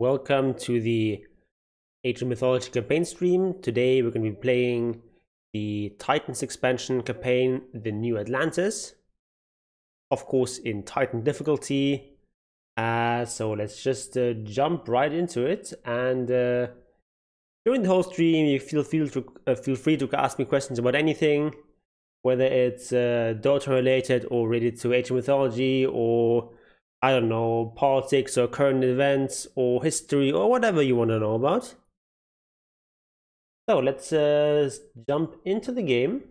Welcome to the Age of Mythology campaign stream. Today we're going to be playing the Titans expansion campaign, The New Atlantis. Of course, in Titan difficulty. Uh, so let's just uh, jump right into it. And uh, during the whole stream, you feel feel to, uh, feel free to ask me questions about anything, whether it's uh, Dota related or related to Age of Mythology or I don't know, politics or current events or history or whatever you want to know about. So let's uh, jump into the game.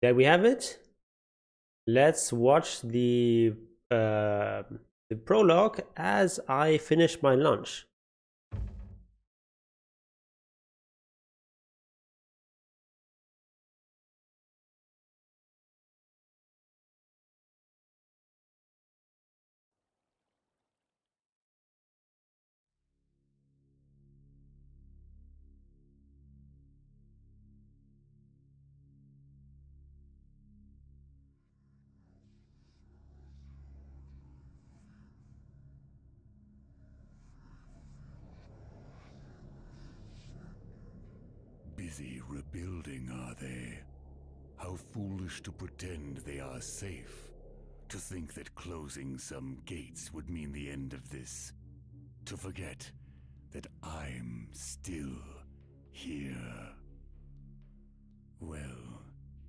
There we have it. Let's watch the uh, the prologue as I finish my lunch. Pretend they are safe. To think that closing some gates would mean the end of this. To forget that I'm still here. Well,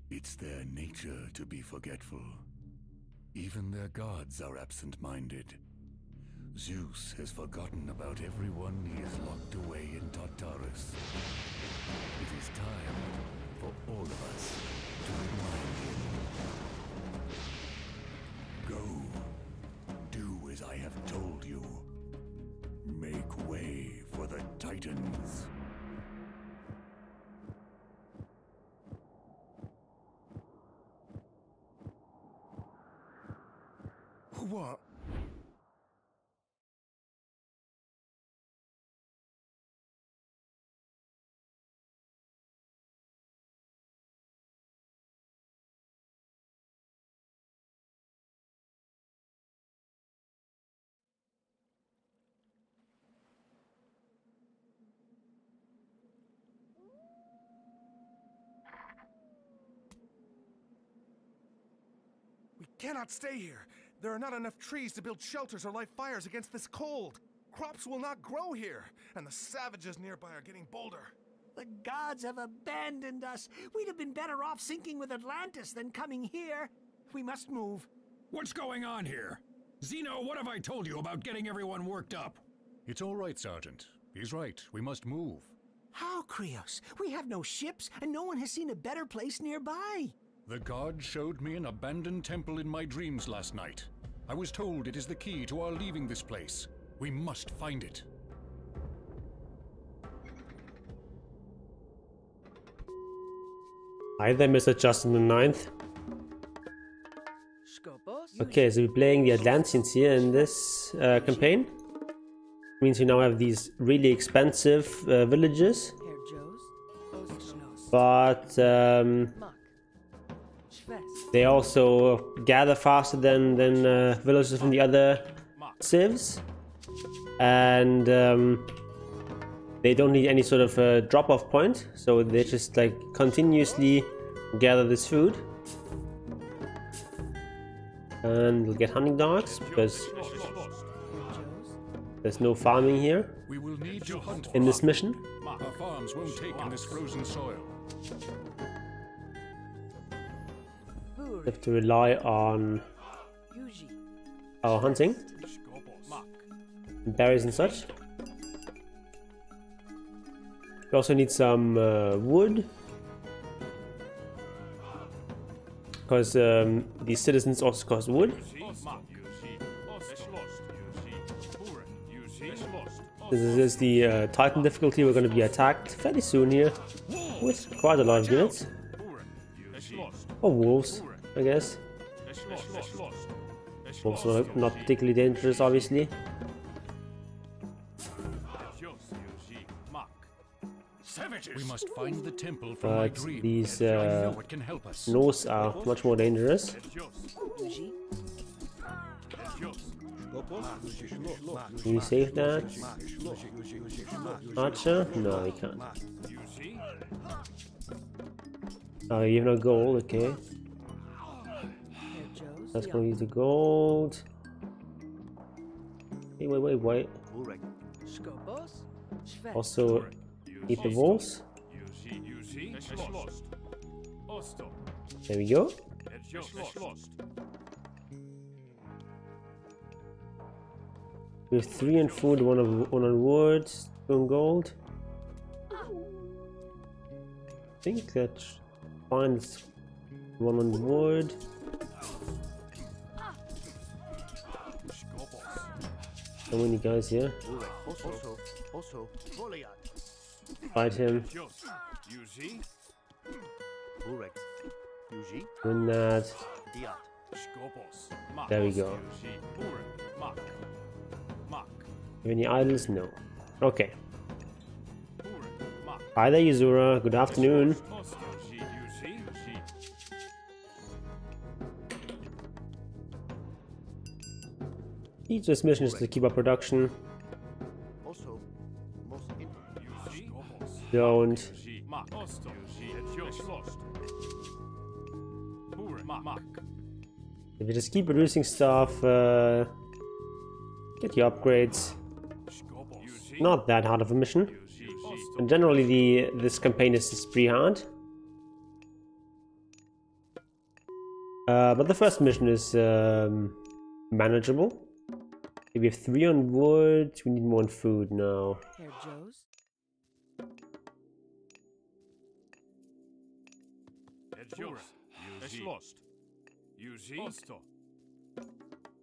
it's their nature to be forgetful. Even their gods are absent-minded. Zeus has forgotten about everyone he has locked away in Tartarus. It is time for all of us to remind him. Go. Do as I have told you. Make way for the Titans. What? We cannot stay here. There are not enough trees to build shelters or light fires against this cold. Crops will not grow here, and the savages nearby are getting bolder. The gods have abandoned us. We'd have been better off sinking with Atlantis than coming here. We must move. What's going on here? Zeno, what have I told you about getting everyone worked up? It's all right, Sergeant. He's right. We must move. How, Krios? We have no ships, and no one has seen a better place nearby. The god showed me an abandoned temple in my dreams last night. I was told it is the key to our leaving this place. We must find it. Hi there, Mr. Justin the Ninth. Okay, so we're playing the Atlanteans here in this uh, campaign. Means we now have these really expensive uh, villages, but um, they also gather faster than than uh, villages from the other civs, and um, they don't need any sort of uh, drop-off point, so they just like continuously gather this food. And we'll get hunting dogs because there's no farming here We will need to hunt in this mission. Our farms won't take in this frozen soil. We have to rely on our hunting, and berries and such. We also need some uh, wood. Because um, these citizens also cost wood. This is the uh, Titan difficulty. We're going to be attacked fairly soon here with quite a lot of units. Or wolves, I guess. Are not particularly dangerous, obviously. We must find the temple from my But these uh, know can help us. Norse are much more dangerous. Can you save that? Archer? No, he can't. Oh, you have no gold, okay. Let's go use the gold. Hey, wait, wait, wait. Also, eat the wolves. There we go. We have three on food, one on one on wood, two on gold. I think that finds one on wood. How many guys here? Fight him. Win that. There we go. Any idols? No. Okay. Hi there, Yuzura. Good afternoon. Each this mission is to keep up production. Don't. If you just keep producing stuff, uh, get your upgrades. Not that hard of a mission. And generally, the this campaign is, is pretty hard. Uh, but the first mission is um, manageable. Okay, we have three on wood. We need more on food now. Herr Joe's?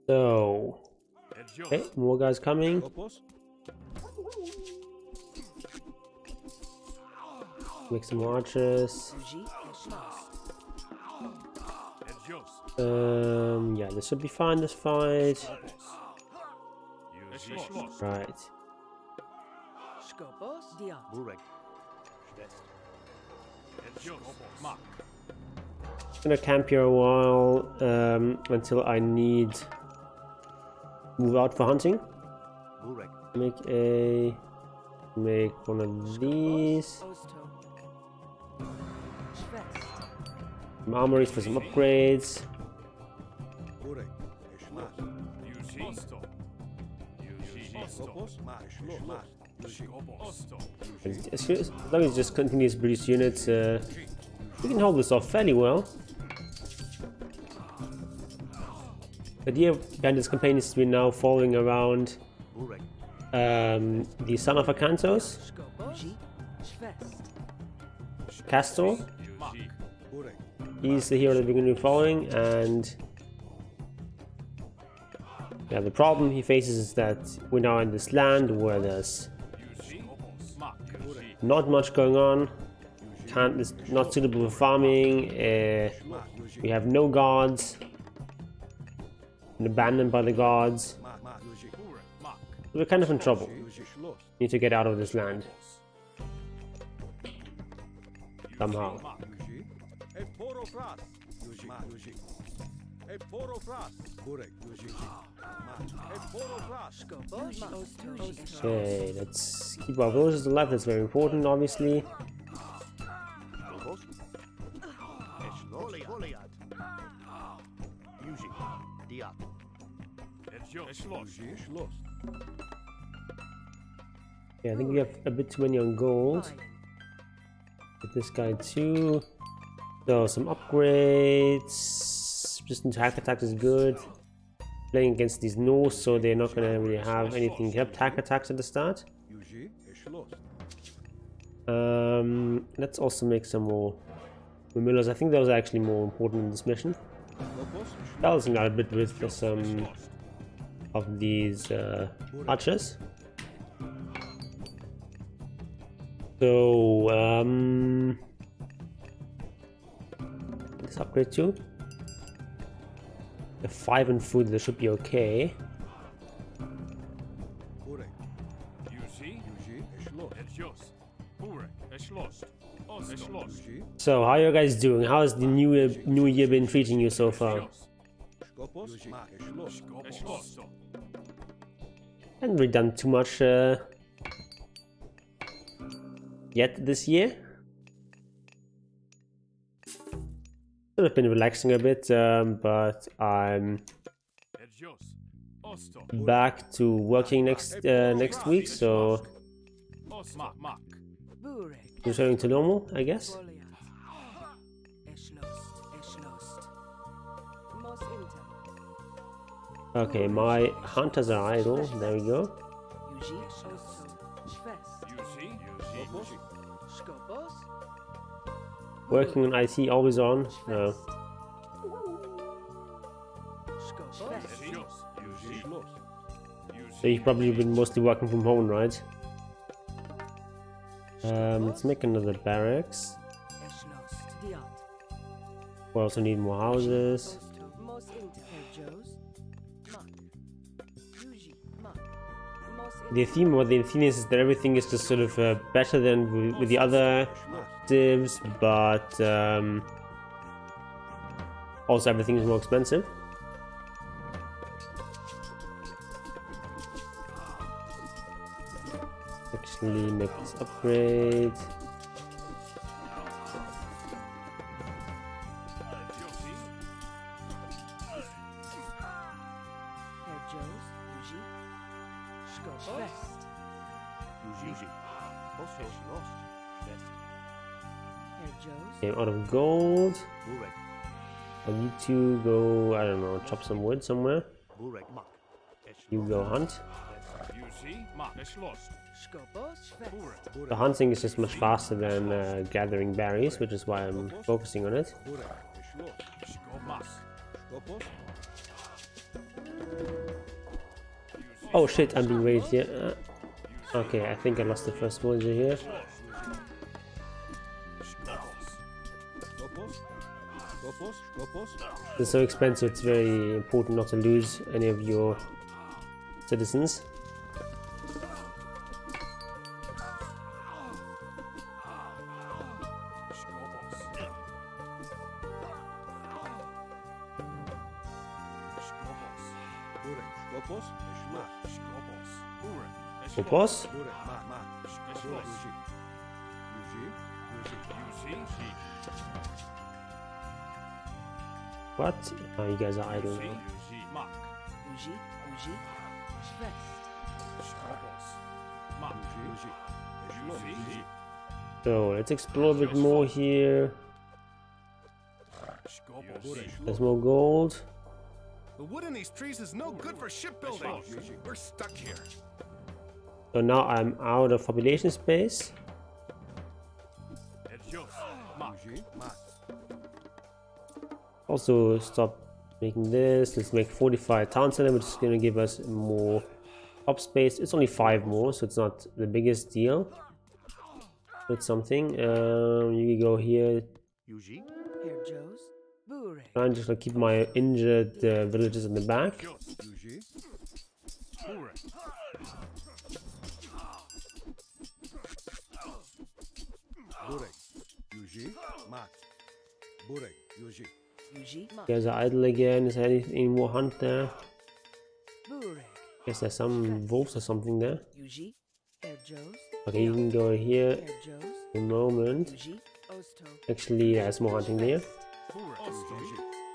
So, okay, more guys coming. Make some archers. Um, yeah, this should be fine. This fight. Right. Skopos? Diot. gonna camp here a while um, until I need move out for hunting. Make a make one of these. Osto. Schwest. Some armories for some upgrades. As, as as long as it just continues to produce units, uh, we can hold this off fairly well. The idea behind this campaign is to be now following around um, the son of Arkantos, Skopos? Schwest. Kastor. He's the hero that we're going to be following, and yeah, the problem he faces is that we're now in this land where there's not much going on. Can't, it's not suitable for farming. Uh, we have no gods. Been abandoned by the gods. We're kind of in trouble. Need to get out of this land somehow. Okay, let's keep our villagers alive. That's very important, obviously. Yeah, I think we have a bit too many on gold. Get this guy too. So some upgrades. Just attack attacks is good. Playing against these Norse, so they're not gonna really have anything attack attacks at the start. Um, let's also make some more windmills. I think those are actually more important in this mission. Balancing out a bit with some of these uh, archers. So, um, let's upgrade too. The five and food, that should be okay. So, how are you guys doing? How has the new year, new year been treating you so far? haven't really done too much uh, yet this year. Of been relaxing a bit, um, but I'm back to working next uh, next week, so returning to normal, I guess. Okay, my hunters are idle. There we go. Working on IT, always on. No. So you've probably been mostly working from home, right? Um, let's make another barracks. We also need more houses. The theme of the Athenians is that everything is just sort of uh, better than with, with the other divs, but um, also everything is more expensive. Actually, make this upgrade. Gold. I need to go, I don't know, chop some wood somewhere. You go hunt. The hunting is just much faster than uh, gathering berries, which is why I'm focusing on it. Oh shit, I'm being raided here. Uh, okay, I think I lost the first villager here. It's so expensive, it's very important not to lose any of your citizens. Opos? You guys are idle now. Yuji. Yuji. Schwest. So let's explore a bit more here. There's more gold. The wood in these trees is no good for shipbuilding. We're stuck here. So now I'm out of population space. Also stop making this. Let's make 45 town center, which is gonna give us more up space. It's only five more, so it's not the biggest deal. But something. Um, you can go here. Erjos. Burek. Try and just like, keep my injured uh, villagers in the back. Yuji. Mak. You guys are idle again. Is there any, any more hunt there? Burek. Guess there's some wolves or something there. Okay, you can go here Erjos. in a moment. Yuji. Osto. Actually, there's more hunting there.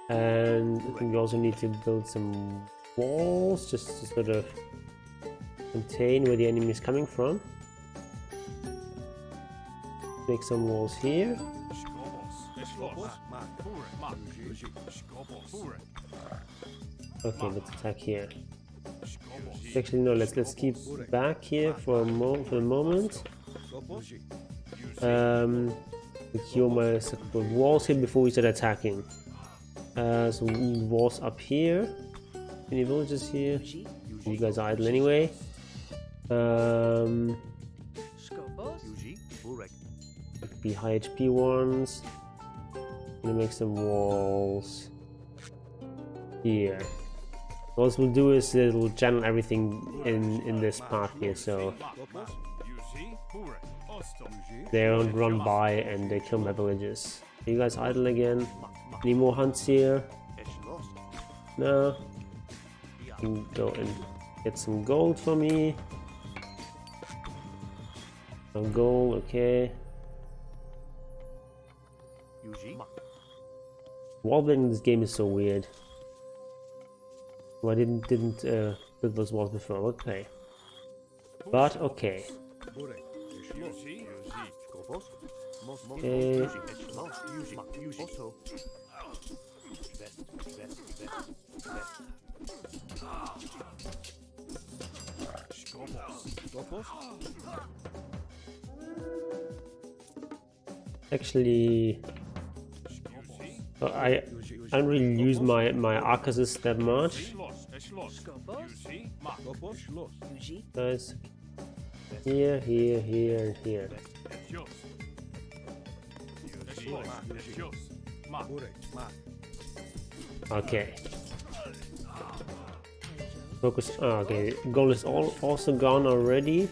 And I think we also need to build some walls just to sort of contain where the enemy is coming from. Make some walls here. Okay, let's attack here. Actually, no. Let's let's keep back here for a mo for the moment. Um, secure my secure walls here before we start attacking. Uh, so walls up here. Any villages here? You guys are idle anyway. Um, Skopos. be high HP ones. Gonna make some walls here. What we'll do is it'll channel everything in in this part here, so they don't run by and they kill my villages. Are you guys idle again? Any more hunts here? No. Go and Get some gold for me. Some gold, okay. Wall building in this game is so weird. Why didn't didn't uh, build those walls before? Okay. But okay. Okay. Actually, I I don't really use my my Arcasus that much. Guys, here, here, here, and here. Okay. Focus. Oh, okay, goal is all also gone already.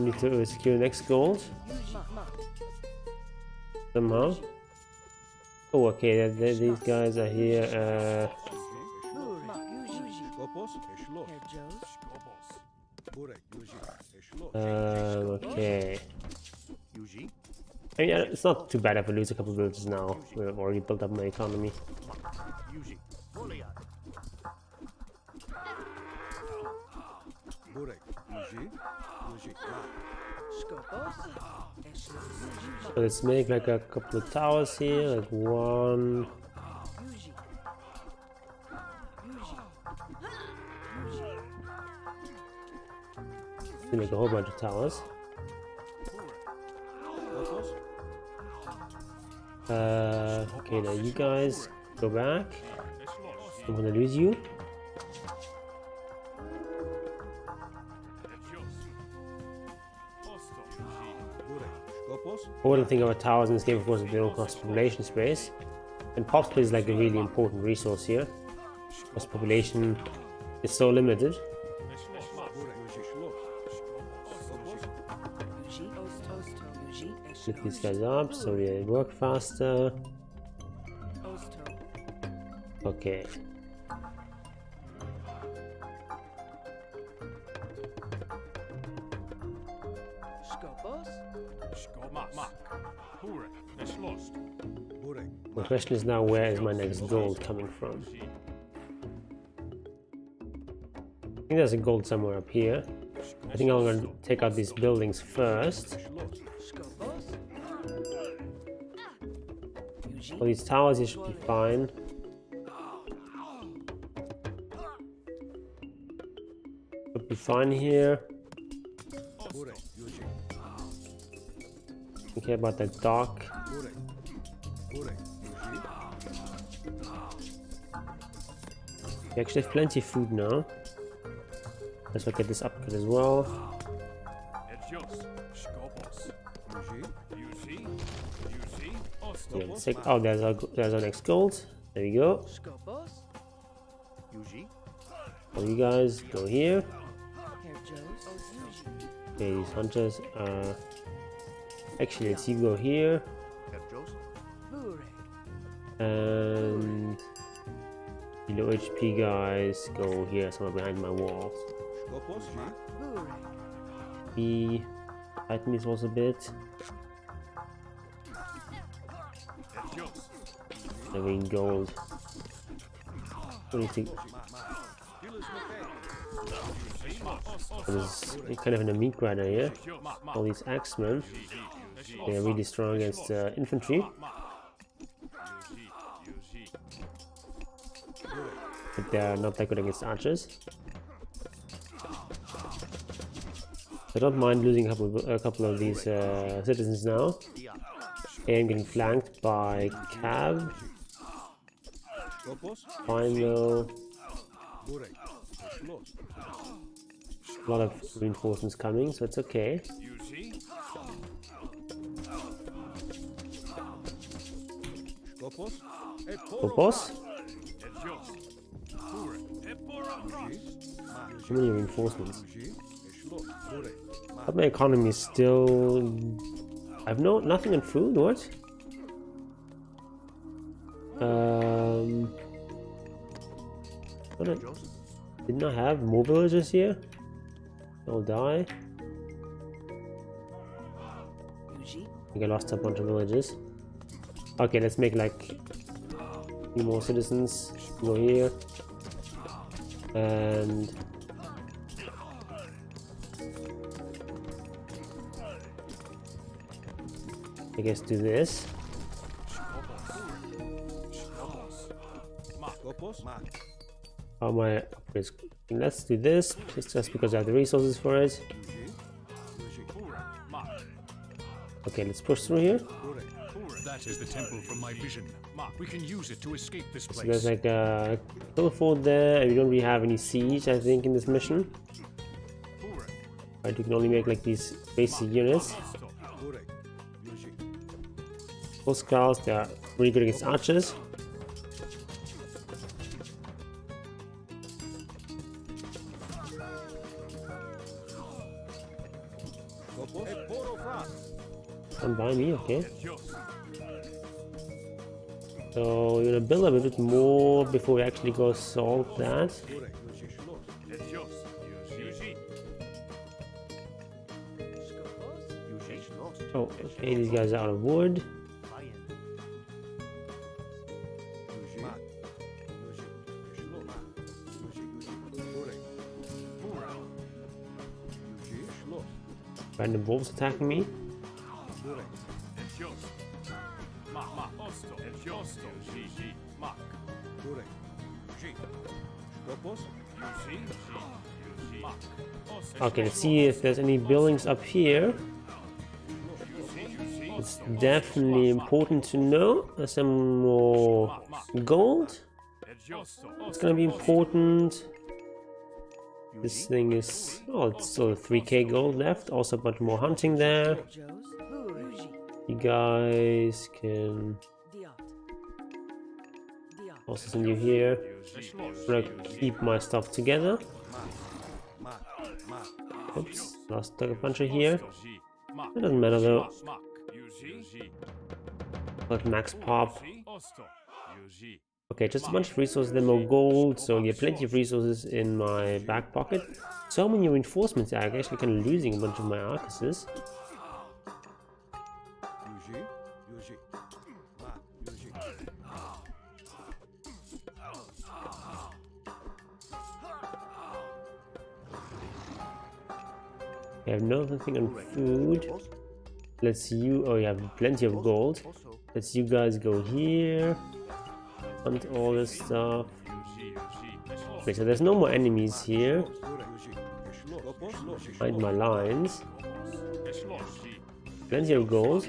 We need to secure next gold somehow. Oh, okay, th th these guys are here. Uh, um, okay. I mean, it's not too bad if I lose a couple villages now. We've already built up my economy. So let's make like a couple of towers here, like one. Make a whole bunch of towers. Uh, okay, now you guys go back. I'm gonna lose you. Important thing about towers in this game, of course, is they don't population space. And pop is like a really important resource here. Because population is so limited. Lift these guys up so they work faster. Okay. The question is now where is my next gold coming from? I think there's a gold somewhere up here. I think I'm gonna take out these buildings first. All these towers here should be fine. Should be fine here. Okay, about that dock. We actually have plenty of food now. Let's look at this upgrade as well. Yeah, take, oh, there's our, there's our next gold. There we go. All you guys go here. Okay, these hunters are. Actually, let's go here. And the low HP guys go here, somewhere behind my walls. The think this also a bit. Having gold. 26. Because kind of in a meat grinder here. All these axemen, they are really strong against uh, infantry. But they are not that good against archers. I don't mind losing a couple of, a couple of these uh, citizens now. I'm getting flanked by Cav. Fine though. A lot of reinforcements coming, so it's okay. Popos? How many reinforcements? But my economy is still... I have no nothing in food, what? Um, did, didn't I have more villagers here? They'll die. Yuji, I think I lost a bunch of villages. Okay, let's make like a few more citizens go here. And I guess do this. How my upgrades? Let's do this. It's just because I have the resources for it. Okay, let's push through here. That is the temple from my vision. We can use it to escape this So there's like a hill fort there, and we don't really have any siege, I think, in this mission. Right, you can only make like these basic units. Full skulls, they are really good against archers. Come by me, okay. So we're gonna build up a bit more before we actually go solve that. Oh, okay, these guys are out of wood. Random wolves attacking me. Okay, let's see if there's any buildings up here. It's definitely important to know. Some more gold. It's gonna be important. This thing is oh, it's still 3k gold left. Also, a bunch more hunting there. You guys can. Also send you here. Gonna keep my stuff together. Oops, lost a puncher here. It doesn't matter though. Let max pop. Okay, just a bunch of resources, then more gold, so yeah, plenty of resources in my back pocket. So many reinforcements, I'm actually kind of losing a bunch of my Arcuses. Have nothing on food. Let's you. Oh, you have plenty of gold. Let's you guys go here. Hunt all this stuff. Okay, so there's no more enemies here. Find my lines. Plenty of gold.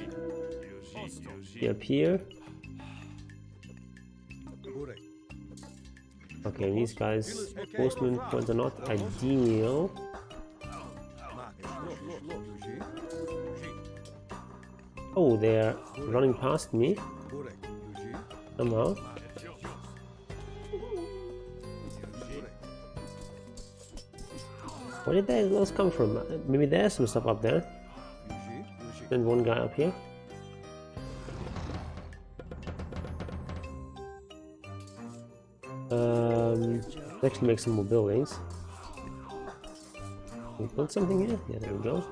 Up here. Okay, these guys, postman points are not ideal. Oh, they're running past me somehow. Where did they- those come from? Uh, Maybe there's some stuff up there. And one guy up here. Um, let's actually make some more buildings. Can we build something here? Yeah, there we go.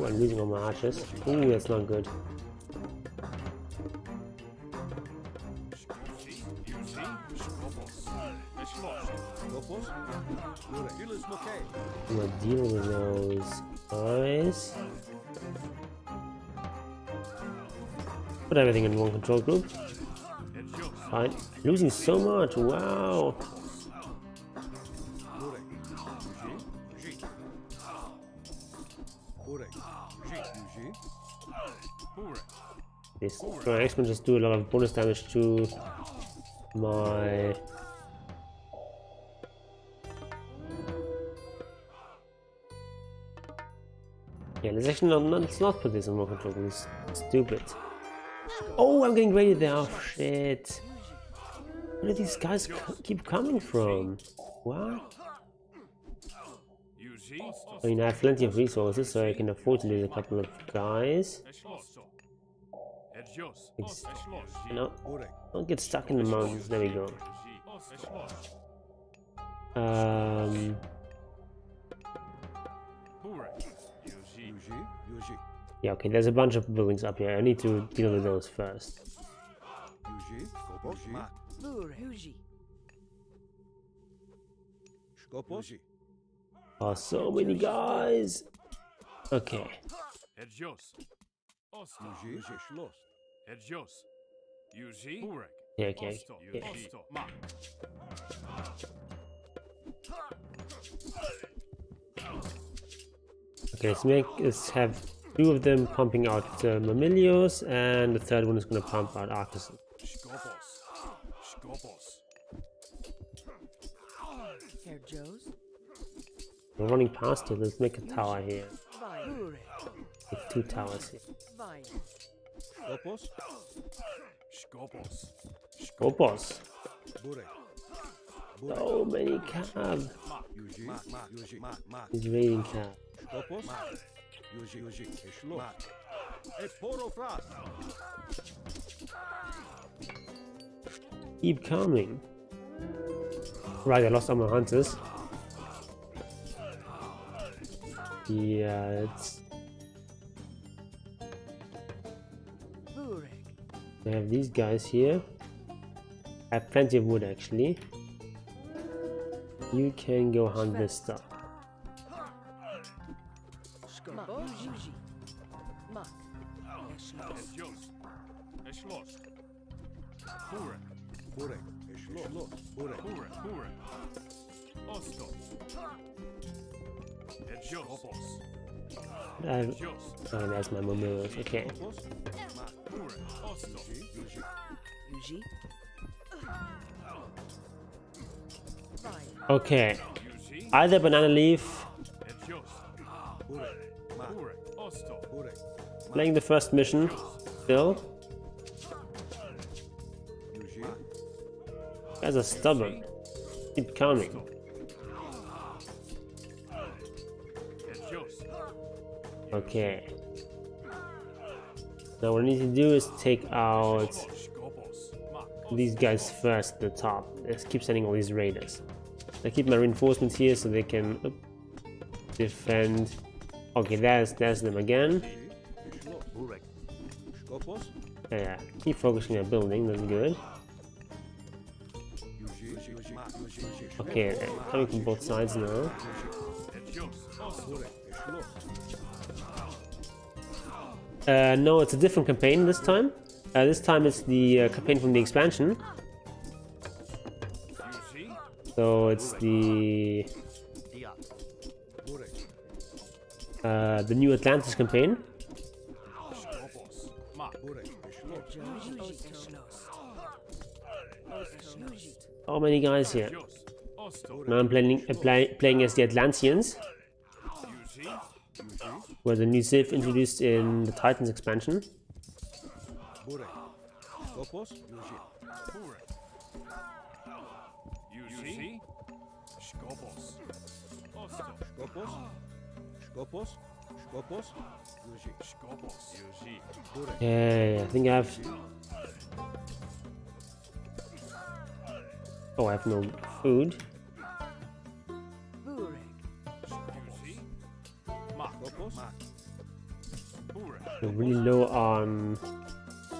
Oh, I'm losing all my archers. Ooh, that's not good. I'm gonna deal with those guys. Put everything in one control group. Fine. Losing so much, wow! This my axemen just do a lot of bonus damage to my Yeah, let's actually not, not, let's not put this on more control. It's stupid. Oh, I'm getting ready there. Oh, shit. Where do these guys co- keep coming from? What? I mean, I have plenty of resources, so I can afford to lose a couple of guys. Edjos. Ex- Eschloss. No, don't get stuck in the mountains. There we go. Um, yeah, okay. There's a bunch of buildings up here. I need to deal with those first. Bure. Oh, so many guys. Okay. Edjos. Osto. Edjos. Yuji. Burek. Yeah, okay. Osto. Yeah. Osto. Ma. Okay, let's make let's have two of them pumping out uh, Murmillos, and the third one is gonna pump out Artisan. Skopos. Skopos. Herr Joes. We're running past it. Let's make a tower here. Vine. Bure. Make two towers here. Skopos. Oh, boss. So many cab. He's raiding cab. Keep coming. Right, I lost all my hunters. Yeah, it's. I have these guys here. I have plenty of wood actually. You can go hunt this stuff. I oh, my Murmillos. Okay. Okay. Either banana leaf, playing the first mission still. Guys are stubborn. Keep coming. Okay. Now what I need to do is take out these guys first at the top. Let's keep sending all these raiders. I keep my reinforcements here so they can defend. Okay, there's there's them again. Yeah, keep focusing on building, that's good. Okay, coming from both sides now. Uh, no, it's a different campaign this time. Uh, this time it's the uh, campaign from the expansion. So it's the uh, the new Atlantis campaign. How many guys here? Now I'm playing uh, play, playing as the Atlanteans. Who are the new Civ introduced in the Titans expansion. Okay, I think I have. Oh, I have no food. We're really low on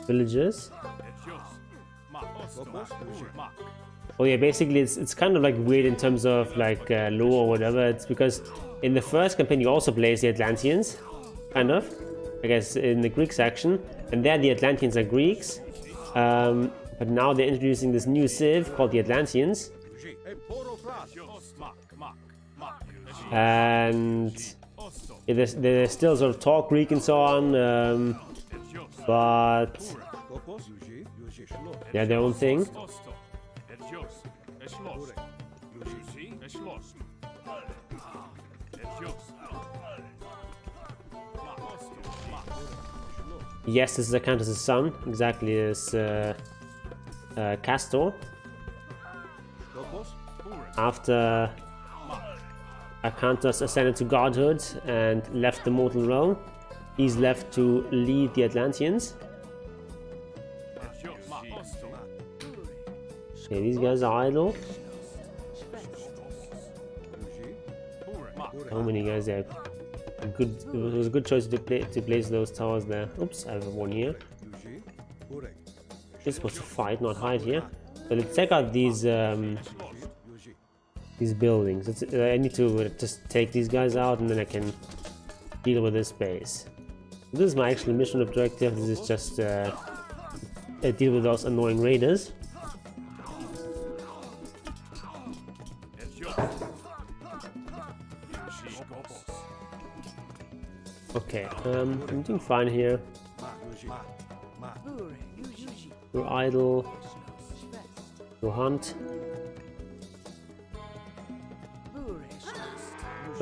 villagers. Edjos. Mak. Osto. Burek. Mak. Oh yeah, basically it's it's kind of like weird in terms of like uh, lore or whatever. It's because in the first campaign you also play as the Atlanteans, kind of. I guess in the Greek section, and there the Atlanteans are Greeks. Um, but now they're introducing this new civ called the Atlanteans, and they they still sort of talk Greek and so on. Um, but they're their own thing. Yes, this is Arkantos' son, exactly as uh, uh, Kastor. After Arkantos ascended to godhood and left the mortal realm, he's left to lead the Atlanteans. Okay, these guys are idle. How many guys there? Good. It was a good choice to play to place those towers there. Oops, I have one here. You're supposed to fight, not hide here. So let's check out these um, these buildings. It's, I need to just take these guys out, and then I can deal with this base. This is my actual mission objective. This is just uh, deal with those annoying raiders. Okay, um, I'm doing fine here. We're idle. We'll hunt.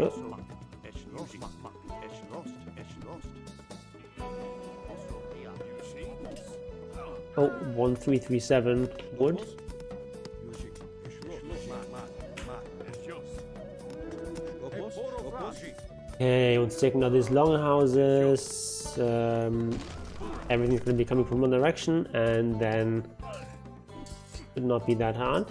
Oh. Oh, 1337 wood. Okay, let's take now these long houses. Um, everything's gonna be coming from one direction, and then should not be that hard.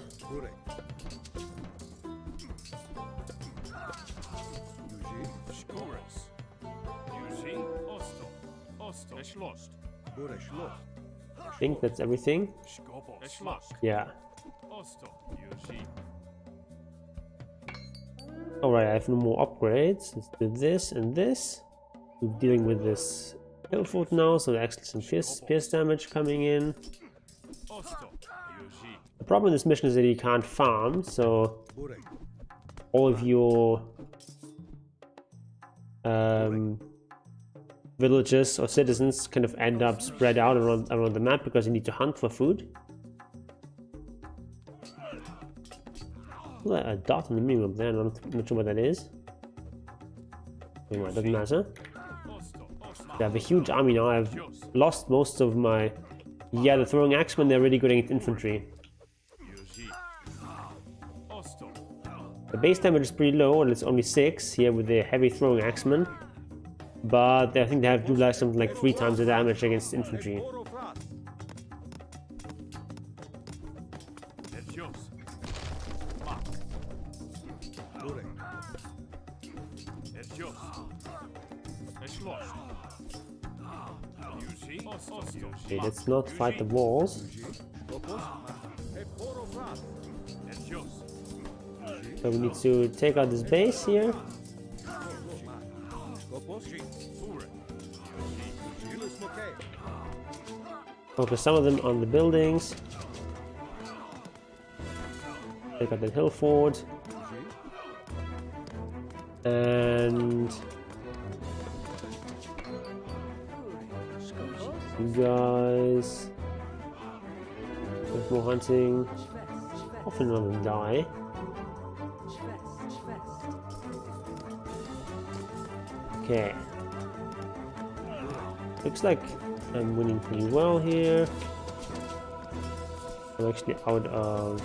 I think that's everything. Yeah. Alright, I have no more upgrades. Let's do this and this. We're dealing with this hill fort now, so actually some pierce, pierce damage coming in. The problem with this mission is that you can't farm, so all of your um, villages or citizens kind of end up spread out around, around the map because you need to hunt for food. A dot on the minimap there, I'm not, sure what that is. Anyway, doesn't matter. I have a huge army now, I've lost most of my... Yeah, the throwing axemen, they're really good at infantry. The base damage is pretty low, and it's only 6 here with the heavy throwing axemen. But I think they have do like something like 3 times the damage against infantry. Okay, let's not fight the walls. So we need to take out this base here. Focus some of them on the buildings. Take out the hill fort. And you guys with more hunting. Often none of them die. Okay. Looks like I'm winning pretty well here. I'm actually out of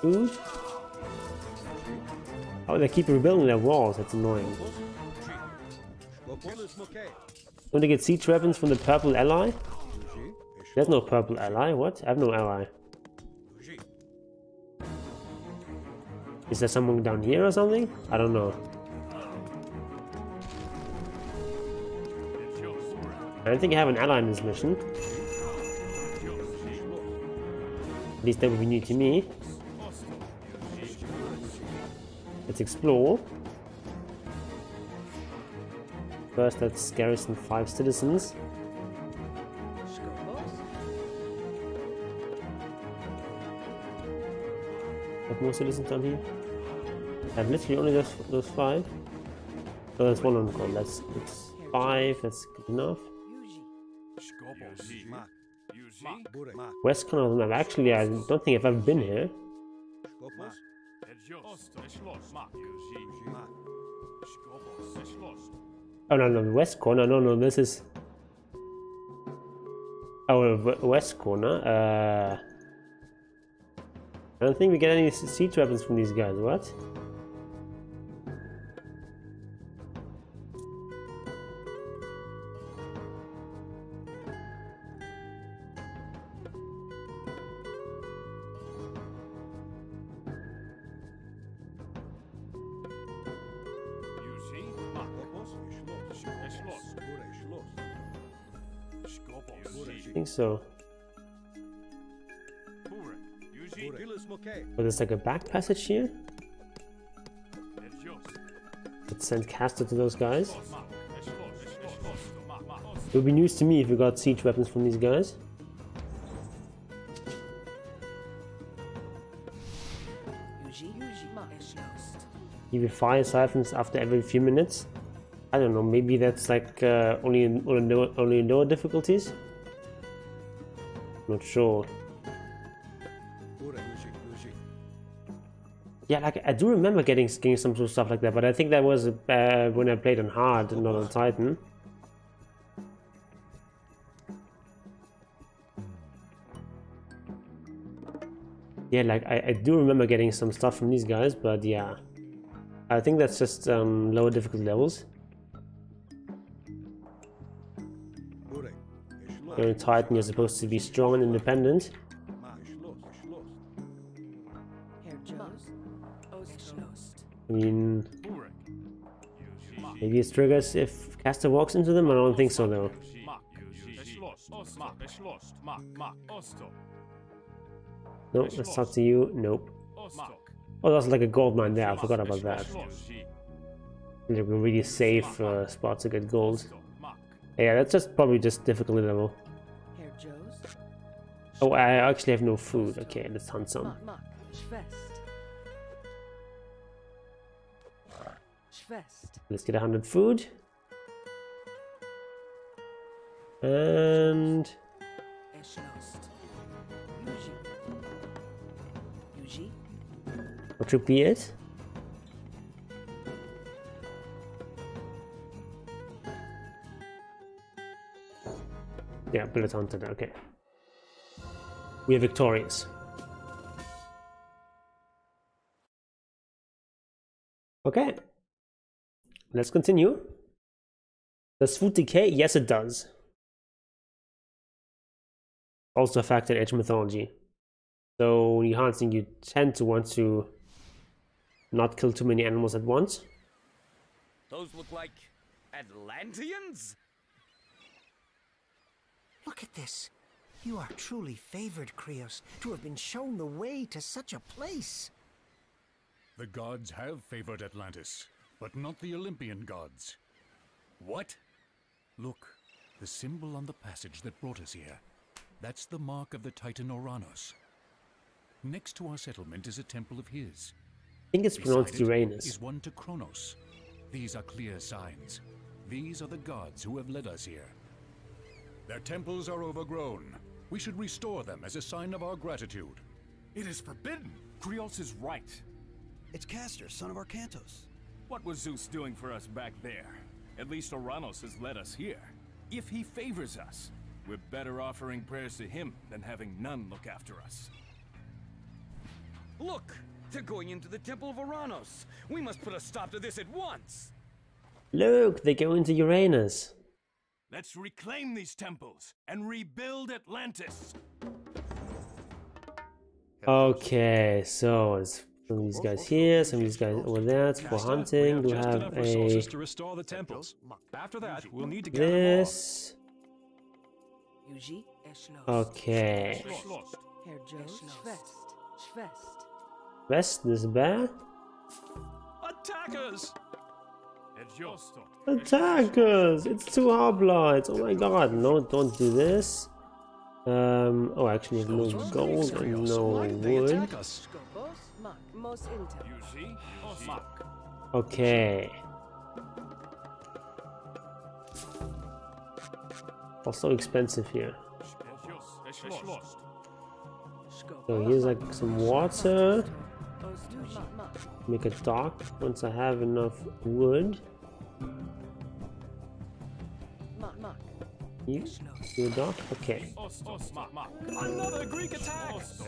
food. Oh, they keep rebuilding their walls. That's annoying. Don't they get siege weapons from the purple ally? There's no purple ally. What? I have no ally. Is there someone down here or something? I don't know. I don't think I have an ally in this mission. At least that would be new to me. Let's explore. First, let's garrison five citizens. Have more citizens down here? I have literally only those, those five. So that's one on call. That's, that's five. That's good enough. West Corner of the. Actually, I don't think I've ever been here. Oh no, no, the west corner. No, no, this is. Oh, west corner. Uh, I don't think we get any siege weapons from these guys. What? So. But there's like a back passage here. Let's send Kastor to those guys. It would be news to me if we got siege weapons from these guys. Give you fire siphons after every few minutes. I don't know, maybe that's like uh, only in only, lower difficulties. Not sure. Yeah, like I do remember getting getting some sort of stuff like that, but I think that was uh, when I played on hard, not on Titan. Yeah, like I, I do remember getting some stuff from these guys, but yeah, I think that's just um, lower difficulty levels. Going Titan, you're supposed to be strong and independent. I mean, maybe it triggers if Kastor walks into them. I don't think so though. No, that's not to you. Nope. Oh, that's like a gold mine there. I forgot about that. Like a really safe uh, spot to get gold. Yeah, that's just probably just difficulty level. Oh, I actually have no food. Okay, let's hunt some. Mach, mach. Schwest. Schwest. Let's get 100 food. And Eschlost. Yuji. Yuji. what should be it? Yeah, bullet hunted. Okay. We are victorious. Okay. Let's continue. Does food decay? Yes, it does. Also a factor in Age Mythology. So when you're hunting, you tend to want to not kill too many animals at once. Those look like Atlanteans? Look at this. You are truly favored, Krios, to have been shown the way to such a place. The gods have favored Atlantis, but not the Olympian gods. What? Look, the symbol on the passage that brought us here. That's the mark of the Titan Ouranos. Next to our settlement is a temple of his. I think it's pronounced Beside it Uranus. is one to Kronos. These are clear signs. These are the gods who have led us here. Their temples are overgrown. We should restore them as a sign of our gratitude. It is forbidden. Krios is right. It's Kastor, son of Arkantos. What was Zeus doing for us back there? At least Ouranos has led us here. If he favors us, we're better offering prayers to him than having none look after us. Look! They're going into the Temple of Ouranos. We must put a stop to this at once. Look, they go into Uranus. Let's reclaim these temples and rebuild Atlantis. Okay, so it's some of these guys here, some of these guys over there. It's for hunting. We have a to restore the temples. After that, we'll need to this. Okay, Herr Joes. Schwest. Schwest. west this bear. Attackers! Attackers! It's two hoplites. Oh my god! No, don't do this. Um. Oh, actually, I have no gold and no wood. Skobos. Mach. Mos inter. Okay. Also expensive here. So here's like some water. Ost. Mach. Mach. Make a dock once I have enough wood. Mach. Mach. You do a dock? Okay. Another Greek attack! Hmm?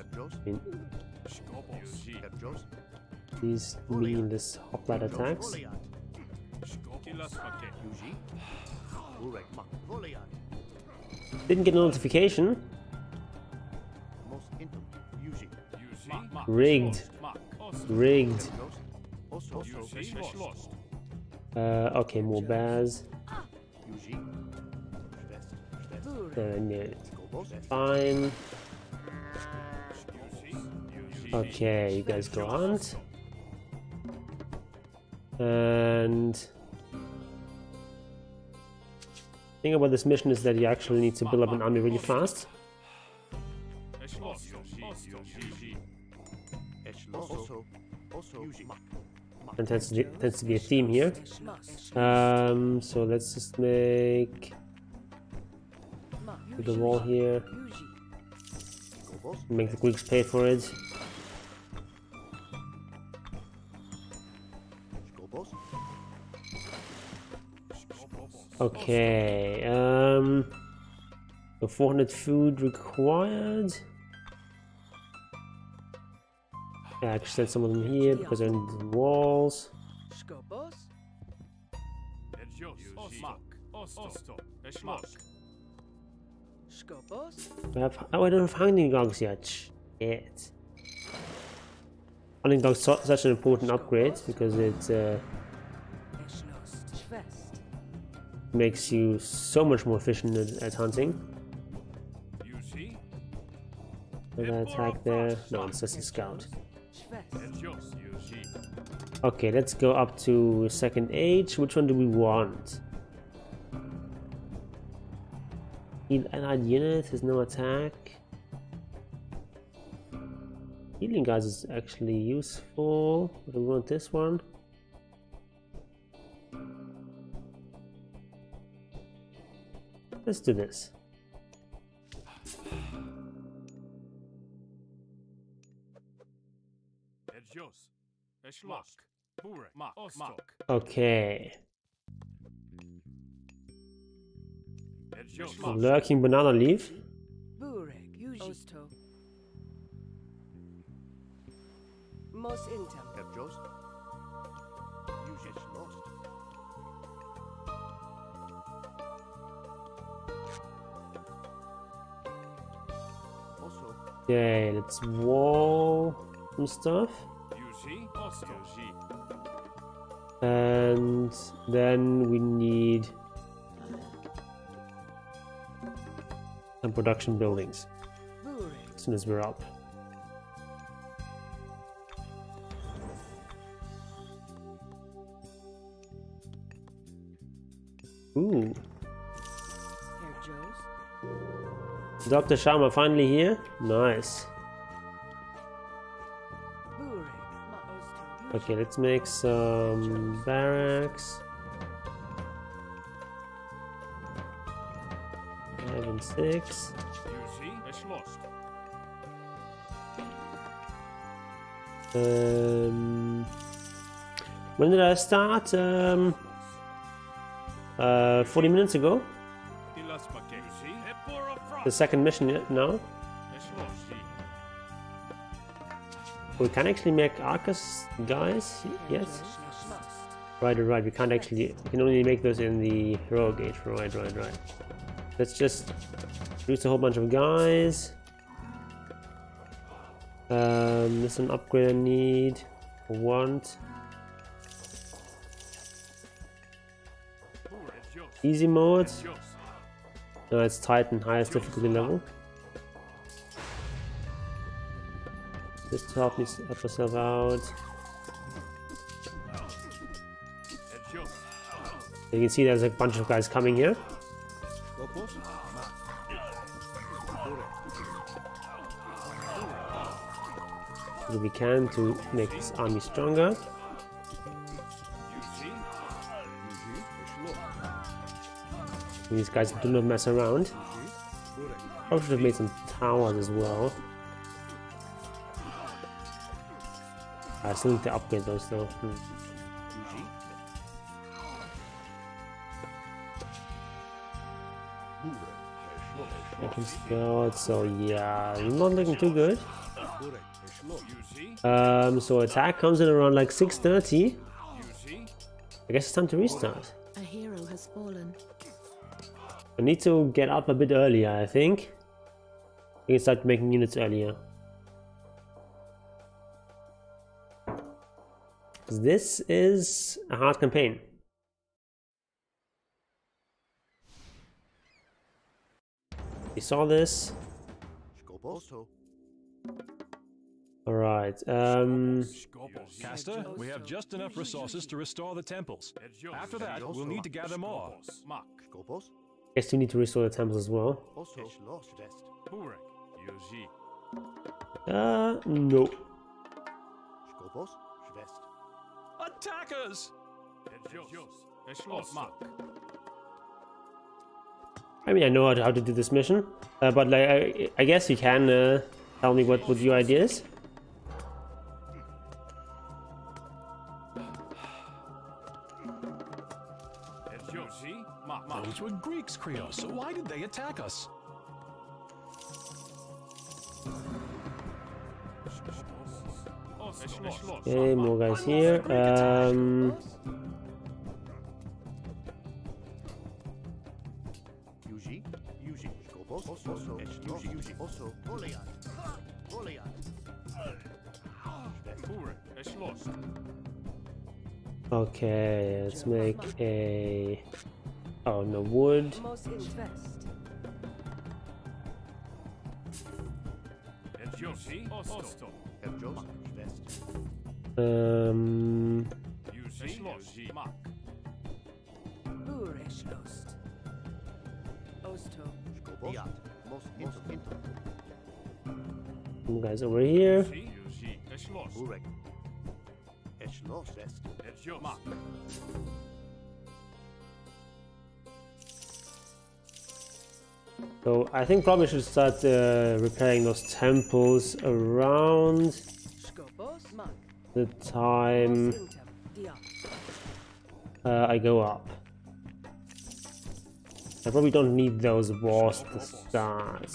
I mean, these meaningless hoplite attacks. Didn't get a notification. Rigged. Rigged. Uh, okay, more bears. Uh. Fine. Okay, you guys go on. And thing about this mission is that you actually need to build up an army really fast. And tends to, tends to be a theme here. Um, so let's just make the wall here. Make the Greeks pay for it. Okay, um, so 400 food required. Yeah, I can set some of them here because they're in the walls. I have, oh, I don't have hunting dogs yet. Shit. Hunting dogs su such an important upgrade because it uh, makes you so much more efficient at, at hunting. Did I attack there? No, it's just a scout. Okay, let's go up to second age. Which one do we want? Heal allied unit has no attack. Healing guys is actually useful. We want this one. Let's do this. Okay. Lurking banana leaf. Burek. Yuji. Osto. Mos intem. Okay, let's wall some stuff. And then we need some production buildings as soon as we're up. Ooh, Dr. Sharma finally here? Nice. Okay, let's make some barracks. Five and six. Um, when did I start? Um, uh, 40 minutes ago. The second mission now. We can actually make Arcus guys. Yes. Right, right. We can't actually. We can only make those in the heroic age. Right, right, right. Let's just produce a whole bunch of guys. Um, there's an upgrade I need. or Want. Easy mode. No, it's Titan, highest difficulty level. Just to help me help myself out. You can see there's a bunch of guys coming here. Do we can to make this army stronger. These guys do not mess around. Probably should have made some towers as well. I still need to upgrade those though. Hmm. So yeah, not looking too good. Um, so attack comes in around like 6.30. I guess it's time to restart. A hero has fallen. I need to get up a bit earlier, I think. We can start making units earlier. 'Cause This is a hard campaign. You saw this. All right. Um. Kastor, we have just enough resources to restore the temples. After that, we'll need to gather more. Guess we need to restore the temples as well. Uh, no. Attackers! I mean, I know how to, do this mission, uh, but like, I, I guess you can uh, tell me what, what your idea is. Those were Greeks, Krios, so why did they attack us? Okay, more guys here. Um, okay, let's make a. Oh no, wood. Um, guys over here. So I think probably should start uh, repairing those temples around. The time uh, I go up. I probably don't need those walls to start.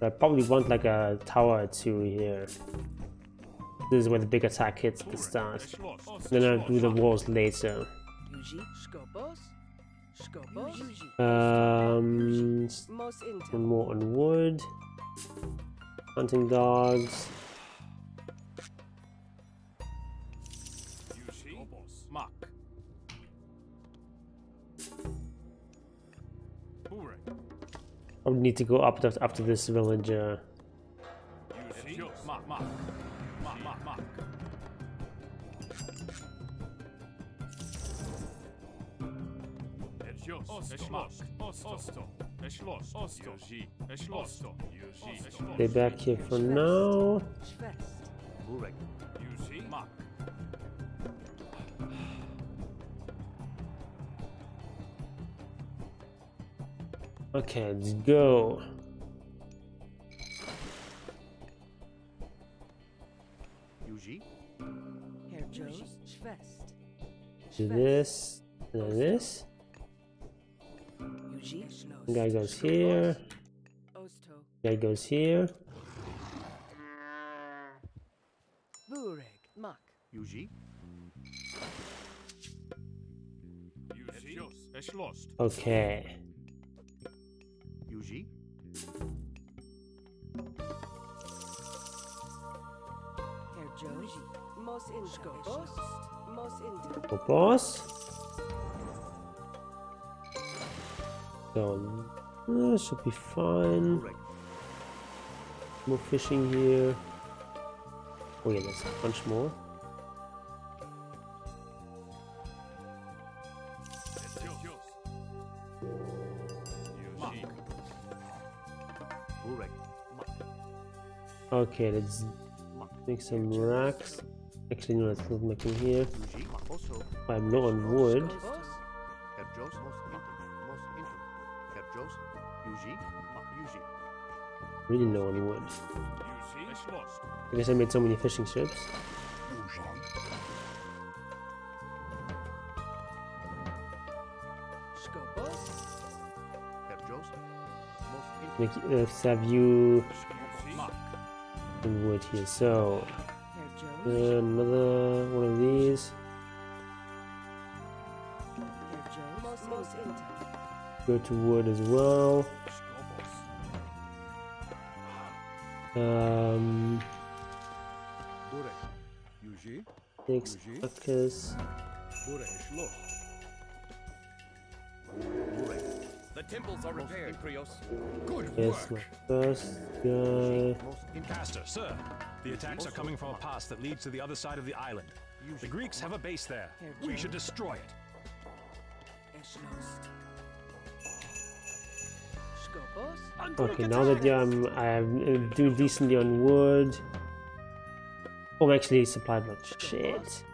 I probably want like a tower or two here. This is where the big attack hits the start. Then I'll do the walls later. Um, more on wood. Hunting dogs. Probably need to go up to, up this villager. Uh, Stay back here for now. Okay, let's go. Herr Joes. Do this, and then this. Yuji. Guy goes here. Guy goes here. Bureg. Mak. Okay. Herr So, uh, should be fine. More fishing here. Oh yeah, there's a bunch more. Okay, let's make some racks. Actually, no, let's not make them here. I'm low on wood. Really low on wood. I guess I made so many fishing ships. Make, let's have you in wood here. So uh, another one of these. Go to wood as well. Um, six buckets. The temples are repaired, Krios. Good Here's my work. first guy. Kastor, sir, the attacks are coming from a pass that leads to the other side of the island. The Greeks have a base there. We should destroy it. Okay, now that yeah, I'm I'm uh, doing decently on wood. Oh, I'm actually supply block. Shit.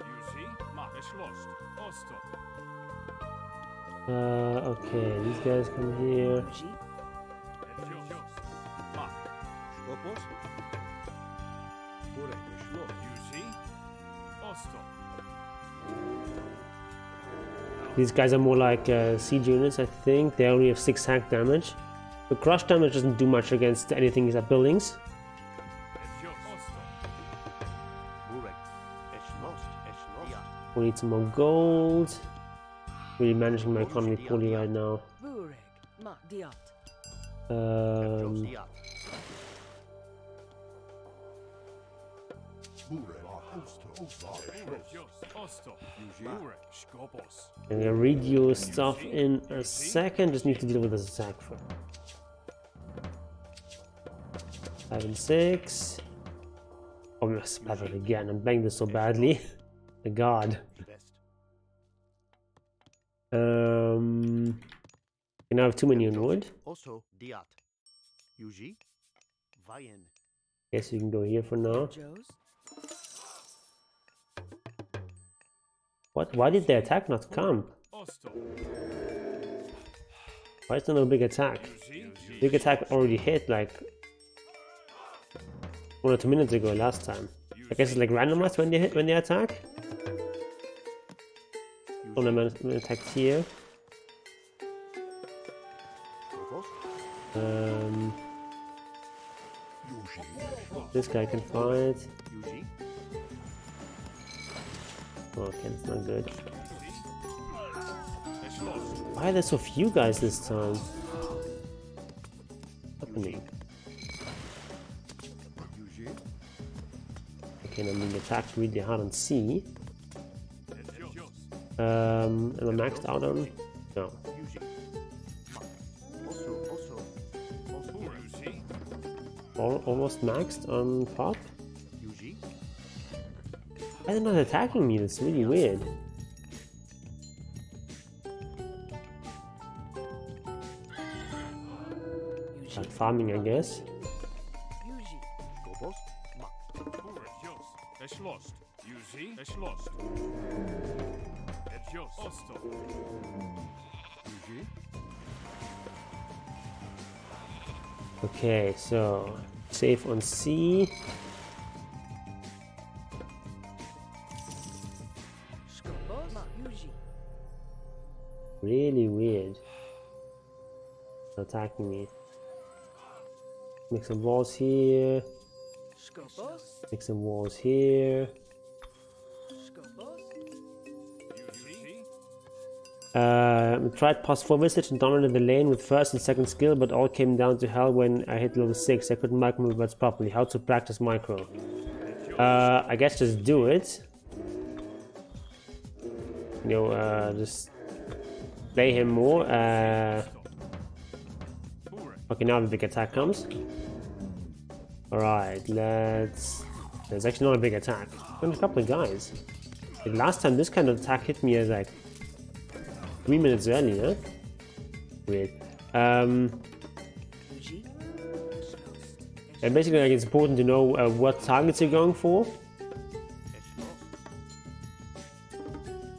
Yuzi, Mach, Schloss, Osto. Uh, okay, these guys come here. These guys are more like uh, siege units, I think. They only have 6 hack damage. The crush damage doesn't do much against anything except buildings. We need some more gold. Really managing my economy poorly right now. Um, Ethios, Osto. Burek, Skopos. I'm gonna read your stuff in a second. Just need to deal with the Zac first. Five and six. Oh, I'm supply block again. I'm playing this so badly. My God. Um, you now have too many on wood. Also, Diat. Yuji? Vayen. Guess you can go here for now. Joes. What? Why did the attack not come? Why is there no big attack? Big attack already hit like one or two minutes ago last time. I guess it's like randomized when they hit when they attack. Oh, no, man attacked here. Um, this guy can fight. Okay, it's not good. Why are there so few guys this time? What's happening? Okay, I'm being attacked really hard on C. Um, am I maxed out on? No. Almost maxed on pop? Why are they not attacking me? That's really weird. Farming, I guess. Okay, so save on C. Attacking me. Make some walls here. Make some walls here. Uh, tried past 4 visage and dominated the lane with first and second skill, but all came down to hell when I hit level 6. I couldn't micro movements properly. How to practice micro? Uh, I guess just do it. You know, uh, just play him more. Uh, okay, now the big attack comes. Alright, let's... There's actually not a big attack. Only a couple of guys. Like, last time this kind of attack hit me as like three minutes earlier. Weird. Um, and basically, like, it's important to know uh, what targets you're going for.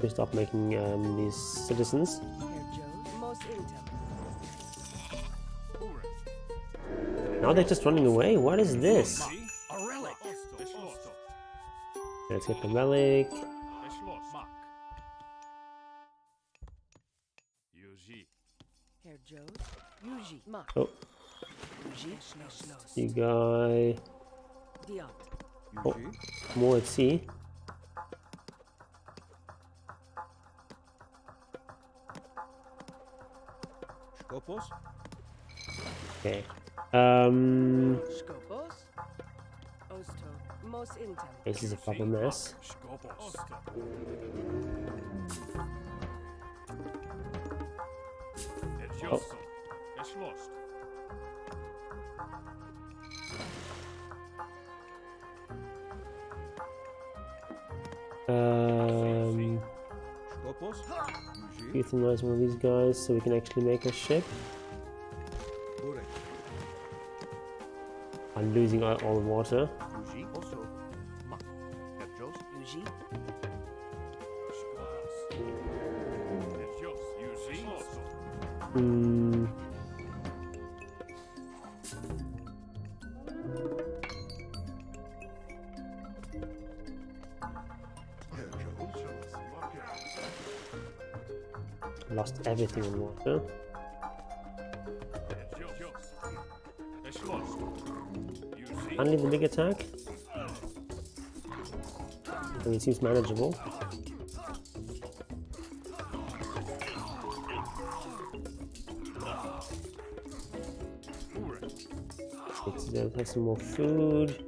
To stop making um, these citizens. Now they're just running away. What is this? Let's get the relic. Oh, you guy. Oh, more at sea. Okay. Um. This is a fucking mess. Oh. Um, utilize one of these guys so we can actually make a ship. I'm losing all, all the water. Yuji. Also. Ma. Petros. Yuji? Erschloss. Yuji. Erschlossen. Hmm. Lost everything in water. Only the big attack. I mean, it seems manageable. Let's have some more food.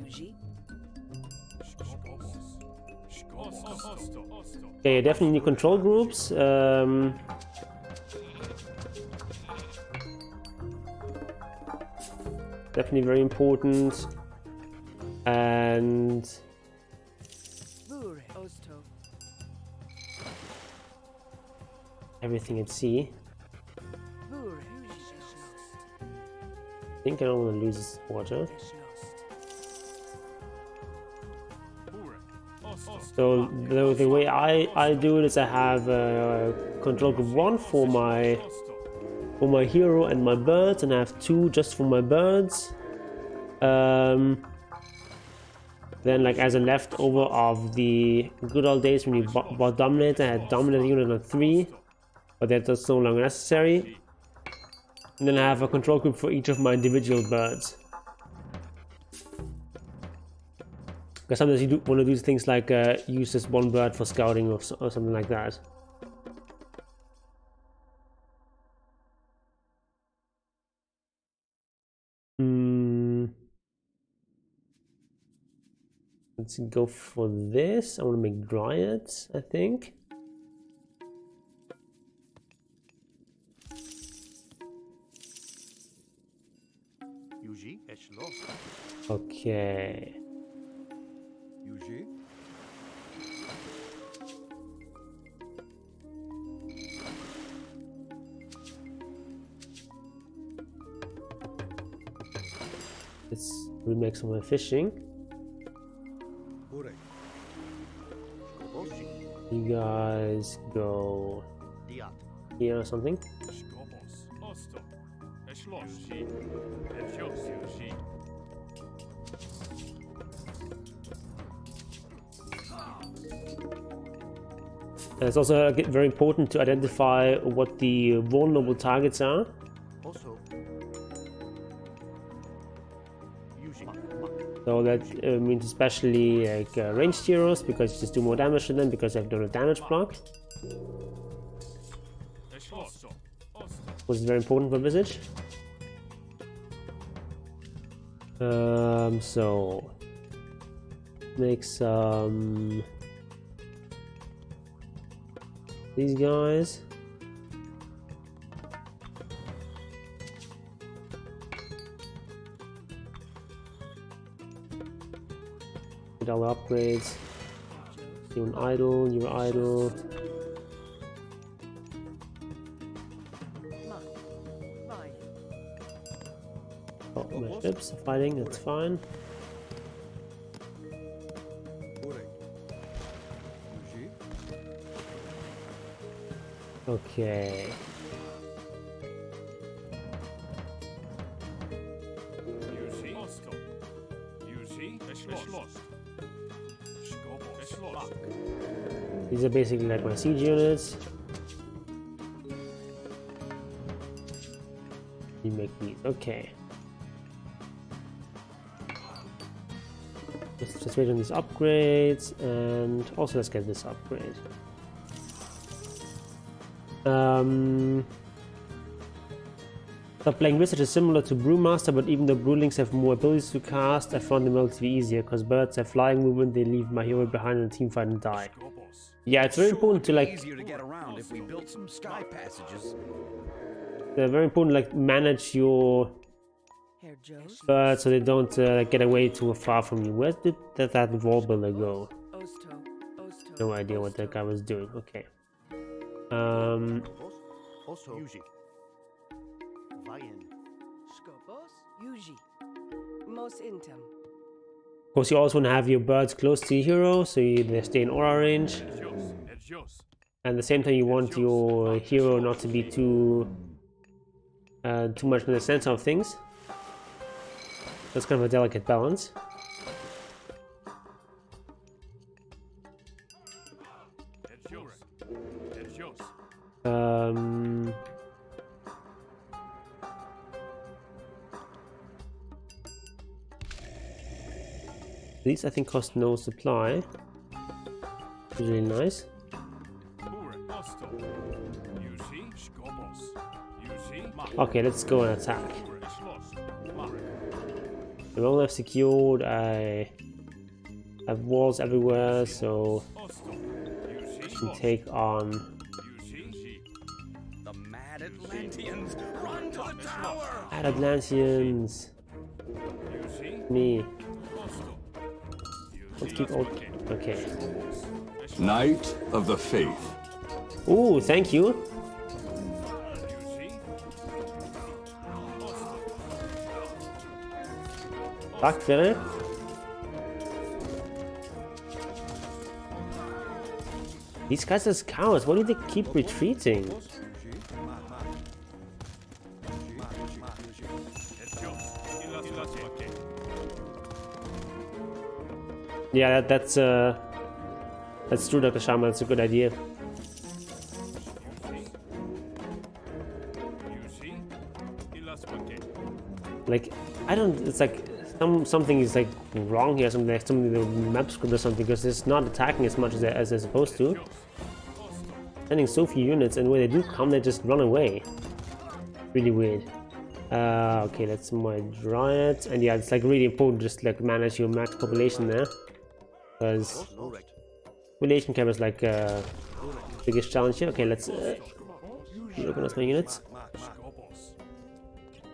Yuji. Okay, definitely need control groups. Um, definitely very important. And everything at sea. I think I don't want to lose water. So the, the way I, I do it is I have uh, control group one for my for my hero and my birds, and I have two just for my birds. Um, then, like as a leftover of the good old days when you bought, Dominator, I had Dominator unit on three, but that was no longer necessary. And then I have a control group for each of my individual birds. Because sometimes you do want to do things like uh, use this one bird for scouting or, or something like that. Hmm. Let's go for this. I want to make dryads, I think. Okay. Let's remake some of my fishing. You guys go Diat. here or something. Skopos. Osto. Erschlossen. Yuji. Erschlossen. Yuji. And it's also uh, very important to identify what the vulnerable targets are. That uh, means especially like uh, ranged heroes because you just do more damage to them because have done a damage block. Which is very important for Visage. Um, so make some these guys. The upgrades. You're an idle. Oh, my ships fighting, that's fine. Okay. These are basically like my siege units. You make these, okay. Let's just wait on these upgrades and also let's get this upgrade. Um, The playing Wizard is similar to Brewmaster, but even though Brewlings have more abilities to cast, I found them relatively easier, because birds have flying movement, they leave my hero behind in a team fight and die. Yeah, it's very important to like Easier to get around if we built some sky passages. they're very important like manage your birds so they don't uh, get away too far from you. Where did that, that wall builder go? Osto, Osto. No idea what that guy was doing. Okay. Um, Also. Yuji. Vayen. Skopos, Yuji. Mos intem. Of course, you also want to have your birds close to your hero so you, they stay in aura range. And at the same time, you want your hero not to be too uh, too much in the center of things. That's kind of a delicate balance. These I think cost no supply. Really nice. Ure, Osto. Yuji, Skopos. Yuji, Mark. Okay, let's go and attack. Ure, Schloss. Mark. The wall I've secured. I have walls everywhere, so. I can take on. The mad Atlanteans! Run to the tower! Add Atlanteans. Me. Osto. Let's keep all. Okay. Knight of the Faith. Ooh, thank you. Yuji. Osto. Tack för det. These guys are cowards. Why do they keep retreating? Yeah, that, that's uh, that's true, Dr. Shaman. That's a good idea. Like, I don't. It's like some something is like wrong here. Something like something the map script or something because it's not attacking as much as they, as they're supposed to. Sending so few units, and when they do come, they just run away. Really weird. Uh, okay, that's my dryad, and yeah, it's like really important just like manage your max population there, because relation cap is like uh, biggest challenge here. Okay, let's uh, organize my units.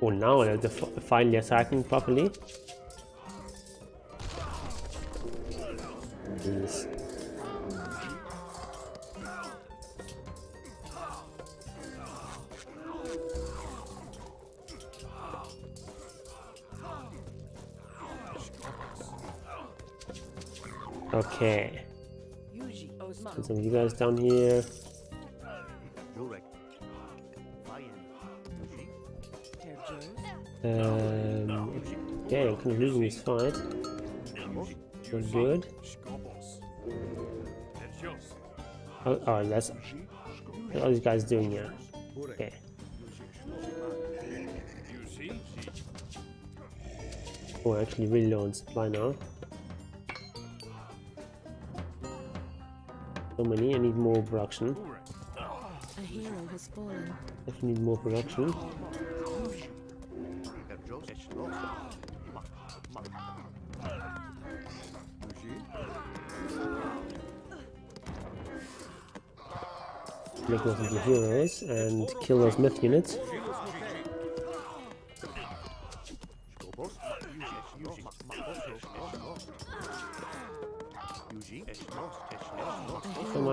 Oh, now they're finally attacking properly. Jeez. Okay, put some of you guys down here. Um, okay, I'm kind of losing this fight. Not good. Oh, oh that's what are these guys doing here? Okay. Oh, actually really low on supply now. So many, I need more production. A hero has fallen. Definitely need more production. Herr Joes. Schloss. Ma. Ma. Make those into heroes and kill those myth units.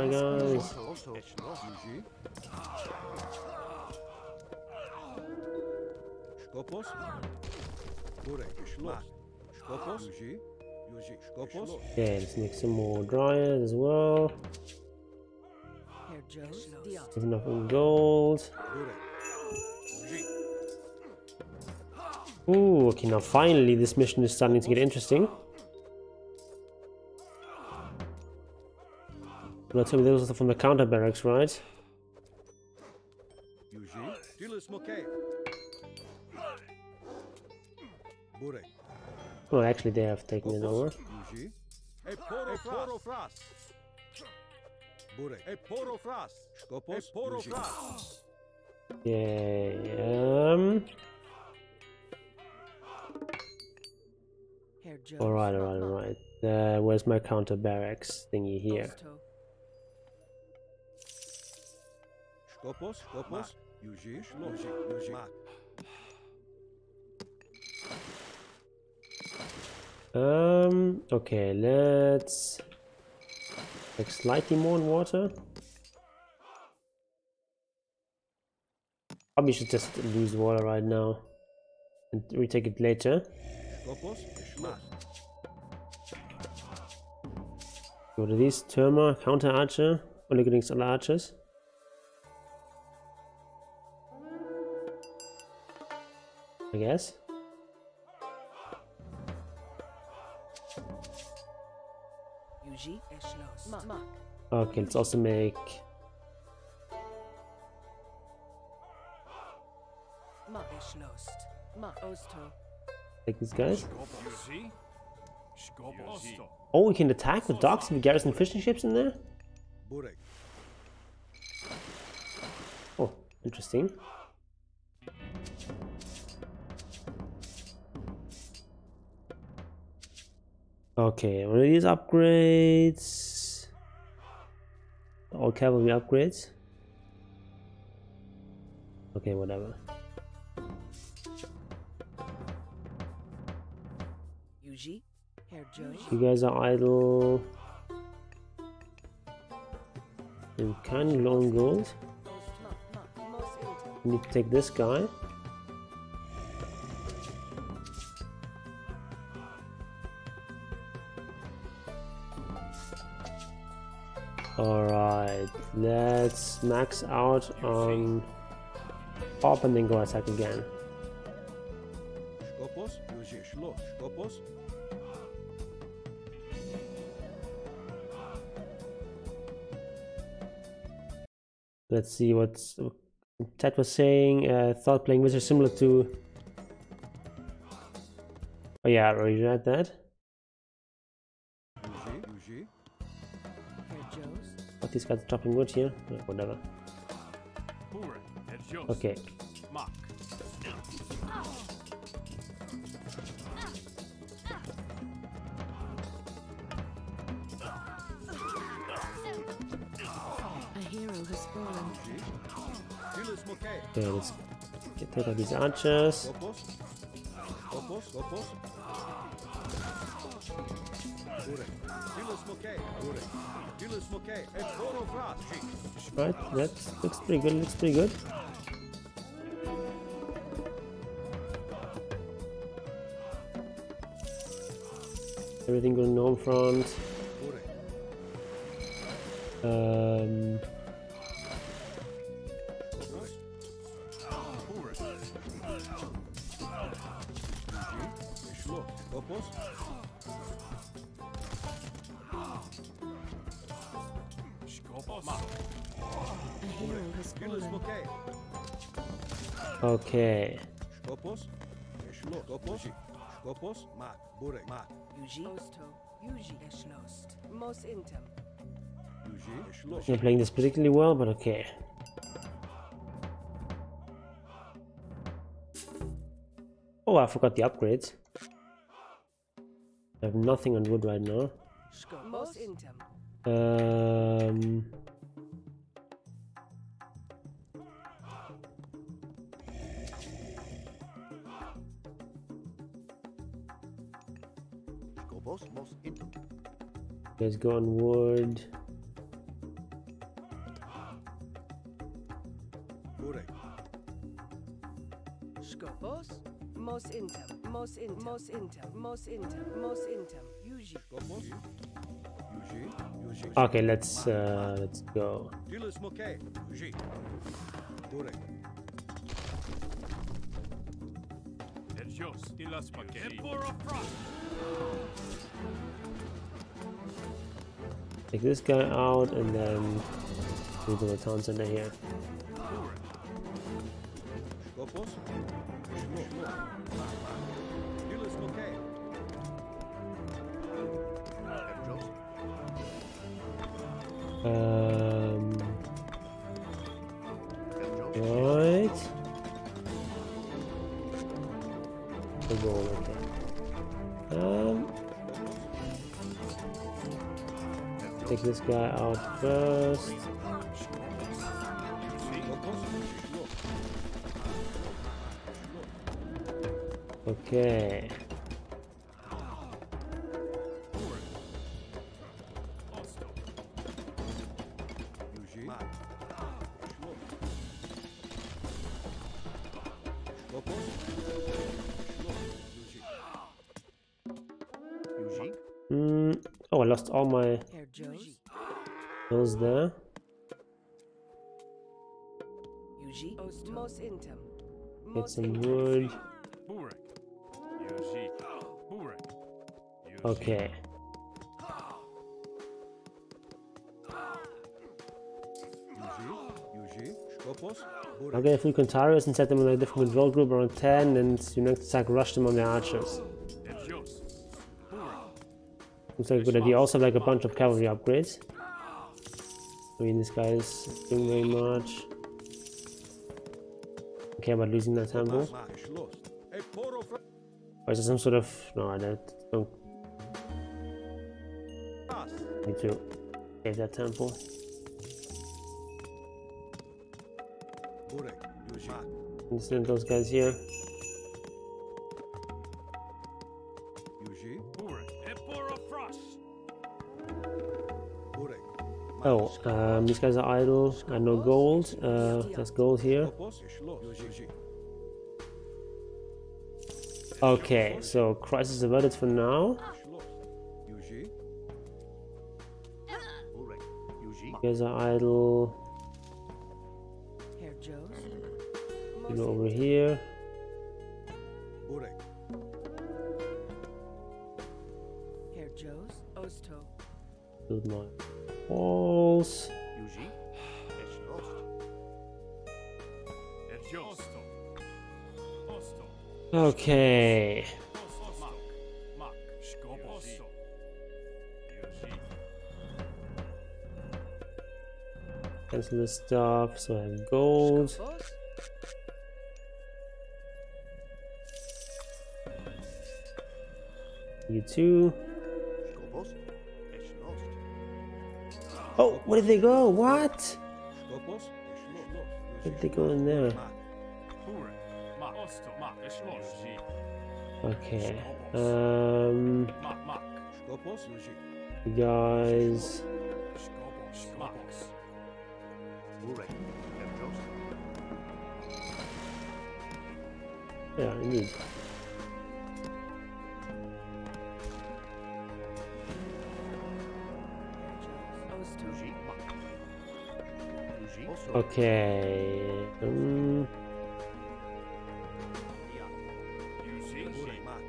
My guys. Also. Schloss. Yuji. Skopos. Skopos. Yuji. Yuji. Skopos. Okay, let's make some more dryads as well. Herr Joes, Dion. Have enough in gold. Ooh, okay, now finally this mission is starting to get interesting. But tell me those are from the counter barracks, right? Well, oh, actually, they have taken it over. Yeah. Um... All right, all right, all right. Uh, where's my counter barracks thingy here? Skopos, Skopos, Yuji, Shloshi, Yuji. Mak. Um, okay, let's like slightly more in water. Probably should just lose water right now and retake it later. Skopos, Shlosh. Go to these Turma, counter archer, only against all archers. I guess. Yuji, Eschloss. Mak. Mak. Okay, let's also make Mak. Eschloss. Mak. Osto. like these guys. Oh, we can attack with docks if we garrison fishing ships in there? Oh, interesting. Okay, these upgrades? All cavalry upgrades? Okay, whatever. Yuji. You guys are idle. Kind of low on gold. Mak. Mak. Most intel. We need to take this guy. Alright, let's max out on pop and then go attack again. Skopos, Yuji, Shlosh. Skopos. Let's see what Ted was saying. Uh, thought playing wizard similar to. Oh yeah, I already read that. Joe's. But these guys are chopping wood here. Yeah, whatever. Pure. Et Jos. Okay. Mak. A hero has fallen. Dilis Mokay. Okay, let's get rid of these archers. Right, that looks pretty good. Looks pretty good. Everything going home front. Burek. Shlosh. Not playing this particularly well, but okay. Oh, I forgot the upgrades. I have nothing on wood right now. Um, let's go on wood. Intem. Intem. Intem. Intem. Intem. Okay, let's uh, let's go. Dilis Mokay. Yuji. Burek. Et Jos. Dilas Make. Emperor Frost. Take this guy out and then move to the town center here. This guy out first. Okay. My Herr Joes. bills there. Yuji. Mos intem. Get some wood. Burek. Okay. Yuji. Yuji. Skopos. I'll get a few Contarius and set them in a different control group around 10 and you next attack rush them on the archers. Edios. Looks like a good idea. Also like a bunch of cavalry upgrades. I mean this guy is doing very much. Okay about losing that temple. Or is there some sort of no I don't, don't Fras. need to save that temple. Send those guys here. Oh, um, these guys are idle. I no gold. Uh, there's gold here. Skopos. Geschlossen. Yuji. Okay, so crisis averted for now. You guys are idle. You go over here. Burek. Herr Joes. Osto. Build my walls. Yuji. Geschlossen. Edios. Osto. Okay. Cancel this stuff. So I have gold. You too. Oh, where did they go? What? Where did they go in there? Okay. Um, guys. Yeah, indeed. Osto. Okay. Um. Mak.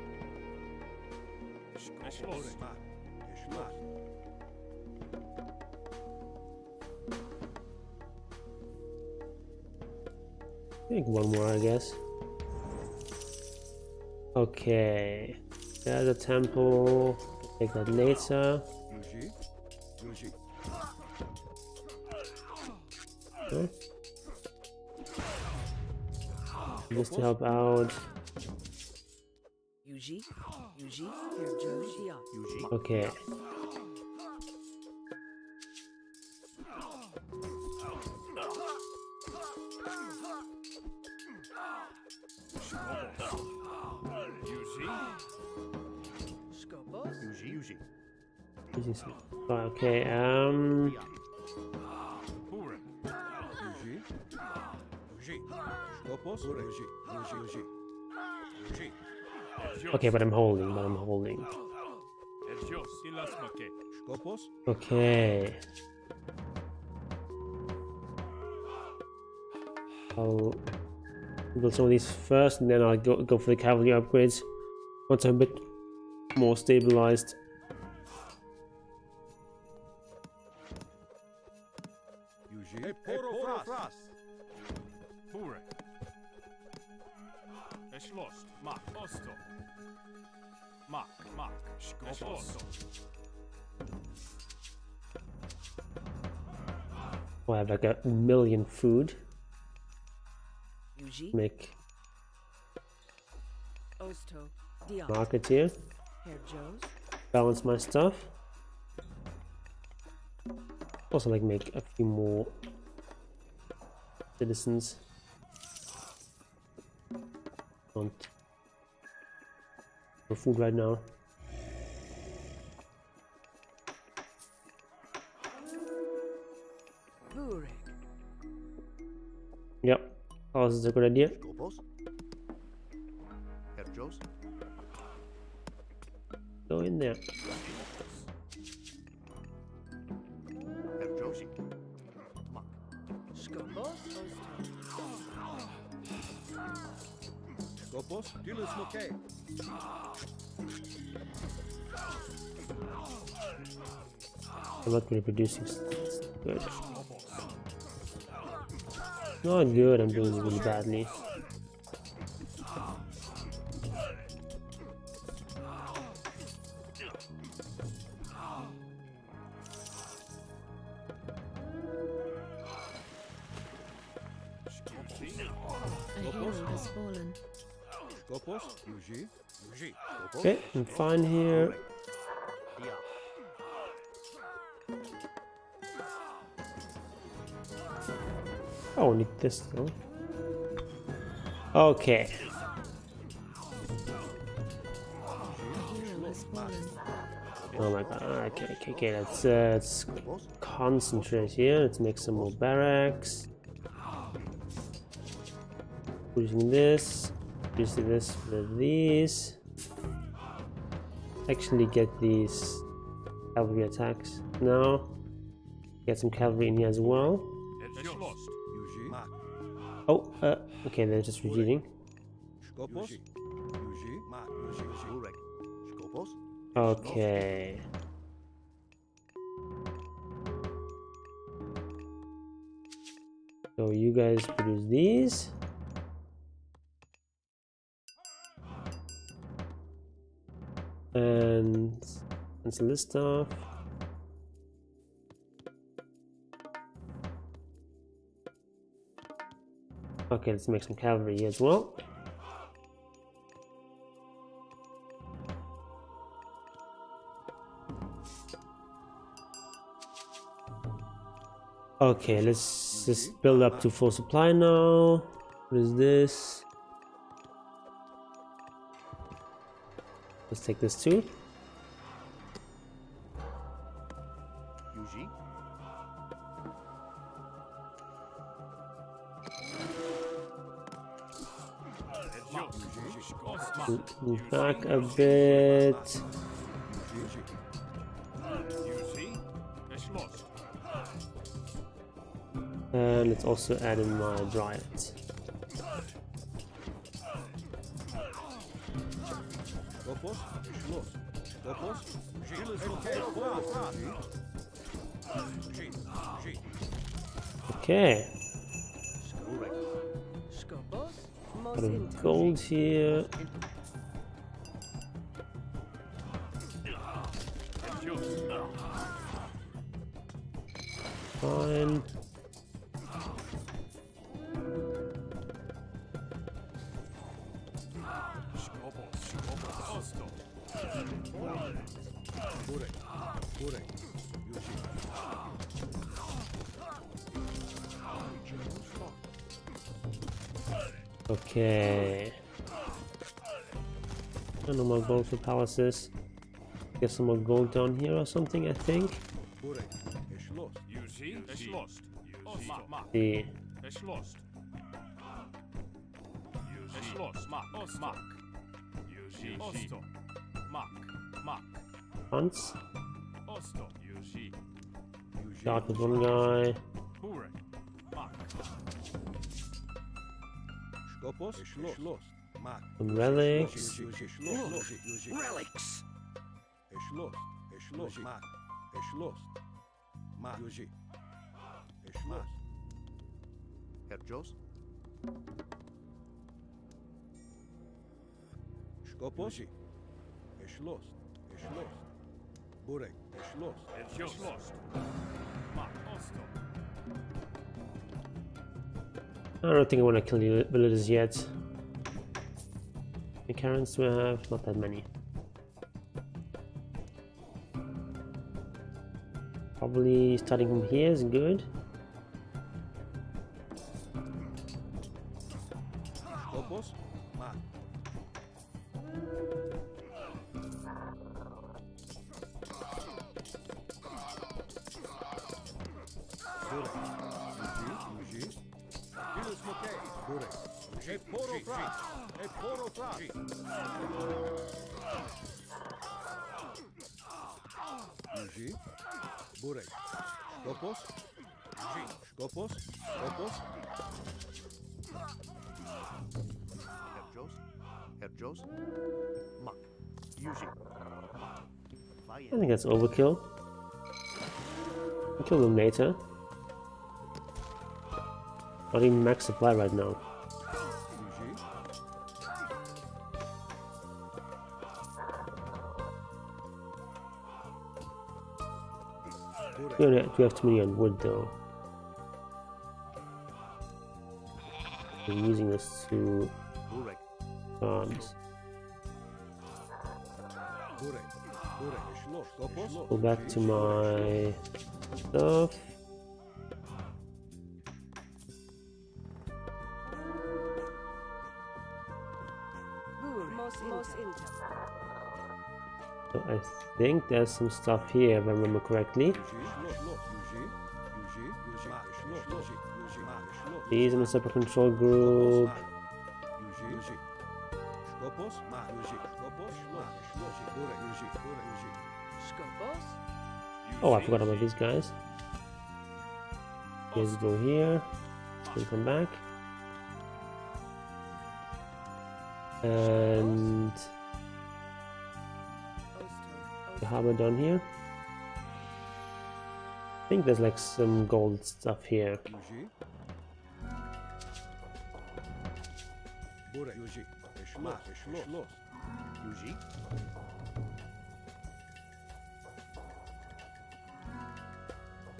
I think one more, I guess. Okay. There's a temple. Take that later. Just to help out. Yuji. Yuji. Herr Joes. Dia. Yuji. Okay. Yuji. Skopos. Yuji. Yuji. This is okay. Um, Okay, but I'm holding. But I'm holding. Edios. Ilas Make. Skopos. Okay. I'll build some of these first, and then I'll go go for the cavalry upgrades once I'm a bit more stabilized. Mak. Osto. Mak. Mak. Skopos. Oh, I have like a million food. Yuji. Make Osto. Dia. market here. Herr Joes. balance my stuff. Also like make a few more citizens. Want for food right now. Burek. Yep, house is a good idea. Skopos. Herr Joes. Go in there. Herr Skopos. Skopos. Dilus Not reproducing. Good. Not good. I'm doing really badly. Okay, I'm here. Oh, need this though. Okay. Oh my god. Okay, okay, okay. Let's uh, let's concentrate here. Let's make some more barracks. Using this. Using this for these. Actually, get these cavalry attacks now. Get some cavalry in here as well. Oh, uh, okay, they're just retreating. Skopos. Yuji. Mak. Yuji. Yuji. Burek. Skopos. Okay. So you guys produce these. And cancel this stuff. Okay, let's make some cavalry as well. Okay, let's just build up to full supply now. What is this? Let's take this too. Yuji. Move Back a bit. And let's also add in my dryads. Skopos. Dilus Moke. Fora Fras. Yuji. Yuji. Okay, got a gold here. Okay. No more gold for palaces. Get some more gold down here or something, I think. Burek. Schloss. Yuzi, es lost. Mak, mak, The es lost. Es lost. Mak, os, mak. Yuzi, osto. Mak, mak. hunts. Start with one guy. Relics. Schloss. Yuji. Relics. Schloss. Schloss. Mak. Schloss. Mak. Schloss. Herr Joes. Skopos. Schloss. Schloss. Burek. Schloss. Es lost. Mak, osto. I don't think I want to kill the villagers yet. The Karens do I have? Not that many. Probably starting from here is good. That's overkill. We'll kill them later. Not even max supply right now. We have, too many on wood though. We're using this to farms. Burek. Go back to my stuff. So I think there's some stuff here, if I remember correctly. These in a separate control group. Oh, I forgot about these guys. Let's go here. Then come back. And the harbor down here. I think there's like some gold stuff here.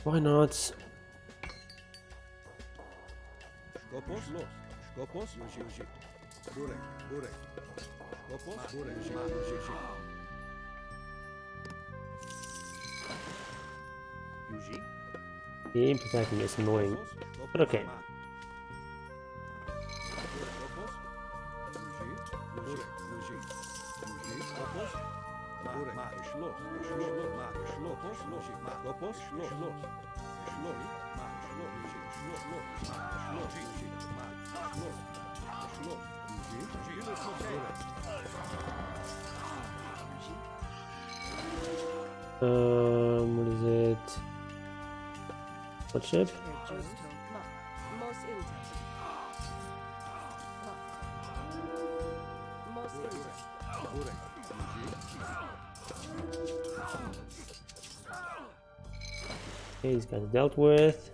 Why not? The aim attacking is annoying, but okay. Um, what is it? What ship? Herr Justo. Muck. Most Okay, these guys dealt with.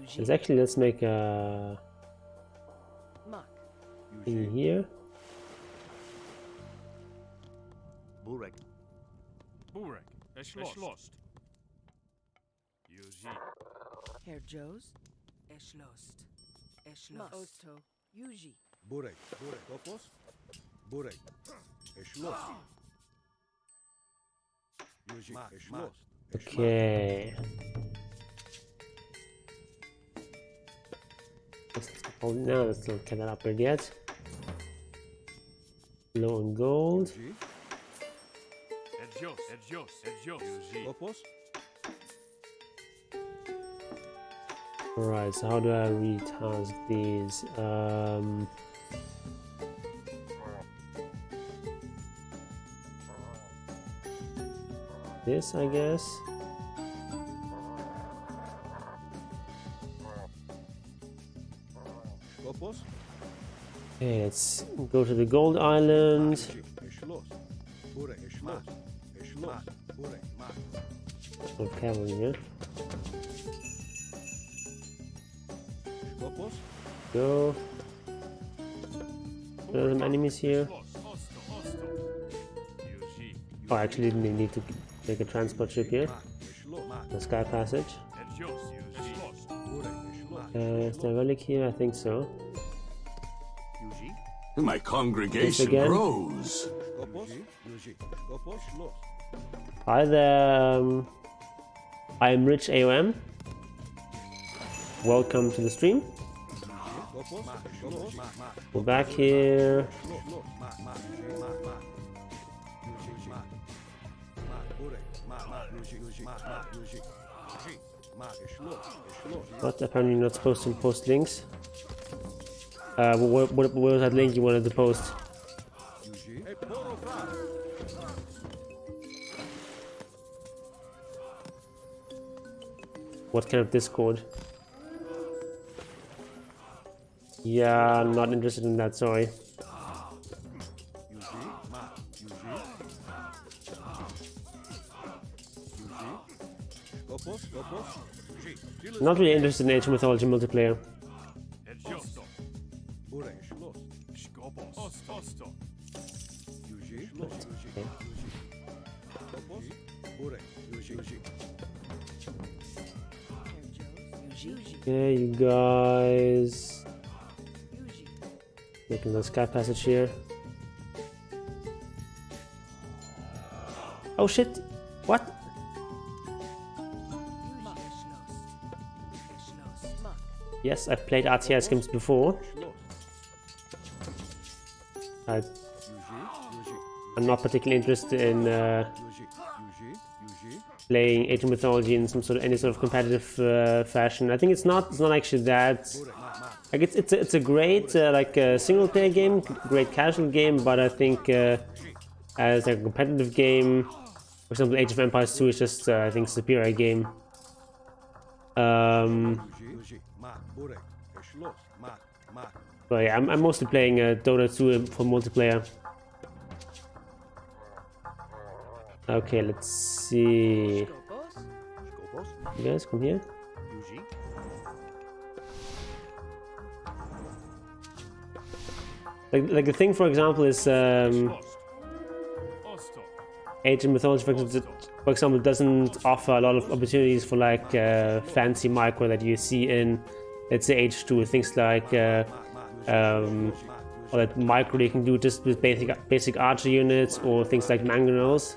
Because actually, let's make a thing here. Burek. Burek. Es lost. Herr Joes. Es lost. Eschloss. Maoto. Yuji. Burek. Burek. Oh, Opos. Burek. Eschloss. Yuji. Eschloss. Okay. Powinno z tego kanala prygiać. Low on gold. Adios, adios, adios. Opos. All right, so how do I retask these? Um, this, I guess. Okay, let's go to the gold island. Okay, we're here. Go. There are some enemies here. Osto. Osto. Yuji. Oh, actually, they need to make a transport ship here. The Sky Passage. Uh, is there a relic here? I think so. My congregation grows. Skopos, Yuji. Skopos, los. Hi there. Um, I'm Rich AOM. Welcome to the stream. We're back here. But apparently not supposed to post links. Uh, what, what, what was that link you wanted to post? What kind of Discord? Yeah, I'm not interested in that, sorry. Not really interested in Age Mythology multiplayer. Burek, ish los. Making the sky passage here. Oh shit! What? Yes, I've played RTS games before. I, I'm not particularly interested in uh, playing Age of Mythology in some sort of any sort of competitive uh, fashion. I think it's not it's not actually that like it's it's a, it's a great uh, like uh, single player game, great casual game, but I think uh, as a competitive game, for example, Age of Empires 2 is just uh, I think superior game. Um, but yeah, I'm, I'm mostly playing uh, Dota 2 for multiplayer. Okay, let's see. You guys come here. Like, like the thing, for example, is um, of Mythology, for example, for example, doesn't offer a lot of opportunities for like uh, fancy micro that you see in, let's say, H2. Things like uh, um, or that micro you can do just with basic basic archer units or things like mangonels.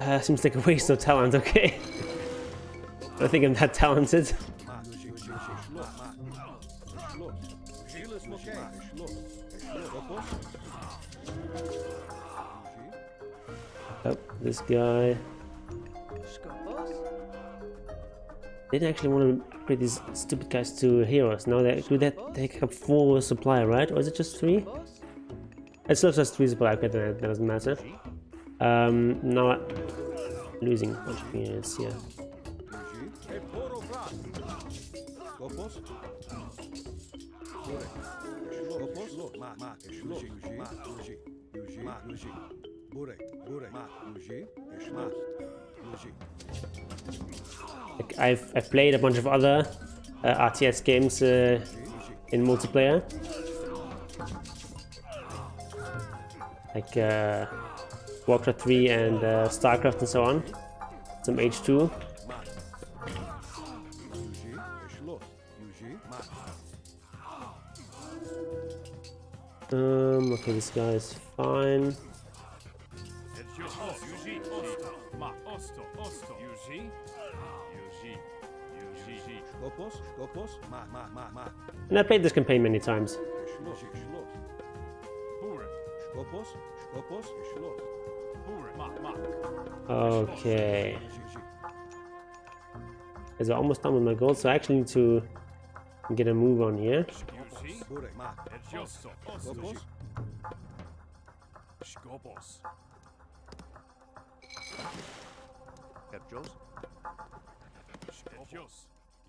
Uh, seems like a waste of talent. Okay, I think I'm that talented. This guy. Didn't actually want to upgrade these stupid guys to heroes. Now they do that take up four supply, right? Or is it just three? It still just three supply. Okay, that, that doesn't matter. Um, now I'm losing a bunch of units here. Skopos. Burek, ish los. Skopos, los, ma, ma, ish los, Yuji, ma, Yuji, Yuji, ma, Yuji. Burek, Burek, ma, Yuji, ish los, Yuji. Like I've I've played a bunch of other uh, RTS games uh, in multiplayer, like uh, Warcraft 3 and uh, Starcraft and so on. Some H2. Yuji, ish los, Um, okay, this guy is fine. And I've played this campaign many times. Ish los, ish los. Burek. Skopos, Skopos, ish los. Burek. Ma. Ma. Okay. As I'm almost done with my gold, so I actually need to get a move on here.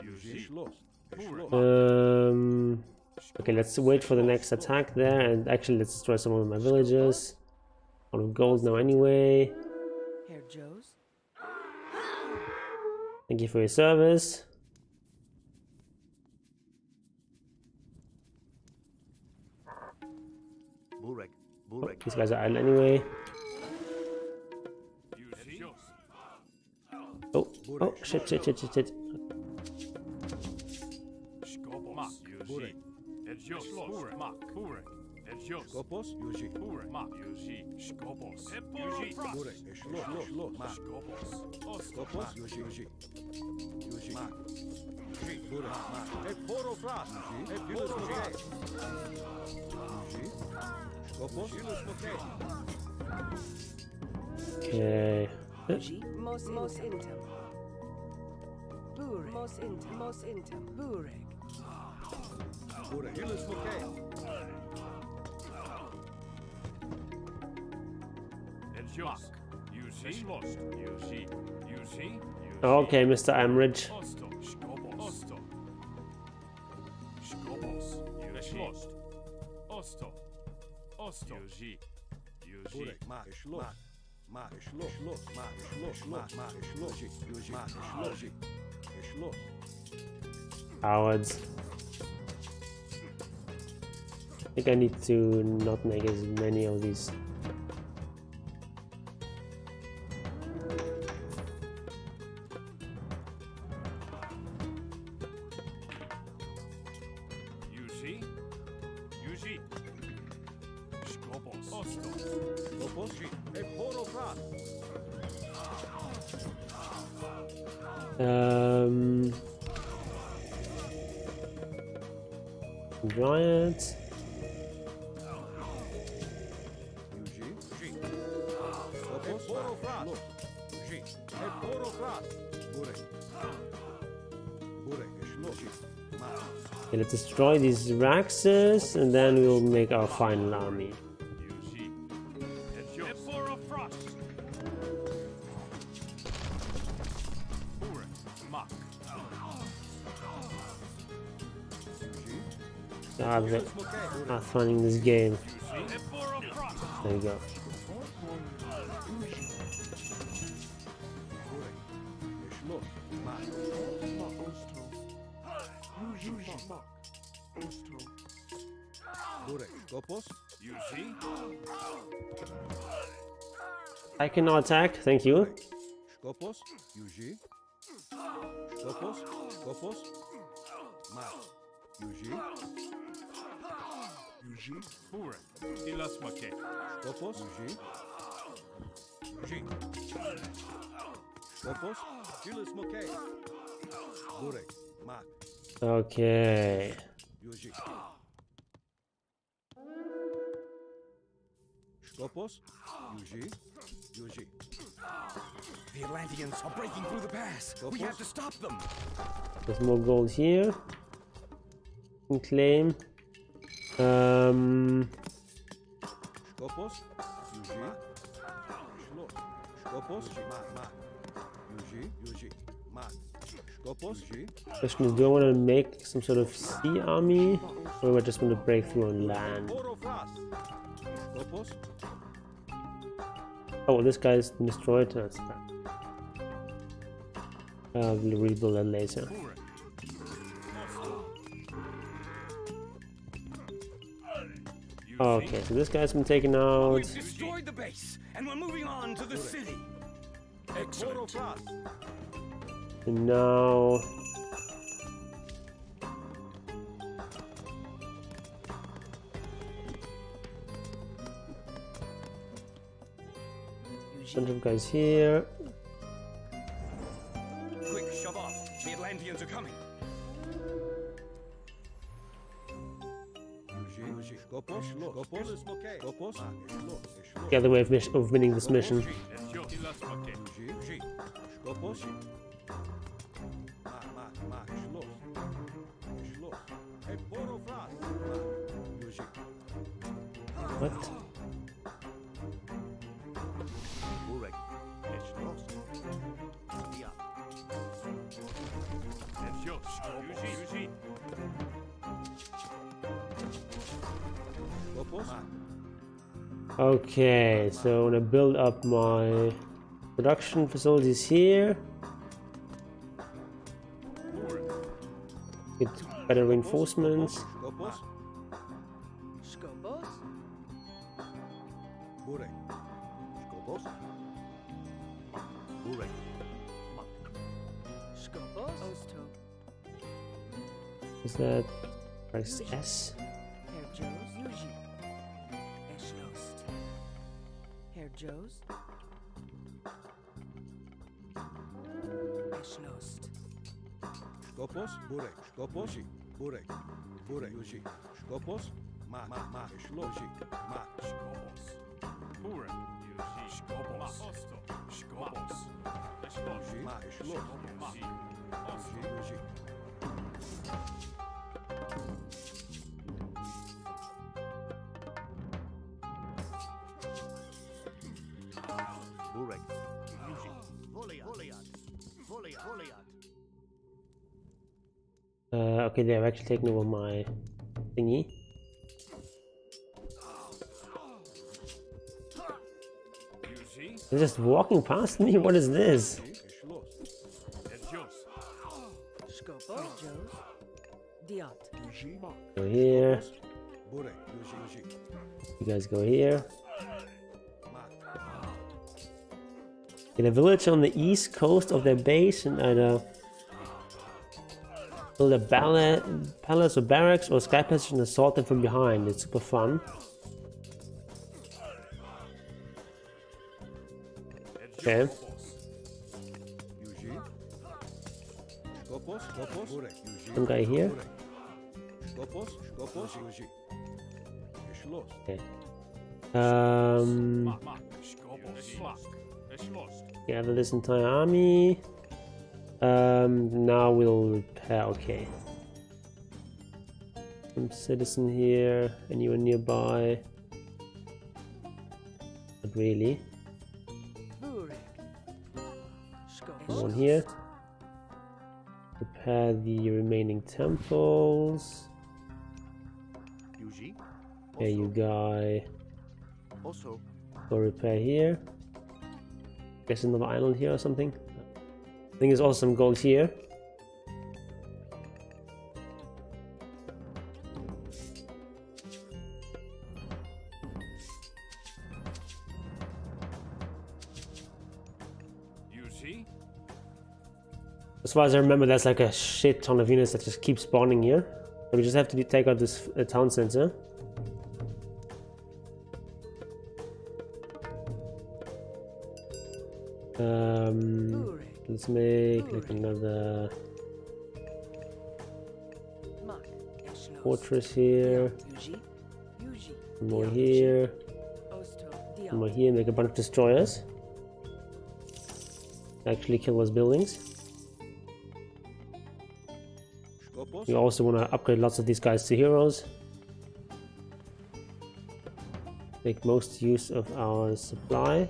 Yuji. Burek, ma. Osto. Osto. Skopos, Skopos. Herjos. Skopos. Yuji, ish los, ish los. Um, okay, let's wait for the next attack there, and actually let's destroy some of my villages. Out of gold now anyway. Thank you for your service. Burek. Oh, these guys are idle anyway. Oh, oh, shit, shit, shit, shit, shit. Jurzy. Edjos. Ure. Mak. Ure. Edjos. Skopos. Jurzy. Ure. Mak. Jurzy. Skopos. Jurzy. Ure. Eshlo. Lo. Lo. Mak. Skopos. Skopos. Jurzy. Jurzy. Jurzy. Mak. Jurzy. Ure. Mak. E poro fras. E poro fras. Jurzy. Skopos. Jurzy. Okay. Mos mos intim. Bure. Mos intim. Mos intim. Bure. Burek, Yuji, Smokey. Mak. Yuji. Lost. Yuji. Yuji. Okay, Mr. Amridge. Osto. Skopos. Osto. Skopos. Yuji. Lost. Osto. Osto. Yuji. Yuji. Burek, Mak, Shlos. Mak, Shlos, Shlos, Mak, Shlos, Mak, Mak, Yuji, Mak, Shlos, Shlos. Cowards. I think I need to not make as many of these. Destroy these Raxes and then we'll make our final army. God, the not finding this game. There you go. Burek, Skopos. Yuji. I cannot attack, thank you. Skopos, Yuji. Skopos, Skopos. Mak. Yuji. Yuji. Burek. Ilas Make. Skopos, Yuji. Yuji. Skopos, Julius Mokay. Burek, Mak. Okay. Yuji. Skopos, Yuji. Yuji. The Atlanteans are breaking through the pass. We have to stop them. There's more gold here. Can claim. Um, Skopos, Yuji. Shlos. Skopos, Mak, Mak. Yuji, Yuji. Mak. Yuji. question is, do I want to make some sort of sea army, or do I just want to break through on land? Poro Frost. Skopos, Oh, this guy's been destroyed. That's bad. Uh, we'll rebuild that later. Okay, so this guy's been taken out. We've destroyed the base, and we're moving on to the city. Poro Frost. And now. Guys here. Quick, shove off. The Atlanteans are coming. Yuji, Yuji. Skopos, Shlos. Skopos, Julius Mokay. Skopos, Mak. Shlos. Shlos. The other way of, of winning this mission. Ilas Okay, so I'm gonna build up my production facilities here. Get better reinforcements. Is that press S? Joes. Erschlossen. Skopos, Burek, Skoposi, Burek, Burek, Yuji, Skopos, Ma, Ma, Ma, Shloshi, Ma, Skopos. Burek. Yuji. Skopos. Skopos. Yuji, Ma, Shlosh, Yuji, Yuji, Burek. Uh, okay, they have actually taken over my thingy. They're just walking past me? What is this? Herr Joes. Scopo. Herr Joes. Diot. Go here. Burek, Yuji, Yuji, You guys go here. In a village on the east coast of their base and either build a palace or barracks or sky passage and assault them from behind. It's super fun. Okay. Some guy here. Okay. Um. Gather this entire army. Um, now we'll repair. Okay. Some citizen here. Anyone nearby? Not really. Scopo. Here? Repair the remaining temples. Okay, you guy. Also. Go repair here. Guess another island here or something. I think there's also some gold here. As far as I remember, there's like a shit ton of units that just keep spawning here. So we just have to take out this uh, town center. Um, let's make like another fortress here. More here. More here. Make a bunch of destroyers. Actually kill those buildings. We also want to upgrade lots of these guys to heroes. Make most use of our supply.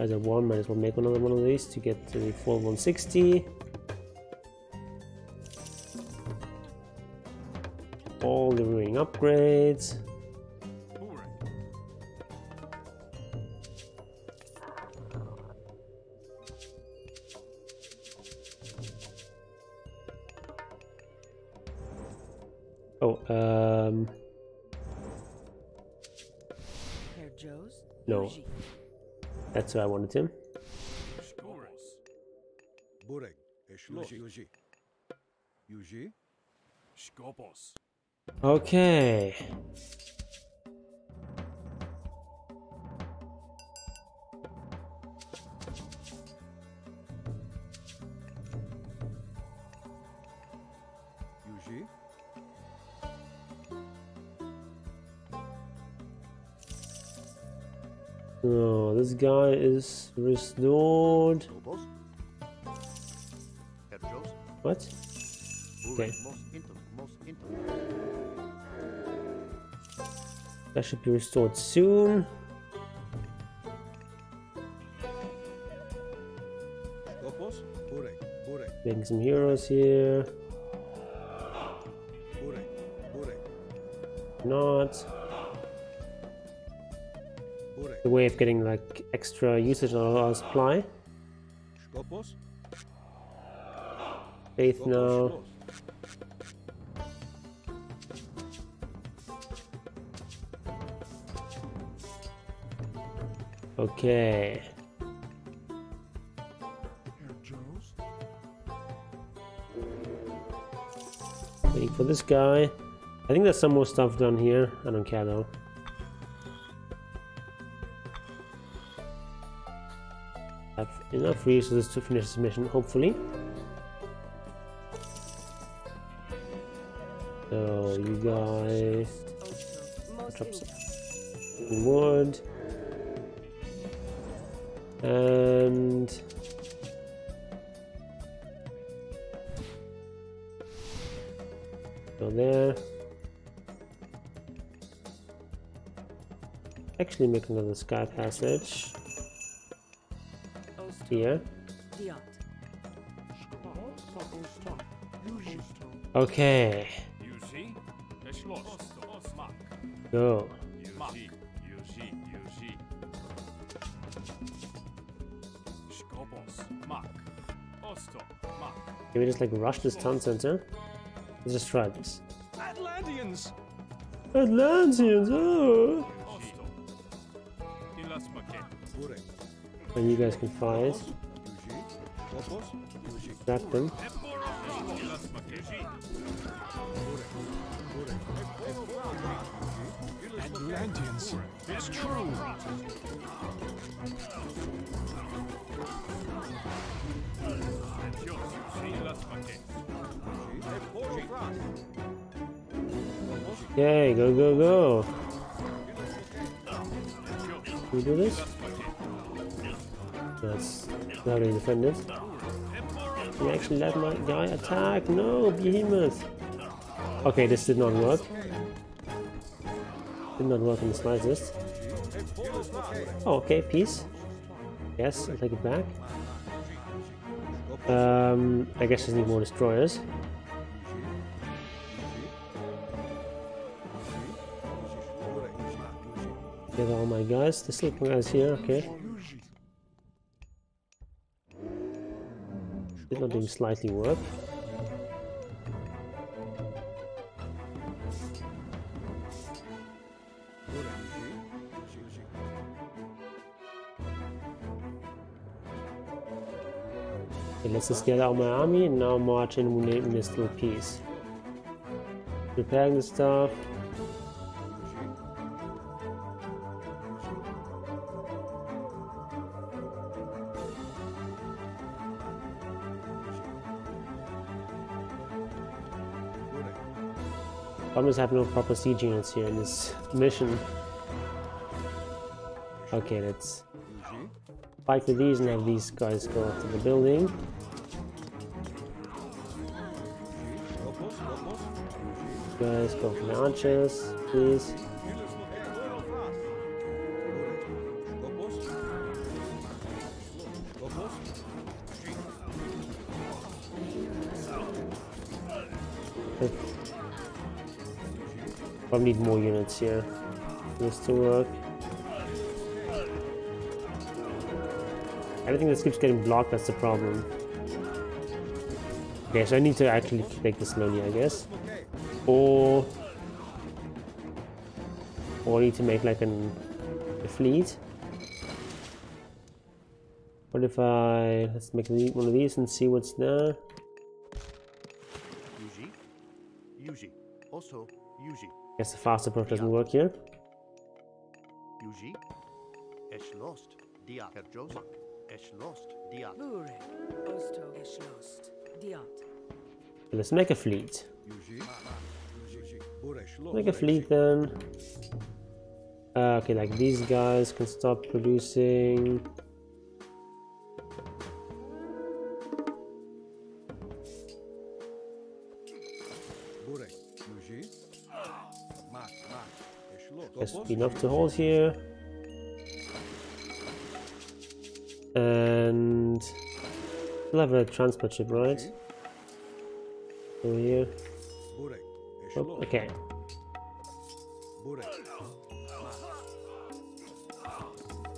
Are one, might as well make another one of these to get to the full 160. All the remaining upgrades. That's what I wanted him. Skopos. Burek, Shlosh, Yuji, Yuji, Skopos. Okay. Oh, this guy is restored. What? Okay. That should be restored soon. Making some heroes here. Not. The way of getting like extra usage on our supply. Faith now. Okay. Waiting for this guy. I think there's some more stuff done here. I don't care though. Enough resources to finish this mission, hopefully. So you guys drop some wood and go there. Actually, make another sky passage here. Okay. Go. Can we just like rush this town center? Let's just try this. Atlanteans! Atlanteans! Oh! And you guys can fight. Grab them. Atlanteans! It's true! Yay, go, go, go! Can we do this? That's how do you? Can actually let my guy attack? No, behemoth! Okay, this did not work. Did not work in the slightest. Oh, okay, peace. Yes, I'll take it back. Um, I guess I need more destroyers. Get all my guys. The sleeping guys here, okay. Not even slightly work. Okay, let's just get out my army and now march in when there's still peace. Preparing the stuff. Problem have no proper siege units here in this mission. Okay, let's fight with these and have these guys go up to the building. Guys, go for the archers, please. Probably need more units here this to work. Everything that keeps getting blocked, that's the problem. Okay, so I need to actually take this slowly, I guess. Or... Or I need to make like an, a fleet. What if I... Let's make one of these and see what's there. Yuji. Yuji. Also, Yuji. Guess the fast approach doesn't work here. Yuji. Es lost. Dia. Herjos. Es lost. Dia. Bure. Osto. Es lost. Diat. Let's make a fleet. Make a fleet then. Uh, okay, like these guys can stop producing. There's enough to hold here. And we'll have a transport ship, right? Over here. Oh, okay.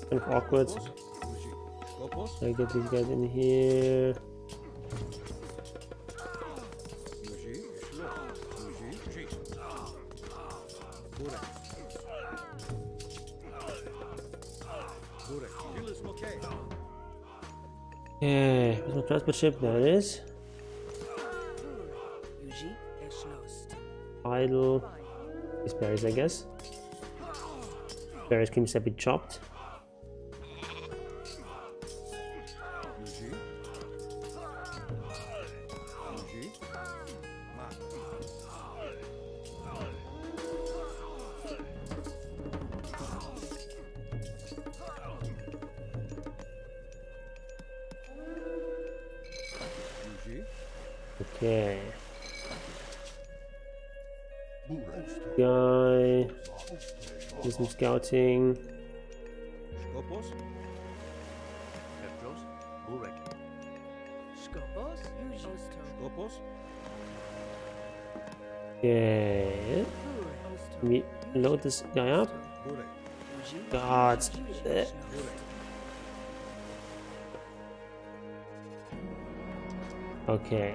Kind of awkward. I get these guys in here. Yeah, where's my transport ship? There it is. Idle. These berries, I guess. Berries can be chopped. Scouting. Skopos. Petros. Burek. Skopos, Yuji. Skopos. Okay. Let me load this guy up. God. Okay.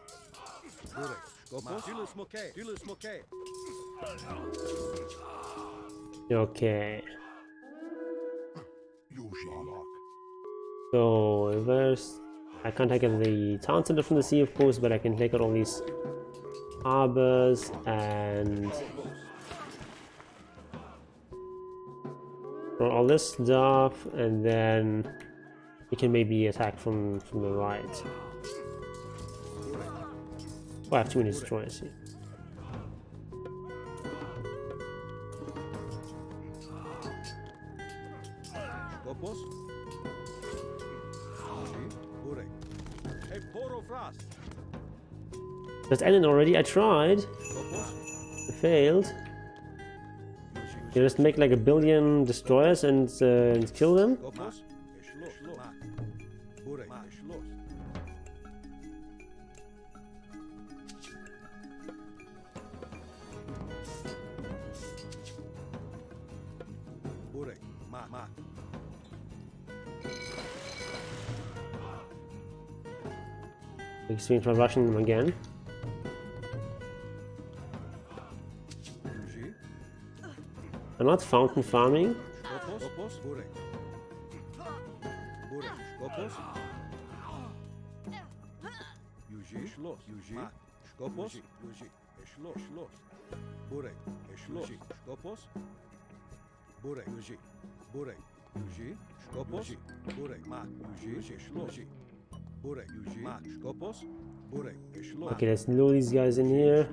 Burek. Skopos. Dilus moke. Dilus moke. Okay. So there's I can't take the town center from the sea of course, but I can take out all these harbors and all this stuff and then we can maybe attack from from the right. I have too many destroyers here. Skopos. Yuji. Burek. E poro fras. That's ended already. I tried. I failed. You just make like a billion destroyers and, uh, and kill them. Extreme try rushing them again. I'm not fountain farming. Skopos. Skopos. Burek. Burek. Skopos. Yuji. Schloss. Yuji. Mak. Skopos. Yuji. E schloss. Schloss. Burek. E schloss. Skopos. Burek. Yuji. Burek. Yuji. Skopos. Burek. Mak. Yuji. E schloss. Burek. Yuji. Mak. Skopos. Burek. E schloss. Okay, let's lure these guys in here. Schloss. Mak. Yuji. Yuji. Mak. E schloss. Mak. Mak. Mak. Yuji. Mak. Mak. Yuji. E schloss. E poro fras. Schloss. Yuji. Yuji. Yuji. Mak. E schloss. Burek. Okay, let's lure these guys in here.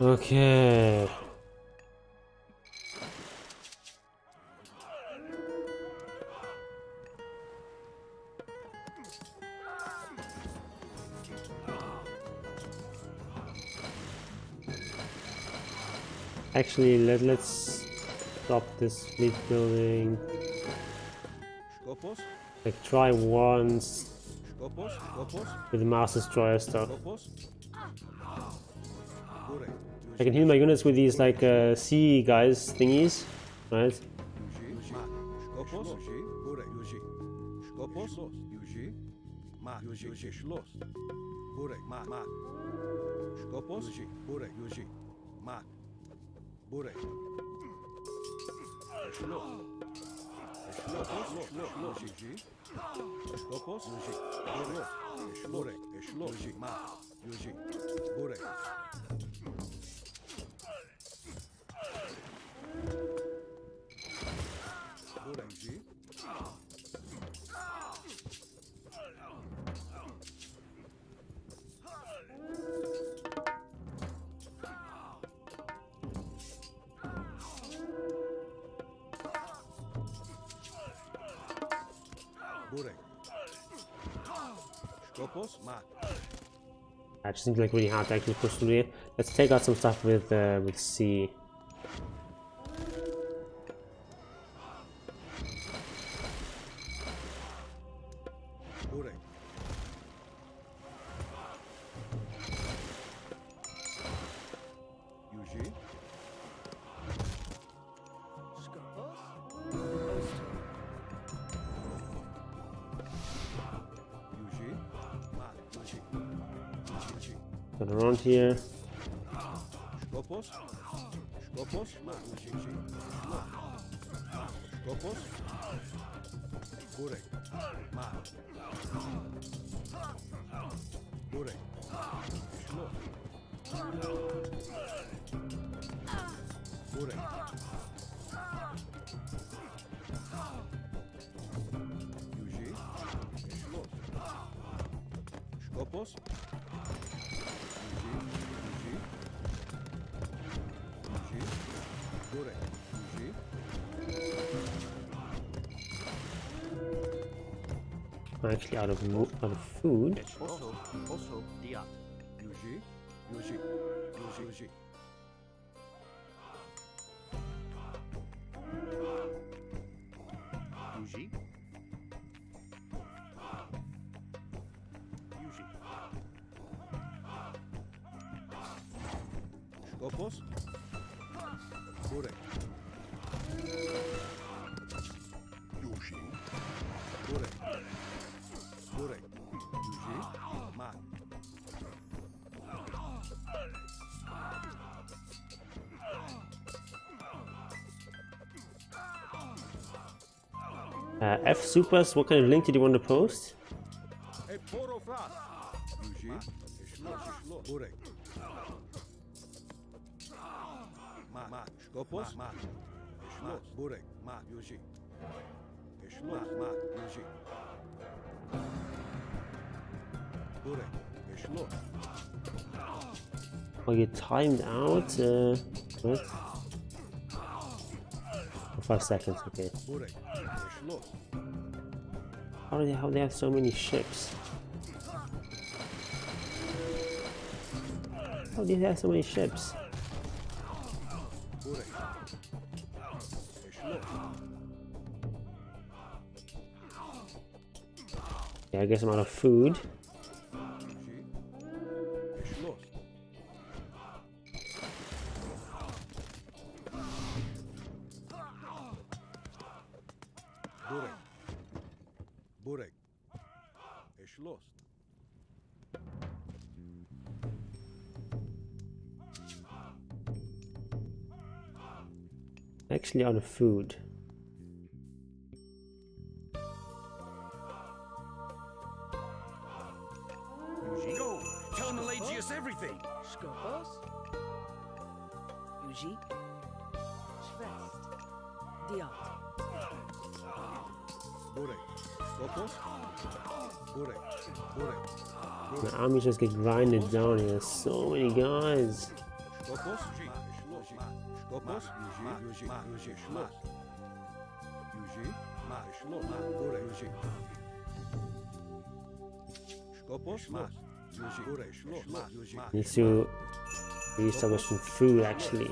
Okay. Actually, let, let's stop this fleet building. Like, try once with the Master Destroyer stuff. I can heal my units with these, like, uh, sea guys thingies, right? Yuji, segura aí. Segura aí, Ji. Burek. Škopos má. Just seems like really hard to actually push through here. Let's take out some stuff with uh, with C. Burek. I'm actually out of out of food. Also, also. Uh, F supers. What kind of link did you want to post? Oh, you timed out. Uh, what? Five seconds. Okay. Schlo. How do they? How they have so many ships? How do they have so many ships? Yeah, I guess I'm out of food. Actually, out of food. Go! Tell Melagius everything! Skopos. Yuji. Schwest. Diat. Burek. Skopos. Burek. Burek. The army just get grinded down here. There's so many guys. Skopos. Yuji. Ma. Schloss. Burek. Yuji. Skopos. Schloss. Yuji. Burek. Schloss. Ma. Yuji. Need to reestablish some food actually.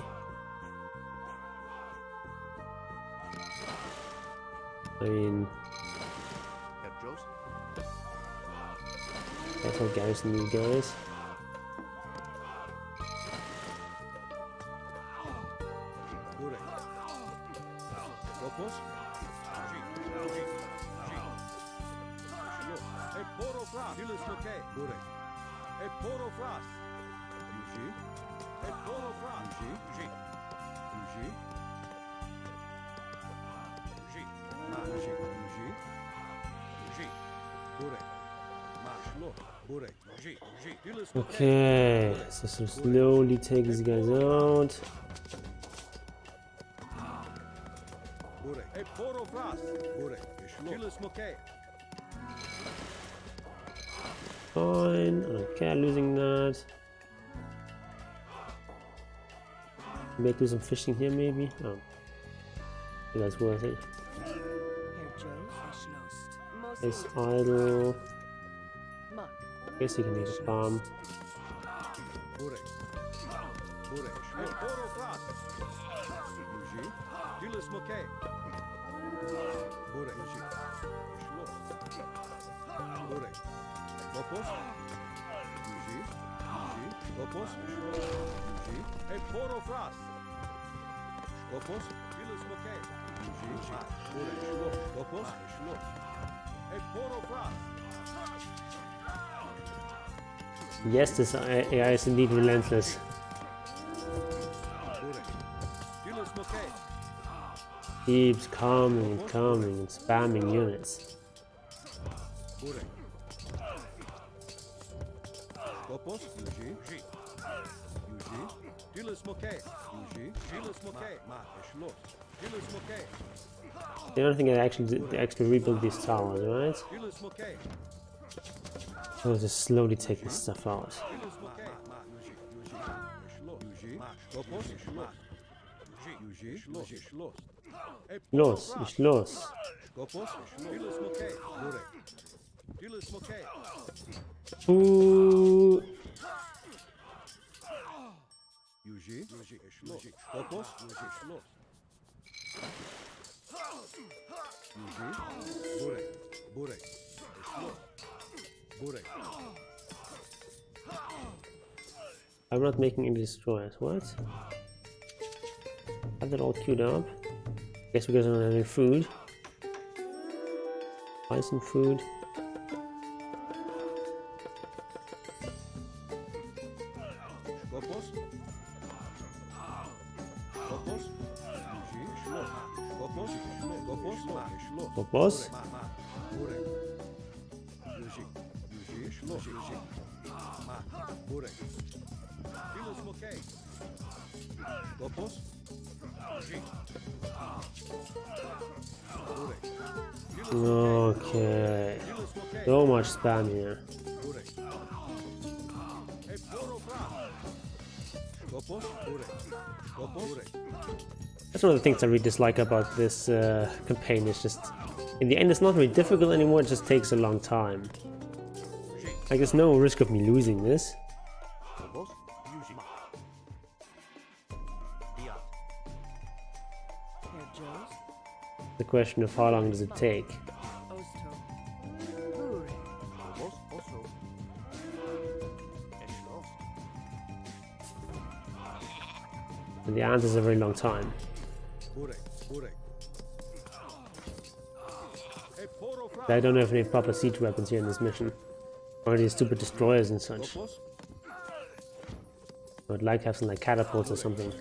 I mean, that's how garrison these guys. So, so slowly take these guys out. Burek. Hey, Poro Fras. Burek. Schloss. Hillis Loke. Fine. I don't care losing that. Maybe do some fishing here, maybe. Oh, that's worth it. It's Joe. Verschlossen. Most Place idle. Guess you can leave a bomb. Bure. Bure. El poro fras. Yuji. Dilis moke. Bure. Yuji. Shlo. Bure. Lopos. Yuji. Yuji. Lopos. Yuji. El poro fras. Lopos. Dilis moke. Yuji. Bure. Shlo. Lopos. Shlo. El poro Yes, this AI is indeed relentless. Keeps coming and coming and spamming units. The only thing. I actually actually rebuild these towers, right? I'll just slowly take this stuff out. Los, ich los. Ooh. I'm not making any destroyers. What? Have that all queued up. Guess I don't have any food. Buy some food. Lopos. Lopos. Bure. Dilis moke. Lopos. Yuji. Bure. Okay. So much spam here. Bure. Hey, poro fra. Lopos. Bure. Lopos. Bure. That's one of the things I really dislike about this uh, campaign. It's just, in the end, it's not really difficult anymore. It just takes a long time. Like, there's no risk of me losing this. The question of how long does it take? And the answer is a very long time. I don't have any proper siege weapons here in this mission. Or these stupid destroyers and such. I would like to have some like catapults or something.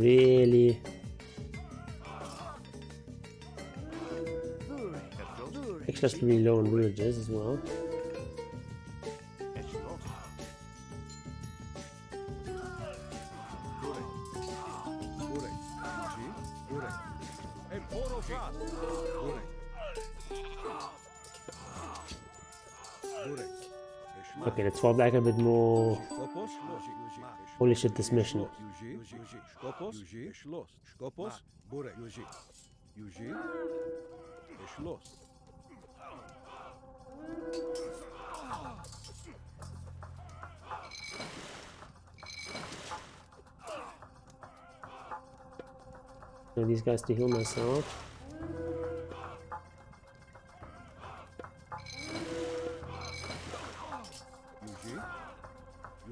Really Actually, really low on villages as well. Okay, let's fall back a bit more. Skopos. Yuji. Yuji. Holy shit, this mission. Yuji. Yuji. Skopos. Yuji. Ah, Eshlos. Skopos. Bure. Yuji. Yuji. Eshlos. So these guys to heal myself.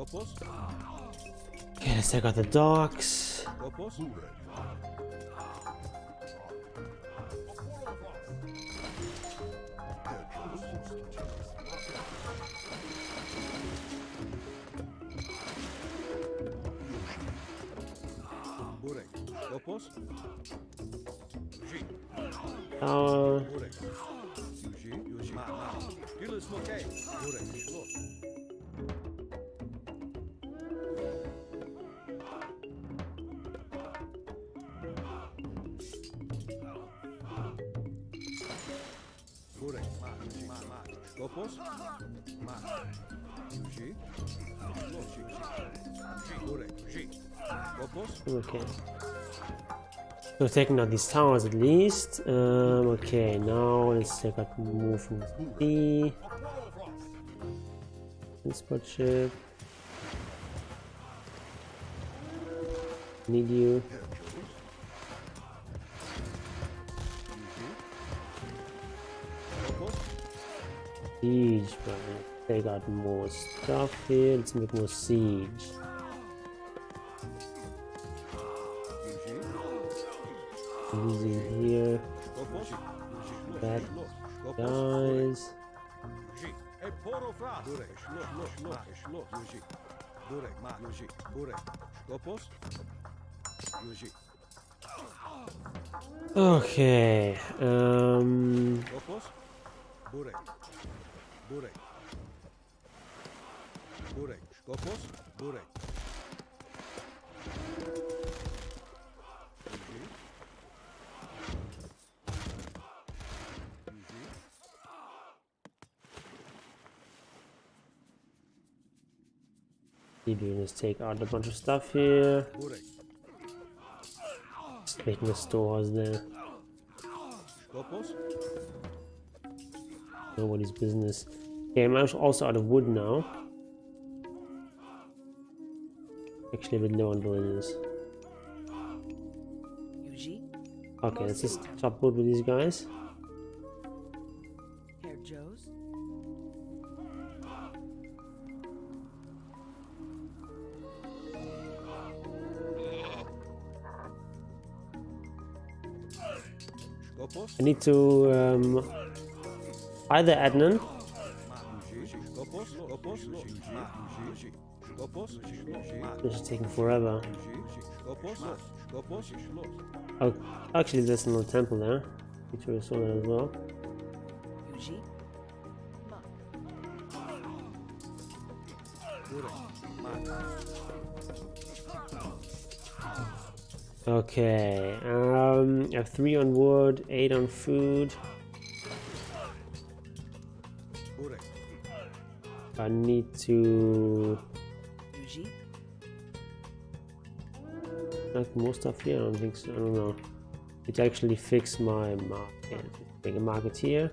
Okay, let's take out the docks. Skopos. Yuji. Skopos. Okay. So taking out these towers at least. Um, okay, now let's take out movement B. Transport ship. Need you. Siege, bro. Take out more stuff here. Let's make more siege. Using here. That. Yuji. Okay. Um. Burek. Burek. Skopos. Burek. Yuji. You do is take out a bunch of stuff here. Burek. Just making the stores there. Skopos. Nobody's business. Okay, I'm also- also out of wood now. Actually, a bit low on villages. Okay, let's just chop wood with these guys. Herr Joe's. I need to um, Adnan. Yuji. Skopos. Yuji. This is taking forever. Oh, actually, there's another temple there. To restore that as well. Okay, um, I have three on wood, eight on food. I need to like more stuff here. I don't think so. I don't know. It actually fix my market. Make a market here.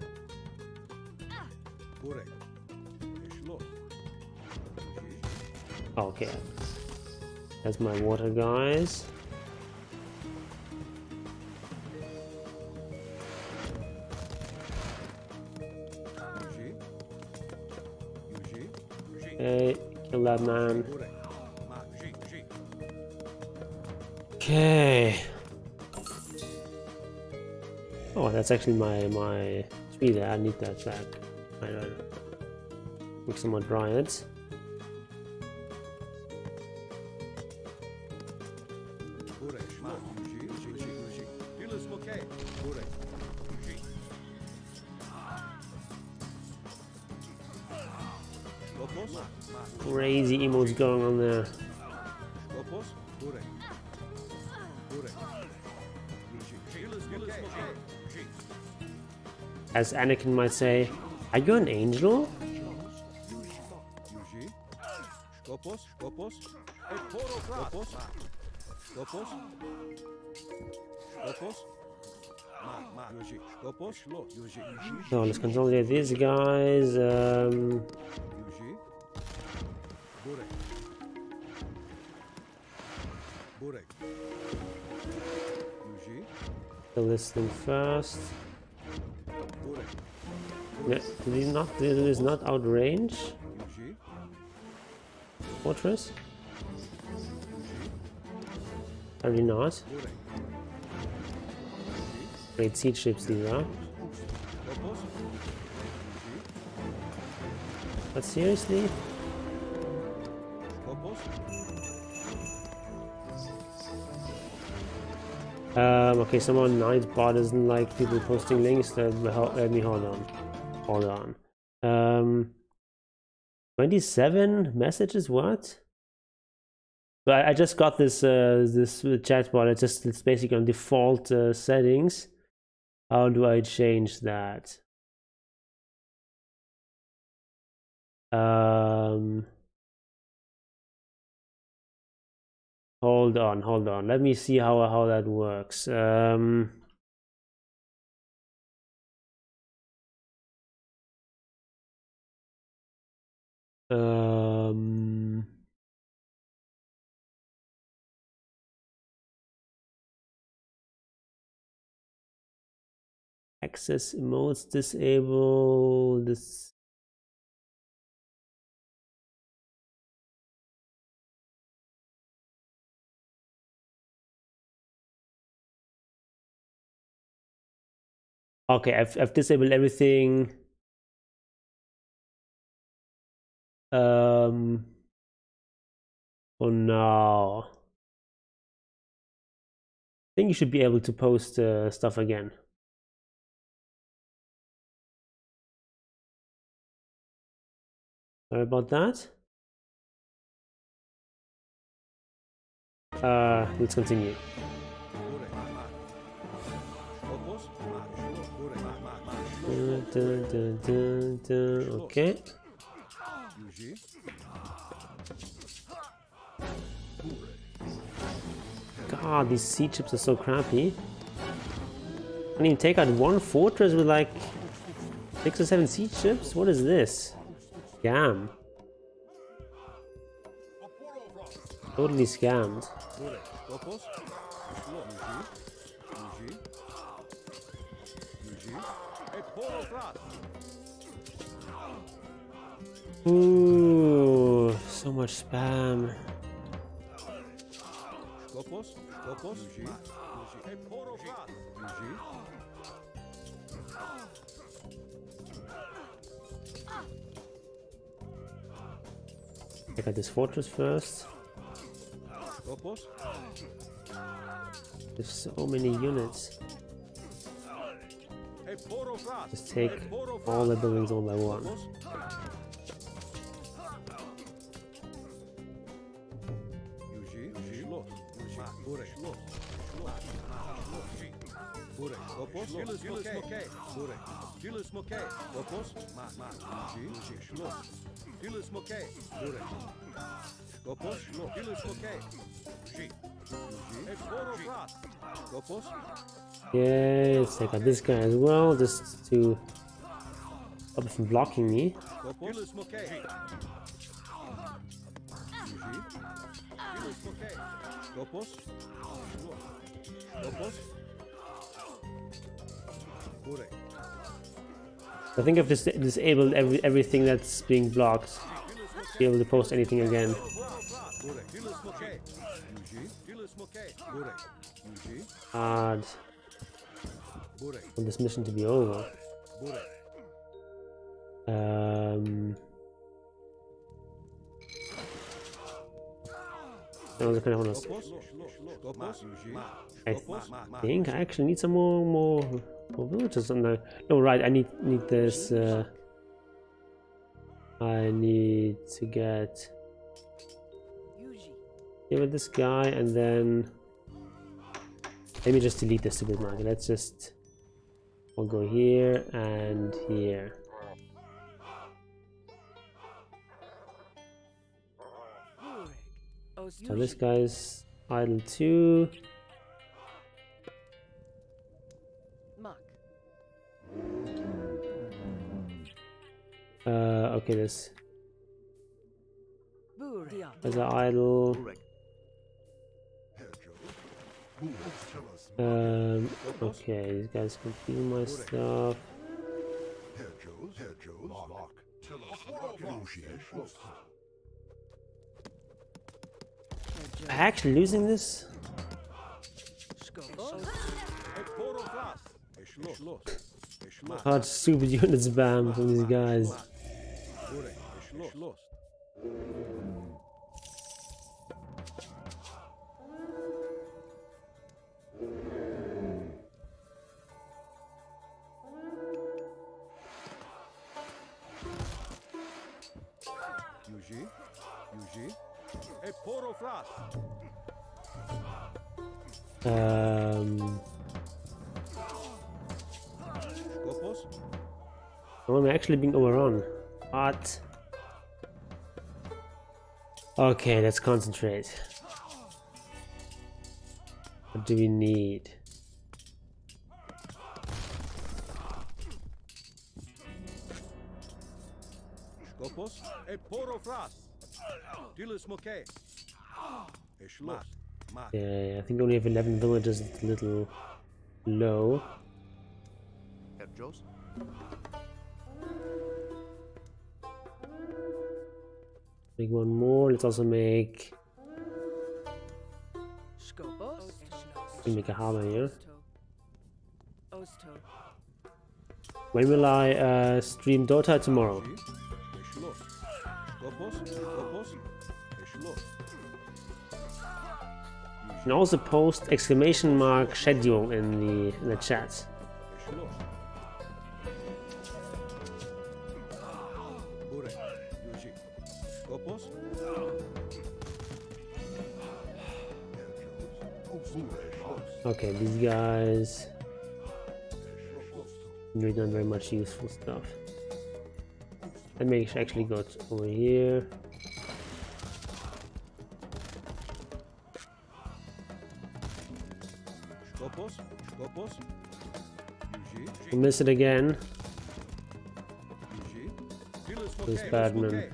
Okay, that's my water guys. Okay, kill that man. Burek. Ma. Yuji. Yuji. Okay. Oh, that's actually my my tree there. I need that back. I don't know. Make some more dryads. Going on there. As Anakin might say, are you an angel? So let's consolidate these guys. Um, Kill this thing first. Yeah, did he not? Did is not outrange fortress? Apparently not. Great siege ships these are. But seriously? Um, okay, someone Nightbot doesn't like people posting links. Let me, hold on. Hold on. Um, 27 messages, what? I, I just got this uh, this chatbot. It's just it's basically on default uh, settings. How do I change that? Um, hold on, hold on. Let me see how how that works. Um, um, access emotes disable this Okay, I've, I've disabled everything. Um, oh no. I think you should be able to post uh, stuff again. Sorry about that. Uh, let's continue. Okay. God, these sea ships are so crappy. I mean, take out one fortress with like six or seven sea ships? What is this? Scam. Totally scammed. Ooh, so much spam. Topos. Topos. Yuji. Yuji. Hey, Poro Frat. Yuji. Check out this fortress first. Topos. There's so many units. Just take all the buildings all by one. Topos. Yuji. Schloss. Yuji. Burek. Schloss. Schloss. Topos. Gilles Mokay. Burek. Gilles Mokay. Topos. Ma. Ma. Yuji. Yuji. Schloss. Gilles Mokay. Burek. Topos. Schloss. Gilles Mokay. Yuji. Yuji. Hey, Poro Frat. Topos. Yeah, let's take out this guy as well, just to stop it from blocking me. Topos. Gilles Mokay. Yuji. Gilles Mokay. Topos. Schloss. Topos. Burek. I think I've just disabled every everything that's being blocked. Be able to post anything again. Burek. for this mission to be over. Um, I was kind of honest. I think I actually need some more more more villagers on there. No, right. I need need this. Uh, I need to get give it this guy and then let me just delete this stupid market. Let's just we'll go here and here. So this guy's idle too. Uh, okay, this. There's an idol. Um, okay, these guys can feel my stuff. Actually losing this? Hard super units spam from these guys. Yuji, Yuji, e poro flas. Um, Skopos, oh, I'm actually being overrun. What? Okay, let's concentrate. What do we need? Skopos, e poro flas. Dilis moke. Schloss. Yeah, I think only have 11 villages. It's a little low. Herr Make one more. Let's also make. We make a harbor here. When will I uh, stream Dota tomorrow? Schloss. And also post exclamation mark schedule in the in the chat. Okay, these guys really not very much useful stuff. Let me actually go over here. Skopos, Skopos. Yuji, I miss it again. This bad man.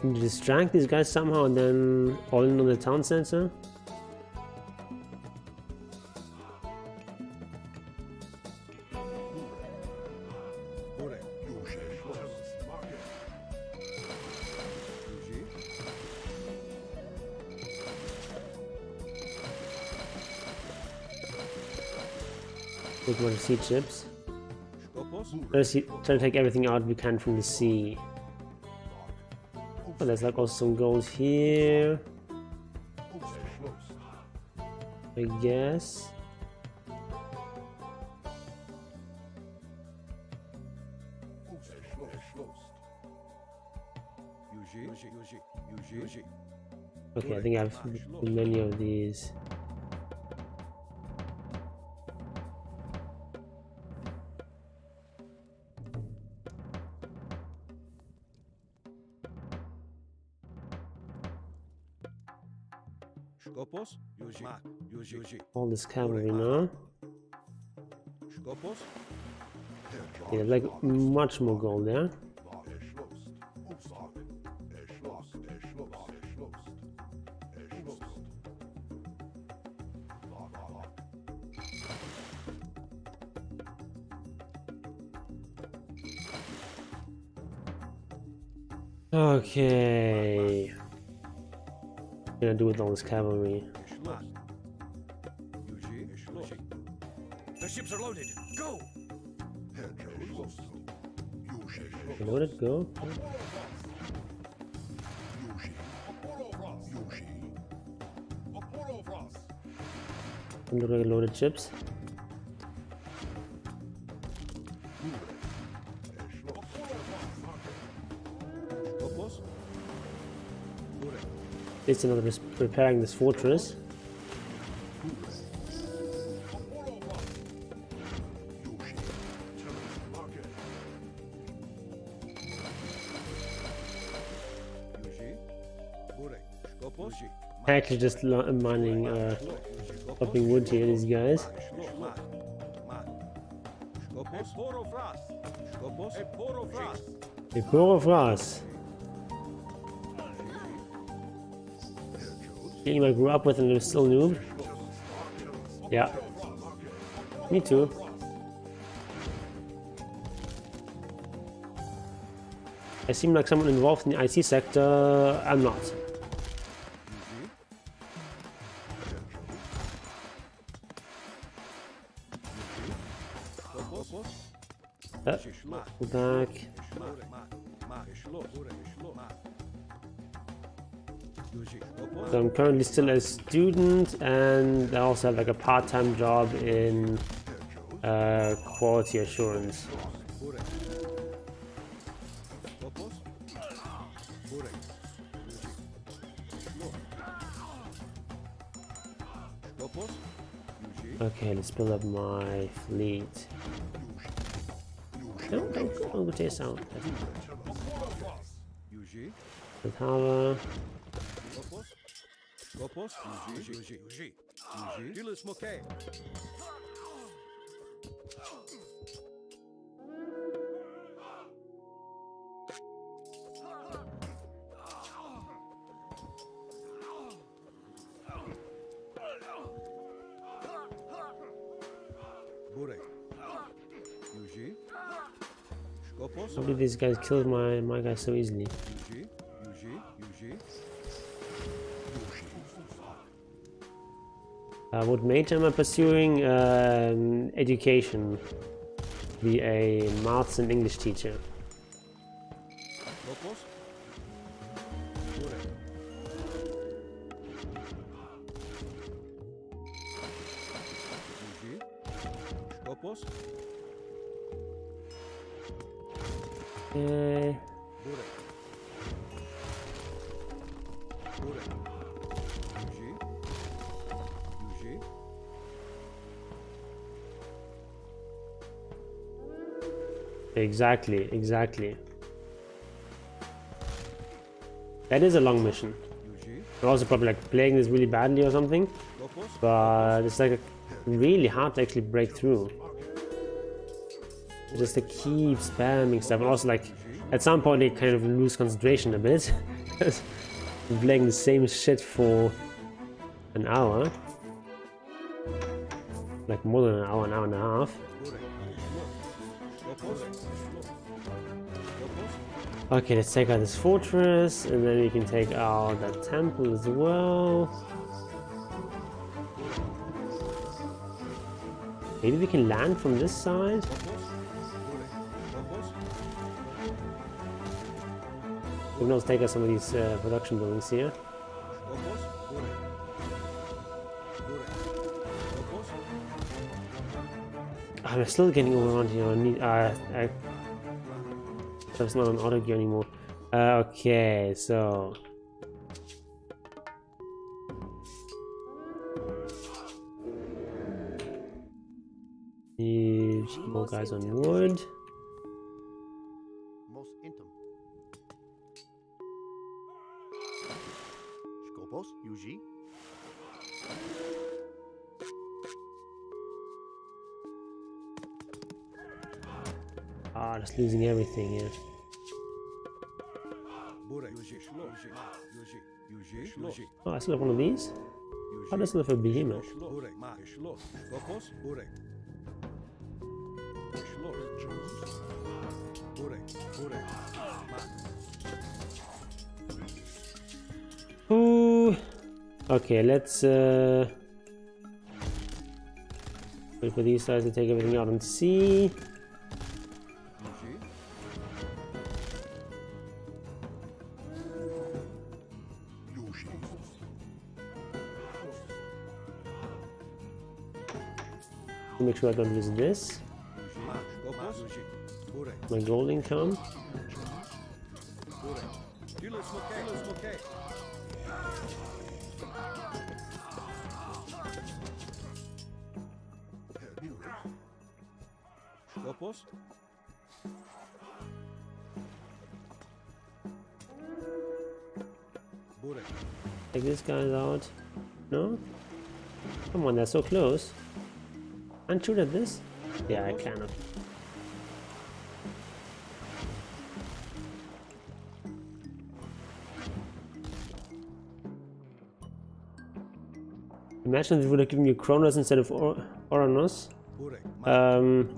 To distract these guys somehow and then all in on the town center. Take one sea chips. Let's see, try to take everything out we can from the sea. Oh, there's like also some gold here. I guess. Okay, I think I have many of these. Ma, Yuji, Yuji. All this cavalry now. Skopos, Yeah, like much more gold there. Okay. What gonna do with all this cavalry? You know it go? I'm gonna loaded Bure. It's another is preparing this fortress. Actually, just mining, uh, chopping wood here, these guys. The core of grew up with and I'm still noob. Yeah. Me too. I seem like someone involved in the IT sector. I'm not. I'm currently still a student and I also have like a part-time job in uh, quality assurance. Okay, let's build up my fleet. No, don't go on the sound. With Hava. Gopos, Yuji, Yuji, Yuji, Yuji, Dilis Moke. Burek. Yuji. Skopos. How did these guys kill my my guy so easily? Uh, what major am I pursuing? Um, education. Be a maths and English teacher. Exactly, exactly. That is a long mission. We're also probably like playing this really badly or something. But it's like really hard to actually break through. Just to keep spamming stuff and also like at some point they kind of lose concentration a bit. playing the same shit for an hour. Like more than an hour, an hour and a half. Okay, let's take out this fortress, and then we can take out that temple as well. Maybe we can land from this side? We can also take out some of these uh, production buildings here. I'm still getting overrun here. I need. Uh, I, that's not an auto gear anymore. Uh, okay, so. Need more guys on wood. Most intim. Skopos, Yuji. Ah, just losing everything here. Burek. Oh, I still have one of these? How does it have a behemoth? Burek. Ma. Schloss. Skopos. Burek. Schloss. Burek. Burek. Ma. Ooh. Okay, let's uh wait for these guys to take everything out and see. Sure I don't lose this. My gold income. Take these guys out. No? Come on, they're so close. Can't shoot at this? Yeah, I cannot. Imagine if it would have given you Kronos instead of or Ouranos. Um,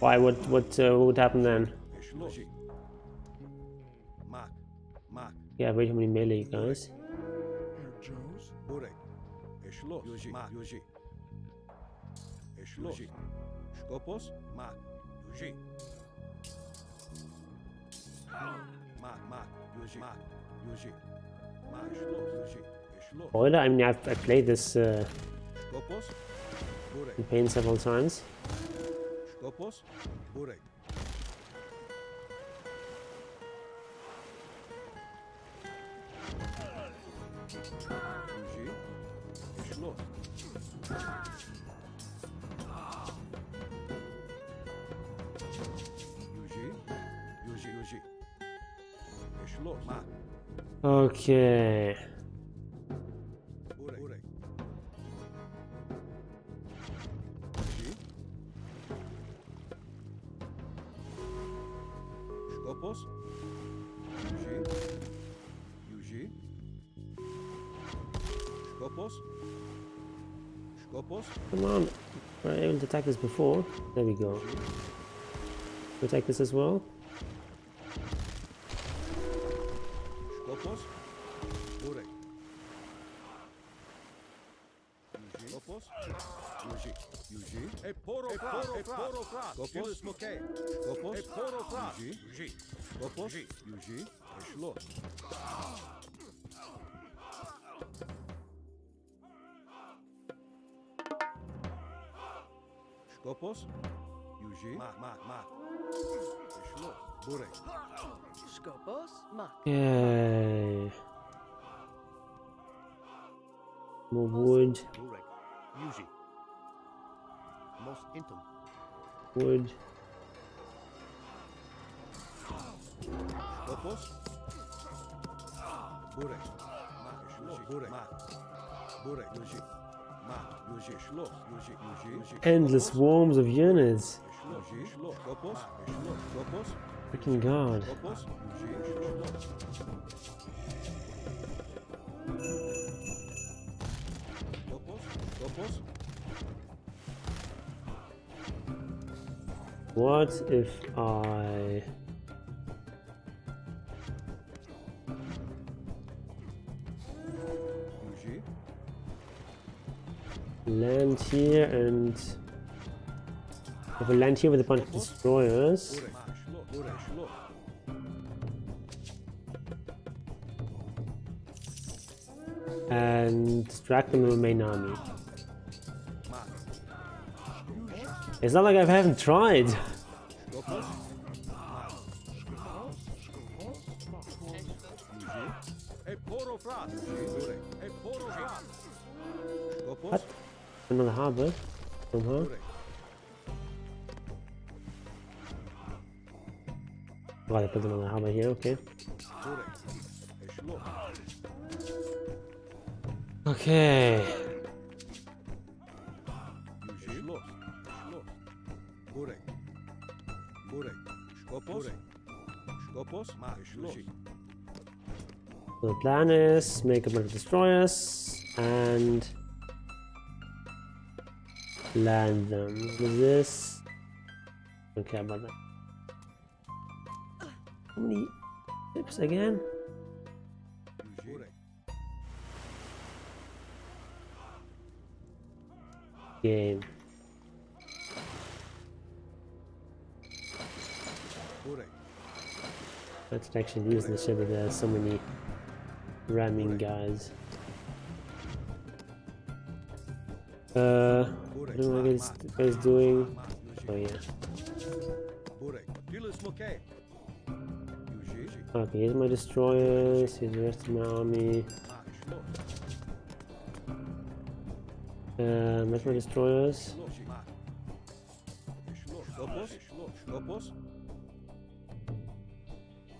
why? What? What? Uh, what would happen then? Yeah, way too many melee guys. Skopos, Mak, Yuji. Mak, Mak, Yuji, Mak, Yuji. Mak, Shlos, Yuji. Shlos. Spoiler, I mean, I've, I've played this uh, Skopos, Burek. campaign several times. Skopos, Burek. Okay. Burek. Burek. Yuji. Skopos. Yuji. Yuji. Skopos. Skopos. Come on. We're able to attack this before. There we go. We attack this as well. Kras. Poro kras. Skopos. Smokej. Skopos. E poro kras. Yuji. Yuji. Skopos. Yuji. E šlos. Skopos. Yuji. Mak, mak, mak. Šlos. Burek. Skopos, Mak. Okay. More wood. Burek. Yuji. Mos intum. Wood. Endless swarms of units. Freaking god. What if I... Land here and... If we land here with a bunch of destroyers... And distract them with the main army. It's not like I haven't tried. Skopos. Mak. Yuji. Poro kras. Yuji. Burek. Poro kras. Skopos. What? Another harbor? Somehow? Burek. Oh, they put another harbor here, okay. Burek. Šlos. Okay. Skopos. Burek. Skopos. Mak. E šlos. So the plan is make a bunch of destroyers and land them. With this, don't care about that. How many ships again? Game. Let's actually use the ship. but There's so many ramming guys. Uh, what do I guys, guys doing? Oh yeah. Okay, here's my destroyers. Here's the rest of my army. Um, that's my destroyers.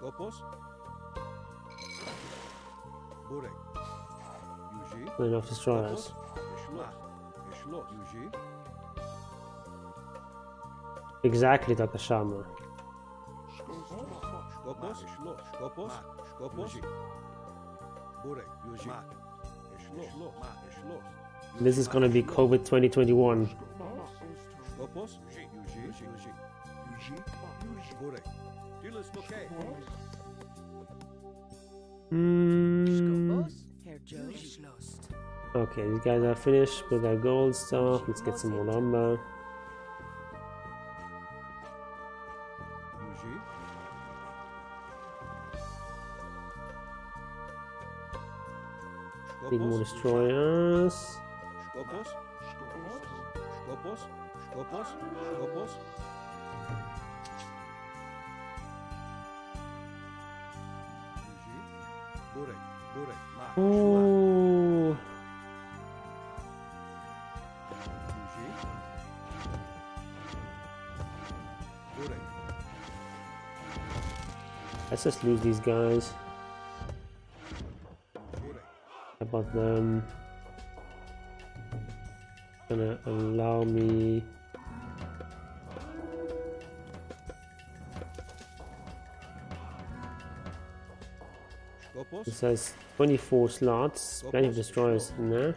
Skopos. Burek. Yuji. Not enough destroyers. Eschloss. Eschloss. Yuji. Exactly, Dr. Sharma. Skopos. Skopos. Skopos. Burek. Yuji. Eschloss. Eschloss. This is gonna be COVID 2021. Skopos. Yuji. Yuji. Yuji. Burek. Dilis Mokay. Herr hmm. Joe. Erschlossen. Okay, these guys are finished with their gold stuff. Let's get some more lumber. Need more destroyers. Let's just lose these guys. How about them? Gonna allow me. This has 24 slots, plenty of destroyers in there.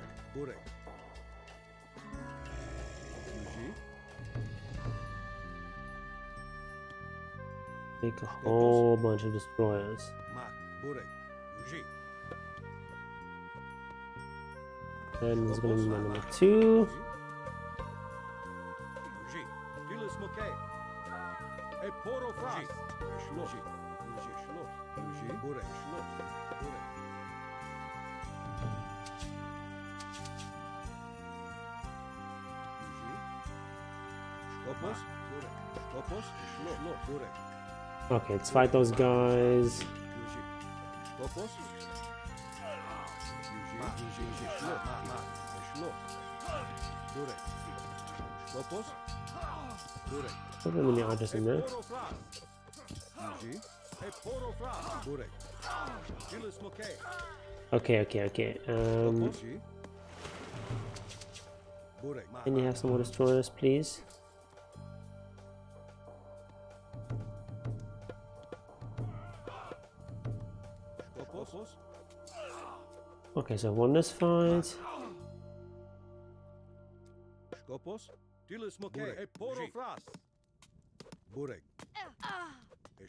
Make a whole bunch of destroyers. This is gonna be my number two. Yuji. Burek. Eschloss. Burek. Yuji. Skopos. Ah. Burek. Skopos. Eschloss. Burek. Okay, let's fight those guys. Put them the in there. Yuji. Poro fras. Burek. Okay, okay, okay. Um, Yuji. Burek. Ma. can you have some more destroyers, please? Okay, so I won this fight. Skopos. Dilis Mokay. E poro fras. Burek. Eschloss. Yuji. Yuji. Burek. Ma. Ma.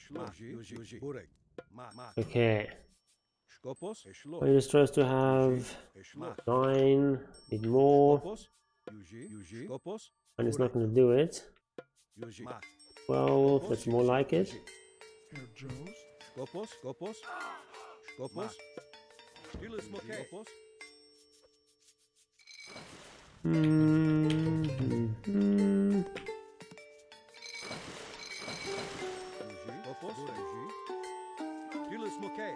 Okay. Skopos. Eschloss. How many destroyers have? Eschloss. Nine. Need more. Skopos. Yuji. Yuji. Skopos. And it's not gonna do it. Yuji. 12, that's more like it. Skopos. Skopos. Dilis Mokay.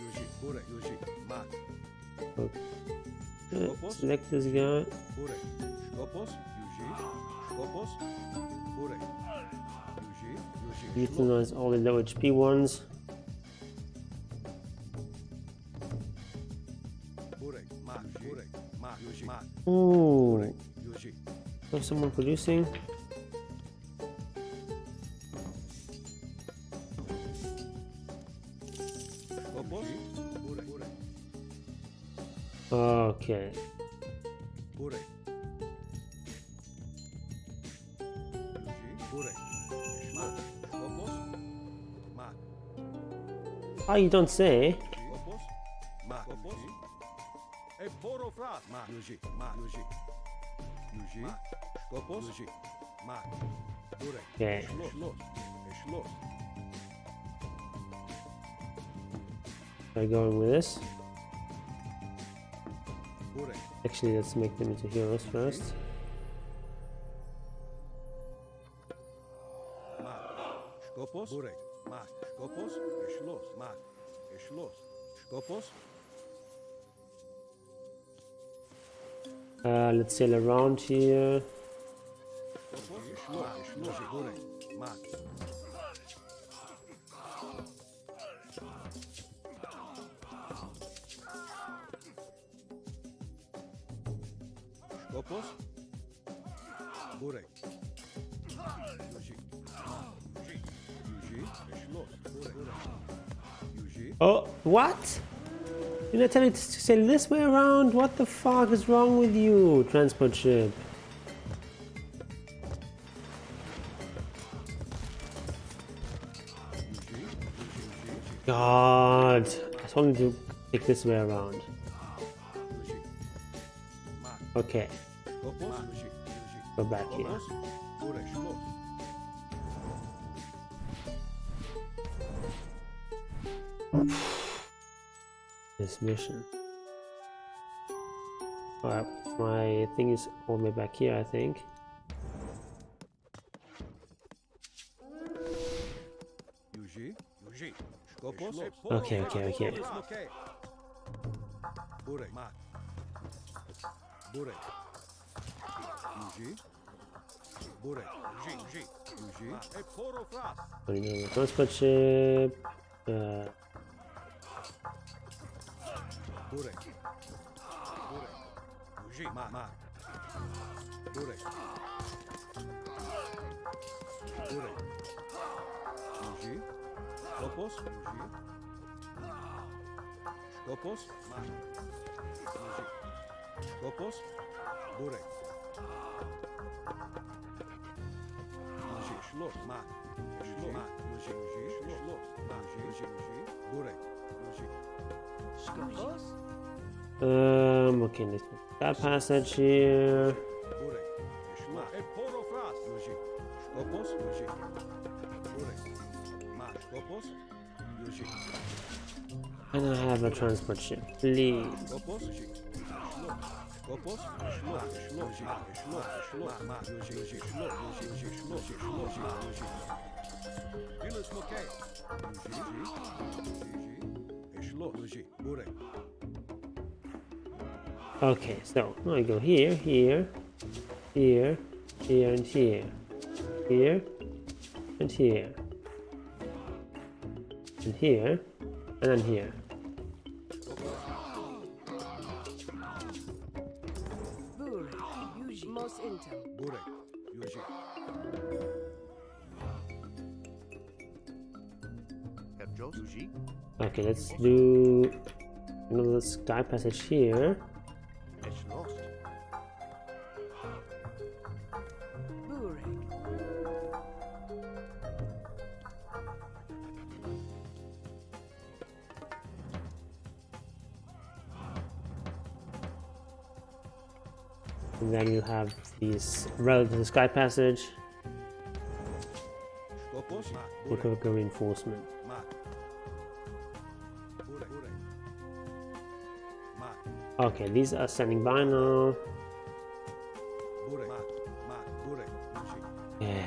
Yuji. Burek. Yuji. Ma. Select this guy. Burek. Skopos. Yuji. Skopos. Burek. Yuji. Yuji. Utilize all the low HP ones. Burek. Ma. Burek. Ma. Yuji. Ma. Ooh. Have someone producing. Skopos. Yuji. Ma. Burek. Okay. Eschloss. Try going with this. Actually, let's make them into heroes first. Skopos. Uh, let's sail around here. Eshlos. Burek. Mak. Skopos. Burek. Yuji. Yuji. Eshlos. Burek. Yuji. Oh, what? You're not telling me to sail this way around? What the fuck is wrong with you, transport ship? God, I told him to take this way around. Okay, go back here. Skopos. Burek. Eshlos. This mission. Alright, my thing is all the way back here, I think. Yuji. Yuji. Skopos. Okay, okay, okay. E poro fras. Another transport ship. Uh, Burek. Burek. Yuji. Mak. Mak. Burek. Burek. Yuji. Skopos. Yuji. Skopos. Mak. Yuji. Skopos. Burek. Yuji. Szlos. Mak. Szlos. Mak. Yuji. Yuji. Szlos. Mak. Yuji. Yuji. Burek. Yuji. Skopos. Um, okay, let's put that passage here. Can I have a transport ship, please? Okay, so I go here, here, here, here, and here, here, and here, and here, and then here. Burek. Yuji. Mos intem. Burek. Yuji. Herjos. Yuji. Okay, let's do another sky passage here. Then you have these relative to the sky passage, quicker reinforcement. Okay, these are standing by now. Yeah.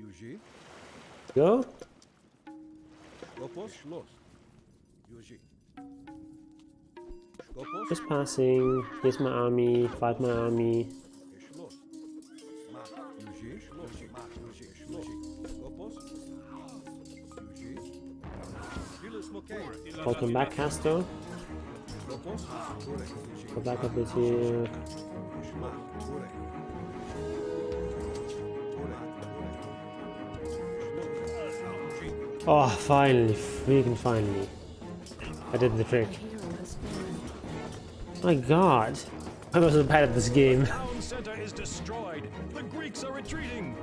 Yuji. Go. Skopos. Yuji. Skopos. Just passing. Here's my army. Fight my army. Eshlos. Mak. Yuji. Eshlos. Mak. Yuji. Eshlos. Skopos. Yuji. Tyle smokej. Welcome back, Kastor. Go back a bit here. Oh, finally, freaking finally. I did the trick. My god. I'm so bad at this game. Is destroyed. The Greeks are retreating.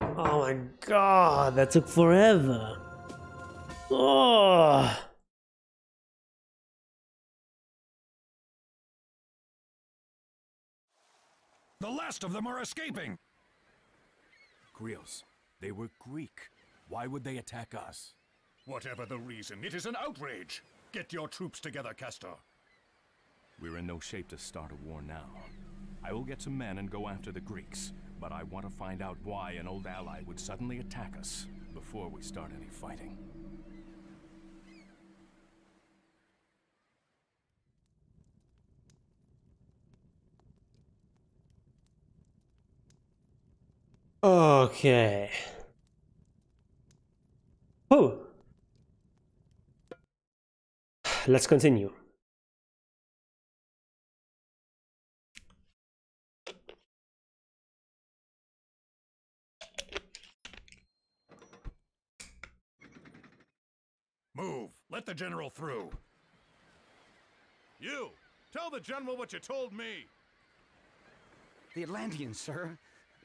Oh my god, that took forever. Oh. The last of them are escaping! Krios, they were Greek. Why would they attack us? Whatever the reason, it is an outrage! Get your troops together, Kastor. We're in no shape to start a war now. I will get some men and go after the Greeks, but I want to find out why an old ally would suddenly attack us before we start any fighting. Okay. Oh. Let's continue. Move! Let the general through! You! Tell the general what you told me! The Atlanteans, sir.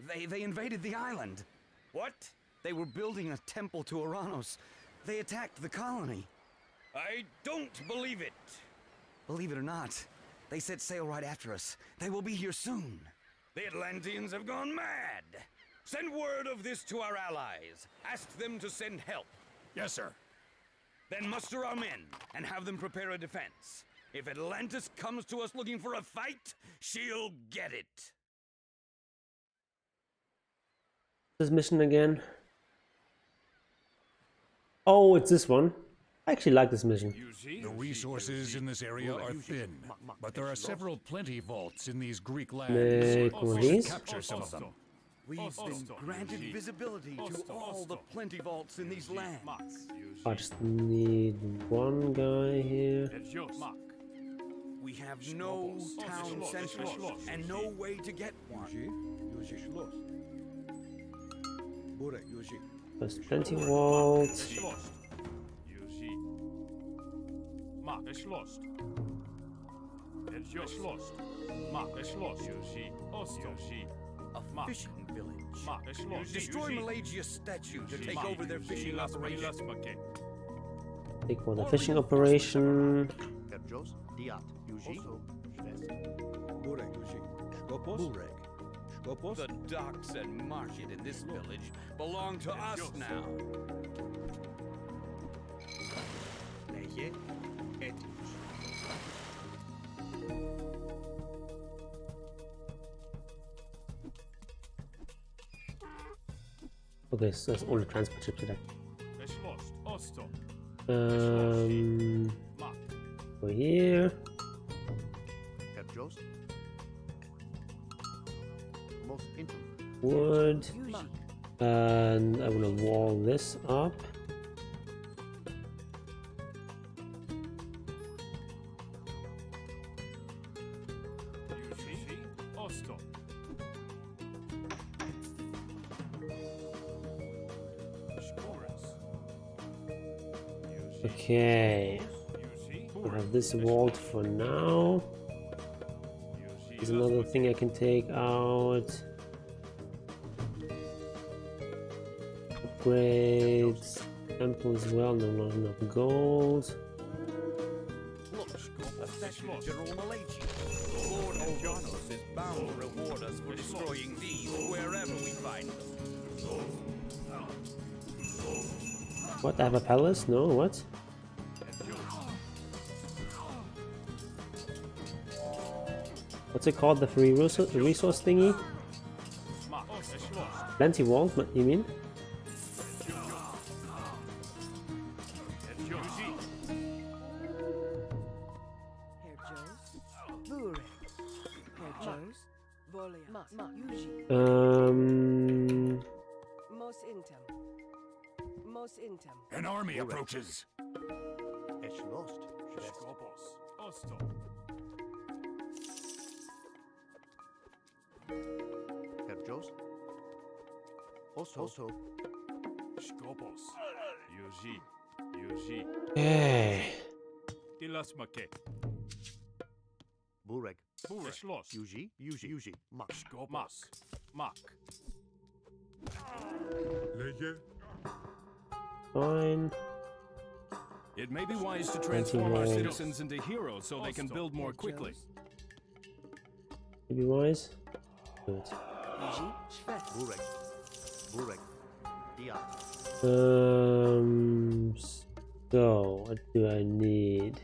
They, they invaded the island. What? They were building a temple to Ouranos. They attacked the colony. I don't believe it. Believe it or not, they set sail right after us. They will be here soon. The Atlanteans have gone mad. Send word of this to our allies. Ask them to send help. Yes, sir. Then muster our men and have them prepare a defense. If Atlantis comes to us looking for a fight, she'll get it. This mission again. Oh, it's this one. I actually like this mission. The resources in this area are thin, but there are several plenty vaults in these Greek lands. Make one of We should capture some of them. We've been granted visibility to all the plenty vaults in these lands. I just need one guy here. We have no town center and no way to get one. There's plenty vault. Mark geschlossen. Geschlossen. Mark geschlossen. Ostoshi. A fishing village. Mark geschlossen. Destroy Melagius' statue to take over their fishing operation. Take for the fishing operation. Kerjos, Diat, Yuji, Burek, Skopos. Skopos. The docks and market in this village belong to us now. Neje, Etius. Okay, so that's all the transport ships today. Geschlossen. Osto. Um, go here. Wood. And I'm gonna wall this up. Okay. I have this walled for now. There's another thing I can take out. Upgrades. Temple as well, no, not enough gold. Lord Ouranos is bound to reward us for destroying these wherever we find them. What? I have a palace? No, what? What's it called? The free resource, thingy? Plenty vault, you mean? Dilasmake. Burek. Burek. Schloss. Yuji. Yuji. Yuji. Mak. Mak. Mak. Fine. It may be wise to transform our citizens into heroes so they can build more quickly. Maybe wise. Good. Burek. Burek. Dia. Um. So, what do I need?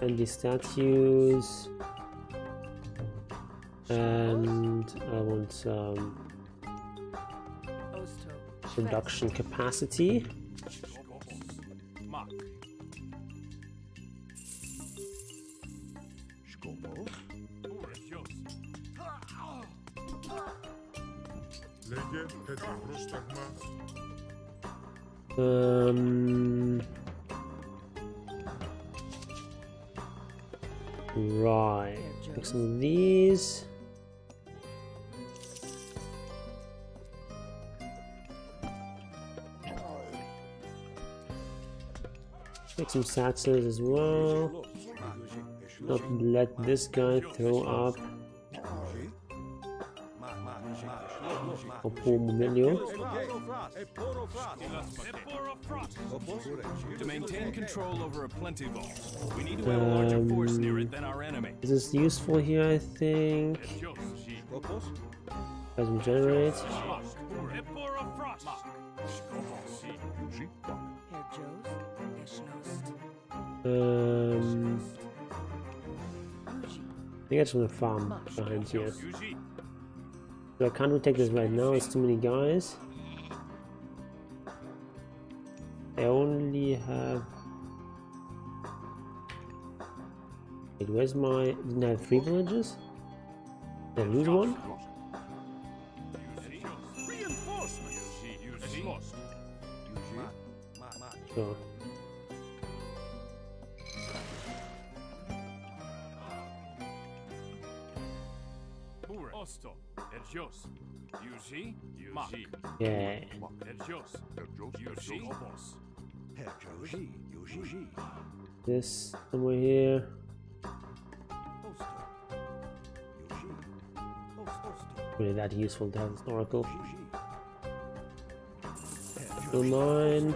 And the statues. And I want some production capacity. Um. Right. Take some of these. Take some saxes as well. Not let this guy throw up. Or poor Murmillo. To maintain control over a plenty vault, we need to have a larger force near it than our enemy. Is this useful here, I think? Doesn't generate. Um, I think I just want to farm behind here. So I can't really take this right now, it's too many guys. Have... Wait, where's my... Didn't I have three villages? Did I lose one? Sure. Burek. Osto. Erjos. Yeah. This somewhere here. Really that useful to have this oracle. Skill 9.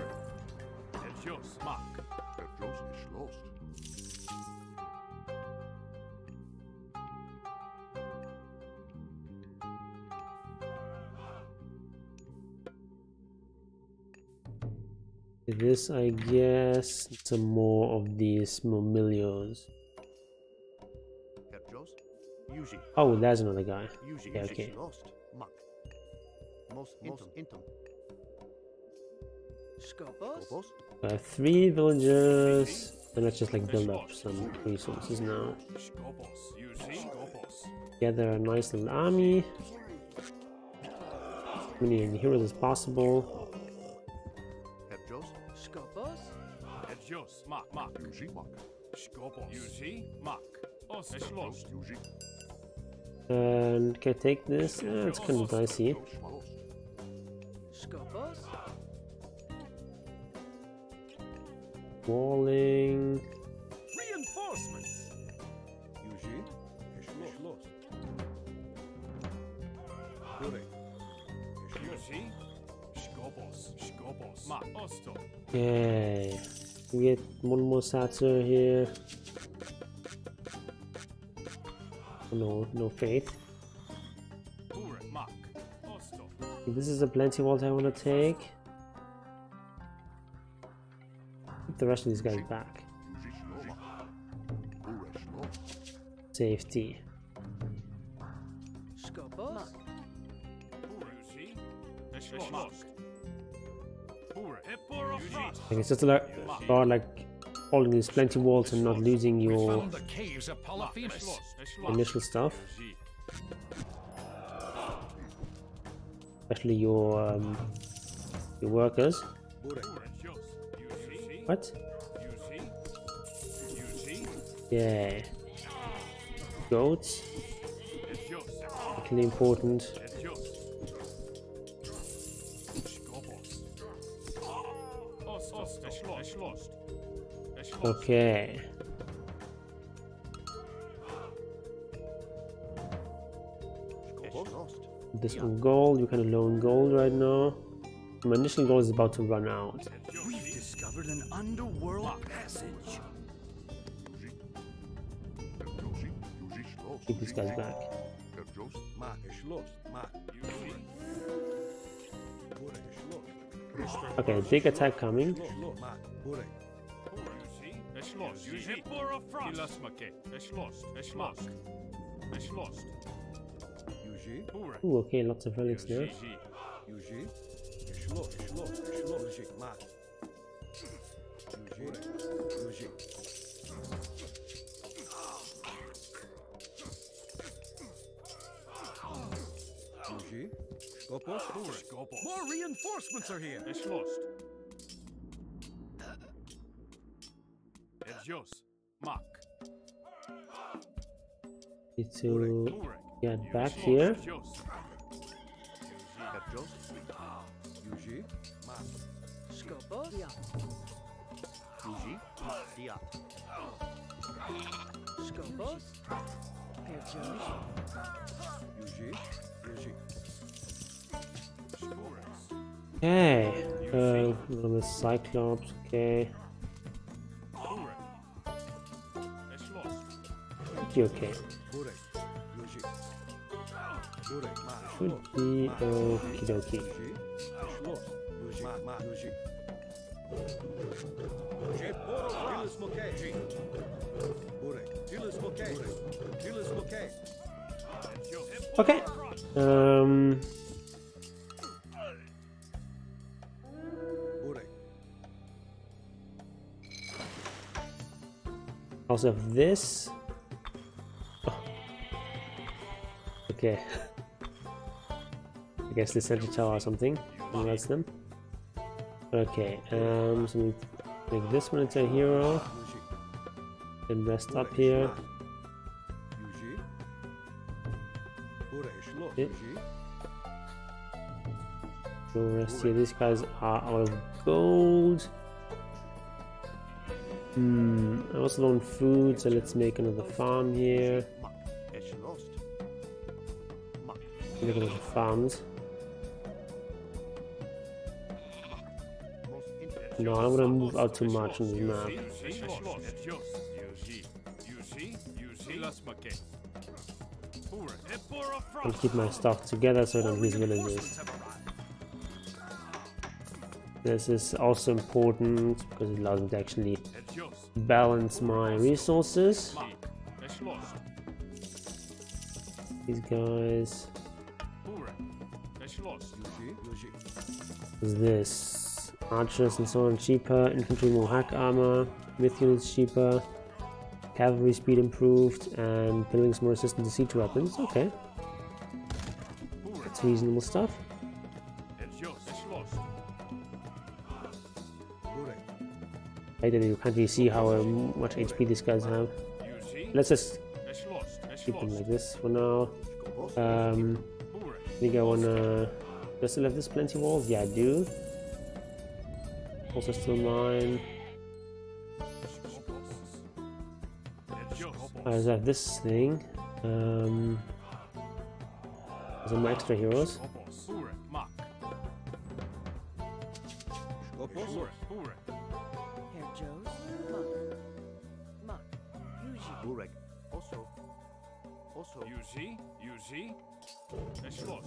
This, I guess, some more of these Murmillos. Oh, there's another guy. Yeah, okay. Lost. Most intum. Intum. Skopos. Skopos. I have three villagers. And let's just like build up some resources now. Skopos. Yuji. Skopos. Gather a nice little army. As many heroes as possible. Erjos. Mak. Mak. Yuji. Mak. Skopos. Yuji. Mak. Osto. Schloss. Yuji. And can I take this? Eh, it's kind of dicey. Skopos. Walling. Reinforcements. Yuji. Schloss. Burek. Yuji. Skopos. Skopos. Mak. Osto. Okay. Get one more Satsu here. No, no faith. This is a plenty vault I want to take. Put the rest of these guys back. Safety. It's just like, about like holding these plenty vaults and not losing your initial stuff. Especially your um, your workers. What? Yeah. Goats. Particularly important. Okay. This one gold, you kind of low in gold right now. My initial gold is about to run out. We've discovered an underworld passage. Keep these guys back. Okay, big attack coming. Es lost. Hippora Frost. Ilasmake. Es lost. Es lost. Es lost. Ooh, okay, lots of relics there. More reinforcements are here. Es lost. Edios. Mak. Need to get back here. Skopos. Skopos. Perjos. Okay, uh, the Cyclops, okay. Okay. Should be okie dokie. Okay. Um. Also this. Okay. I guess this center tower or something. And that's them. Okay, um, so we make this one into a hero. Then rest up here. Rest here. These guys are out of gold. Hmm, I also want food, so let's make another farm here. Look at the. No, I don't want to move out too much on map. And keep my stuff together so I don't lose villages. This is also important because it allows me to actually balance my resources. These guys. What's this? Archers and so on cheaper, infantry more hack armor, myth units cheaper, cavalry speed improved, and buildings more resistant to siege weapons. Okay. That's reasonable stuff. Right, and you can't really see how um, much HP these guys have. Let's just keep them like this for now. Um, I think I wanna. Do I still have this plenty vaults? Yeah, I do. Also still mine. I just have this thing. Um, some extra heroes. Perjos. Mak. Mak. Yuji. Burek. Also. Also.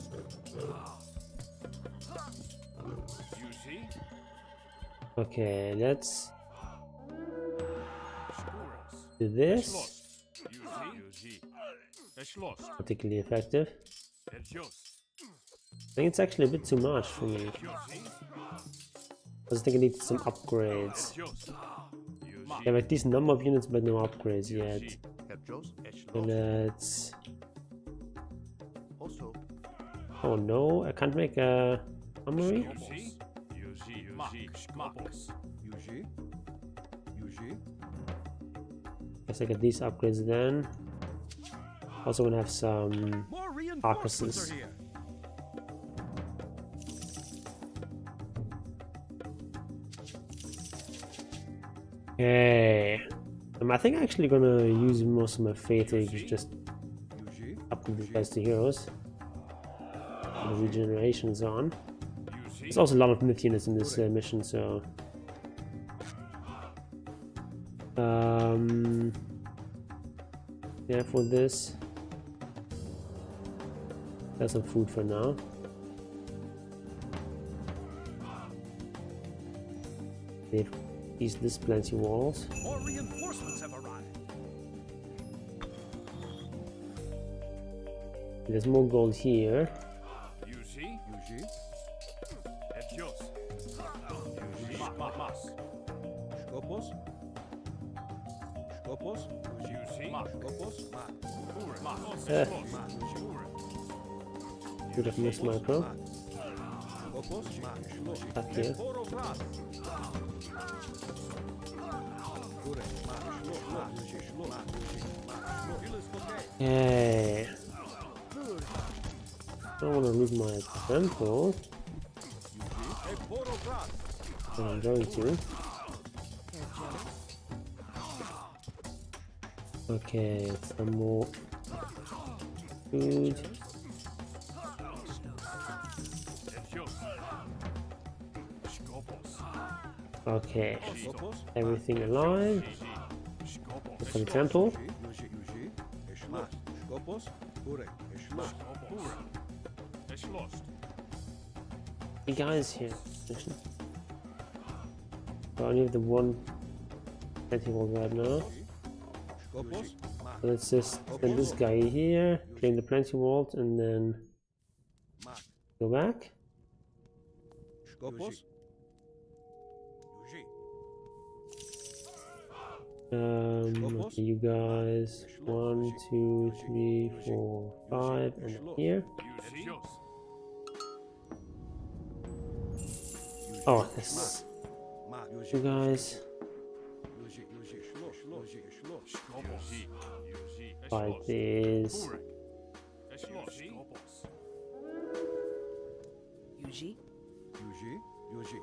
Yuzi, Yuzi, es lost. Okay, let's do this. Yuzi, Yuzi, es lost. Particularly effective. I think it's actually a bit too much for me. I think I need some upgrades. I have a decent number of units, but no upgrades yet. So let's. Oh no, I can't make a armory. Guess I get these upgrades then. Also gonna have some More reinforcements carcasses. are. Okay. Um, I think I'm actually gonna use most of my faith to just upgrade these guys to heroes. Regeneration is on. There's also a lot of myth units in this uh, mission, so. Um, yeah, for this. That's some food for now. They've eased this plenty vaults. More reinforcements have arrived. There's more gold here. Yuji, Yuji. Edios. Yuji, ma, mas. Skopos. Skopos. Yuji, ma, Skopos. Ma. Ure, ma, Eh. ma, Ure. Should have missed my pro. Don't want to lose my poro but I'm going to. Okay, some more food. Okay, everything alive. For the temple. Lost. You guys here. I only have the one plenty vault right now. So let's just send this guy here, claim the plenty vault, and then go back. Um, okay, you guys, one, two, three, four, five, and here. Oh, this. You guys, Yuji. Yuji. Shlo. Shlo. Yuji. Shlo. Skopos. Yuji. Es fight lost. this. Ure. Es lost. Skopos. Yuji. Yuji. Yuji.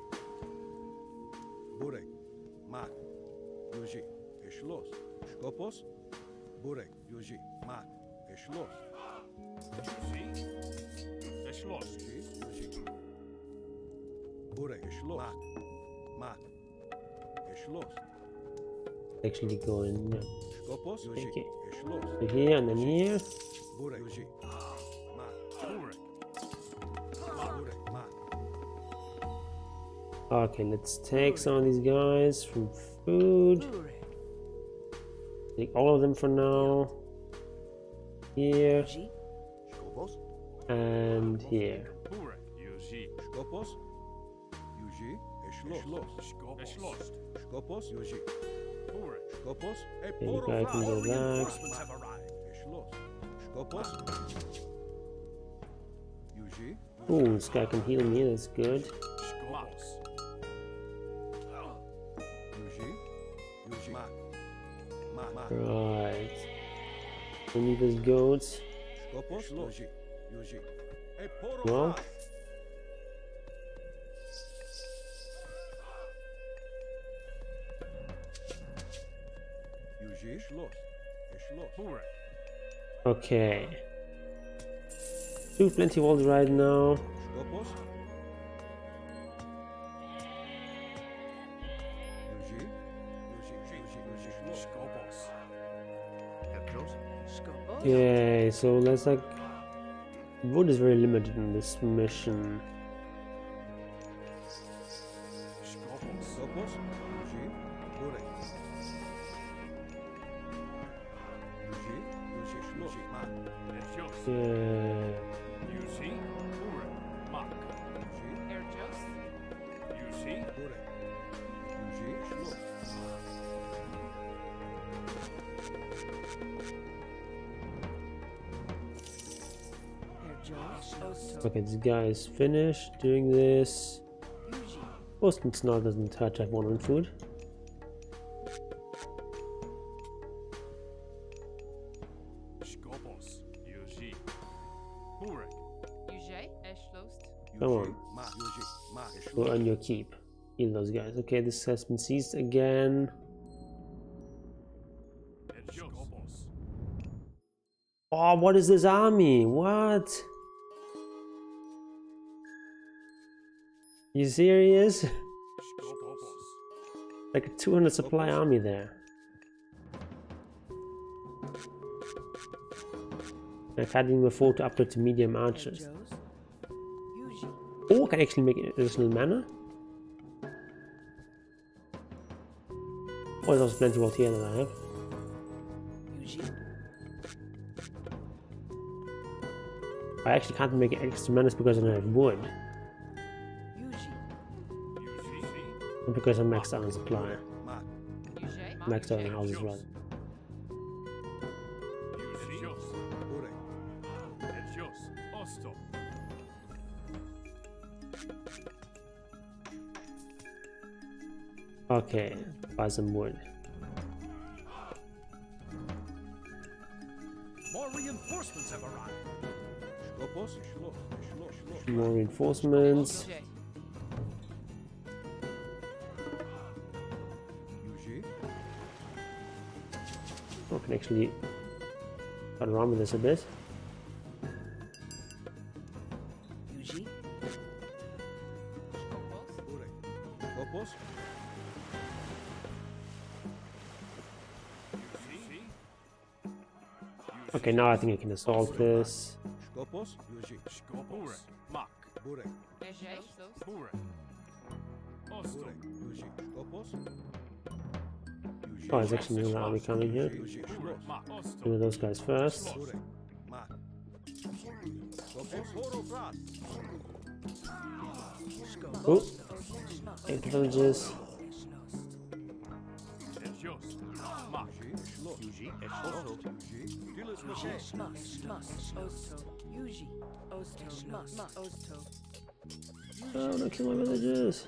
Burek. Mak. Yuji. Eshlos. Skopos. Burek. Yuji. Mak. Eshlos. Yuji. Es Actually go in. Yuji. Okay. Eshlos. here and then here. Burek. Yuji. Mak. Ure. Burek. Mak. Okay, let's take some of these guys from food. Take all of them for now. Here and here. Ure. Yuji. Skopos. Yuji. Eshlos. Skopos. Es lost. Skopos. Yuji. Ure. Skopos. E you poro guys can back. Reinforcements have arrived. Eshlos. Skopos. Yuji. Ooh, this guy can heal me, that's good. Skopos. Yuji. Yuji. Mak. Mak. Mak. Right. We need those goats. Skopos. Yuji. Yuji. E Well. Okay. Two plenty vaults right now. Okay, so let's like. Wood is very limited in this mission. guys finish doing this. Boston Snow doesn't touch, I've one on food. Come on. Go on your keep. Heal those guys. Okay, this has been seized again. Oh, what is this army? What? You serious? Like a 200 supply army there. I can't even afford to upgrade to medium archers. Oh, I can actually make additional mana. Oh, there's plenty more here than I have. I actually can't make extra mana because I don't have wood. Because I'm maxed out on supply. Maxed out on house as well. Okay, buy some wood. More reinforcements have arrived. More reinforcements. Actually cut around with this a bit. Okay, now I think I can assault this. Actually another army coming here. Do those guys first. Mak. Skopos. Oh, eight villages. Oh, don't kill my villagers.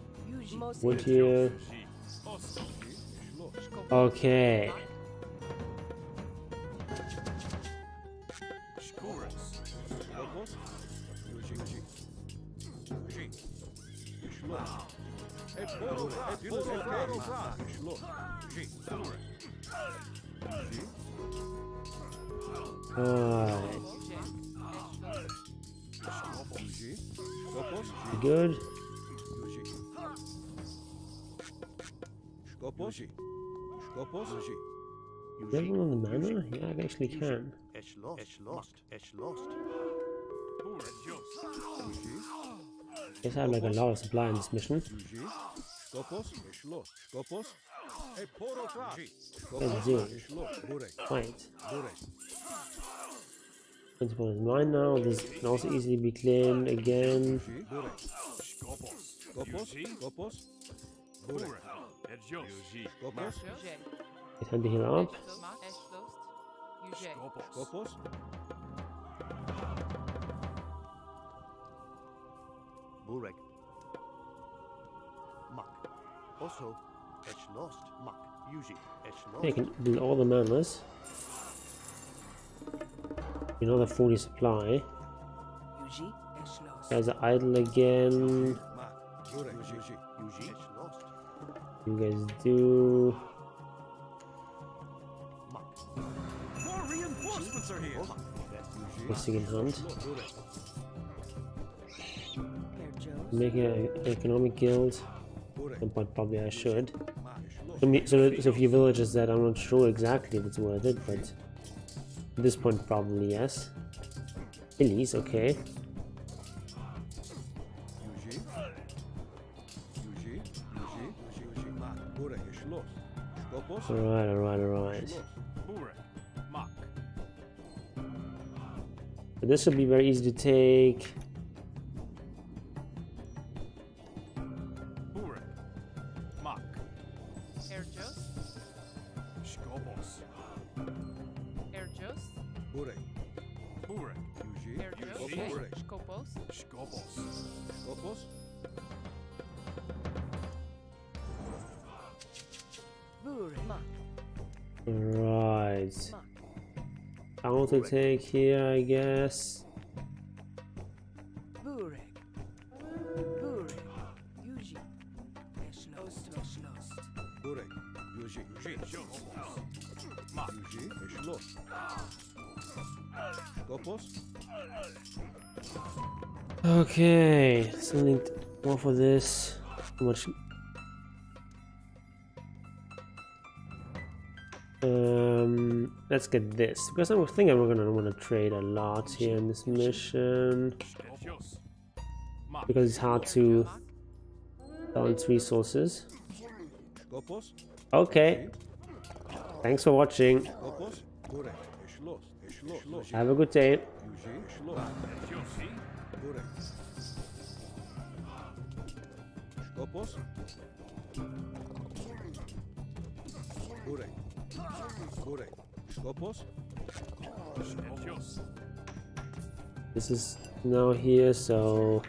Wood here. Okay. Yuji. Skopos. Skopos. Yuji. Do you have on the mana? Yeah, I actually can. Esh lost. Esh lost. Esh lost. Guess I have like a lot of supply in this mission. Yuji. Skopos. Shlo. Skopos. Et poro. Yuji. Let's do it. Fight. Burek. Principal is mine now. This can also easily be claimed again. Yuji. Burek. Skopos. Skopos. Skopos. Burek. Yuji. Skopos. It's time to heal up. Mak, Eschlost, Yuger. Skopos. Burek. Mak. Also, Esh lost. Mak. Yuji. Esh lost. I can do all the manas. Another 40 supply. Yuji. Eschloss. Guys are idle again. Mak. Burek. You guys do. More reinforcements are here. Michigan Hunt. Burek. Make an economic guild. Burek. Some point probably I should. Mak. Shlo. So, me- so, so a few villages that I'm not sure exactly if it's worth it, but at this point probably yes. Elise, okay. Alright, alright, alright. But this should be very easy to take. Take here, I guess. Burek. Burek. Yuji. Eschlost. Eschlost. Burek. Yuji. Yuji. Yuji. Eschloss. Skopos. Okay, something more for this. How much? Let's get this because I think I'm gonna want to trade a lot here in this mission because it's hard to balance resources. Okay, thanks for watching. Have a good day. Burek. Skopos. Burek. Burek. Skopos. Erjus. This is now here, so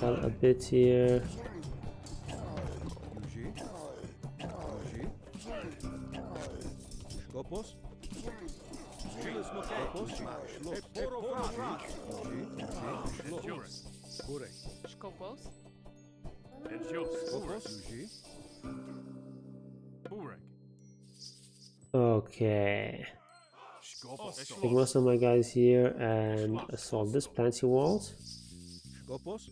got a bit here. Yuji. Yuji. Skopos. Skopos. Okay. Take most of my guys here and assault this plenty vaults. Skopos.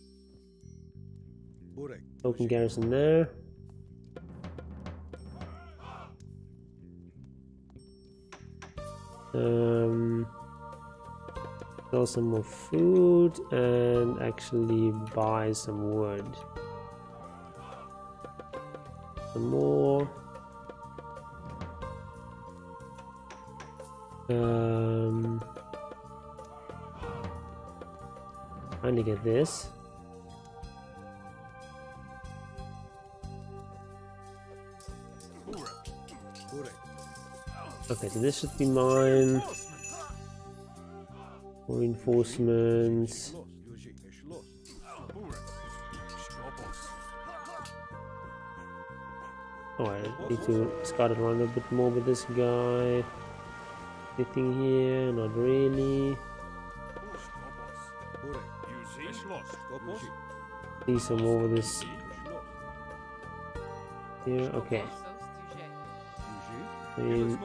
Burek. Token garrison there. Um, sell some more food and actually buy some wood. Some more. Um, trying to get this. Okay, so this should be mine. Reinforcements. Skopos. Oh, need to scout around a bit more with this guy. Anything here? Not really. Skopos. Burek. Yuji. Schloss. See some over this here. Okay. Sost.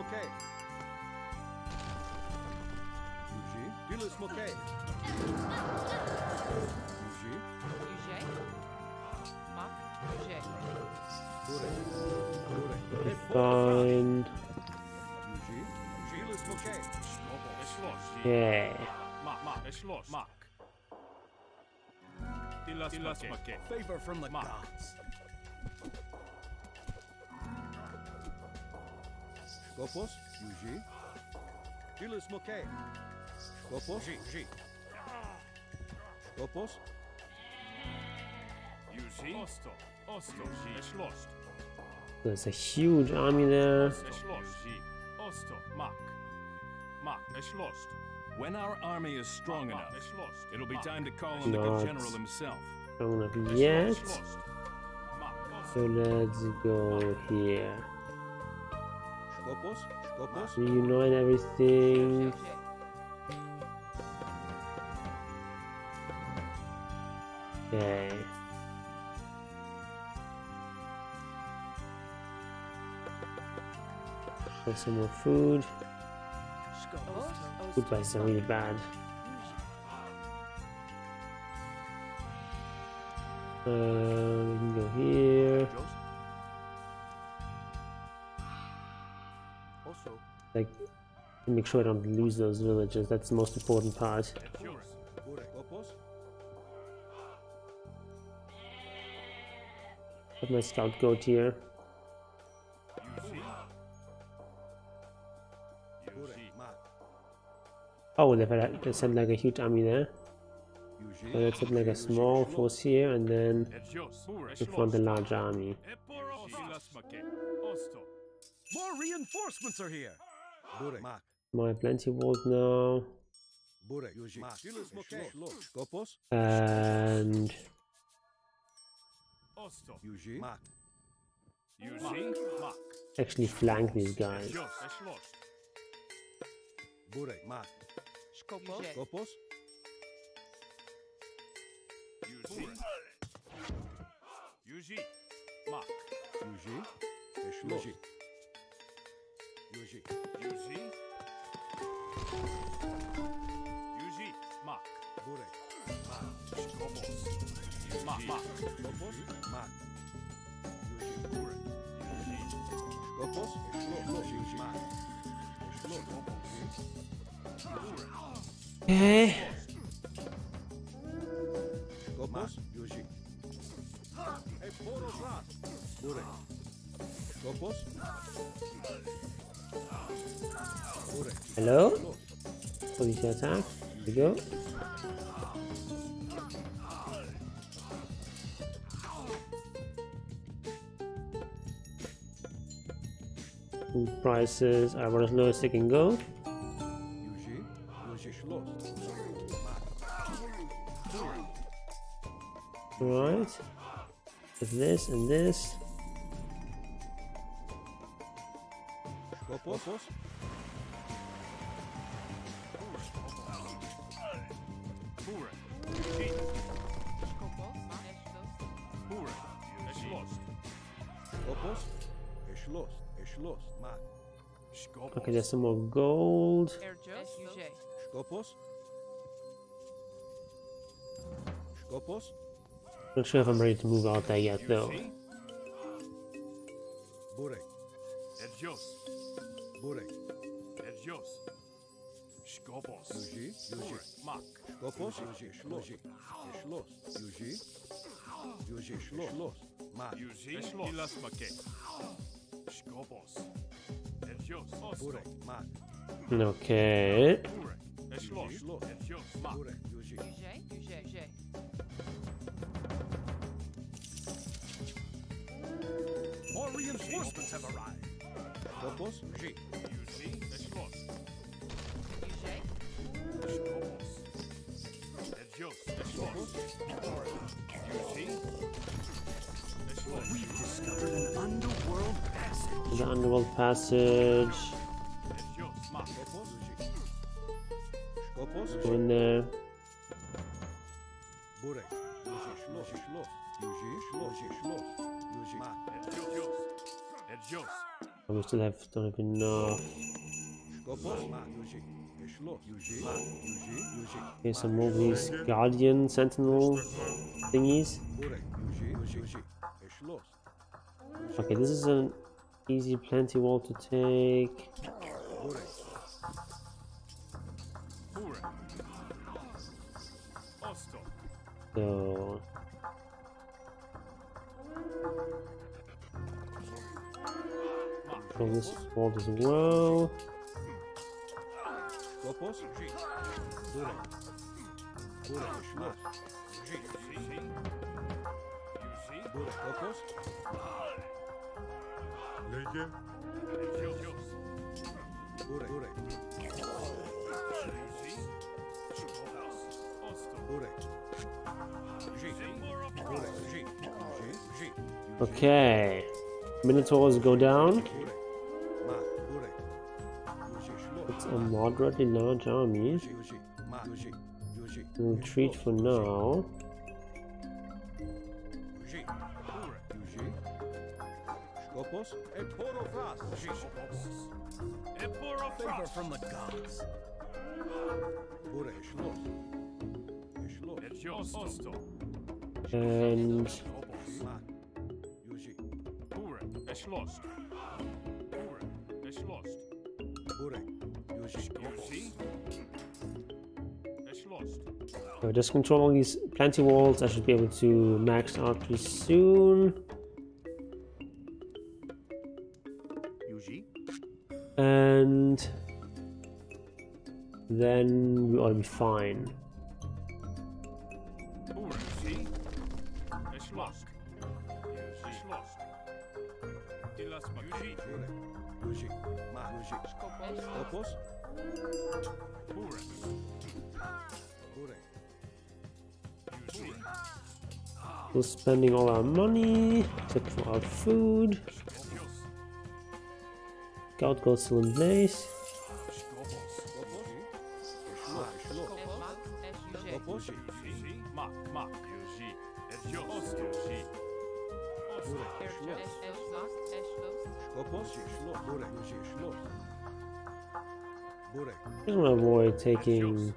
Schloss. Mak. Dilas Make. Favor from the Mak. gods. Skopos. Yuji. Dilis Mokay. Skopos. Yuji. Skopos. Yuji. Osto. Osto. Schloss. There's a huge army there. Schloss. Osto. Mak. Mak. Schloss. When our army is strong ah, ah, enough, it'll be ah, time to call on the good general himself. strong enough yet. So let's go here. Skopos. Skopos. Reunite everything. Okay. Have some more food. Prices are really bad. Uh, we can go here. Also, Like, make sure I don't lose those villages. That's the most important part. Let my scout goat here. Oh, they've, had, sent like a huge army there. Yuji. So let's set like a small force here and then Erjus. in front a large army. Dilas Make. Osto. More reinforcements are here. My plenty vault now. Burek. Yuji. Mak. Schloss. Skopos. And Osto. Yuji. Mak. Yuji. Mak. actually flank these guys. Ejos. Eshlos. Burek. Mak. Skopos. Skopos. Yuji. Yuji. Mak. Yuji. Schloss. Yuji. Yuji. Yuji. Mak. Burek. Skopos. Mak. Mak. Skopos. Mak. Yuji. Burek. Yuji. Skopos. Schloss. Yuji. Mak. Schloss. Eh. Okay. Skopos. Yuji. Burek. Skopos. Burek. Hello? Police attack. Here we go. Food prices are of the lowest they can go. Eshlos. Skopos. Schloss. Schloss. Mak. Skopos. Okay, there's some more gold. Erjos. Yuji. Skopos. Skopos. Not sure if I'm ready to move out there yet though. Burek. Ejos. Burek. Ejos. Skopos. Yuji. Yuji. Mak. Skopos. Yuji. Schloss. Schloss. Yuji. Yuji. Schloss. Mak. Yuji. Ilas Make. Skopos. Ejos. Burek. Mak. Okay. Burek. Eshlos. Schloss. Ejos. Mak. Burek. Yuji. Yuji. Yuji. Yuji. More reinforcements have arrived. Skopos. Yuji. Yuji. Eshlos. Yuji. Skopos. Ejos. Eshlos. Yuji. Eshlos. We've discovered an underworld passage. The underworld passage. Ejos. Mak. Skopos. Yuji. Skopos. Go in there. Burek. Yuji. Schloss. Schloss. Yuji. Schloss. Schloss. We still have don't. Yuji. Yuji. Okay, some more of these guardian sentinel thingies. Okay, this is an easy plenty vault to take. So Yuji. Burek. Yuji. Yuji. Yuji. Okay. Minotaurs go down. A moderately large army. Retreat for now. Favor from the gods. And. Burek. Uh, just control all these plenty vaults. I should be able to max out pretty soon. And then we ought to be fine. Burek. Yuji. Eshlos. Eshlos. Ilas Yuji. Yuji. Ma. Skopos. Burek. Burek. We're spending all our money, except for our food. Scout goes still in place. Skopos. I'm gonna avoid taking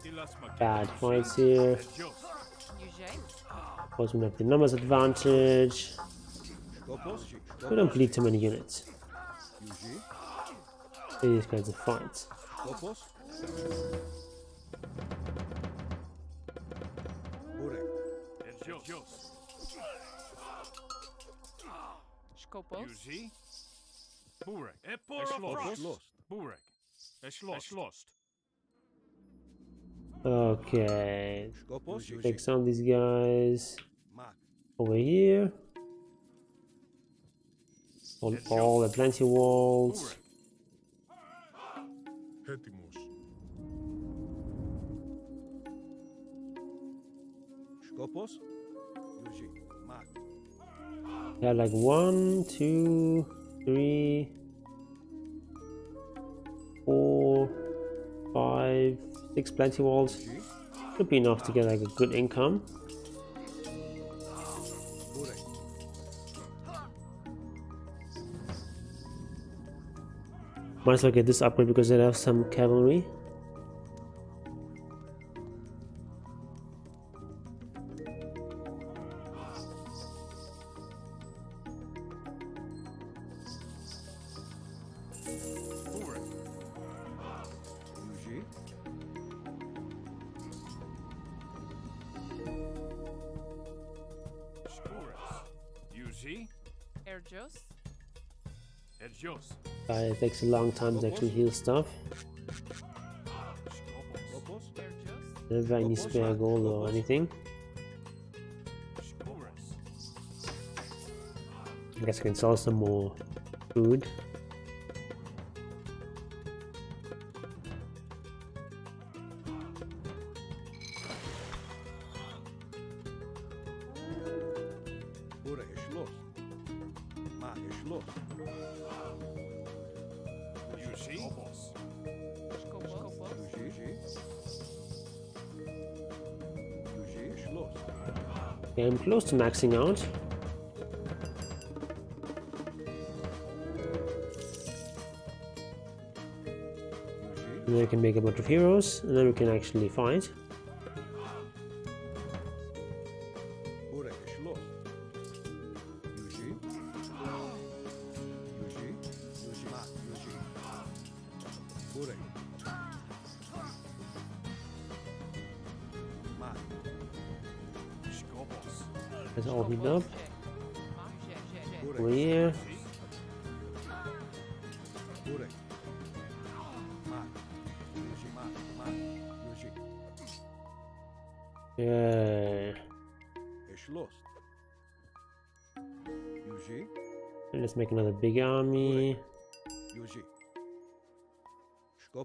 bad fights here. Of course, we have the numbers advantage. We don't bleed too many units. In These kinds of fights. Skopos. Burek. Frost. Burek. Lost. Okay. Take some of these guys over here. On all the plenty vaults. Σκόπος. Yuji. They're like one, two three, four, five, six plenty vaults. Should be enough to get like a good income. Might as well get this upgrade because it have some cavalry. Takes a long time to actually heal stuff. Erjos. Never any spare gold or anything. I guess I can sell some more food. Close to maxing out. And then we can make a bunch of heroes, and then we can actually fight. Make another big army.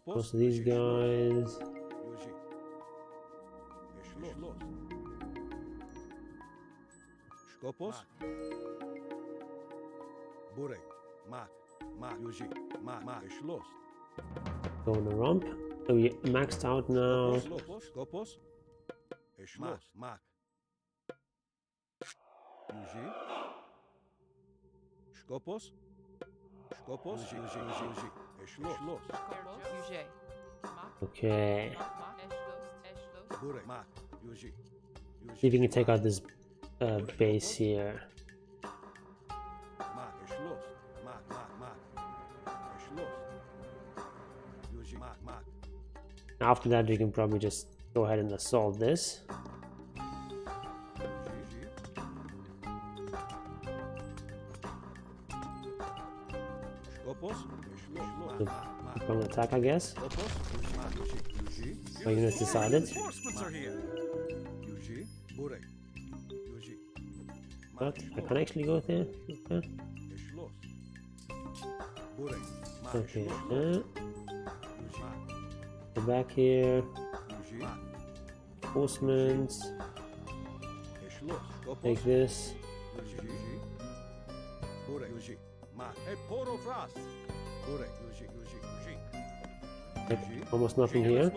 Most of these guys. Skopos. Burek. Mak. Mak. Yuji. Mak. Mak. Go on romp. So we maxed out now. Skopos. Mak. Skopos. Skopos. Yuji. Yuji. Yuji. Yuji. Schloss. Schloss. Yuji. Okay. Burek. Mak. Yuji. See if we can take out this uh, base here. Mak. Schloss. Mak. Mak. Mak. Schloss. Yuji. Mak. Mak. After that, we can probably just go ahead and assault this. Mak. attack, I guess. Skopos. Mak. Yuji. Yuji. My units decided. Reinforcements are here. Yuji. Burek. Yuji. But I can actually go there. Okay. Okay. uh, Go back here. Reinforcements. Take this. Yep, almost nothing here.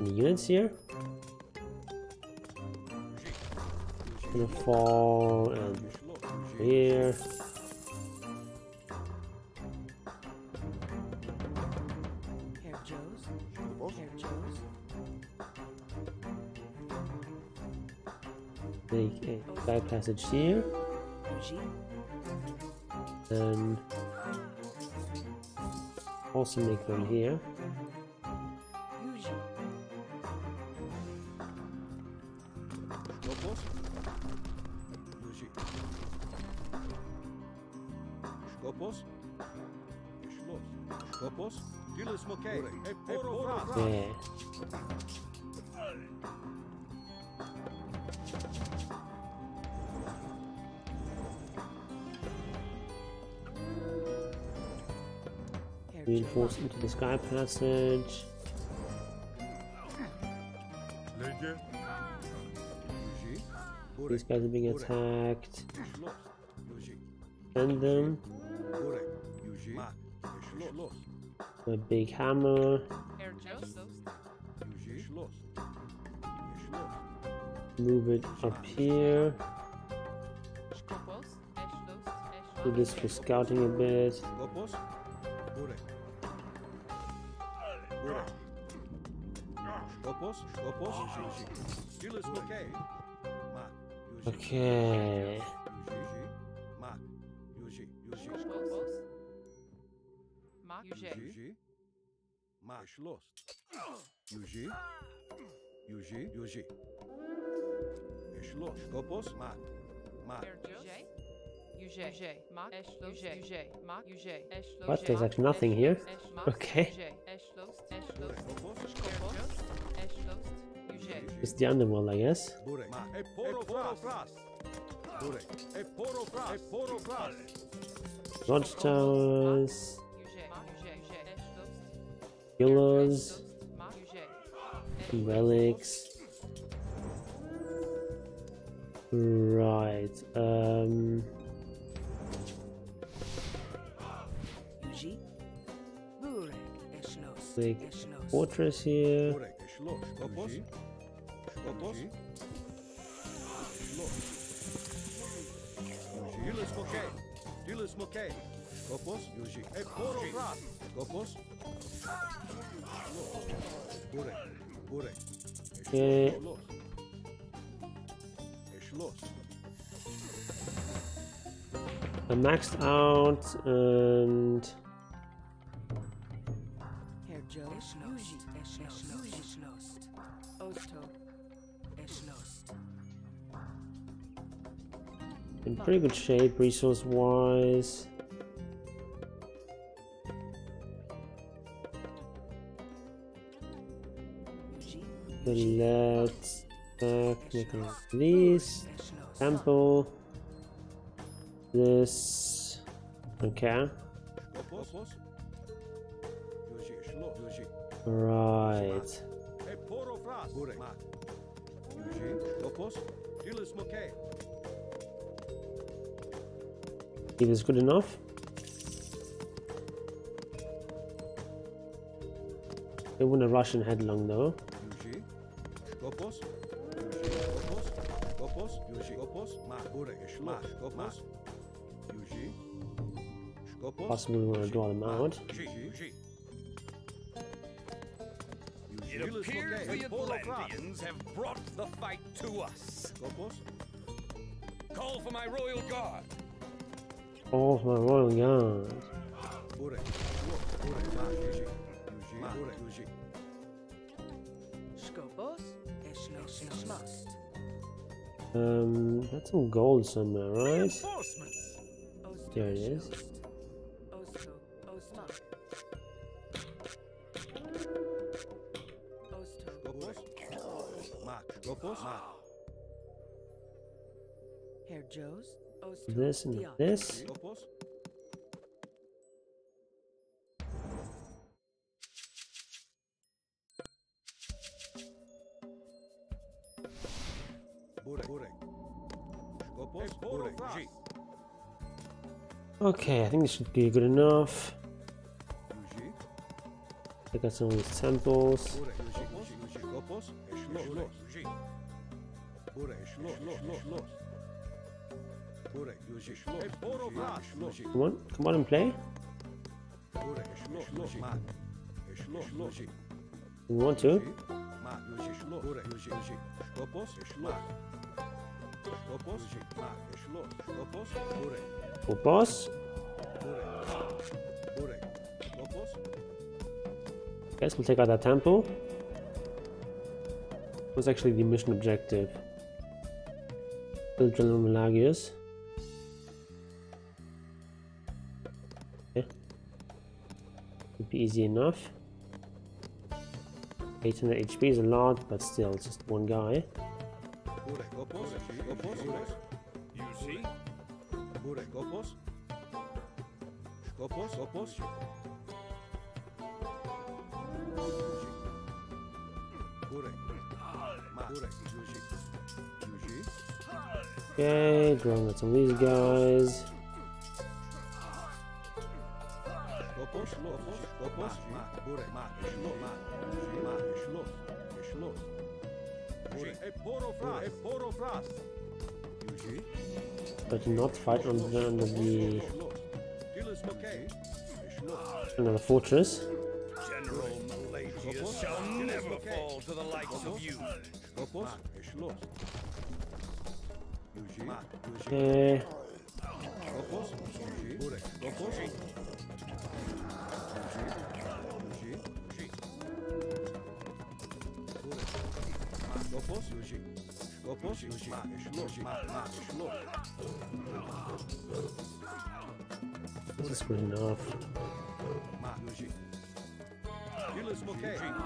Any units here? Gonna fall and here. Herr Joe's. Joe's. Make a sky passage here. Eugene. Also make one here. Reinforce into the sky passage. These guys are being attacked. Send them. My big hammer. Move it up here. Do this for scouting a bit. Okay. Eugene. Mak. Eugene. Eugene. Skopos. Mak. Eugene. Eugene. Mak. Geschloss. Eugene. What? There's like nothing here. Okay. Eschloos. Eschloos. Skopos. Eschloos. It's the underworld, I guess. Burek. Mak. E poro vras. Burek. Geschloss. Burek. Burek. Okay. I'm maxed out and In pretty good shape resource wise. But let's uh, make a release. Temple. This. Okay. Mokay. If it's good enough. They wouldn't rush in headlong though. Possibly we want to draw them out. It appears the Atlanteans have brought the fight to us. Skopos. Call for my royal guard. All of my royal guard. Burek. Schloss. Burek. Mak. Eugene. Eugene. Mak. Burek. Eugene. Skopos. Eschloss. Eschloss. Um, that's some gold somewhere, right? There it is. Skopos. Mak. Skopos. Herr Joe's. This and this. Okay, I think this should be good enough. I got some of these temples. Come on, come on and play. You want to? Phobos. Guess we'll take out that temple. What's actually the mission objective? Build General Melagius. Okay. Would be easy enough. 800 HP is a lot, but still, just one guy. Okay, drawing out some of these guys. But not fight on the under the under the fortress. General Melagius shall never fall to the likes of you. Okay. This is good enough.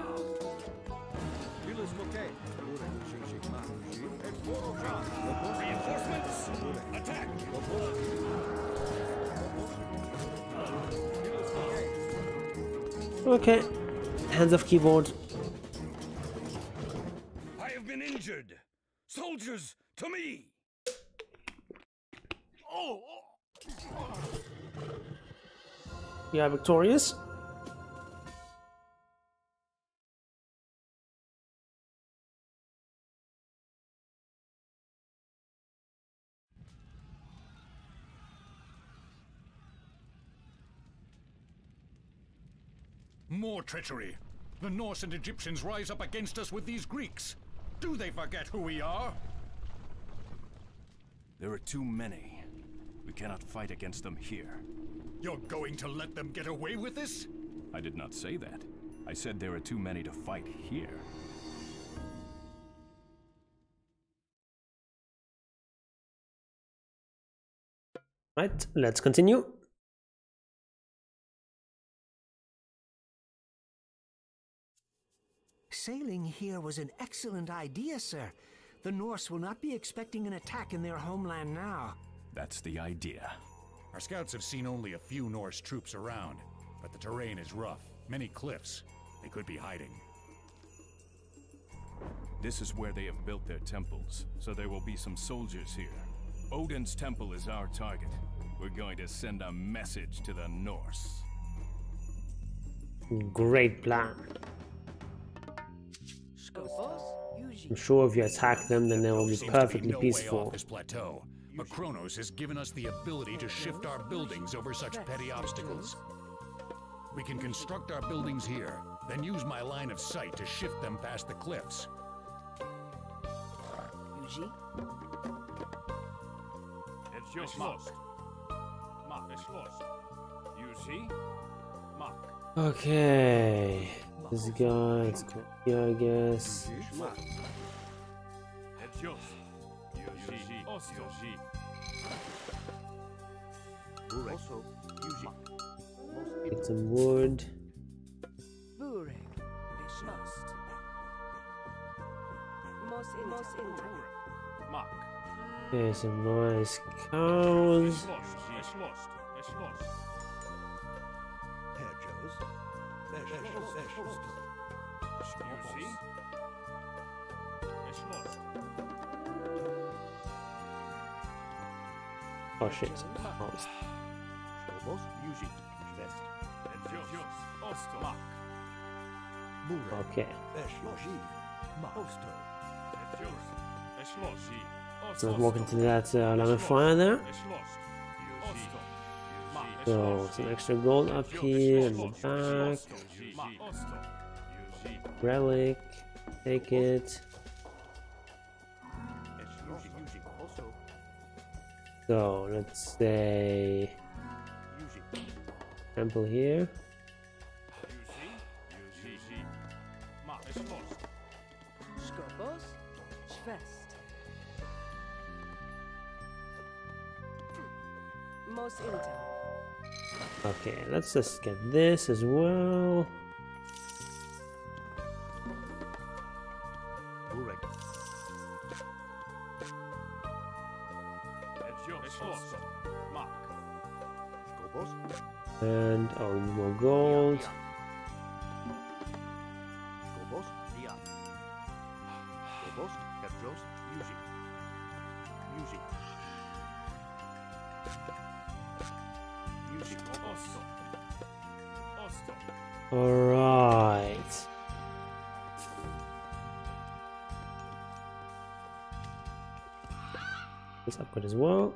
Reinforcements! Attack! Okay. Hands off keyboard. I have been injured. Soldiers, to me! Oh! oh. We are victorious. More treachery. The Norse and Egyptians rise up against us with these Greeks. Do they forget who we are? There are too many. We cannot fight against them here. You're going to let them get away with this? I did not say that. I said there are too many to fight here. Right, let's continue. Sailing here was an excellent idea, sir. The Norse will not be expecting an attack in their homeland now. That's the idea. Our scouts have seen only a few Norse troops around, but the terrain is rough. Many cliffs. They could be hiding. This is where they have built their temples, so there will be some soldiers here. Odin's temple is our target. We're going to send a message to the Norse. Great plan. Skopos? Yuji. I'm sure if you attack them, then they will be perfectly no peaceful. off this plateau. But has given us the ability to shift our buildings over such petty obstacles. We can construct our buildings here, then use my line of sight to shift them past the cliffs. Yuji? It's just lost. Mark, it's lost. You see? Mark. Okay. This guy, let's go here, I guess. It's yours. You see? Also. Also, Yuji. Get some wood. Bureg. Beschlossen. Mos in. Mos in. Okay, some nice cows. Oh shit. Okay. So let's walk into that uh, line fire there. So some extra gold up here in the back. Relic. Take it. So let's say temple here. Most Inter. Okay, let's just get this as well. Burek. And oh, we need more gold. This upgrade as well.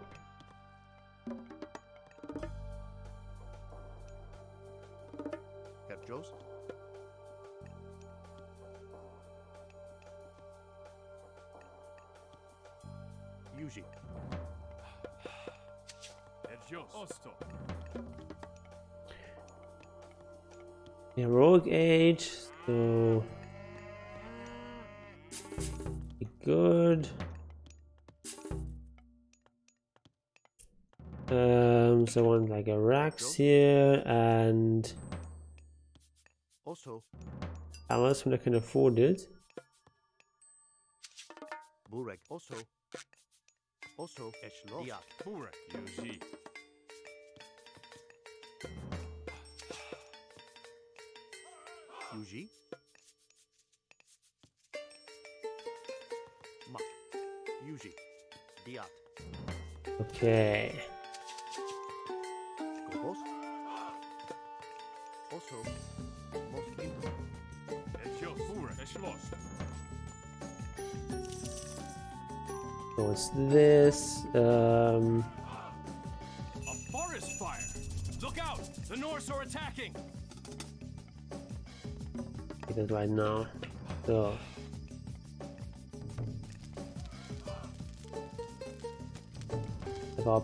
I want like a Rax here and Also. Alice when I can afford it. Burek. Also. Also. Burek.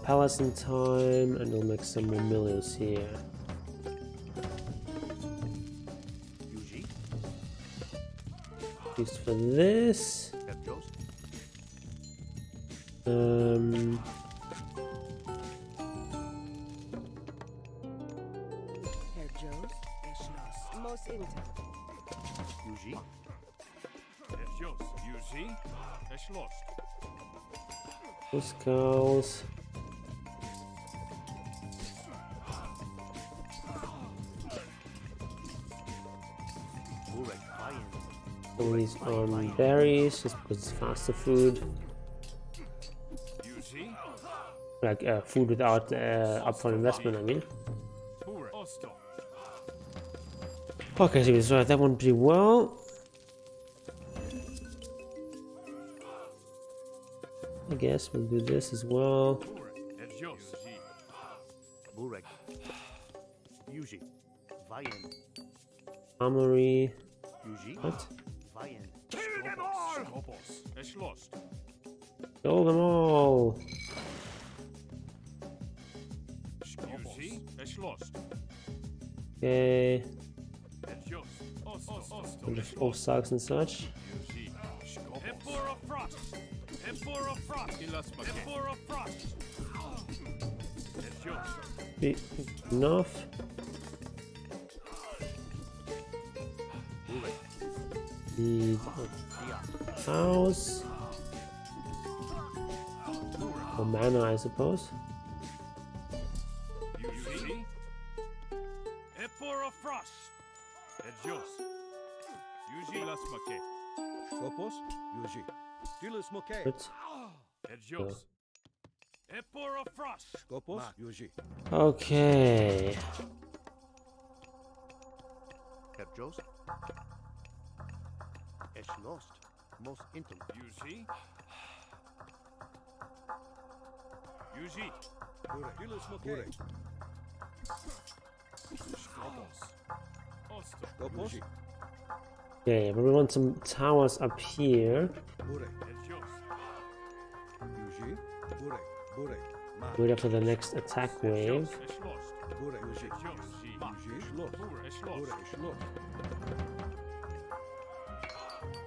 Palace in time, and we'll make some more millions here. Yuji. Used for this. Herr Joes. Um, Herr Joes. These um, berries, just because it's faster food. Like uh, food without uh, upfront investment, I mean. Okay, so we started that one pretty well. I guess we'll do this as well. Armory. What? Skopos. Erschlossen. Kill them all. Yuji. Erschlossen. Okay. Erjos. Osto. Osto. Bunch of old sucks and such. Emperor of Frost. Emperor of Frost. Emperor of Frost. Erjos. Be enough. Burek. The Dia. house. Or mana, I suppose. Yuji. Epora Frost. Edios. Yuji Las Make. Skopos, Yuji. Dilis Moke. Good. Edios. Epora Frost. Skopos, Yuji. Okay. Kepjos. Es lost. Most intim. Yuji. Yuji. Dilis Moke. Skopos. Osto. Skopos. Okay, but we want some towers up here. Bure. Edios. Yuji. Bure. Bure. Ma. Ready for the next attack wave.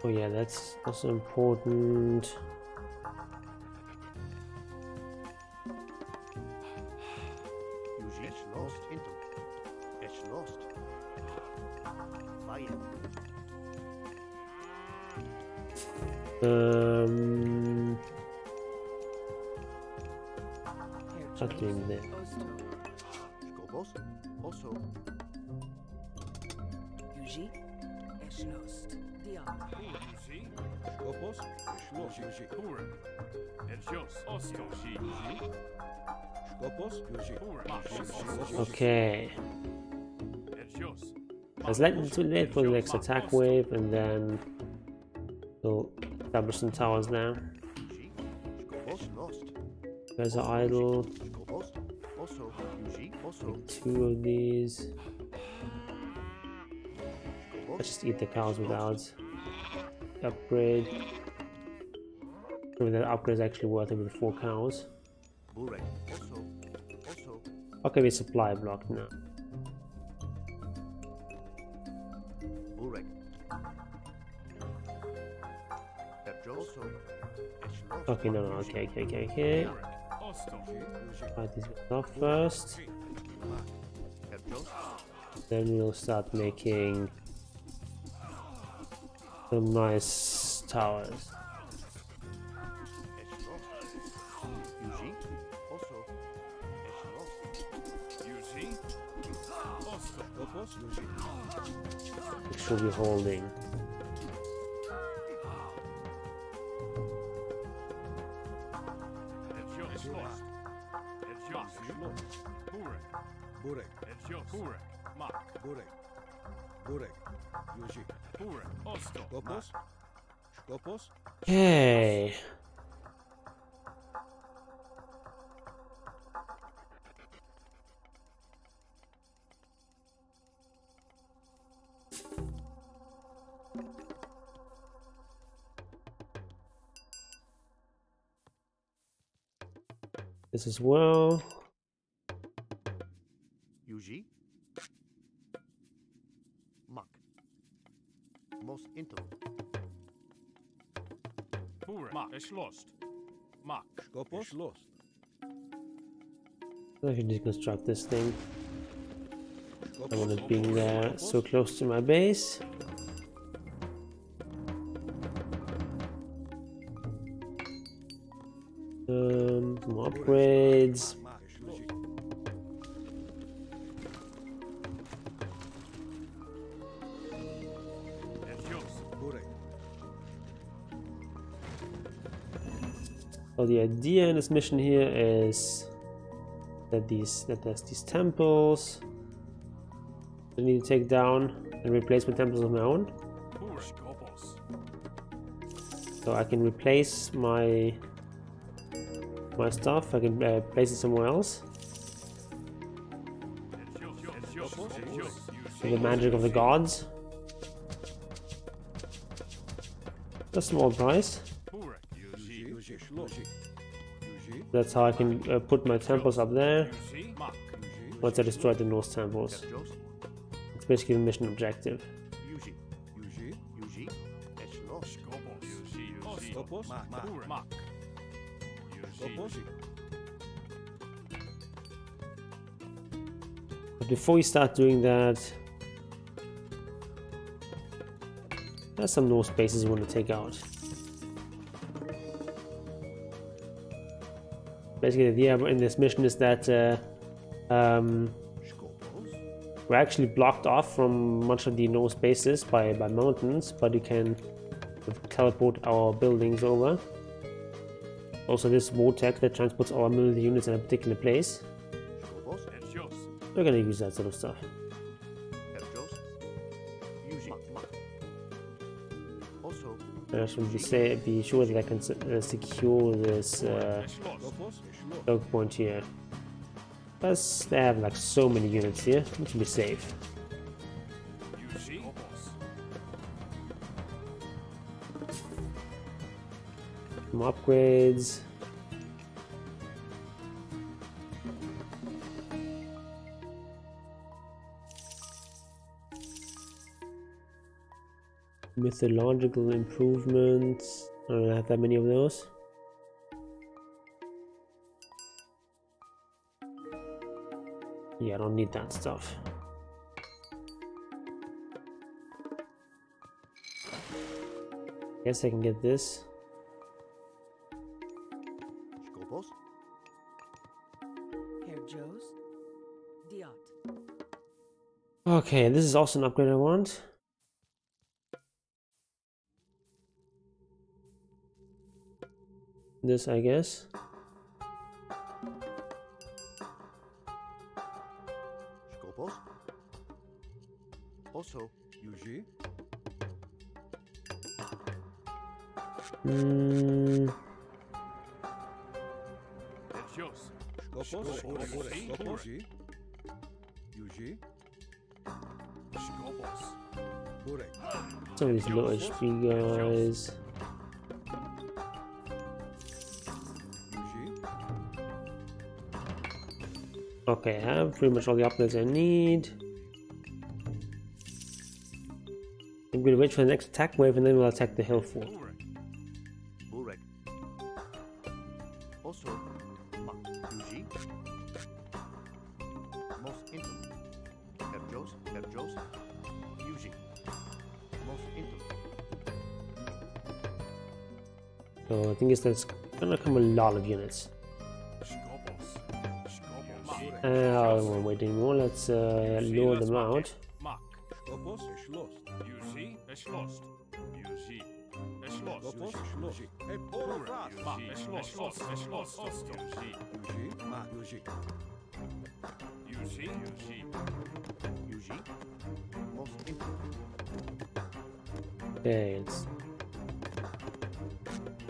Oh yeah, that's also important. Okay. Let's let wait for the next attack wave and then we'll establish some towers now. There's an idle. Two of these. Let's just eat the cows without upgrade. Maybe that upgrade is actually worth it with four cows. Okay, we supply block now. Okay, no, no, okay, okay, okay, okay. Fight guys off first. Then we'll start making some nice towers. Which should be holding. Edios. Es lost. Edios. Bure. Bure. Edios. Bure. Ma. Bure. Bure. Yuji. Bure. Osto. Skopos. Skopos. Okay. This as well. Yuji. Mak. Most intim. Bure. Ma. Es lost. Ma. Skopos. Es lost. I can deconstruct this thing. I Skopos. want it being there so close to my base. Some upgrades. So the idea in this mission here is that these that there's these temples I need to take down and replace with temples of my own. So I can replace my my stuff. I can uh, place it somewhere else. With the magic of the gods. A small price. That's how I can uh, put my temples up there once I destroy the Norse temples. It's basically the mission objective. But before we start doing that, there's some Norse spaces we want to take out. basically the idea in this mission is that uh, um, we're actually blocked off from much of the Norse spaces by, by mountains, but you can teleport our buildings over. Also this vortex that transports our military units in a particular place. We're gonna use that sort of stuff. I should be, say, be sure that I can uh, secure this uh, point here. Plus, they have like so many units here, it should be safe. Some upgrades. Mythological improvements. I don't have that many of those. Yeah, I don't need that stuff. Guess I can get this. Okay, this is also an upgrade I want. This, I guess. Some of these low HP guys. Okay, I have pretty much all the upgrades I need. I'm gonna wait for the next attack wave and then we'll attack the hill fort. It's that's gonna come a lot of units. Uh, to wait anymore. Let's uh, lure them out. Skopos. Schloss.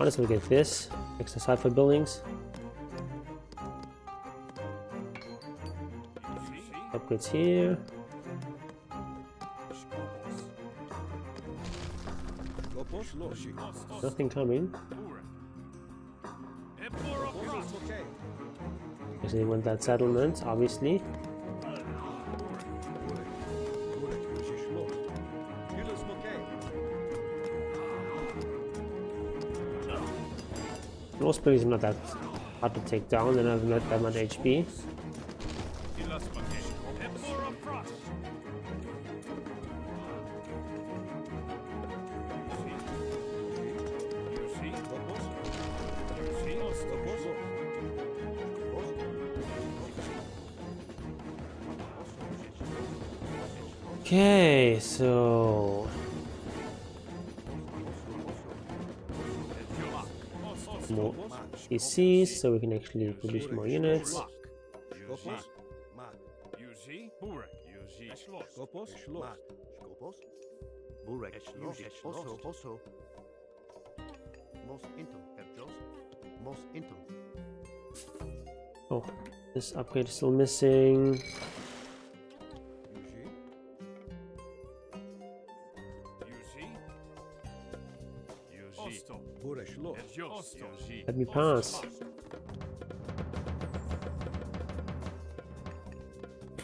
Let's. Well get this. Extra for buildings. Upgrades here. Nothing coming. Because they want that settlement, obviously. Most are not that hard to take down, don't have not that much HP. ECs, so we can actually produce more units. Oh, this upgrade is still missing. Let me pass.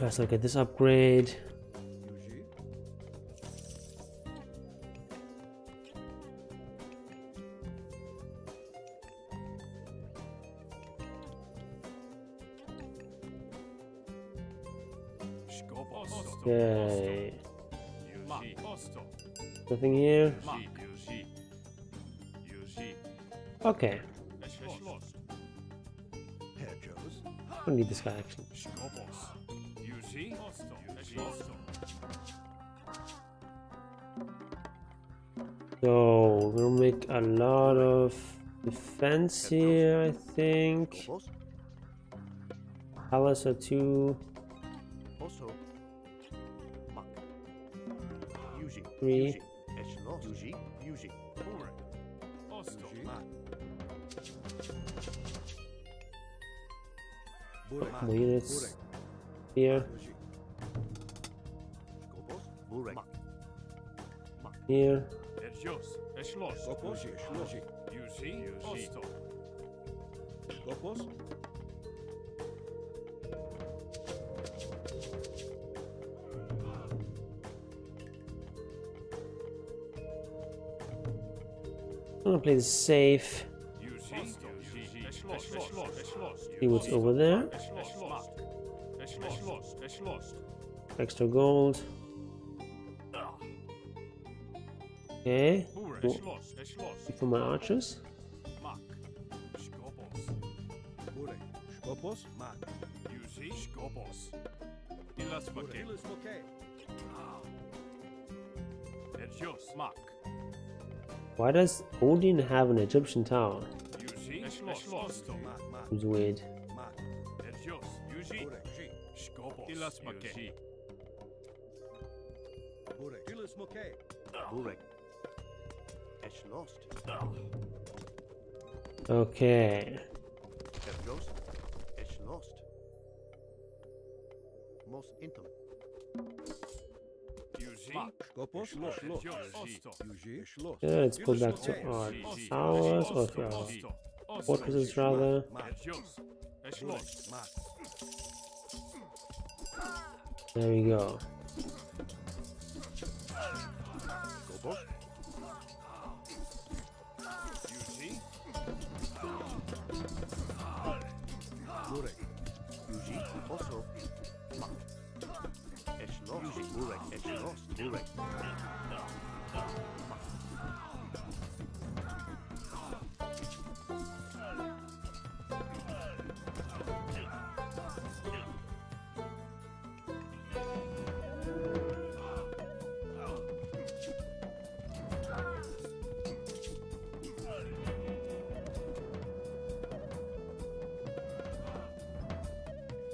Let's look at this upgrade. Okay, nothing here. Okay, I don't need this guy actually. So we'll make a lot of defense here, I think. Palace are two, Also, three. More units here, Skopos. Burek. Mak. here. Skopos. Yuji. Yuji. Skopos. I'm gonna play this safe. See what's over there. Extra gold. Okay. Cool. For my archers. Why does Odin have an Egyptian tower? Mak. Mak. Seems weird. Mak. Burek. Ilis Moke. Burek. Echlost. Okay. Ergos. Echlost. Mos intum. Skopos. Schloss. Yuji. Schloss. Yeah, let's go back to our towers or to our fortresses rather. Mak. Burek. Mak. There we go.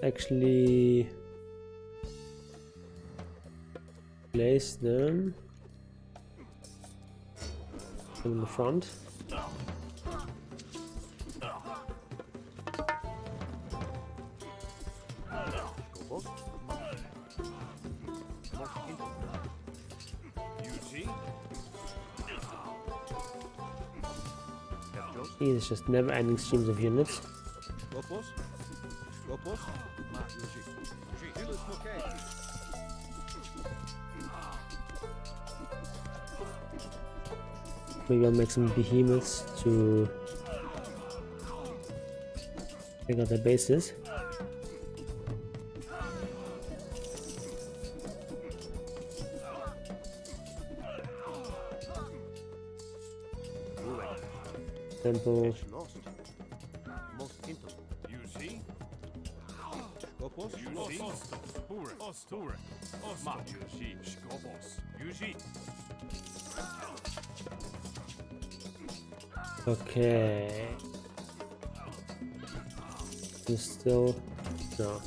Actually, place them in the front. Ergos. It's just never-ending streams of units. Yuji. Yuji. Ilis Moke. Maybe I'll make some behemoths to take out their bases. Still no.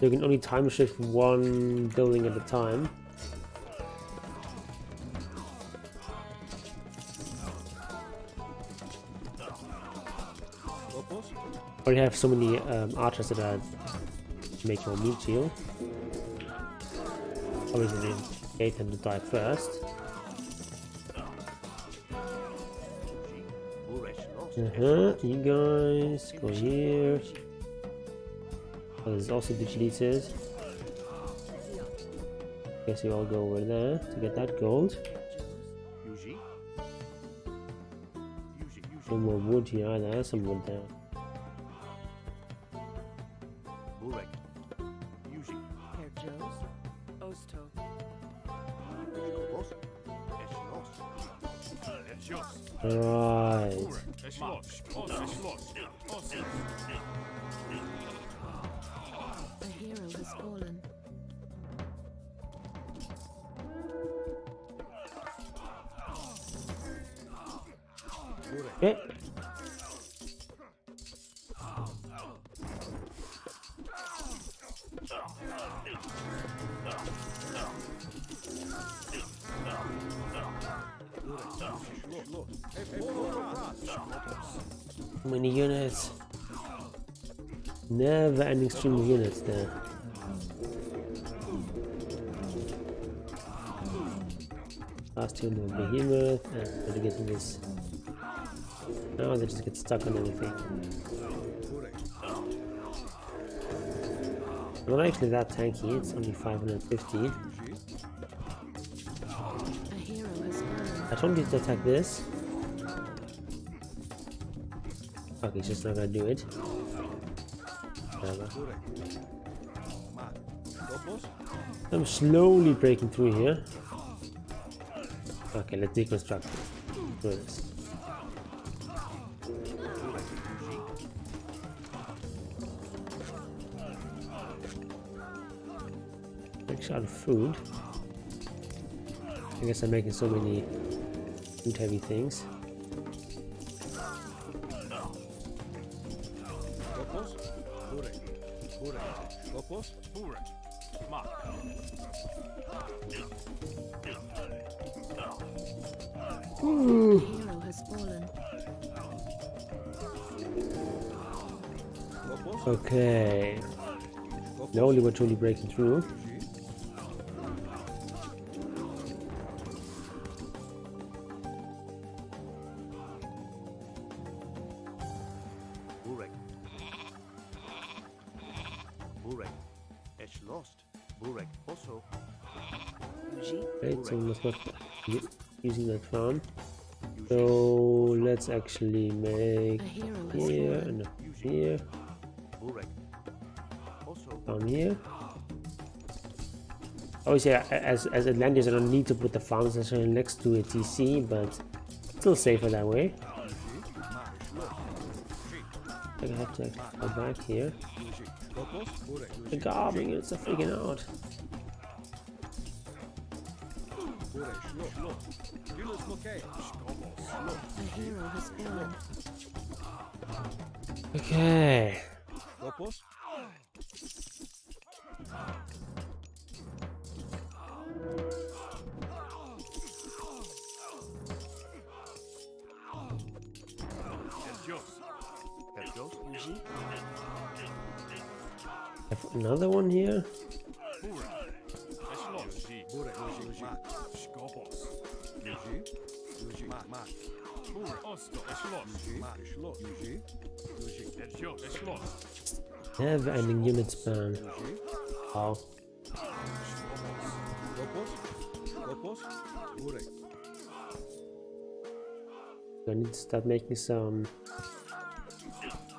You can only time shift one building at a time. Already have so many um, archers that are make your meat shield. Obviously, they tend to die first. Burek. Echlost. Uh huh. You guys go here. Oh, there's also the deleted. Guess you all go over there to get that gold. No more wood here either. There's some wood there. Burek. Skopos. A hero has fallen. Okay. Many units? Never ending stream of units there. Last two more behemoth and try to get to this. Now they just get stuck on everything. Not actually that tanky, it's only 550. A hero has fallen. I told you to attack this. Okay, he's just not gonna do it. I'm slowly breaking through here. Okay, let's deconstruct. This. Make out of food. I guess I'm making so many food heavy things. Kopos, Burek, Mak. A hero has fallen. Okay. Slowly but truly breaking through. Right, so we must not using that farm. So let's actually make here and here. Farm here. Obviously, a- as as Atlantis, I don't need to put the farms necessarily next to a TC, but still safer that way. I have to go back here. The goblin is freaking out. Shlo, Shlo. Julius Mokay, A hero has fallen. Okay. Kopos, another one here. Luigi, Mak, Mak. Luigi, Mak, Shlo, Luigi, Luigi. Ending unit span. Wow. Kopos, Kopos, Burek. I need to start making some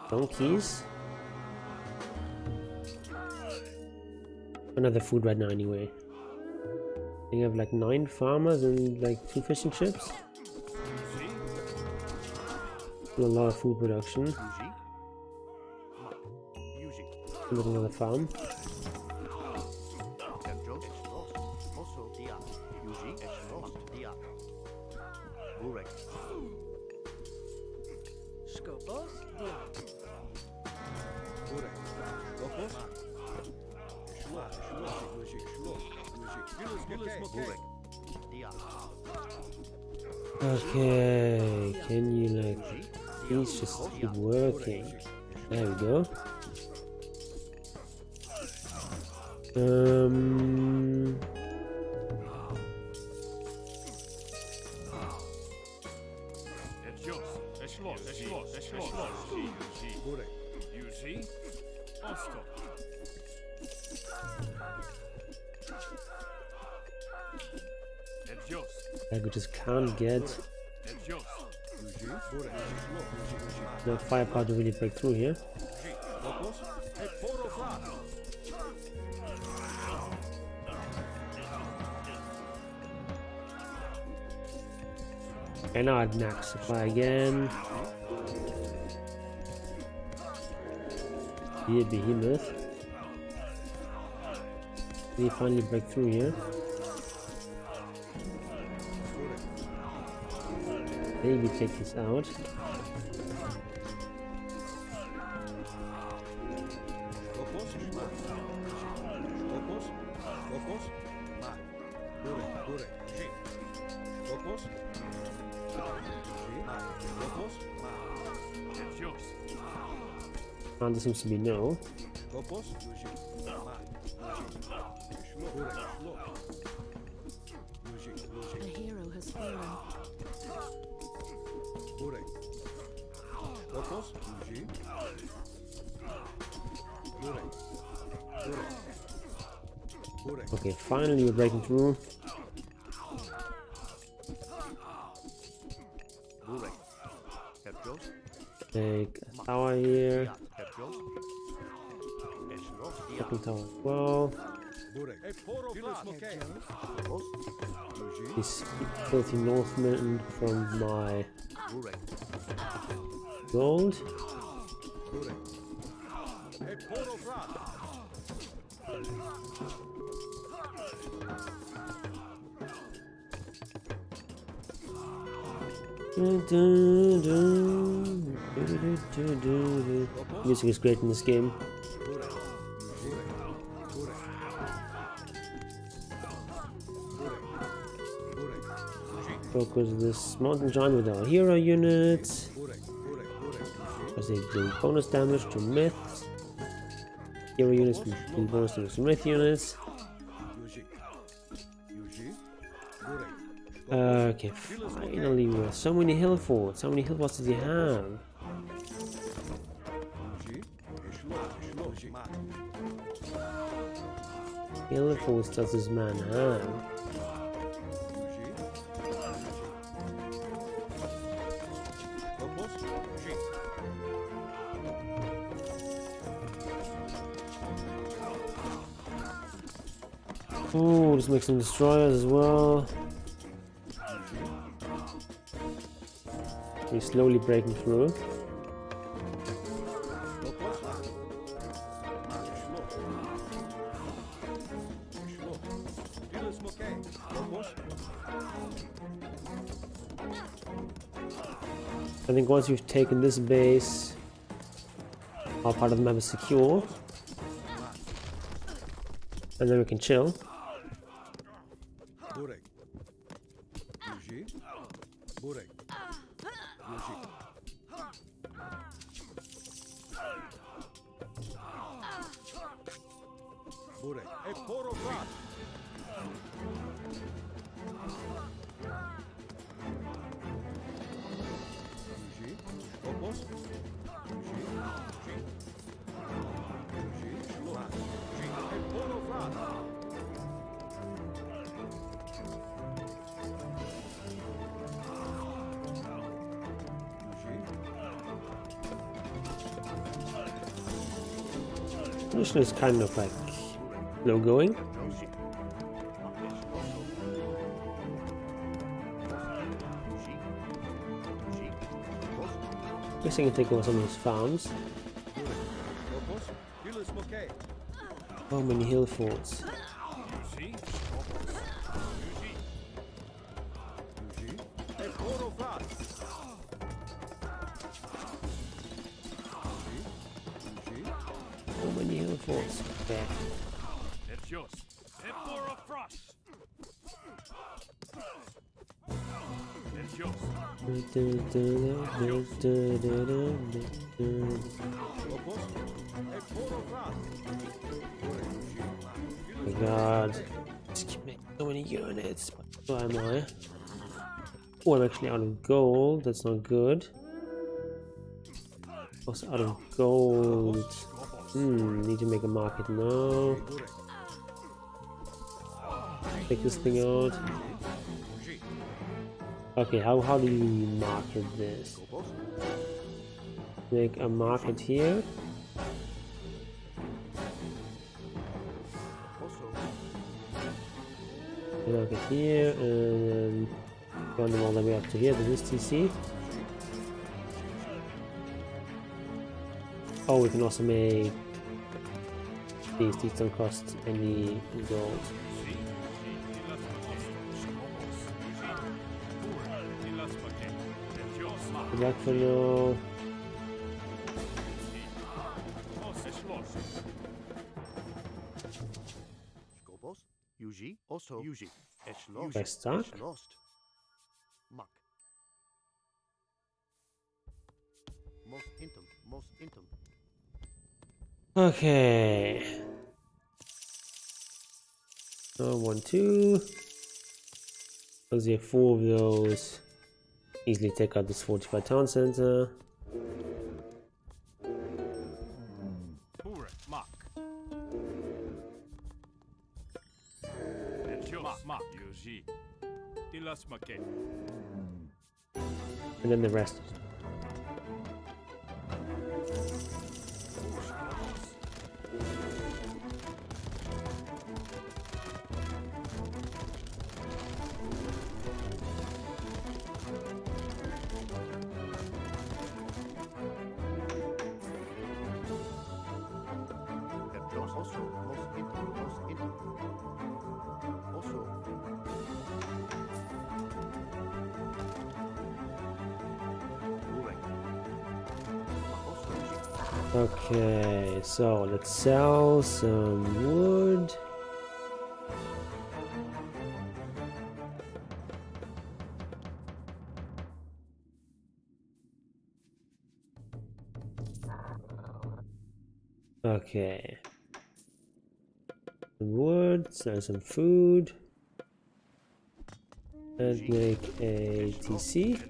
donkeys. Another food right now anyway. I think I have like nine farmers and like two fishing ships. A lot of food production. Build another farm. Please just working? There we go. Um, Burek. I just can't get the firepower to really break through here. And now I'd max supply again. Here, behemoth. He finally break through here? Maybe take this out. Yours. Answer seems to be no. Lopos, Luigi. Bure. Bure. Bure. Okay, finally we're breaking through. Bure. Hebdos. Take a tower here. Second tower as well. Bure. Poro vrat. Los. Luigi. These filthy Northmen from my Bure. Gold. Music is great in this game. Focus this mountain giant with our hero units. As they do bonus damage to myths. Hero units do bonus damage to myth units. Okay, finally we have so many hill forts. How many hill forts does he have? Hill forts does this man have? Oh, let's make some destroyers as well. We're slowly breaking through. I think once we've taken this base, our part of the map is secure. And then we can chill. Mission is kind of like slow going. Guess I can take over some of these farms. How many hill forts? Oh god. Just keep making so many units. Where am I? Oh, I'm actually out of gold. That's not good. Also out of gold. Hmm, need to make a market now. Take this thing out. Okay, how, how do you market this? Make a market here. Market here, and Run them all the way up to here. This is TC. Oh, we can also make these. These don't cost any gold. Intim, most intim. Okay. So one, two. Those are four of those. Easily take out this 45 town center. And then the rest. Also. Also Okay, so let's sell some wood. Okay. Wood, sell some food. And make a TC.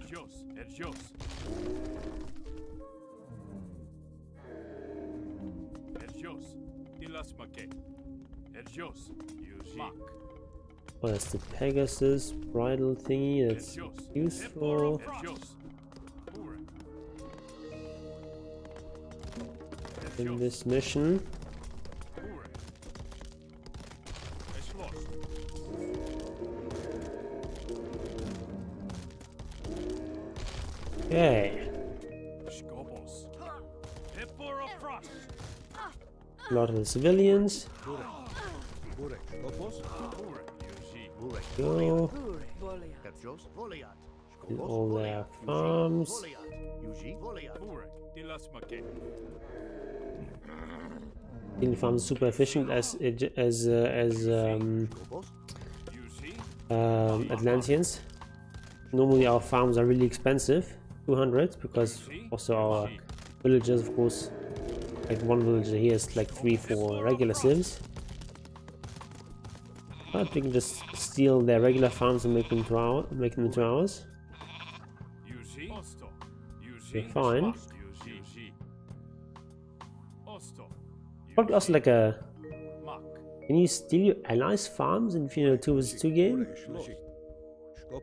Oh, that's the Pegasus bridle thingy. That's useful. In this mission. The civilians. Go. In all their farms. Being farms super efficient as as uh, as um, um, Atlanteans. Normally our farms are really expensive, 200, because also our villagers, of course, like one villager here is like three, four regular civs. But we can just steal their regular farms and make them to our, make them ours. Okay, fine. Probably also like a. Can you steal your allies' farms in Final 2 vs 2 game?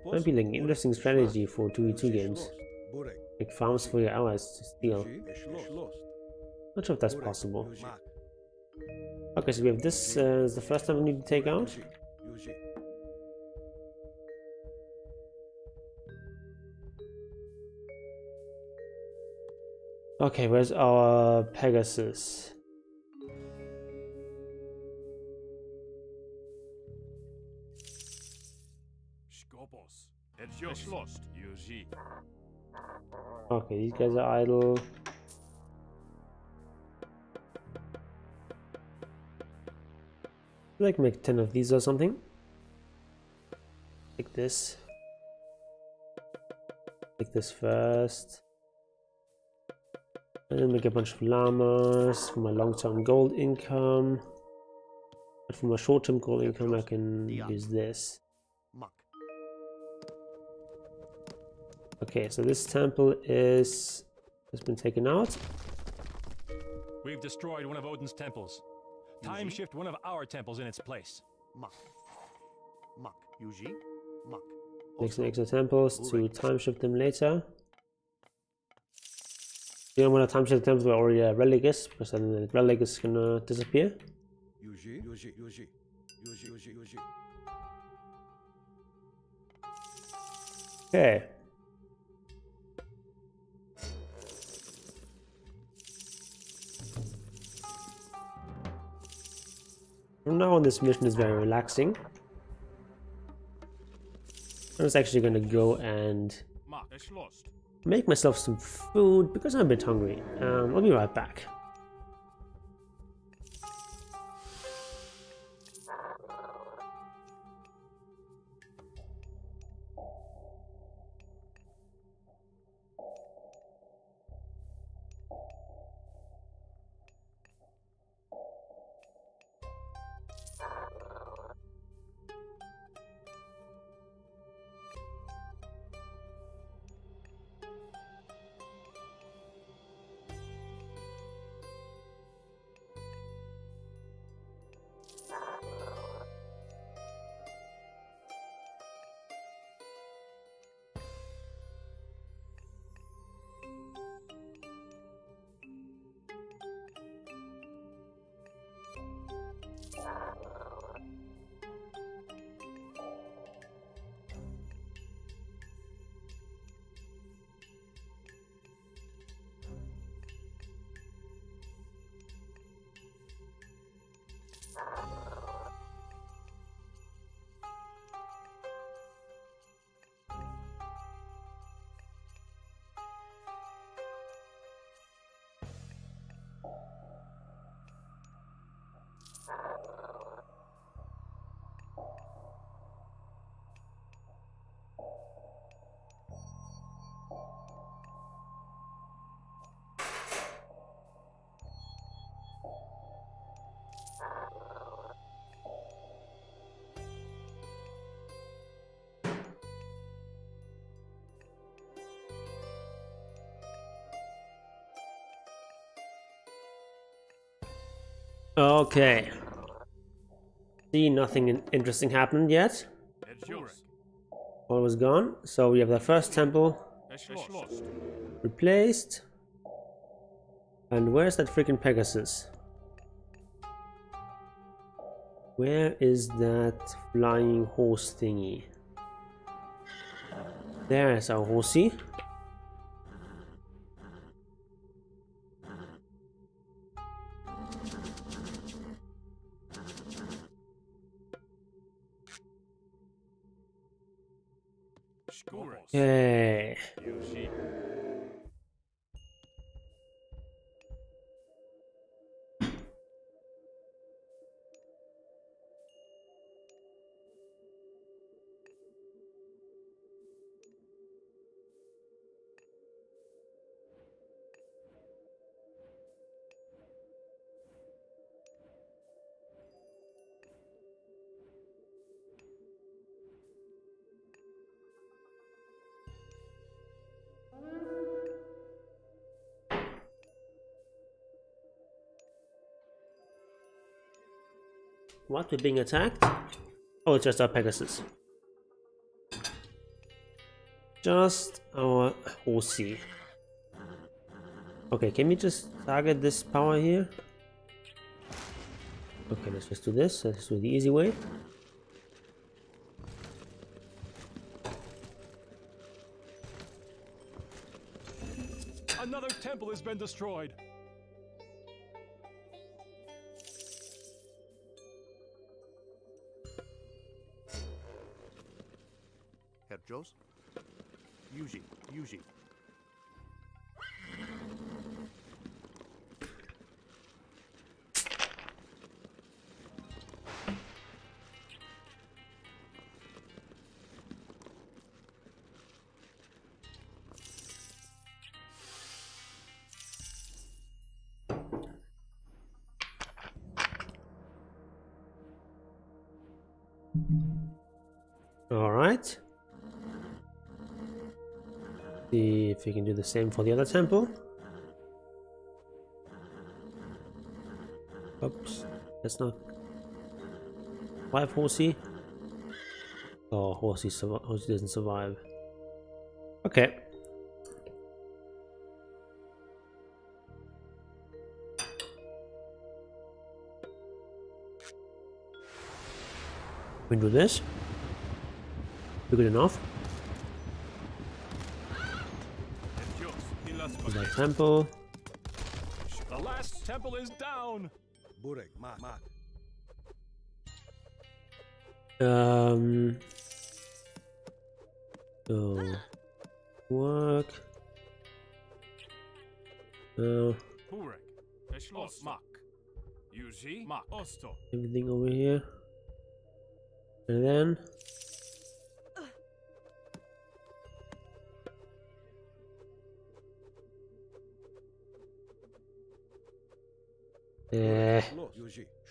Might be like an interesting strategy for 2v2 games. Like farms for your allies to steal. Yuji, Esh lost. Not sure if that's possible. Okay, so we have this uh, is the first time we need to take out. Okay, where's our Pegasus? Skobos. Edios. lost. Okay, these guys are idle. Like make 10 of these or something. Like this. Like this first. And then make a bunch of llamas for my long-term gold income. But for my short-term gold income, I can use this. Okay, so this temple is has been taken out. We've destroyed one of Odin's temples. Time shift one of our temples in its place. Muck. Muck. Yuji. Muck. Next and extra temples to time shift them later. You don't want to time shift the temples where already uh, a relic is, because then the relic is gonna uh, disappear. Yuji, Yuji, Yuji. Yuji, Yuji, Yuji. Okay. From now on, this mission is very relaxing. I'm just actually gonna go and make myself some food because I'm a bit hungry. Um, I'll be right back. Okay. See, nothing interesting happened yet. All was gone. So we have the first temple replaced. And where's that freaking Pegasus? Where is that flying horse thingy? There's our horsey. What? We're being attacked? Oh, it's just our Pegasus. Just our horsey. Okay, can we just target this power here? Okay, let's just do this. Let's do the easy way. Another temple has been destroyed. Yuji, Yuji. The same for the other temple. Oops, that's not. Five horsey. Oh, horsey, horsey doesn't survive. Okay. We do this. We Good enough. That temple. The last temple is down. Burek, mak, mak. Um. So work. No, Burek. Eschloss. Mak. Yuji. Mak. Osto. everything over here. And then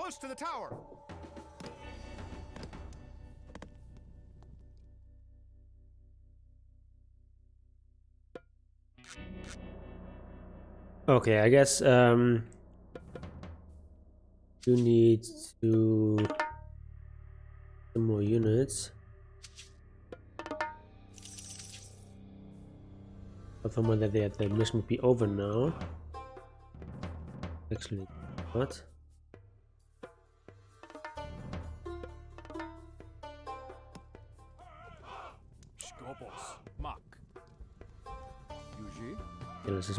close to the tower! Okay, I guess um you need to some more units. But from whether the mission would be over now. Actually, what?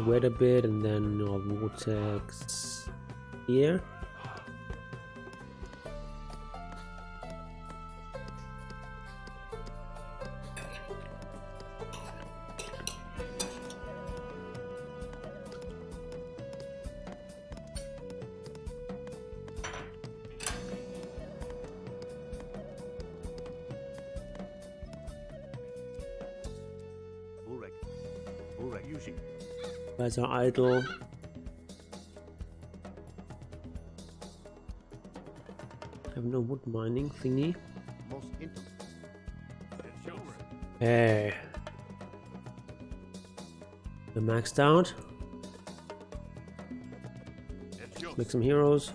Wait a bit and then our vortex here. Guys are idle. Have no wood mining thingy. Hey. The maxed out. Make some heroes.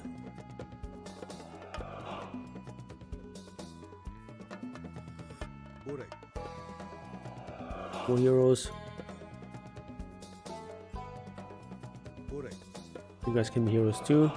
More heroes. Guys can be heroes too.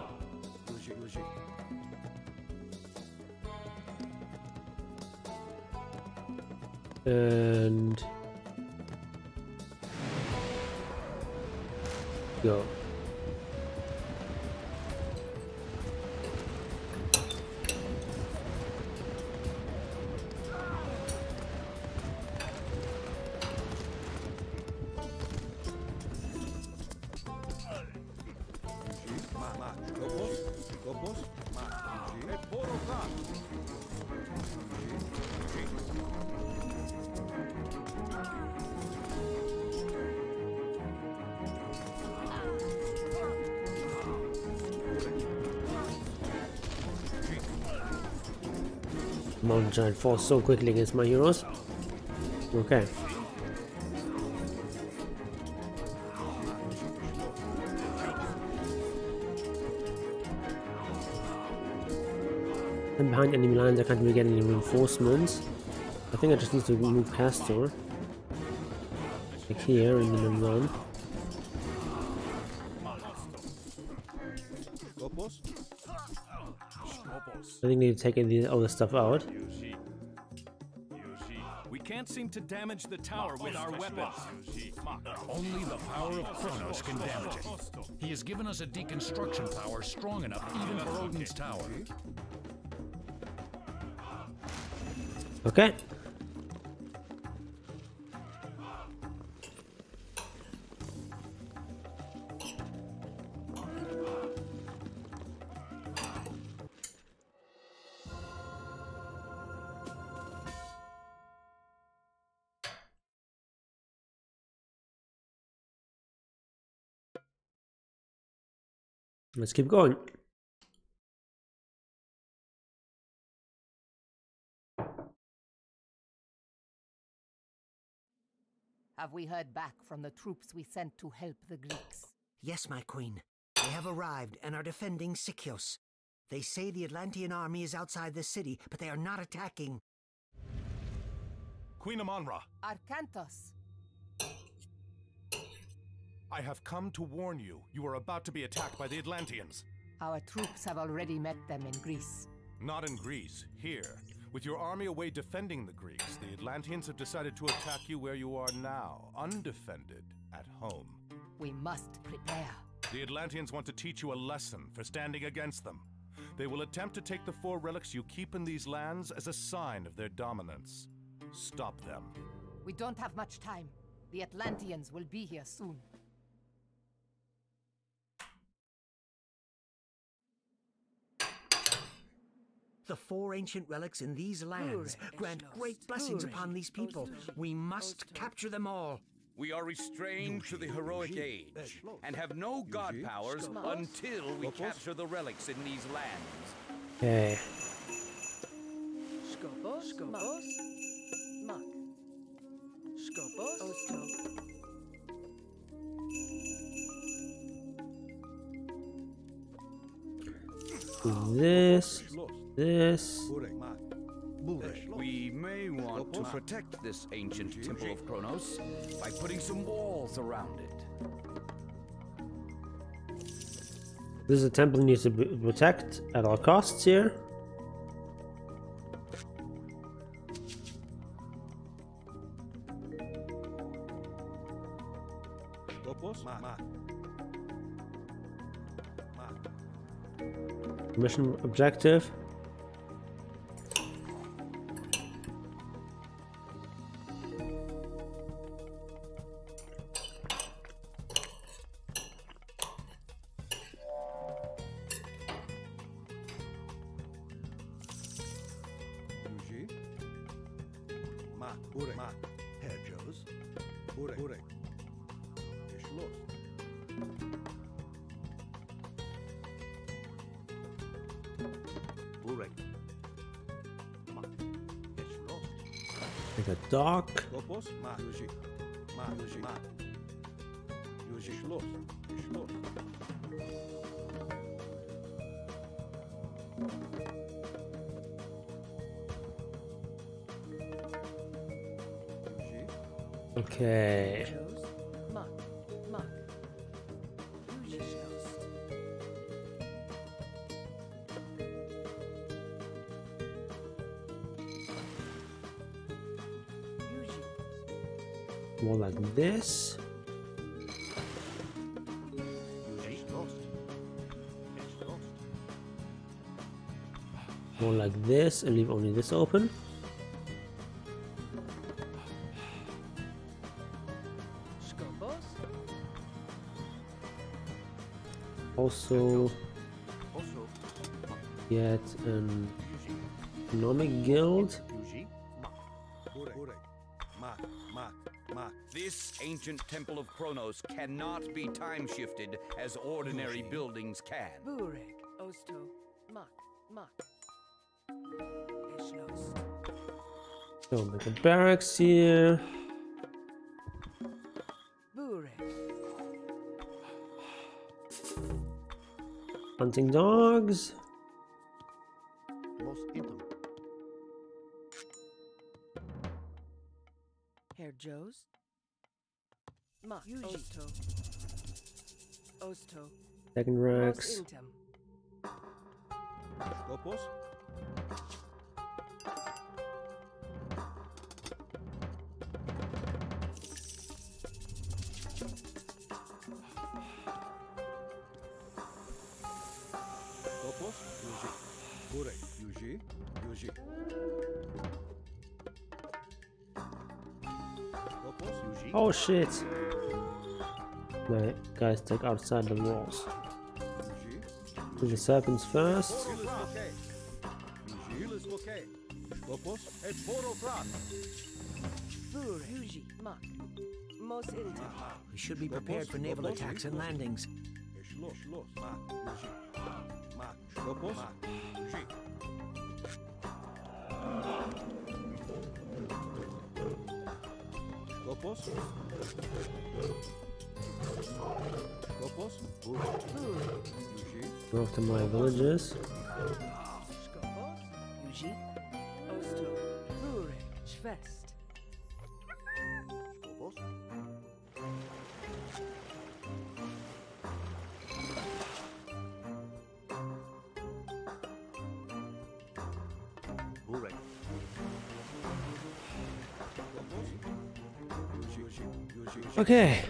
Falls so quickly against my heroes. Okay. I'm behind enemy lines, I can't really get any reinforcements. I think I just need to move past her. Like here and then run. I think they need to take the other stuff out. To damage the tower with our weapons. Only the power of Kronos can damage it. He has given us a deconstruction power strong enough even for Odin's tower. Okay. Let's keep going. Have we heard back from the troops we sent to help the Greeks? Yes, my queen. They have arrived and are defending Sikios. They say the Atlantean army is outside the city, but they are not attacking. Queen Amanra, Arkantos. I have come to warn you. You are about to be attacked by the Atlanteans. Our troops have already met them in Greece. Not in Greece, here. With your army away defending the Greeks, the Atlanteans have decided to attack you where you are now, undefended, at home. We must prepare. The Atlanteans want to teach you a lesson for standing against them. They will attempt to take the four relics you keep in these lands as a sign of their dominance. Stop them. We don't have much time. The Atlanteans will be here soon. The four ancient relics in these lands grant great blessings upon these people. We must capture them all. We are restrained to the heroic age and have no god powers until we capture the relics in these lands. Eh. Okay. Skopos, Skopos, Mak. Skopos, Osto. This, this. We may want to protect this ancient temple of Kronos by putting some walls around it. This is a temple needs to be protect at all costs here. Skopos? Ma. Ma. Mission objective. This and leave only this open. Also Also. get an economic guild. This ancient temple of Kronos cannot be time shifted as ordinary buildings can. Burek. Osto. Mak, Mak. Geschloss. So make a barracks here. Hunting dogs. Most intim. Herr Joes. Mak. Osto. Osto. Second Most racks. intem. Skopos? Skopos? Yuji. Burek. Yuji. Yuji. Skopos? Yuji. Oh shit. My guys take outside the walls. Do the serpents first. Julius okay. Julius okay. Skopos? Et foro frat. Mak. Most. We should be prepared for naval attacks and landings. Schloss, Schloss, ah, Mark, Yuji. Mark, Skopos, Mark, Yuji. Skopos. Skopos, Yuji. Go off to my villages. Rure, Schwest. Skopos. Burek. Yuji, Yuji, Yuji. Okay.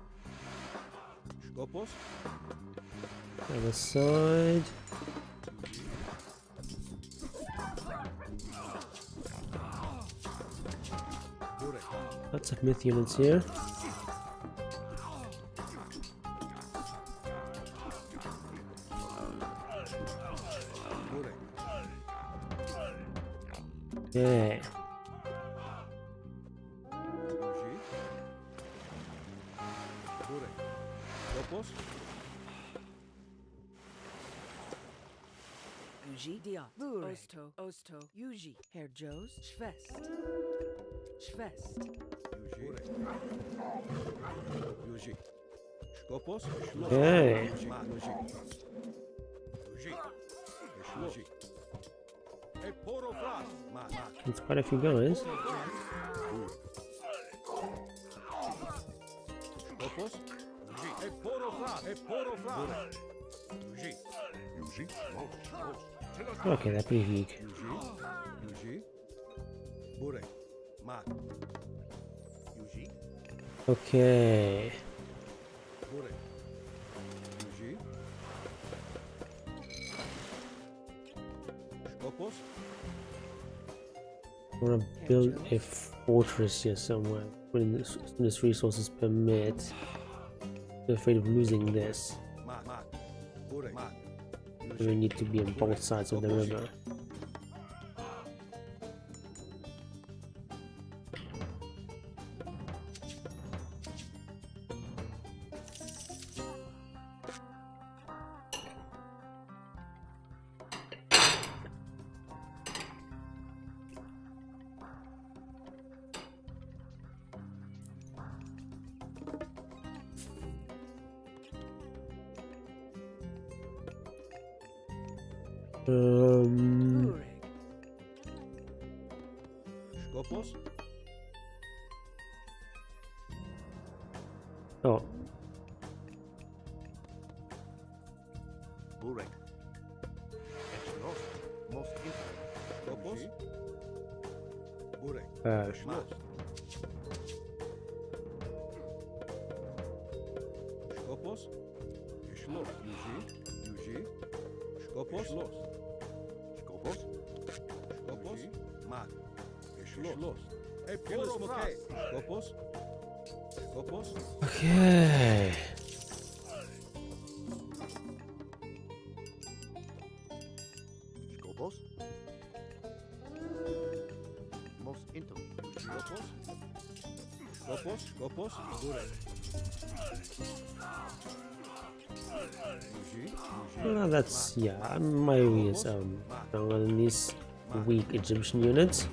Skopos. Other side. Lots of myth units here. Yeah. Skopos. Yuji, Dia, Rure, Osto, Osto, Yuji. Herr Jos, Schwest. Schwest. Yuji. Yuji. Skopos. Mark. It's quite a few guys. Skopos. Yuji. E poro. E poro. Yuji. Yuji. Okay, they're pretty weak. Yuji. Yuji. Mark. Yuji. Okay. Burek. Yuji. Skopos. I want to build a fortress here somewhere when this, when this resources permit. I'm afraid of losing this. Mark. Mark. Burek. Mark. We need to be on both sides of the river. Äh, Schluss. E, Skopos. Schluss. Juji. Juji. Skopos. Schluss. Skopos. Skopos. Mat. Schluss. Ej, puro, okay. Skopos. Skopos. Okay. Skopos. Skopos. Burek. Yuji. Yuji. Well, that's yeah. My area um stronger than these weak Egyptian units.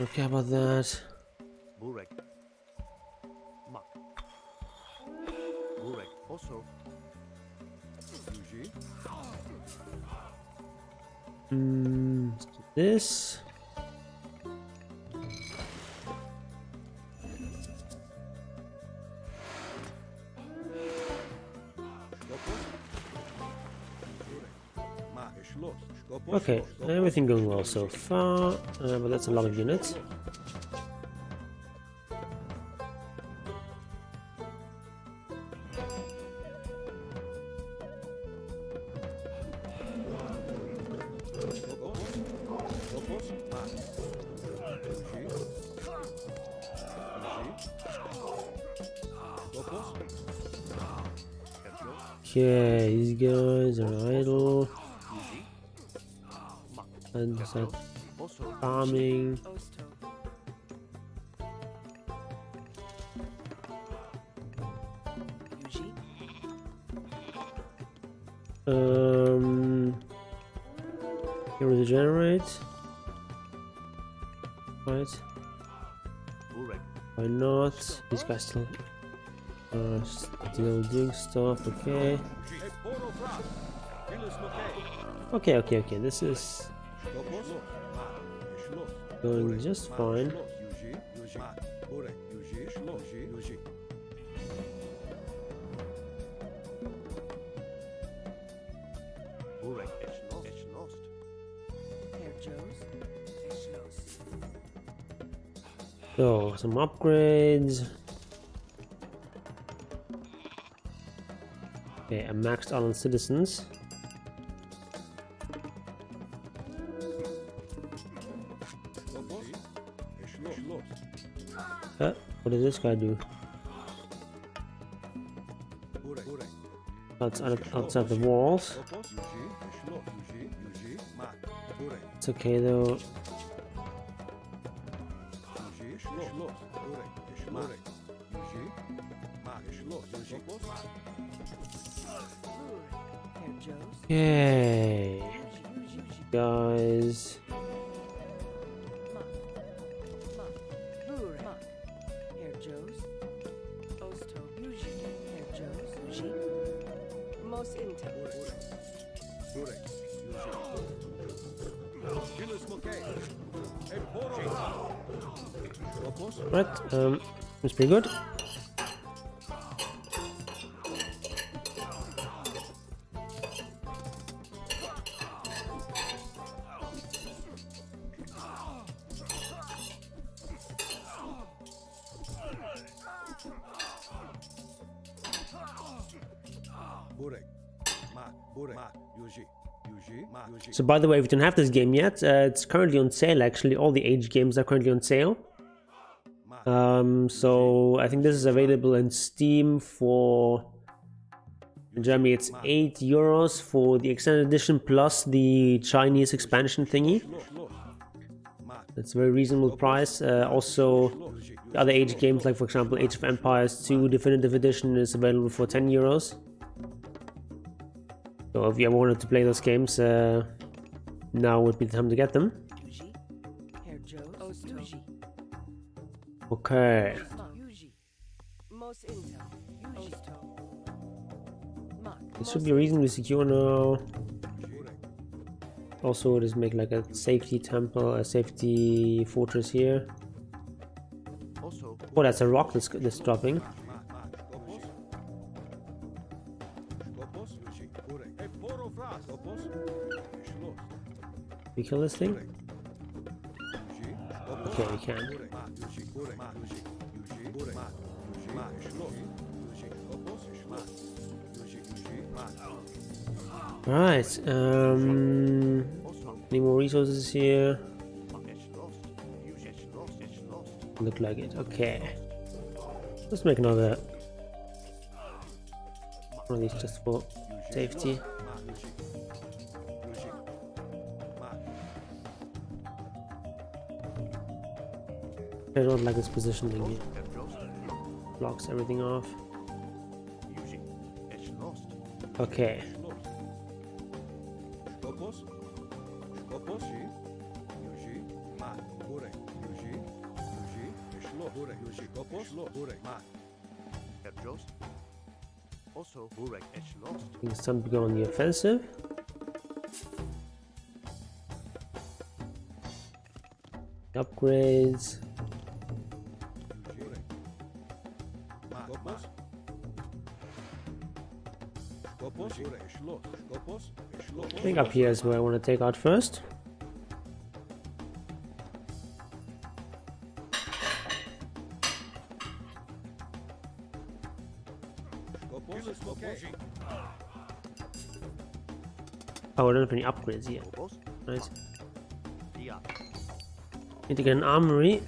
Okay about that. Burek. Mak. Burek. Also. Yuji. Mm, this. Lopos. Burek. Mak. Eschloss. Skopos. Okay, everything going well so far, uh, but that's a lot of units. Yuji. Um, we regenerate. Right. Why not? These guys still uh, still doing stuff. Okay. Okay, okay, okay. This is Herr Joes, Eschloss. So some upgrades. Okay, I maxed out on citizens. What does this guy do? That's out- outside the walls. Lopos. Yuji. Eschloss. Yuji. Yuji. Mak. Burek. It's okay though. Yuji. So, by the way, if you don't have this game yet, uh, it's currently on sale. Actually, all the age games are currently on sale. Um, so I think this is available in Steam for Germany. It's eight euros for the extended edition plus the Chinese expansion thingy. That's a very reasonable price. Uh, also, other age games, like for example, Age of Empires 2 Definitive Edition, is available for 10 euros. So if you ever wanted to play those games, uh, now would be the time to get them. Herr Joes, Osto, Yuji. Okay. Mak. Yuji. Mos Inter. Yuji. Mak. This should be reasonably secure now. Also, just make like a safety temple, a safety fortress here. Oh, that's a rock that's, that's dropping. We kill this thing? Okay, we can. Burek. Mak. Yuji. Burek. Mak. Yuji. Yuji. Burek. Mak. Yuji. Mak. Eschloss. Yuji. Lopos. Mak. Yuji. Yuji. Mak. Right. Um, any more resources here? Look like it. Okay. Let's make another one of these just for safety. I don't like this positioning here. Blocks everything off. Okay. It's time to go on the offensive. Upgrades. I think up here is where I want to take out first. Oh, I don't have any upgrades yet. Nice. Need to get an armory.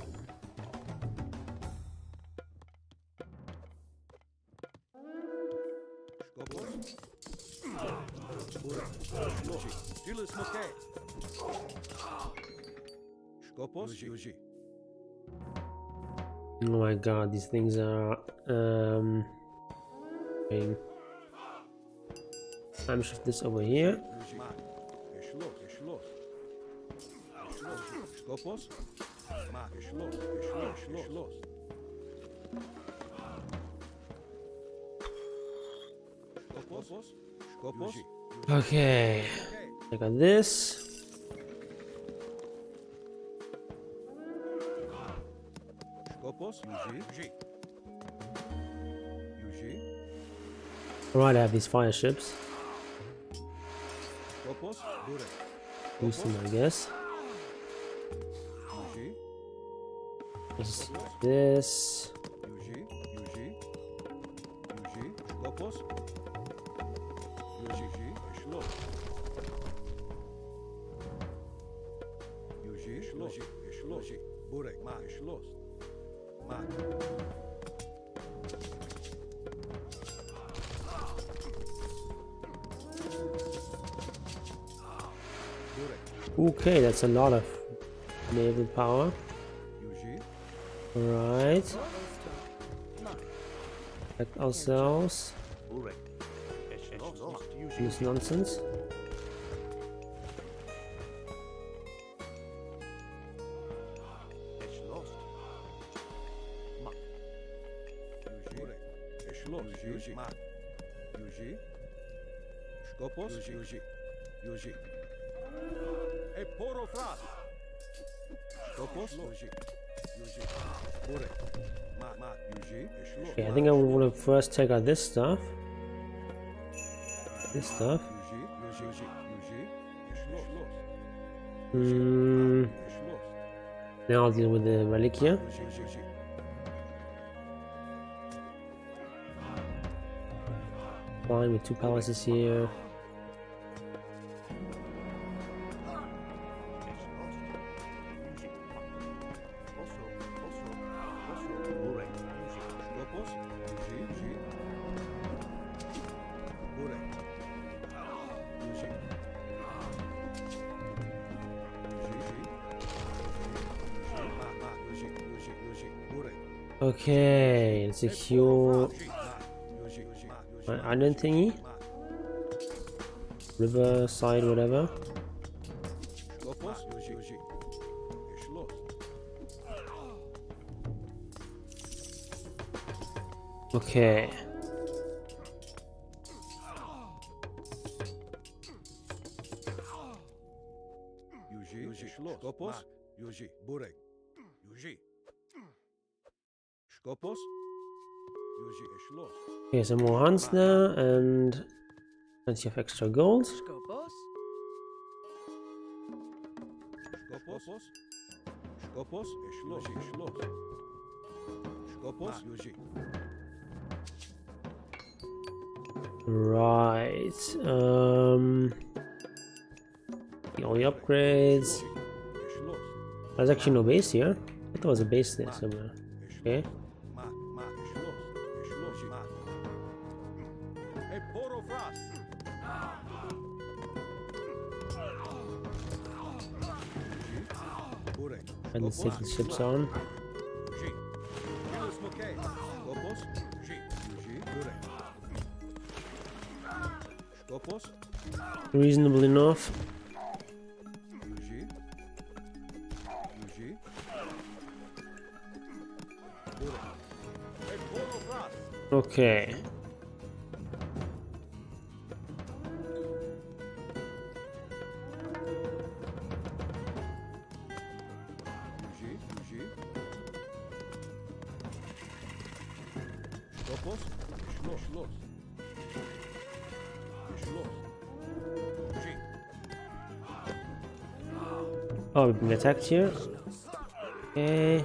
God, these things are um time shift this over here. Okay. I got this. Skopos. Yuji. Yuji. Alright, I have these fire ships. Skopos. Bure. Boost them, I guess. This, this. Okay, that's a lot of naval power. Alright. Protect ourselves. This nonsense. First take out this stuff. This stuff. Ishlo. Now I'll deal with the Reliquia. Fine with two palaces here. Okay, let's. Yuji. my island thingy. Ma. Riverside, whatever. Okay. Yuji. Yuji. Skopos. Yuji. Bure. Okay, some more hunts there, and plenty of extra gold. Right. Um. All the upgrades. There's actually no base here. I thought there was a base there somewhere. Okay. And let's the ship's on. Reasonable enough. Okay. We've been attacked here. Okay.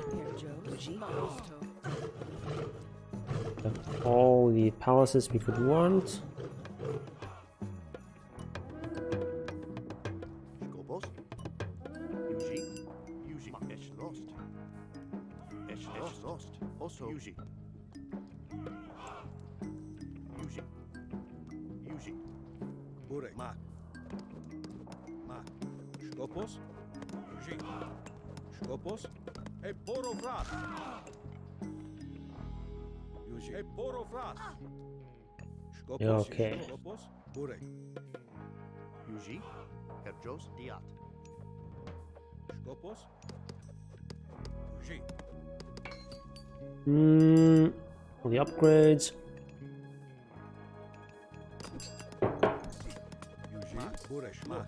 All the palaces we could want. Herjos Diat. Skopos. Ži. Hmm. All the upgrades. Juži. Burek. Mak.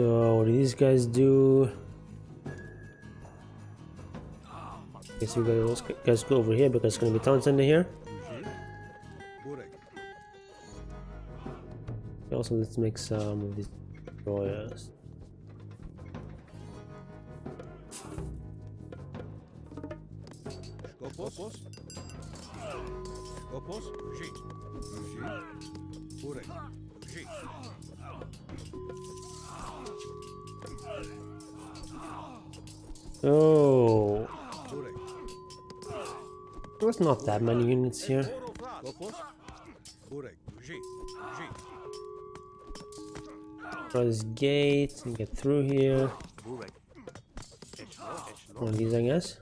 So what do these guys do? Guess you guys, guys go over here because it's gonna be town center here. Also, let's make some of these destroyers. Skopos. Skopos. Ži. Ži. Burek. Oh, there's not that many units here. Try this gate and get through here. One of these, I guess.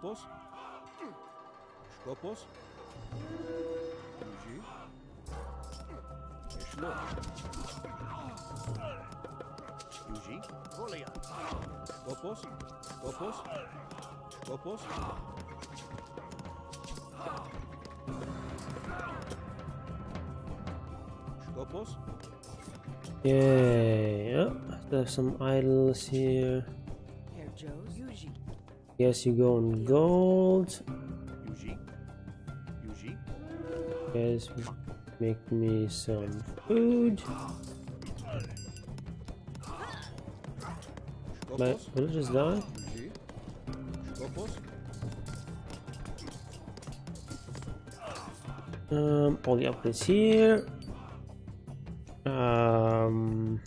Skopos. Skopos. Juži. Ešlo. Yuji. Volia. Skopos. Skopos. Skopos. Skopos. Yeah, yeah. There's some idols here. Herr Joe's. Yuji. Guess you go on gold. Guys, make me some food. My villagers die. Um, all the upgrades here. Um,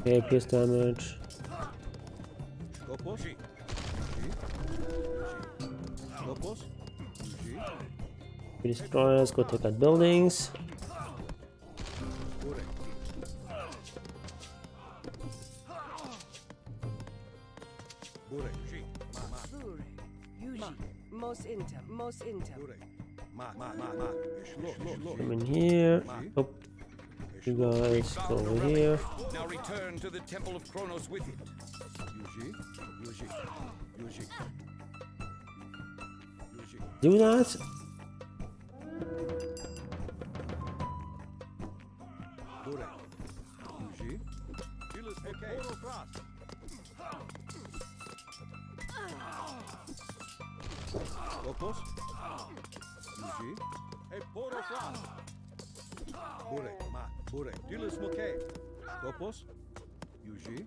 okay, pierce damage. Skopos. Yuji. Skopos. Yuji. Three destroyers, go take out buildings. Come in here. Oh, you guys go over here. Now return to the Temple of Kronos with it. Yuji. Yuji. Yuji. Yuji. Do that. Burek. Yuji. Dilis Mokej. Boro Vras. Skopos. Yuji. E poro fras. Bure, ma, bure. Dilis moke. Skopos. Yuji.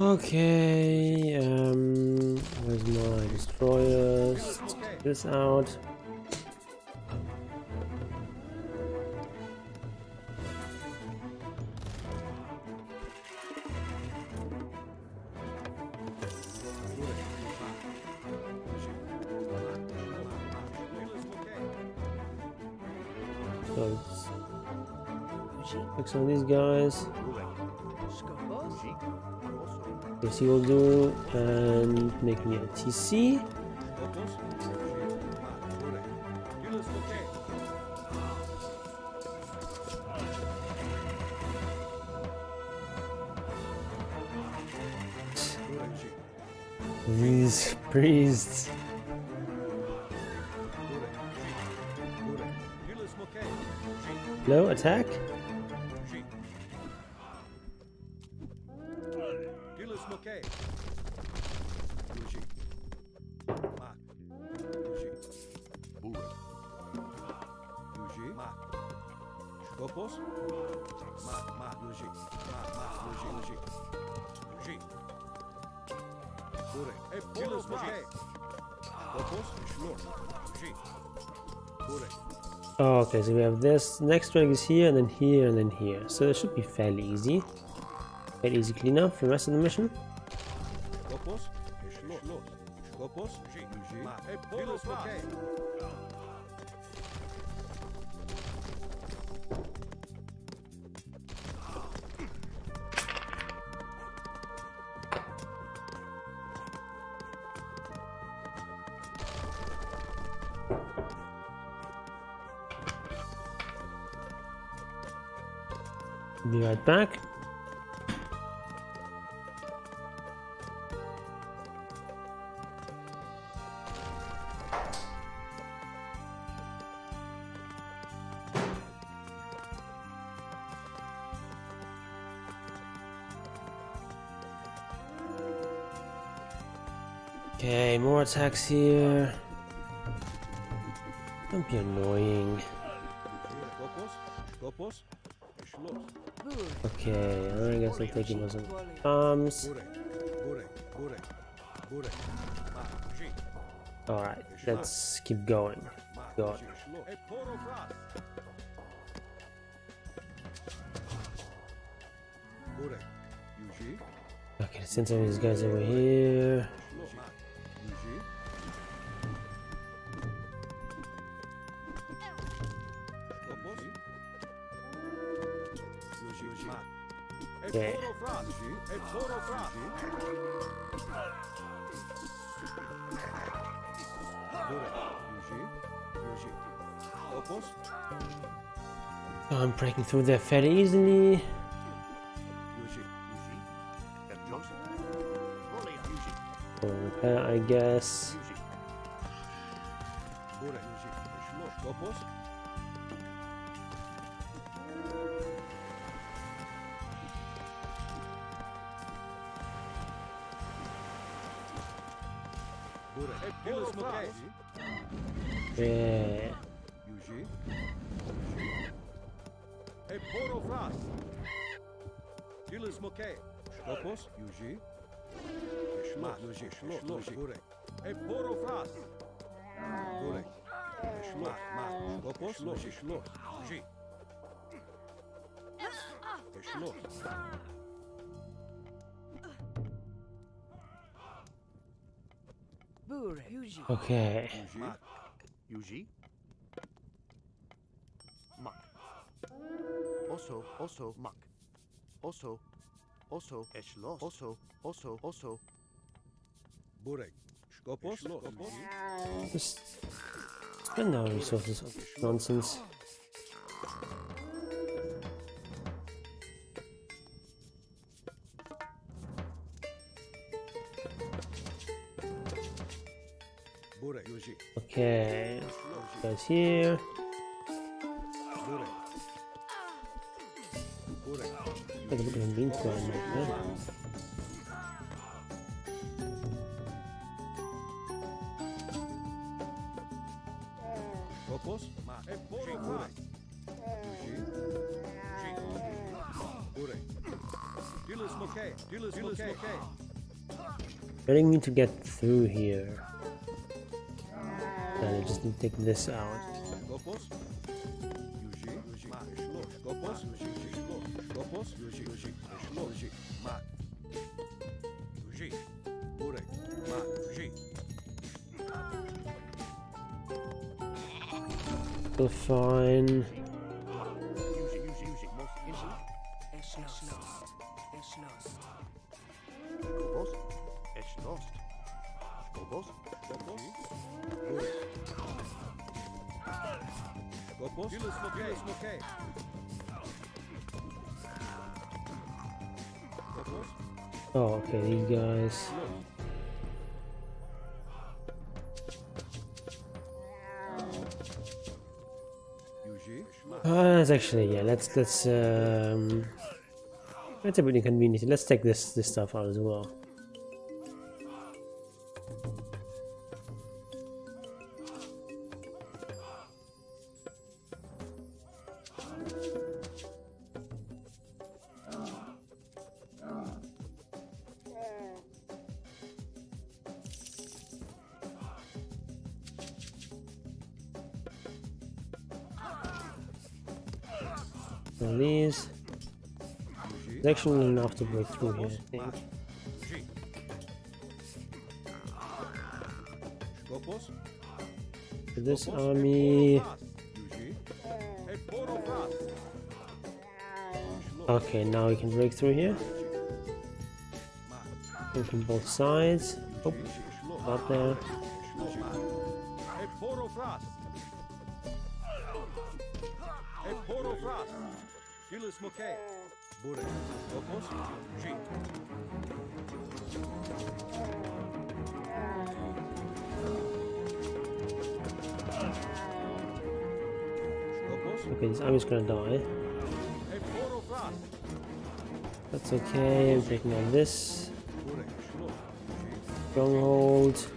Okay, um, where's my destroyers? This out. On these guys. He will do and make me a TC. These priests. Low attack. Skopos. Ma, ma, Yuji. Ma, ma, Yuji, Yuji. Yuji. Bure. E Dilis moke. Skopos. Shlor. Yuji. Bure. Okay, so we have this. Next drag is here, and then here, and then here. So it should be fairly easy. Fairly easy cleanup for the rest of the mission. Skopos. Shlor. Skopos. Yuji. E Dilis moke. Be right back. Okay, more attacks here. Don't be annoying. Shlor. Okay, I guess him with some bombs. Alright, let's keep going. Okay, let's send some of these guys over here. E. Yuji. Skopos. I'm breaking through there fairly easily. Repair, I guess. Shlo. Yuji. Shlo. Yuji. E poro fras. Bure. Shlo. Ma. Skopos. Yuji. Shlo. Yuji. Schloss. Okay. Yuji. Mak. Also, also, Mak. Also, also, Eschloss. Also, also, also. Burek. Skopos. Skopos. Just spend our resources on nonsense. Okay. Guys here. Burek. Burek. Look at the green plan right there. Skopos. Mak. Burek. Yuji. Burek. Dilis Mokay. Dilis Mokay. Getting me to get through here. And I just need to take this out. Skopos. Yuji. Yuji. Mak. Schloss. Skopos. Mokay. Skopos. Oh, okay, these guys. Actually yeah. Let's let's um. That's a bit inconvenient. Let's take this this stuff out as well. Actually enough to break through here. This army. Okay, now we can break through here. Go from both sides. Oh, not there. Gonna die. That's okay. I'm taking out this stronghold.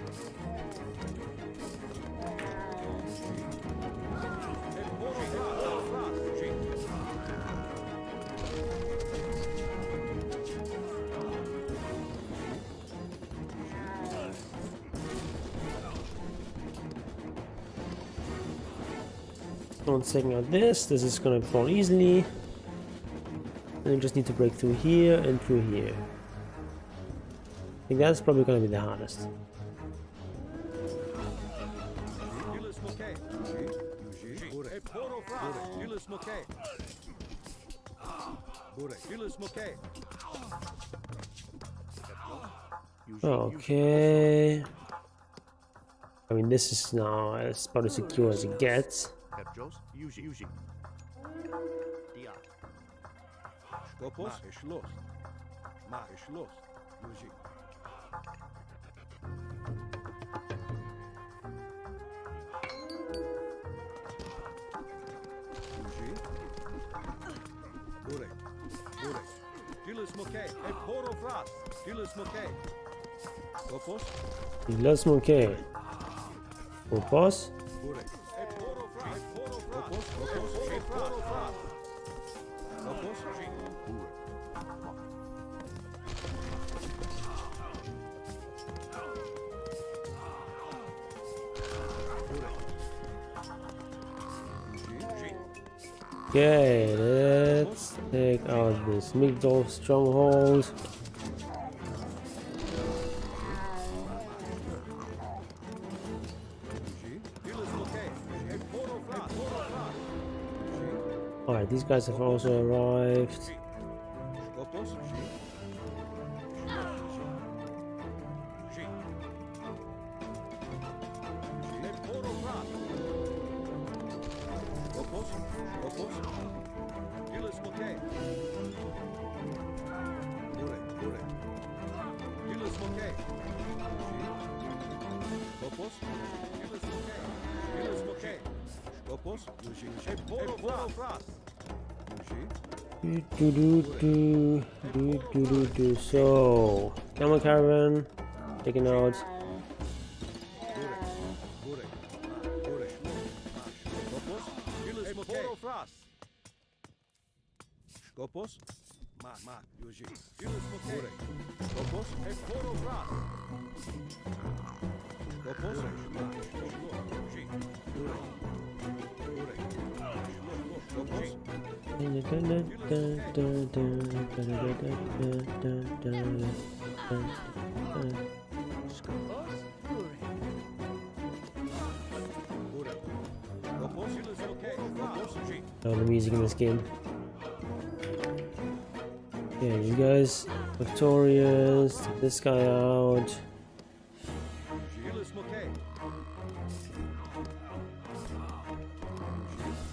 Taking out this. This is gonna fall easily. And we just need to break through here and through here. I think that's probably gonna be the hardest. Okay. I mean, this is now as about as secure as it gets. Hebjos. Yuji, Yuji. Dia. Skopos. Ma is los. Ma is los. Yuji. Yuji. Burek. Burek. Dilis Mokay. Et Poro Fras. Dilis Mokay. Skopos. Let's okay. Opos. Burek. Okay, let's take out this Migdol stronghold. These guys have also arrived. So, camel caravan. Taking out. Skopos, ma ma. Oh, the music in this game. Yeah, you guys victorious. Take this guy out.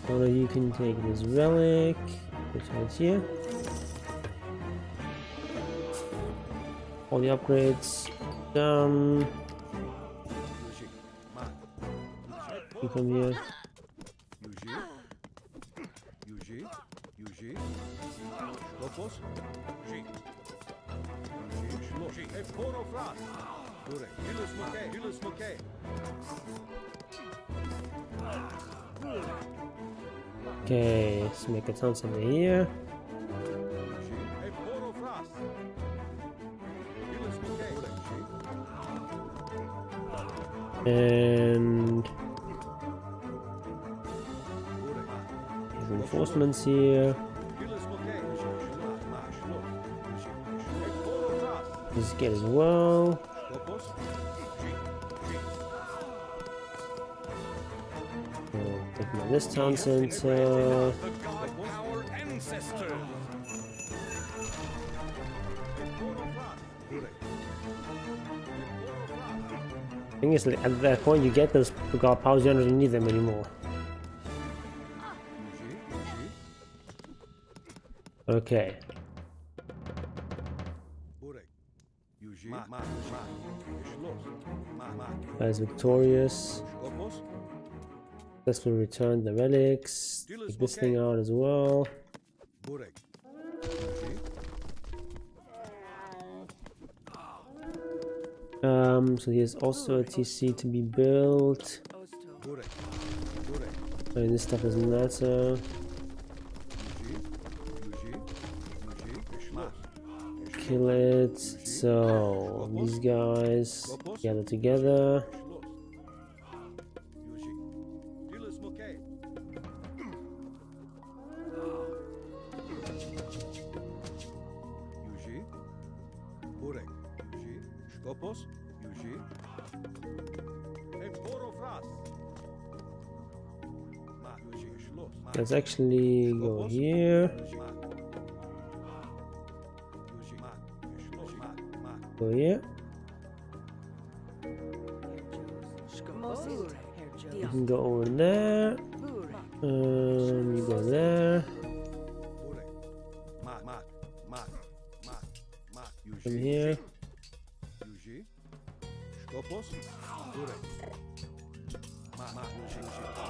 Of you can take this relic, which is here. All the upgrades done. You come here. Skopos, Yuji. Yuji, Shloshi, e poro vras. Dure, Ilus Moke, Ilus Moke. Okay, let's make a town center here. Poro vras. Ilus Moke, And reinforcements here. This gate as well. Taking out this town center. Thing is, at that point, you get those god powers, you don't need them anymore. Okay. Guys victorious. Successfully returned the relics. Take this thing out as well. Um, so here's also a TC to be built. I mean, this stuff doesn't matter. Kill it. So these guys gather together. Let's actually go here. Burek. Ma, ma, Yuji, Yuji, ma.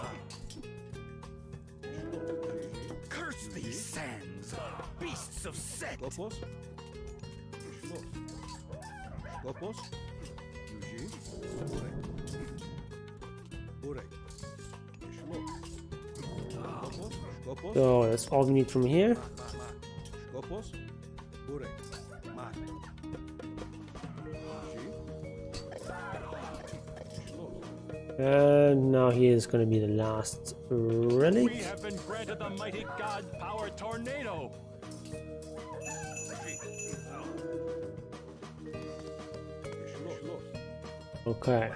Curse these sands, beasts of Set. Skopos. Shlos. Skopos. Yuji. Burek. Burek. Shlos. Skopos. Skopos. So that's all we need from here. Ma, ma. Skopos. Burek. Ma. Yuji. Shlos. And now he is going to be the last relic. We have been granted the mighty god power tornado. Okay.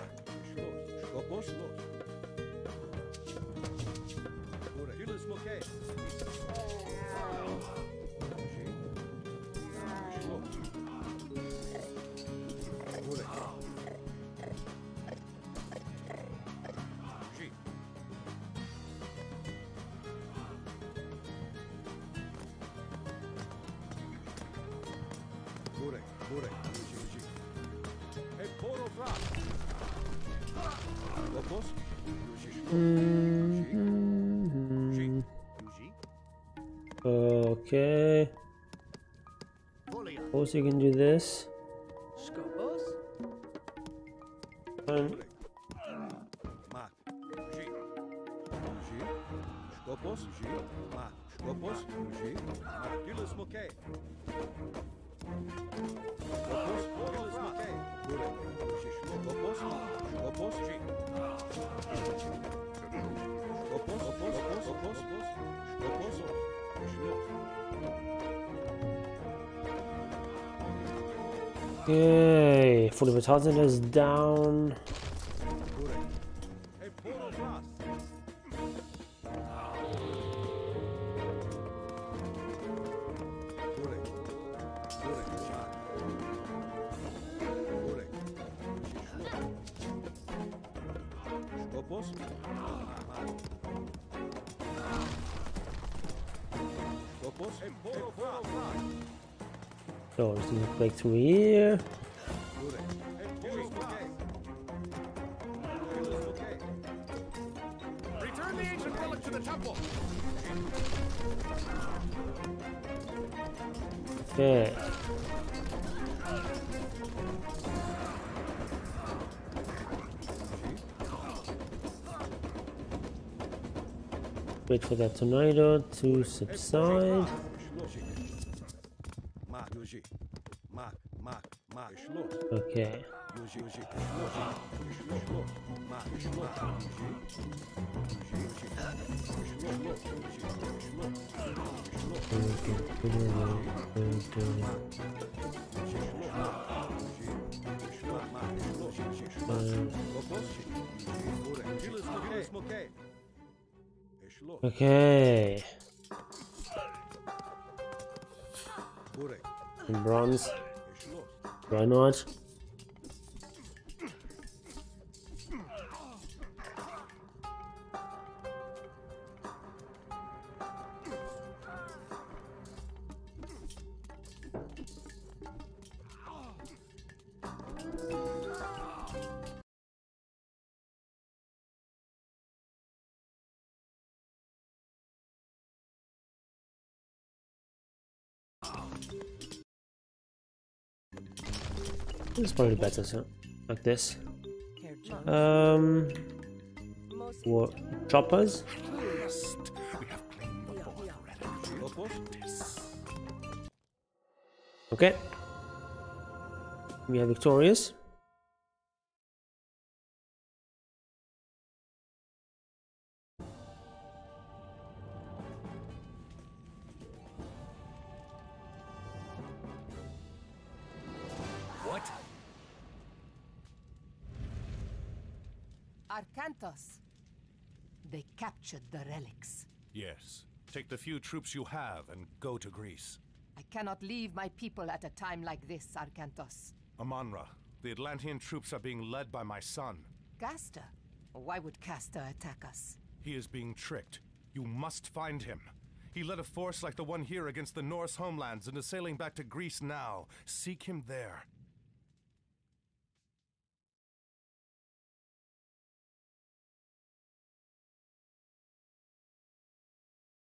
Suppose you can do this. Okay, 45,000 is down. Skopos. Skopos. Okay. Wait for that tornado to subside. Okay. Okay. Bronze. Why not? It's probably better, so like this. Um, what choppers? Okay, we are victorious. Arkantos. They captured the relics. Yes. Take the few troops you have and go to Greece. I cannot leave my people at a time like this, Arkantos. Amanra, the Atlantean troops are being led by my son. Kastor? Why would Kastor attack us? He is being tricked. You must find him. He led a force like the one here against the Norse homelands and is sailing back to Greece now. Seek him there.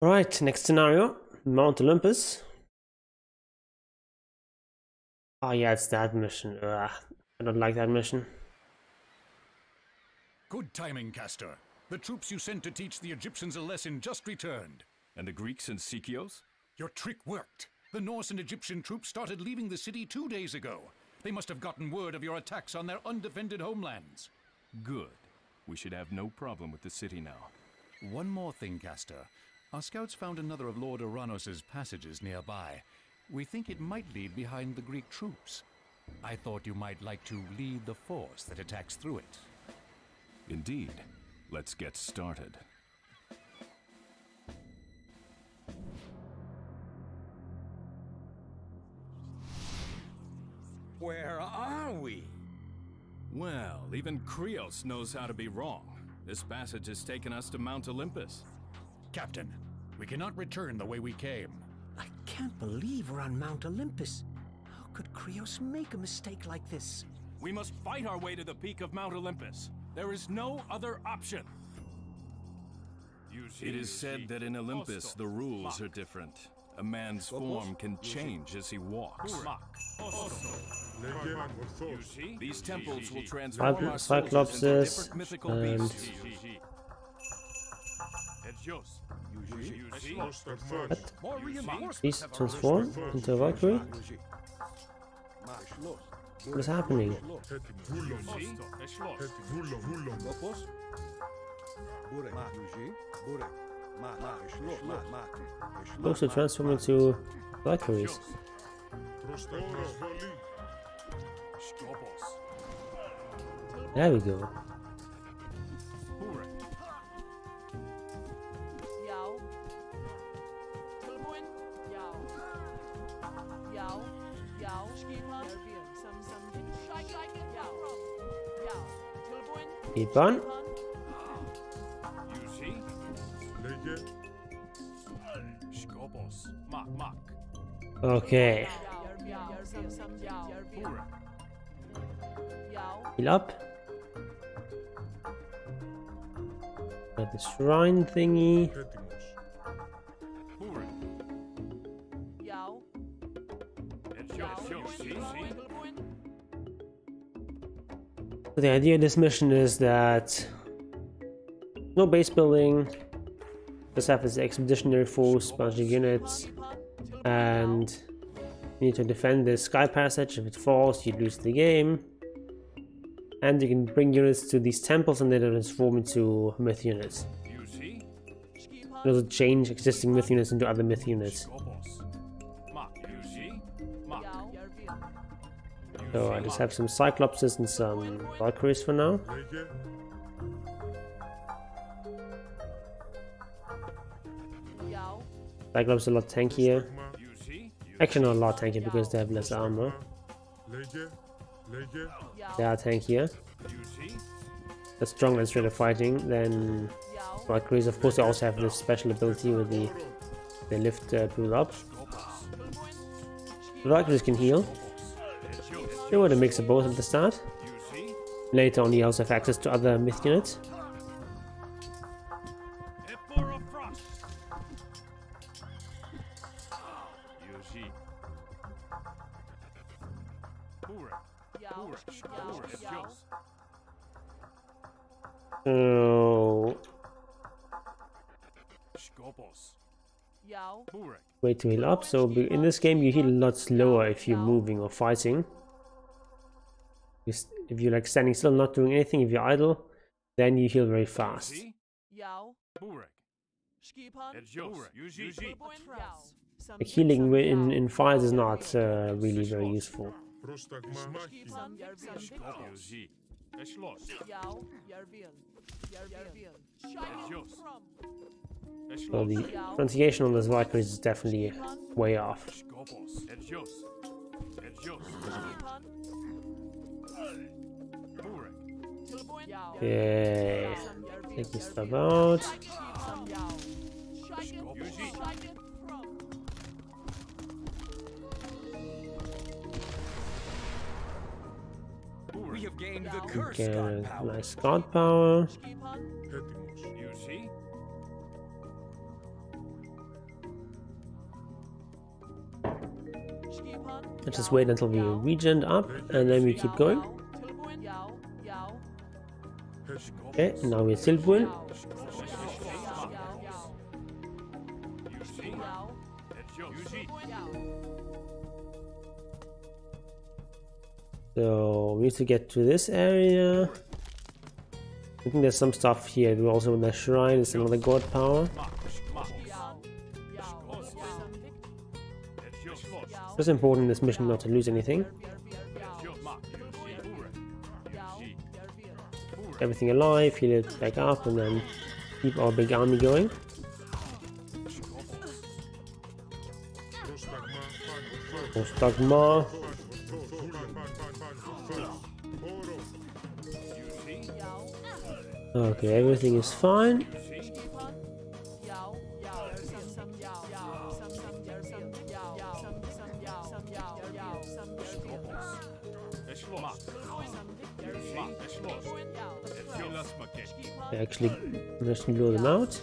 Alright, next scenario. Mount Olympus. Oh yeah, it's that mission. Ugh, I don't like that mission. Good timing, Kastor. The troops you sent to teach the Egyptians a lesson just returned. And the Greeks in Sikios? Your trick worked. The Norse and Egyptian troops started leaving the city two days ago. They must have gotten word of your attacks on their undefended homelands. Good. We should have no problem with the city now. One more thing, Kastor. Our scouts found another of Lord Ouranos' passages nearby. We think it might lead behind the Greek troops. I thought you might like to lead the force that attacks through it. Indeed. Let's get started. Where are we? Well, even Krios knows how to be wrong. This passage has taken us to Mount Olympus. Captain, we cannot return the way we came. I can't believe we're on Mount Olympus. How could Krios make a mistake like this? We must fight our way to the peak of Mount Olympus. There is no other option. It is said that in Olympus the rules are different. A man's form can change as he walks. These temples will transform Cycl- our soldiers into Cyclopses different mythical and- beasts. What? These transform into a Valkyrie? What is happening? Supposed to transform into Valkyries. There we go. Tilbuin. Keep on. Skopos. Mak, mak. Okay. Jou. Sam sam. Jou. Jou. Heal up. Got the shrine thingy. So the idea of this mission is that no base building, just have this expeditionary force, bunch of units, and you need to defend the sky passage. If it falls, you lose the game. And you can bring units to these temples and they transform into myth units. You can also change existing myth units into other myth units. So I just have some Cyclopses and some Valkyries for now. Cyclops are a lot tankier. Actually not a lot tankier because they have less armor. They are tankier. They're stronger in straight up fighting than Valkyries. Of course they also have this special ability where the they lift uh, people up. The Valkyries can heal. They were a mix of both at the start. Later on, you also have access to other myth units. So, wait to heal up. So in this game, you heal a lot slower if you're moving or fighting. You s- If you're like standing still, not doing anything, if you're idle, then you heal very fast. Jou. Skipan. Tilbuin. Jou. Sam Like healing in in fights is not uh, really very useful. Skipan. Jou. Jou. Jarvil. Jarvil. Shike. From. So the pronunciation on this Valkyrie is definitely way off. Skipan. Tilbuin. Jou. Okay, take this stuff out. Sam jou. Shike. Shike. From. We have gained the Get curse a god power. nice god power. Let's just wait until we regen up and then we keep going. Okay, now we're Silbuin. So we need to get to this area. I think there's some stuff here. We also in the shrine. It's another god power. It's important in this mission not to lose anything. Everything alive, heal it back up, and then keep our big army going. Ostagma. Okay, everything is fine. Actually managed to blow them out.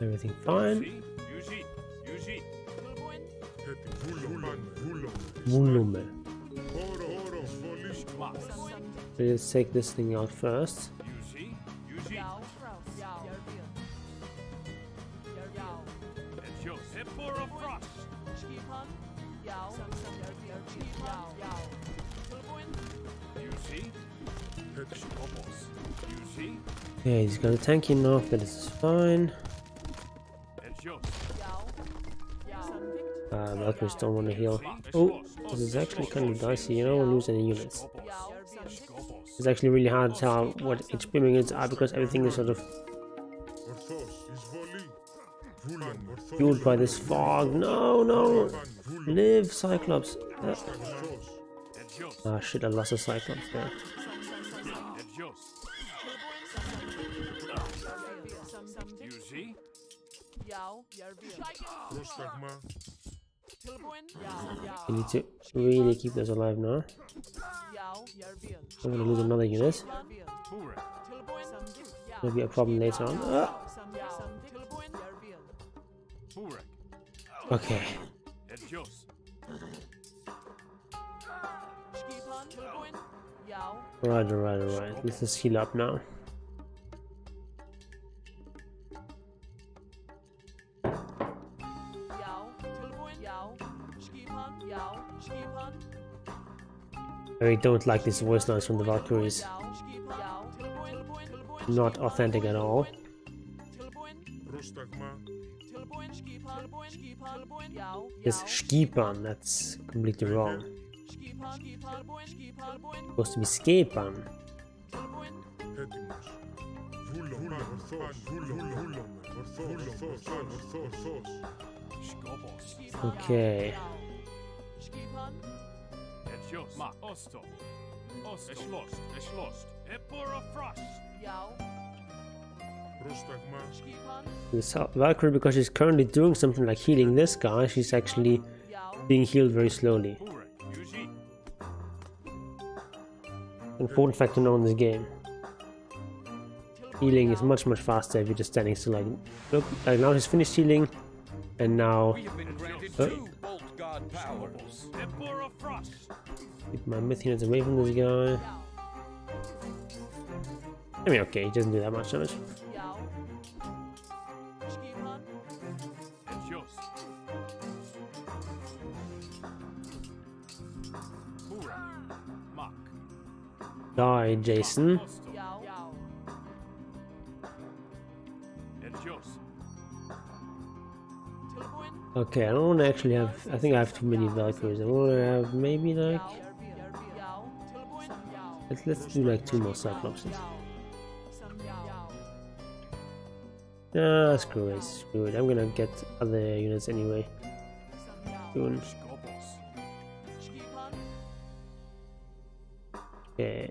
Everything fine. Volume. Let's take this thing out first. Okay, he's got a tank enough that this is fine. Uh, Valkyries don't want to heal. Oh, this is actually kind of dicey. You don't lose any units. It's actually really hard to tell what HP units are because everything is sort of fueled by this fog. No, no! Live, Cyclops! Uh, ah, shit, I lost a Cyclops there. We need to really keep this alive now. I'm gonna lose another unit. Will be a problem later on. Ah. Okay. Right, right, right. Let's just heal up now. I don't like these voice lines from the Valkyries. Not authentic at all. It's Skipan, that's completely wrong. supposed to be Skepan. Okay. Osto. Osto. Es lost. Es lost. frost. This Valkyrie, because she's currently doing something like healing this guy, she's actually being healed very slowly. Important fact to know in this game. Healing is much much faster if you're just standing still. Like, look, like now she's finished healing, and now. Uh, Keep my myth units away from this guy. I mean, okay, he doesn't do that much damage. Die, Jason. Okay, I don't actually have. I think I have too many Valkyries. I want to have maybe like Let's, let's do like two more Cyclopses. Ah, screw it, screw it. I'm gonna get other units anyway. Soon. Okay.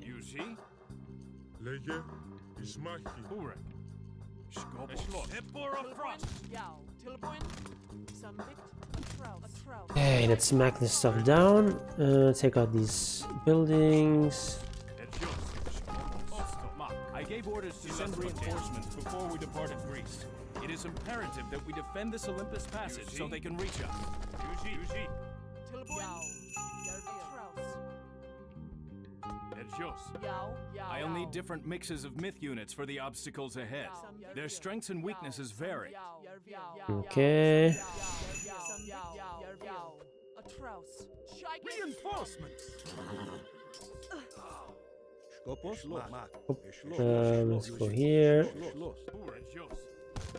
Okay, let's smack this stuff down. Uh, take out these buildings. Gave orders to send reinforcements before we departed Greece. It is imperative that we defend this Olympus passage so they can reach us. Yuji, Yuji. I'll need different mixes of myth units for the obstacles ahead. Their strengths and weaknesses vary. Okay. Reinforcements. Uh, let's go here.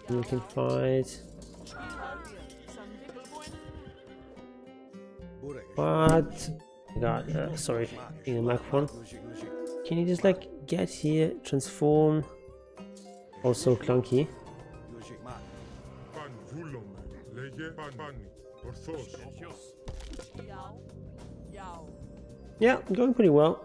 You can fight. What? God, uh, sorry, in the microphone. Can you just like get here, transform? Also clunky. Yeah, going pretty well.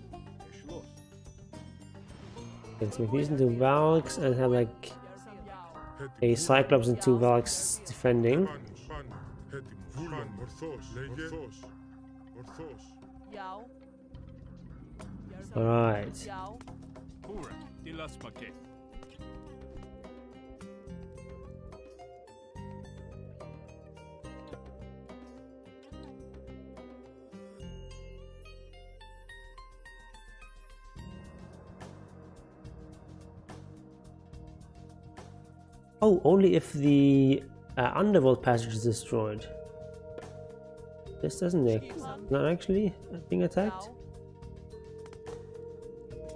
make these into Valks and have like a Cyclops and two Valks defending. Alright. Oh, only if the uh, underworld passage is destroyed. This doesn't make not actually being attacked.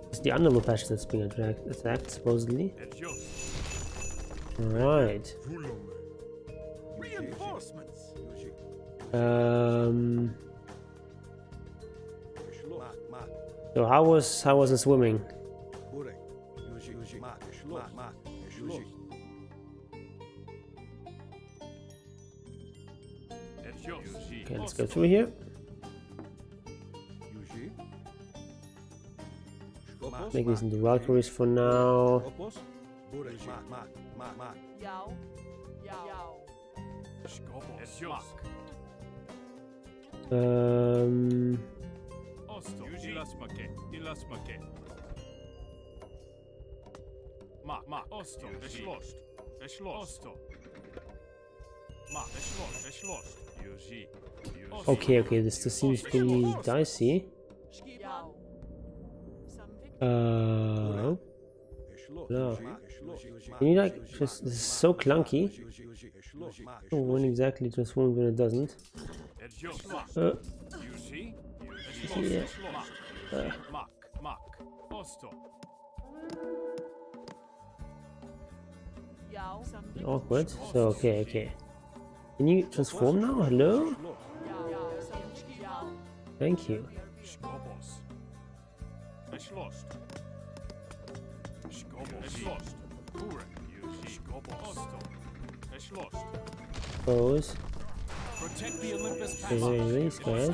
It's the underworld passage that's being attacked, attacked supposedly. Right. Reinforcements. Um. So how was how was the swimming? Okay, let's go through here. Make this into Valkyries for now. Um, Okay, okay, this, this seems pretty dicey. Uh, no. Can you like just this is so clunky? Oh, when exactly transforms when it doesn't? Uh, yeah. Uh, awkward. So okay, okay. Can you transform now? Hello? Thank you. Pose. Protect the Olympus these guys.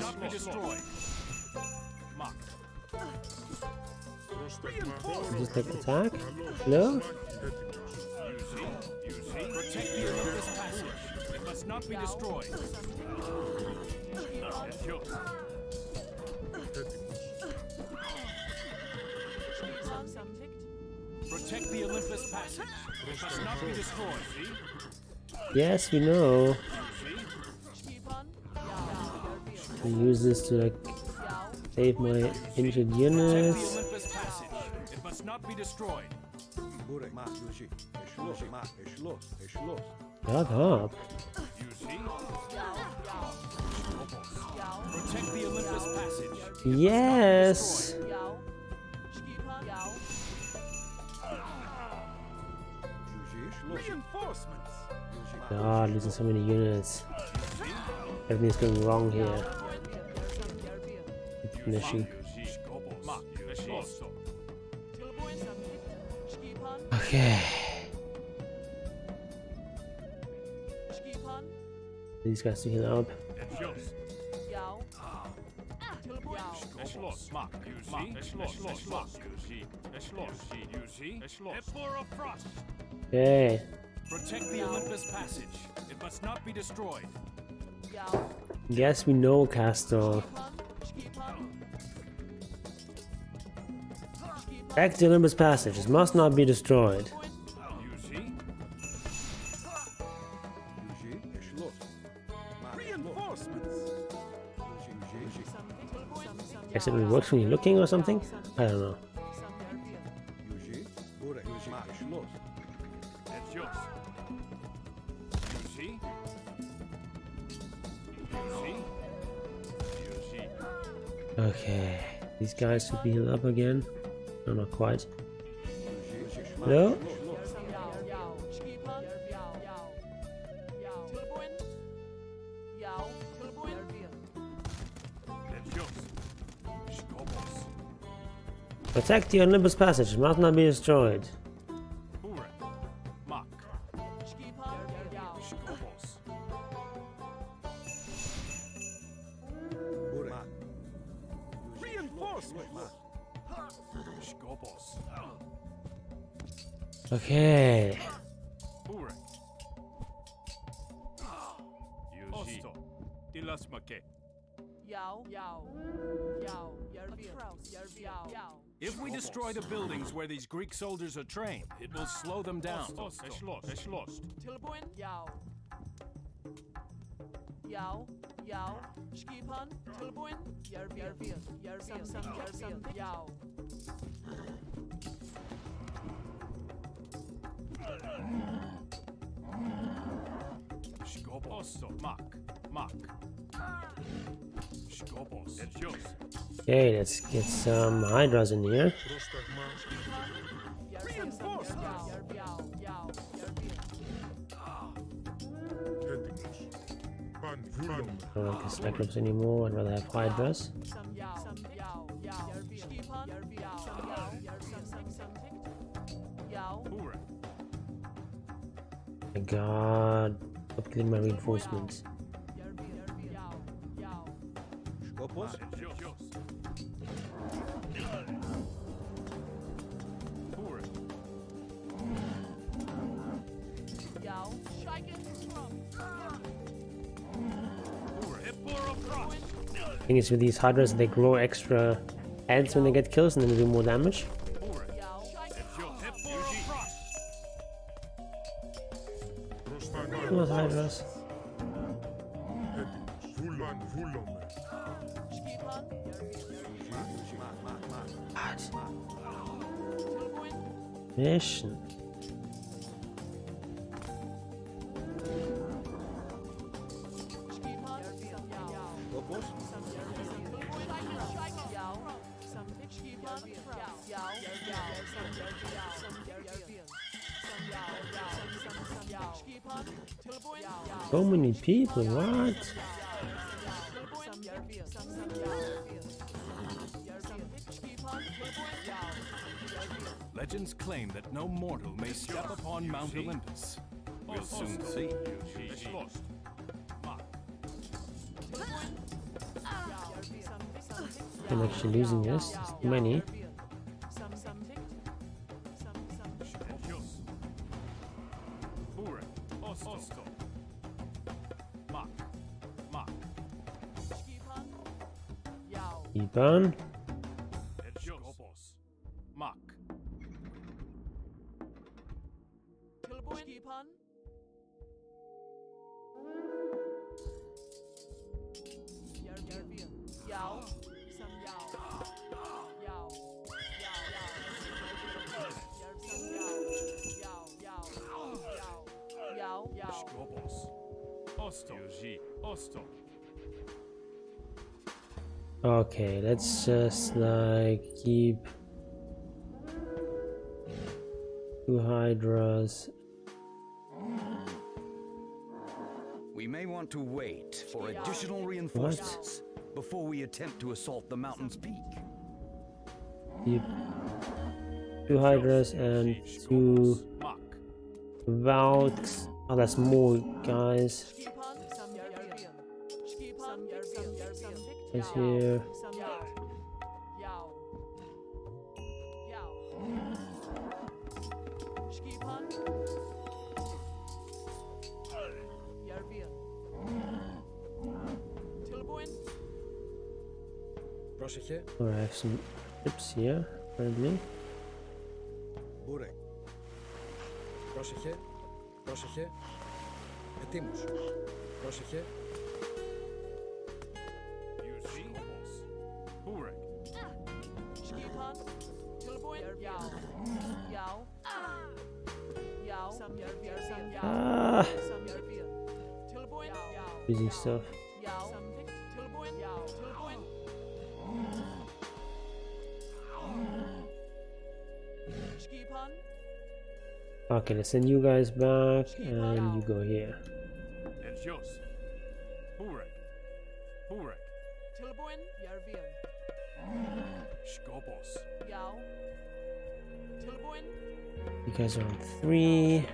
Just attack? Hello? Protect the Olympus. It must not be destroyed. Protect the Olympus passage. It must not be destroyed. See? Yes, we know. I use this to like save my injured units. It must not be destroyed. Shut up. Yes. God, losing so many units. Everything's going wrong here. Finishing. Okay. These guys to heal up. Okay. Protect the Olympus passage. It must not be destroyed. Yes, we know, Kastor. Back to Olympus Passage. It must not be destroyed. Guess it works when you're looking or something? I don't know. Okay, these guys should be healed up again. No, not quite. Hello? Protect the Olympus Passage, must not be destroyed. Okay. Destroy the buildings where these Greek soldiers are trained, it will slow them down. Tilbuin, Yao. Yao, Yao, Skipan, Tilbuin, Yarvir, Yarvir, Sam, Sam, Yarvir, Yao. Skobos, Mak, Mak. Okay, let's get some Hydras in here. I don't like the Cyclops anymore, I'd rather have Hydras. My god, killing my reinforcements. thing is with these Hydras, they grow extra heads when they get kills and then they do more damage. Those Hydras. Mission. So many people, what? Legends claim that no mortal may step upon Mount Olympus. We'll soon see. I'm actually losing this. There's too many. Iban. Okay, let's just like keep two hydras. We may want to wait for additional reinforcements before we attempt to assault the mountain's peak. Keep two hydras and two Valks. Oh, that's more guys. Is here. Πρόσεχε. Or I have some ships here, apparently. Μπούρεκ. Πρόσεχε. Πρόσεχε. Ετοίμος. Πρόσεχε. Busy stuff. Jou. Sam Vic. Tilboin. Jou. Tilboin. Skipan. Okay, let's send you guys back, and you go here. Elchos. Burek. Burek. Tilboin. Yerbier. Skopos. Jou. Tilboin. You guys are on three.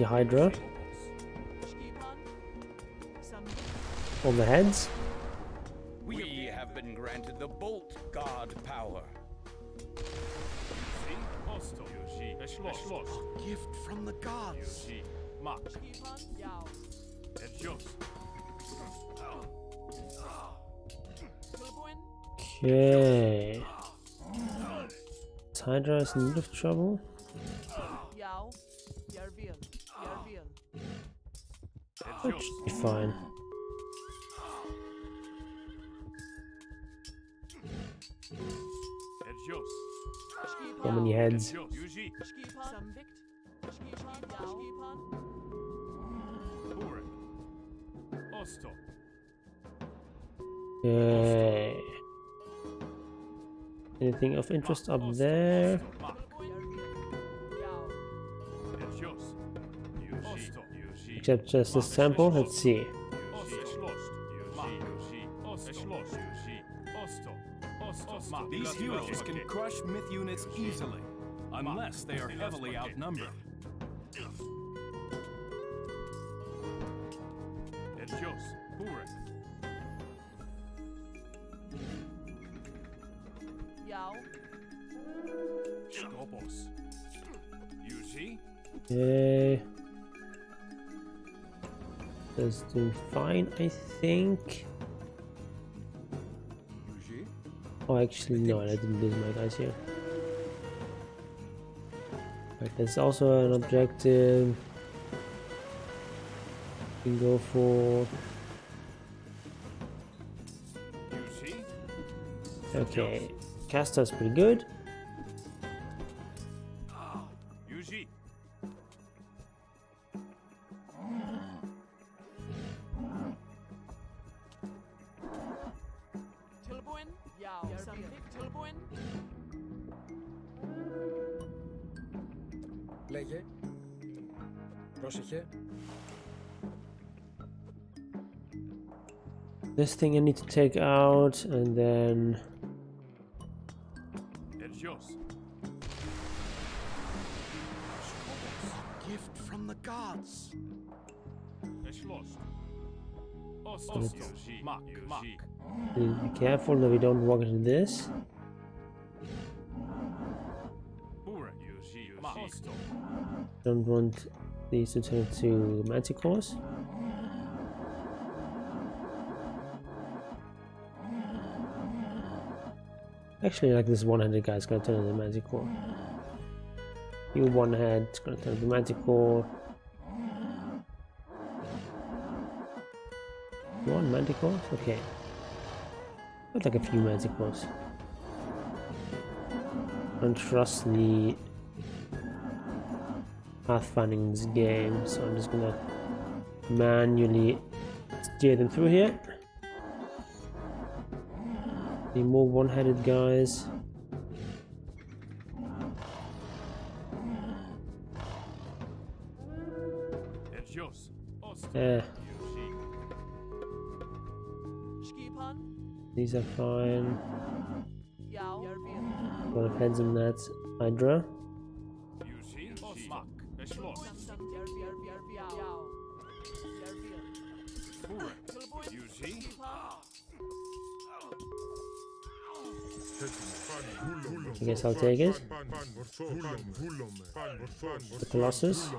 Pretty mighty Hydra. On the heads. We have been granted the Bolt God power. Yuzi. Osto. Yuzi. Elchos. Gift from the gods. Yuzi. Mak. Skipan. Jou. Elchos. Tilboin. Okay. Is Hydra is in need of trouble? Anything of interest up there? Except just this temple? Let's see. These heroes can crush myth units easily, unless they are heavily outnumbered. That's doing fine, I think. Oh, actually, no, I didn't lose my guys here. Right, there's also an objective. We can go for. Okay, Kastor's pretty good. Thing I need to take out, and then Elchos, Gift from the gods. Elchos, Osto, Yuzi, Mak, Mak, Please be careful that we don't walk into this. Burek, Yuzi, Mak, Osto, Don't want these to turn into manticores. Actually, like this one-handed guy is gonna turn into manticore. You one head, it's gonna turn into manticore. You want manticores? Okay. Got like a few manticores. Don't trust the pathfinding this game, so I'm just gonna manually steer them through here. Any more one-headed guys? Yeah. These are fine. One of heads and that's Hydra. I guess I'll take it. The Colossus.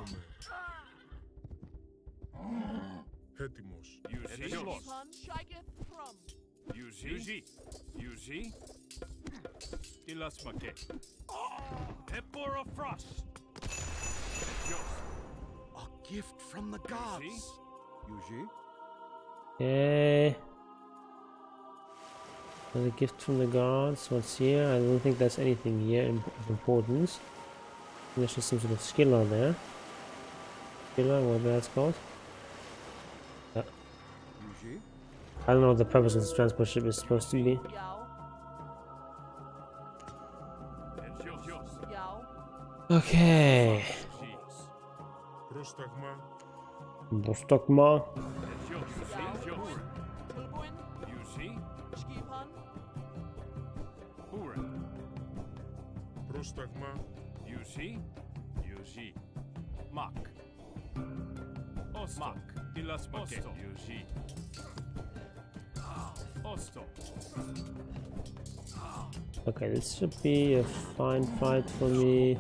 A gift from the gods. Okay. Okay. Another gift from the gods. What's here? I don't think that's anything here of importance. There's just some sort of skill on there. Skiller, what that's called. Yeah. I don't know what the purpose of this transport ship is supposed to be. Okay. You see? You see. Mak. Osto. Mak. Ilas maket. You see. Okay, this should be a fine fight for me.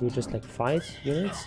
We just like fight units.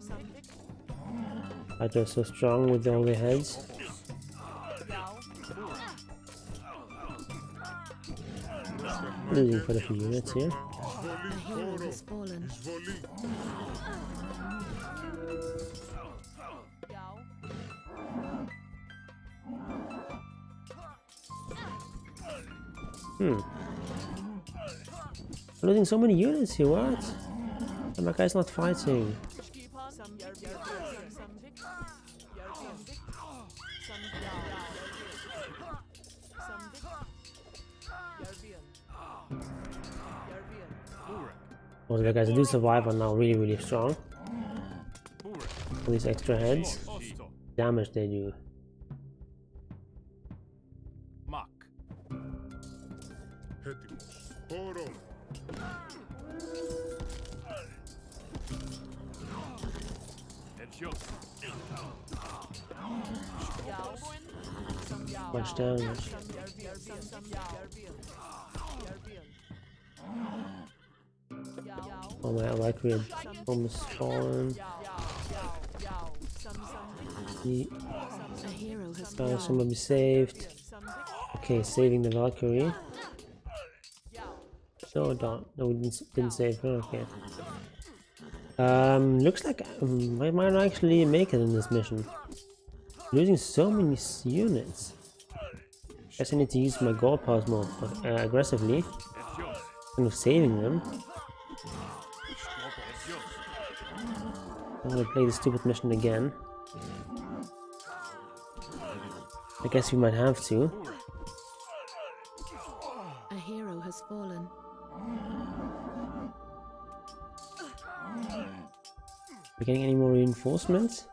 good. Hydra so strong with the heads. Losing quite a few units here. Hmm. Losing so many units here, what? And my guy's not fighting. Those the guys do survive are now really really strong. All these extra heads. Damage they do. Much damage. Oh my Valkyrie almost fallen. The A hero fallen. someone be saved. Okay, saving the Valkyrie. No, don't. No, we didn't, didn't save her. Okay. Um, looks like um, I might actually make it in this mission. Losing so many units. Guess I need to use my gold powers more uh, aggressively. Kind of saving them. I'm gonna play the stupid mission again. I guess we might have to. A hero has fallen. We getting any more reinforcements?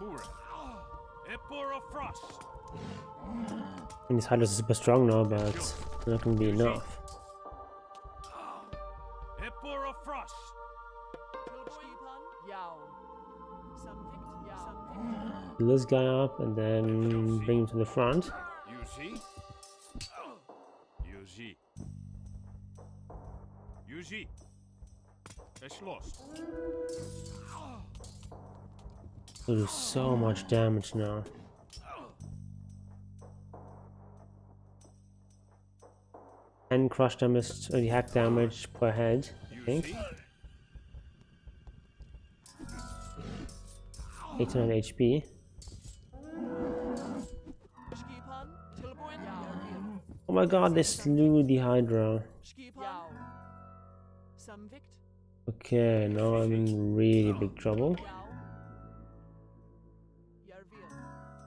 Epora Frost. And these Hydras are super strong now, but it's not gonna be enough. Epora Frost. Pull this guy up and then bring him to the front. Yuji. Yuji. Yuji. Es lost. They do so much damage now. And crush damage, or the hack damage per head, I think. 800 HP. Oh my god, they slew the Hydra. Okay, now I'm in really big trouble.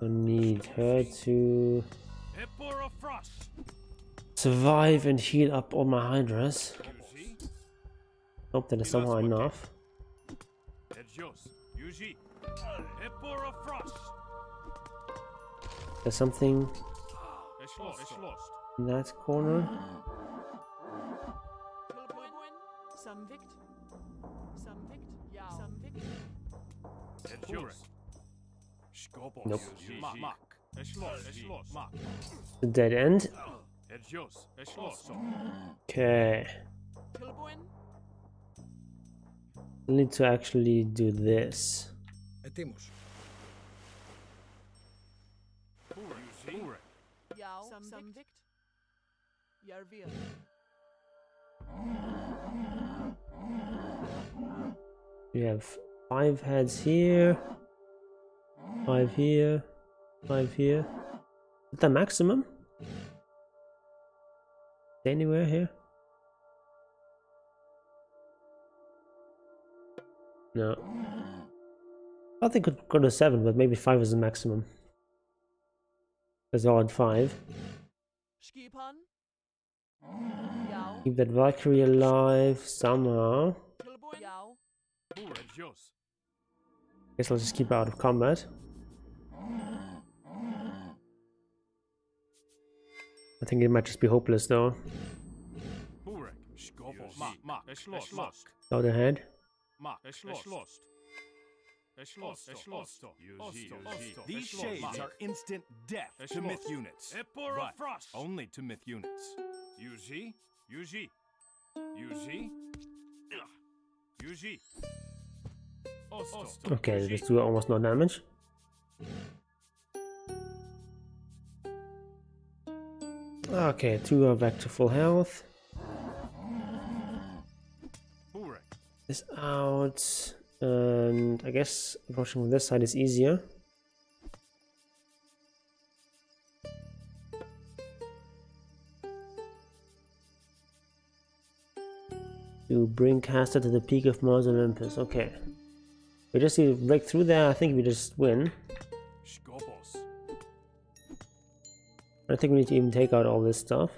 I need her to survive and heal up all my Hydras. Hope that is somehow enough. Edjos. Yuji. Epora Frost. There's something Es lost. Es lost. in that corner. Edjos. Skobos. Nope. Mak. Mak. Es lost. Nope. The dead end. Okay. Need to actually do this. We have five heads here five here, five here. Is the maximum? Anywhere here? No. I think could go to seven, but maybe five is the maximum. There's all at five. Keep that Valkyrie alive somehow. Yao. Edjos. Guess I'll just keep her out of combat. I think it might just be hopeless though. Burek. Skobos. Mak. Mak. Es lost. Es lost. Out ahead. These shades are instant death to myth units. Epora But only to myth units. Yuji. Yuji. Yuji. Yuji. Okay, just do almost no damage. Okay, two are back to full health. Burek. Is out, and I guess approaching from this side is easier. To bring Kastor to the peak of Mount Olympus. Okay. We just need to break through there. I think we just win. I think we need to even take out all this stuff.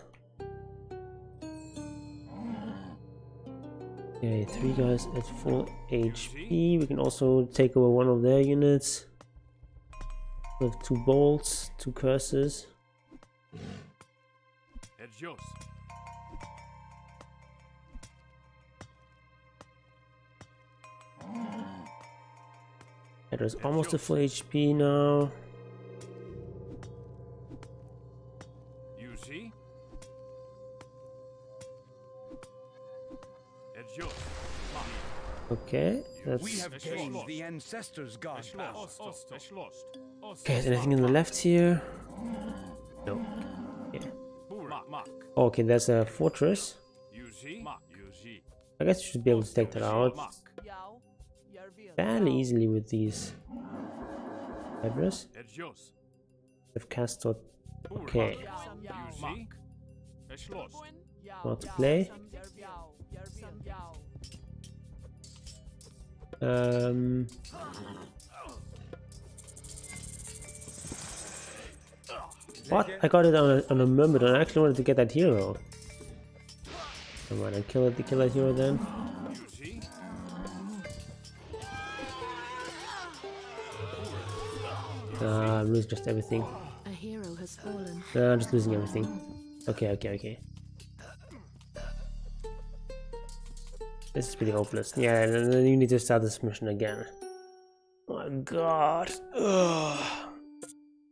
Okay, three guys at full HP. We can also take over one of their units. Have two bolts, two curses. Edjos. Hydra's almost at full HP now. Yuji. Edjos. Okay, We that's have gained the ancestors' god lost. Osto. Es lost. okay. Is anything in the left here? No. Okay. Burek. Mak. Mak. Okay, there's a fortress. Yuji. Mak. Yuji. I guess you should be able to take that out Mak. Yao. Jarvir. Fairly easily with these Hydras. Edjos. Have cast out. Okay, Yuji. Not to play. Yao. Jarvir. Yao. Um, what? I got it on a, on a Myrmidon. I actually wanted to get that hero. Come on, I kill it. Kill that hero then. Uh, I'm losing just everything. A hero has fallen. Uh, I'm just losing everything. Okay, okay, okay. This is pretty hopeless. Yeah, then you need to start this mission again. Oh my god. Ugh.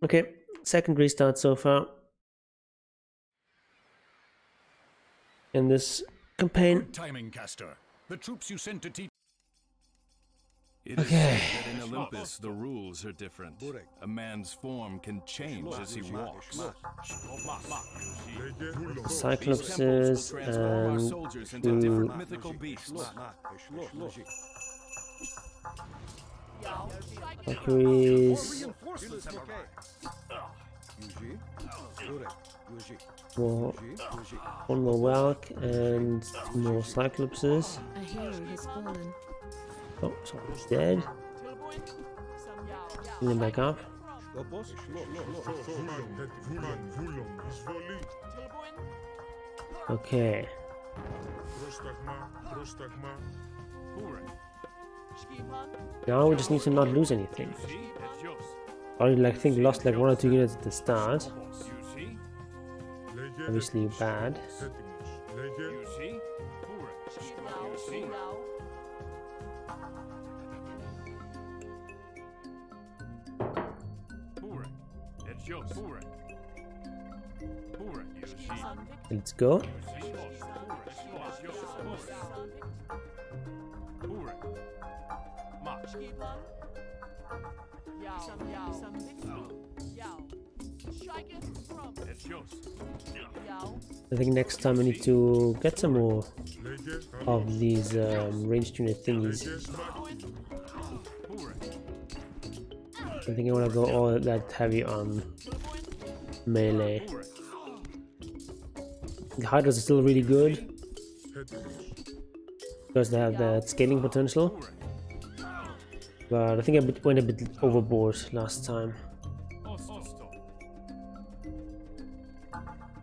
Okay, second restart so far. In this campaign. Good timing, Kastor. The troops you sent to teach. It is Okay. said that in Olympus, the rules are different. A man's form can change as he walks. Cyclopses and soldiers into different mythical beasts. Valkyries, more, one more Valk and more Cyclopses. A hero has fallen. Oh, sorry, he's dead. Bring him back up. Okay. Now we just need to not lose anything. Already, like, think lost like one or two units at the start. Obviously bad. Let's go. I think next time I need to get some more of these um, ranged unit thingies. I think I want to go all that heavy on melee. The Hydras are still really good because they have that scaling potential. But I think I went a bit overboard last time.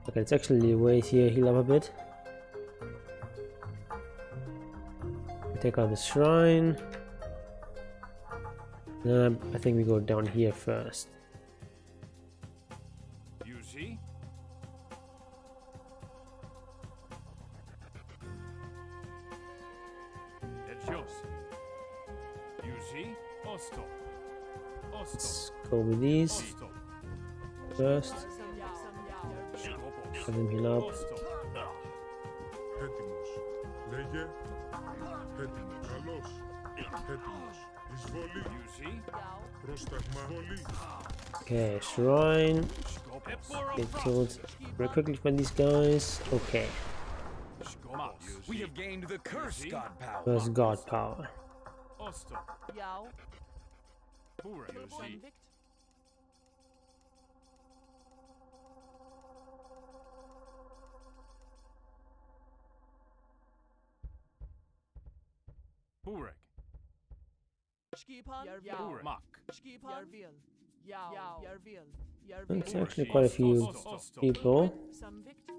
Okay, let's actually wait here, heal up a bit. Take out the shrine. Um, I think we go down here first. You see? It's yours. You see? Osto. Let's go with these first. Have them heal up. Heading. Okay, shrine. Get killed very quickly by these guys. Okay. We have gained the curse god power. God power. Burek. Skipan. Burek. Mak. Skipan. Jarvil. Jou. Jarvil. It's actually quite a few people. Samvikt.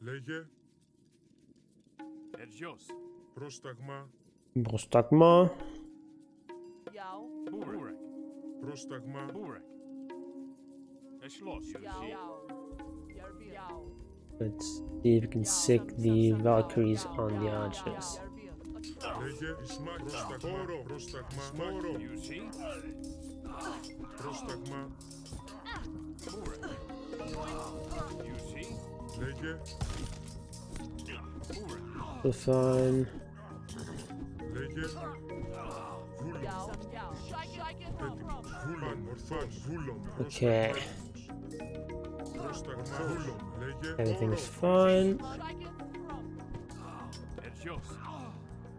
Λέγε. It's yours. Πρόσταγμα. Brostagma. Jou. Burek. Πρόσταγμα. Burek. Es los. You Jou. see? Jou. Jarvil. Jou. Let's see if we can sick the Valkyries on the archers. Леге исма простакма простакма моро. Простакма. Леге. The fun. Леге. Okay. Everything is fine.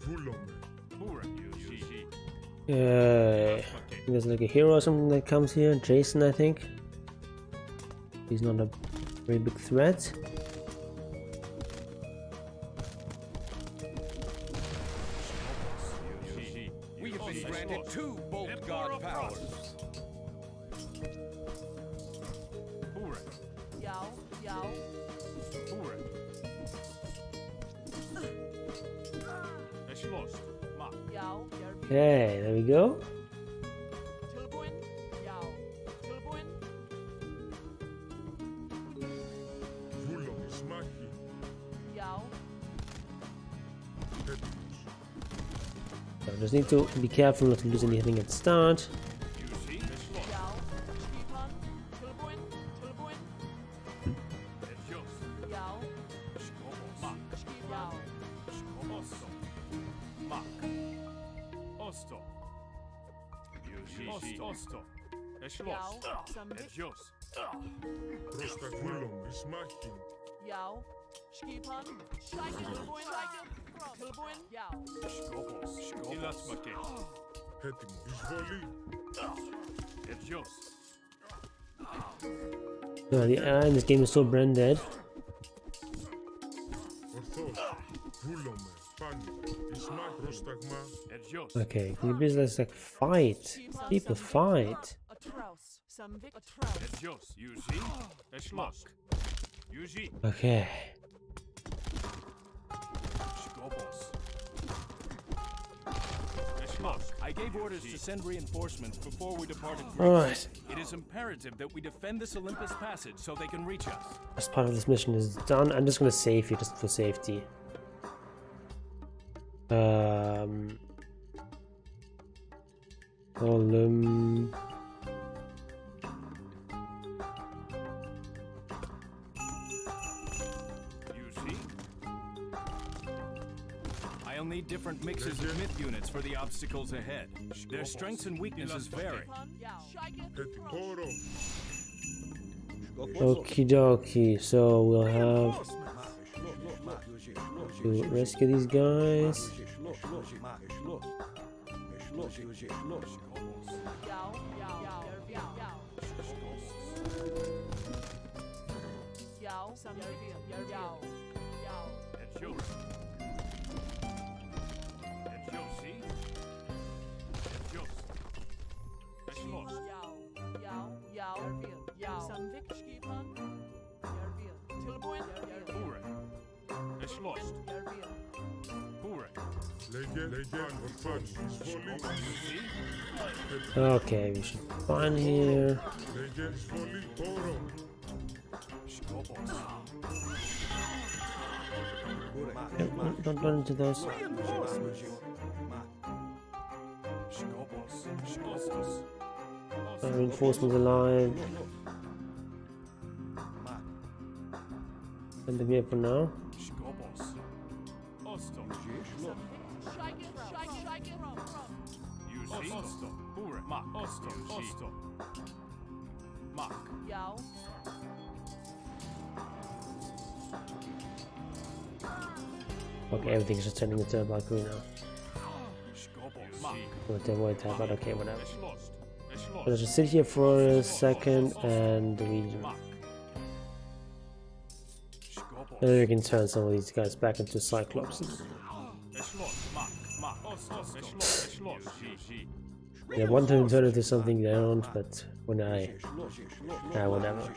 Vulome. Yeah. Uh, there's like a hero or something that comes here. Jason, I think. He's not a very big threat. To be careful not to lose anything at the start. This game is so brand dead. Okay, can you please let's like fight? People fight. Okay. Oh, Samvik, I gave orders to send reinforcements before we departed. Greece. Alright. It is imperative that we defend this Olympus passage so they can reach us. As part of this mission is done, I'm just gonna save here just for safety. Um. different mixes of myth units for the obstacles ahead. Their strengths and weaknesses vary. Okie dokie, so we'll have to rescue these guys. lost. Okay, we should find here. Don't, don't run into those. Uh, reinforcements alive. Send the vehicle now. Them here for now. Yao. Okay, everything's just turning into a Valkyrie now. Want to avoid that, but okay, whatever. So let's just sit here for a second and we and then we can turn some of these guys back into Cyclopses. Yeah, one time turn it to something round, but when I... Ah, whatever.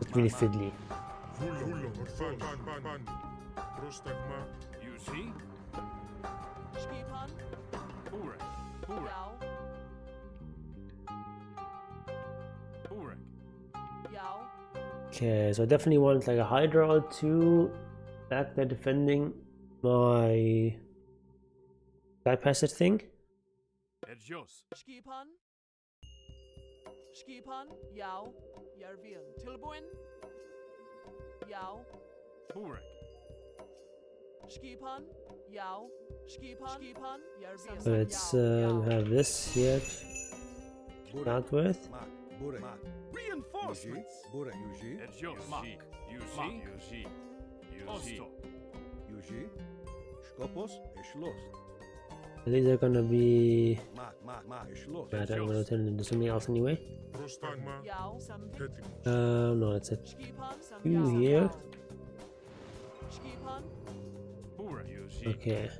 It's really fiddly. You see? Okay, so I definitely want like a Hydra or two back there defending my Sky thing. Skipan. Skipan. Yao. Yervil. Tilbuin. Yao. Skipan. Yao. Skipan. Skipan. Yervil. Let's um, have this here to start with. Reinforcements. Bure. Yuji. Yuji. Skopos. Eschloss. These are gonna be... Bad, I'm gonna turn into something else anyway. Um, no, that's it. You here? Okay.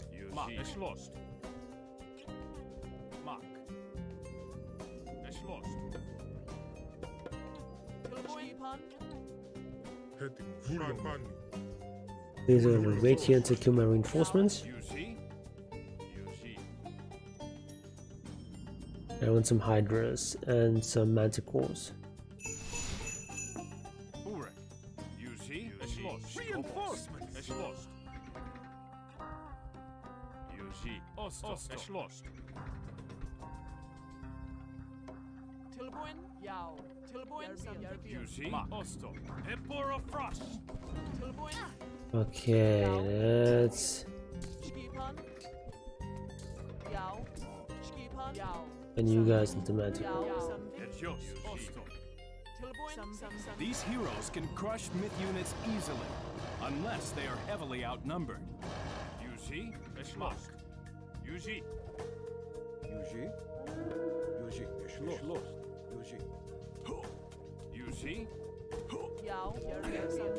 These are gonna wait here until kill my reinforcements. I want some hydras and some manticores. Bure. You see? Es lost. Reinforcements. Es lost. You see? Osto. Es lost. Tilbuin, Yao. Tilbuin, You. Osto. Emperor Frost. Okay, let's Yao. Yao. And you guys into manticore. It's yours. Osto. Tilbuin, some, some, some. These heroes can crush myth units easily, unless they are heavily outnumbered. You see? Es lost. You see? Yuji. Yuji. Schloss. Yuji. You see? Yao. Yervir, some,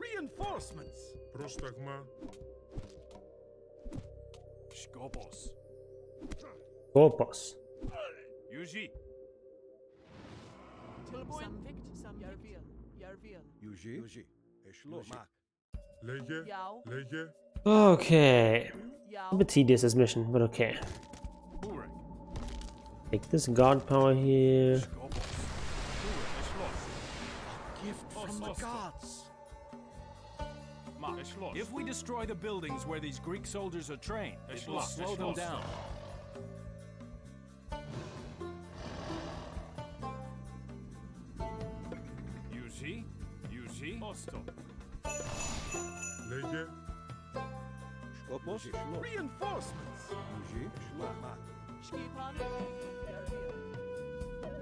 Reinforcements. Prostagma. Skopos. Skopos. Yuji. Tilboin. Yarvil. Yarvil. Yuji. Yuji. Eschlomak. Lege. Lege. Okay. A bit tedious this mission, but okay. Take this god power here. If we destroy the buildings where these Greek soldiers are trained, it will slow them down. You see? You see? Reinforcements!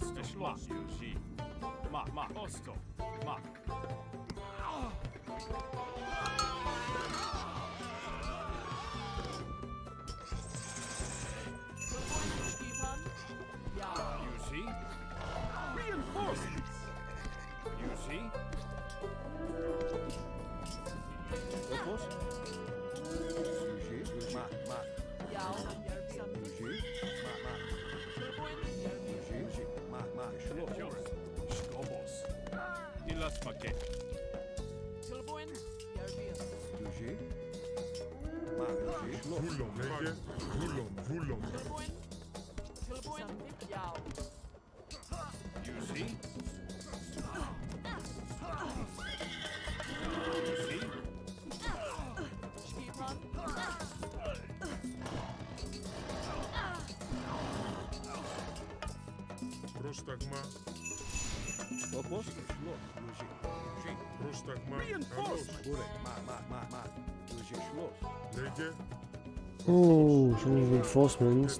Yervir. Bure. Skopos. You see? You see? Mark. Osto. Es lost. Hulum, nigga. Hulum, hulum. To the point. To the point. Y'all. You see? You see? Speedrun. Prostagma. Opos? Prostagma. Reinforce! Ма, ма, ма, ма. Леди? Oh, so many reinforcements.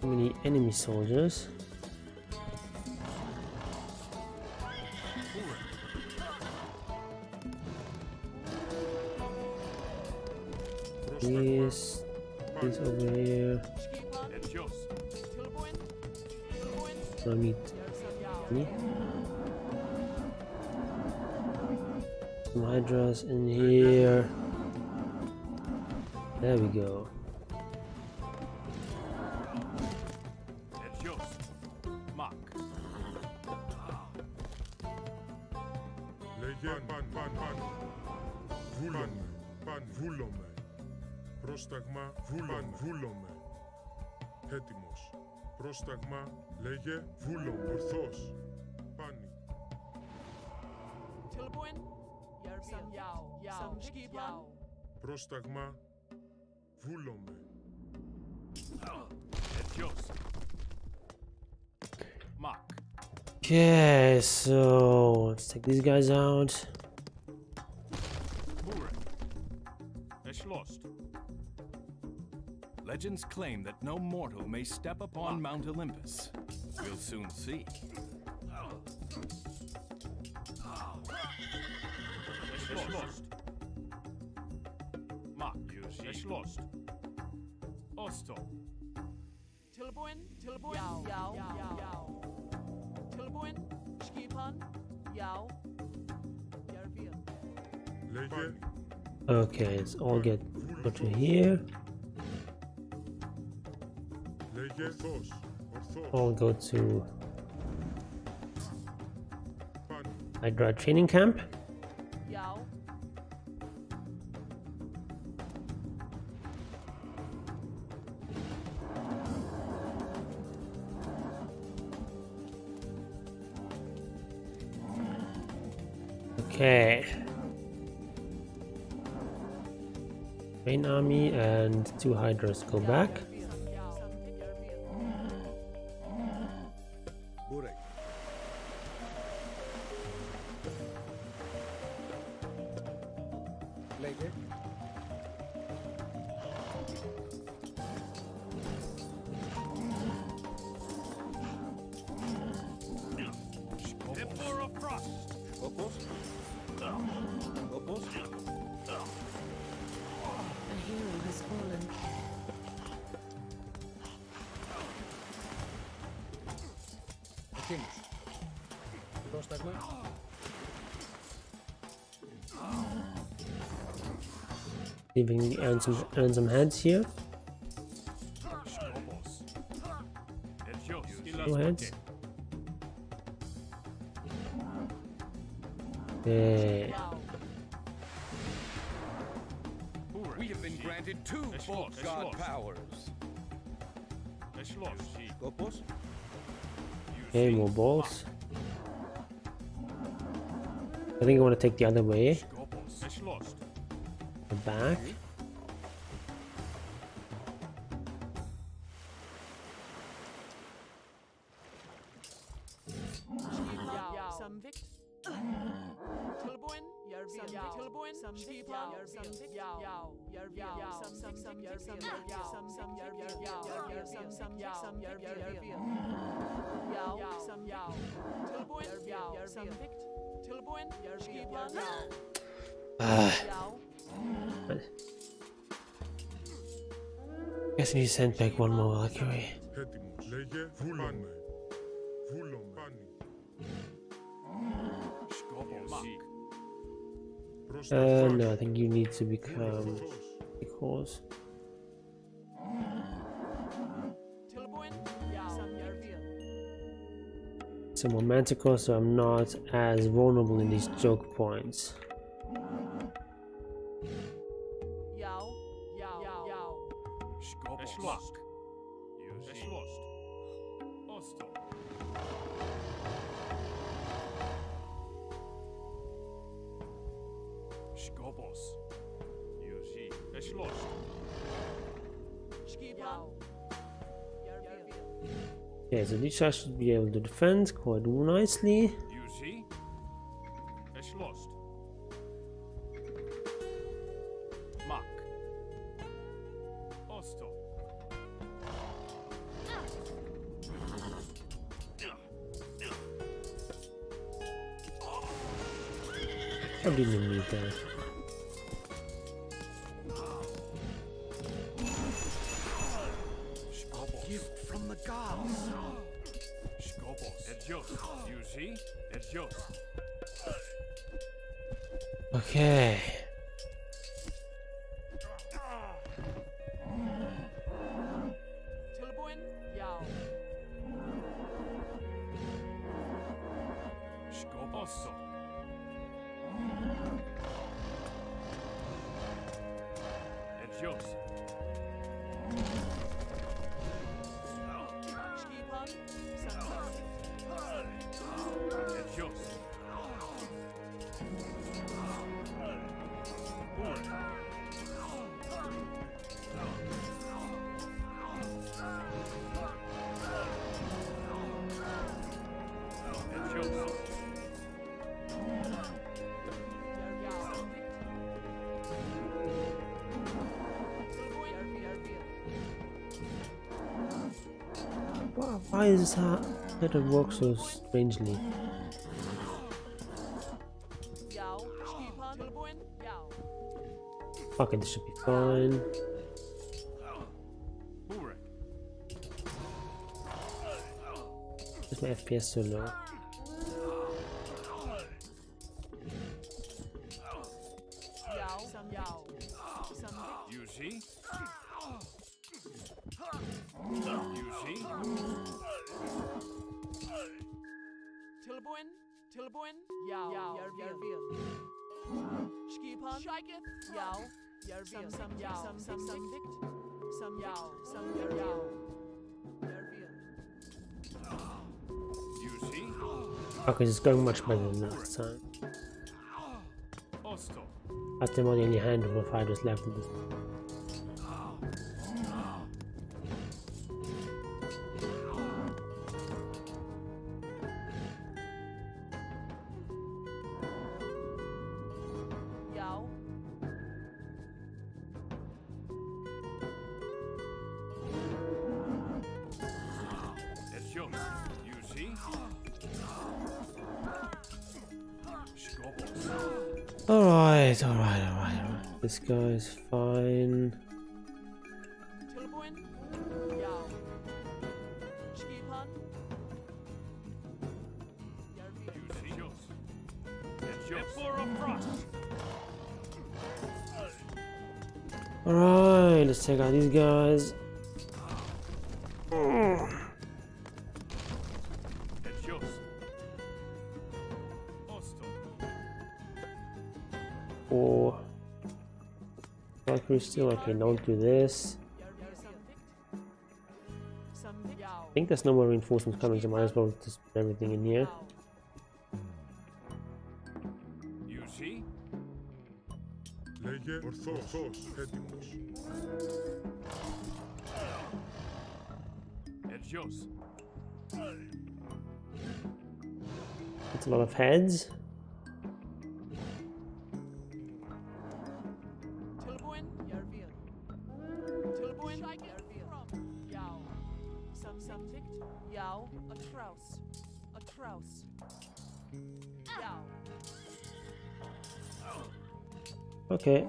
So many enemy soldiers. This, this over here. Don't need me. Some hydras in here. There we go. Λέγε παν παν παν. Βούλομαι. Παν βούλομαι. Πρόσταγμα βούλαν βούλομαι. Έτοιμος. Πρόσταγμα λέγε βούλομαι. Ορθός. Πάνι. Tilbuin, Sam Yao, Sam Skipan, Πρόσταγμα βούλομαι. Ethios. Mark. Okay, so let's take these guys out. Buren. Eschlost. Legends claim that no mortal may step upon Mount Olympus. We'll soon see. Eschlost. Mark. Schloss. Osto. Tilbuin, Tilbuin, Yao, Yao, Yao, Yao. Tilbuin, Skipan, Yao, Okay, let's all get put to here. All go to Hydra training camp. Okay. Main army and two hydras go back. earn some earn some heads here. No heads. Okay. We have been granted two Bolt God powers. Okay, more balls. I think I want to take the other way. The back. Tilbuin, Skipan, Yervil, Yao, Yao, Yervil, Yao, Sam, Sam, Sam, Yervil, Yao, Sam, Sam, Yervil, Yao, Yervil, Sam, Sam, Yao, Sam, Yervil, Yervil. Yao, Sam, Yao. Tilbuin, Yao, Samvik. Tilbuin, Yervil, Yao. Ah. Yao. Guess I need to send back one more Valkyrie. Έτοιμος. Λέγε βούλομαι. Βούλομαι. Πάνι. uh, no, I think you need to become equals. Tilbuin, Yao, Sam, Some more manticore, so I'm not as vulnerable in these choke points. Yao, Yuji. Eschlost. Okay, so this guys should be able to defend quite nicely. You see? It's lost. Mark. Osto. I didn't need that. How to work so strangely? Okay, this should be fine. Where's my FPS so low? Going much better than last time. Osto. That's the only handful of fighters left in this. Yao. Guy's fine. Alright, let's take out these guys. crystal. Okay, don't do this. I think there's no more reinforcements coming, so might as well just put everything in here. You see? It's a lot of heads. Okay.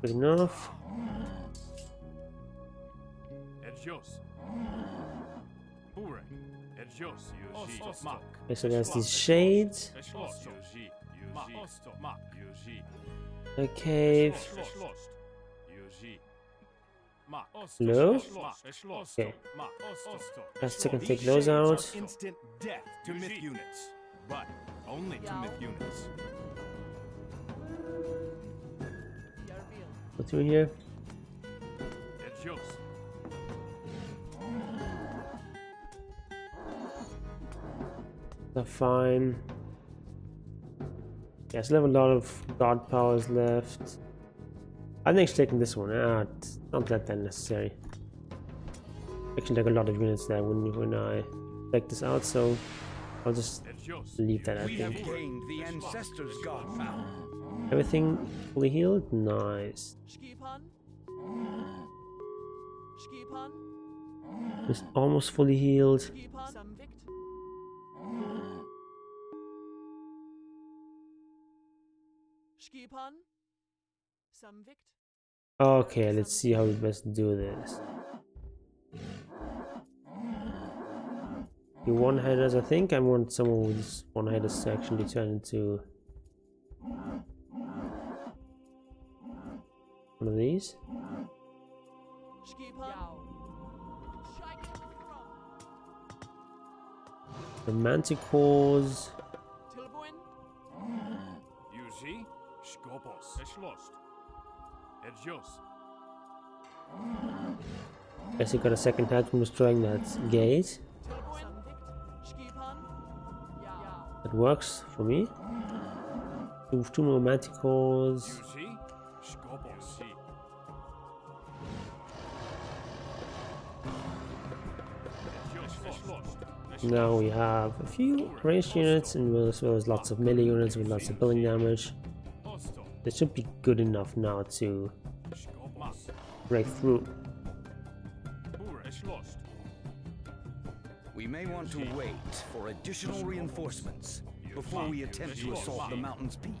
Good enough. Edios. Burek. Edios. Yuji. Okay, so there's these shades. Osto. Yuji. Yuji. Osto. Mak. Yuji. A cave. Yuji. Mak. Hello? Osto. Okay. Mak. Osto. Let's take and These take those shades are out. Instant death to myth units, but only to myth units. Go through here. Edios. They're fine. Yeah, still have a lot of god powers left. I think she's taking this one out. Not that that necessary. Actually, take a lot of units there when when I take this out, so I'll just leave that. I We have gained the ancestors' god power. Everything fully healed. Nice. Skipan. Almost fully healed. Okay, let's see how we best do this. You one-headers, I think I want someone with one-headers to actually turn into one of these. The manticores. You see? Skopos. Es lost. It's yours. Guess he got a second head from destroying that gate. That works for me. Move two more manticores. Now we have a few ranged units and as well as lots of melee units with lots of building damage. This should be good enough now to break through. We may want to wait for additional reinforcements before we attempt to assault the mountain's peak.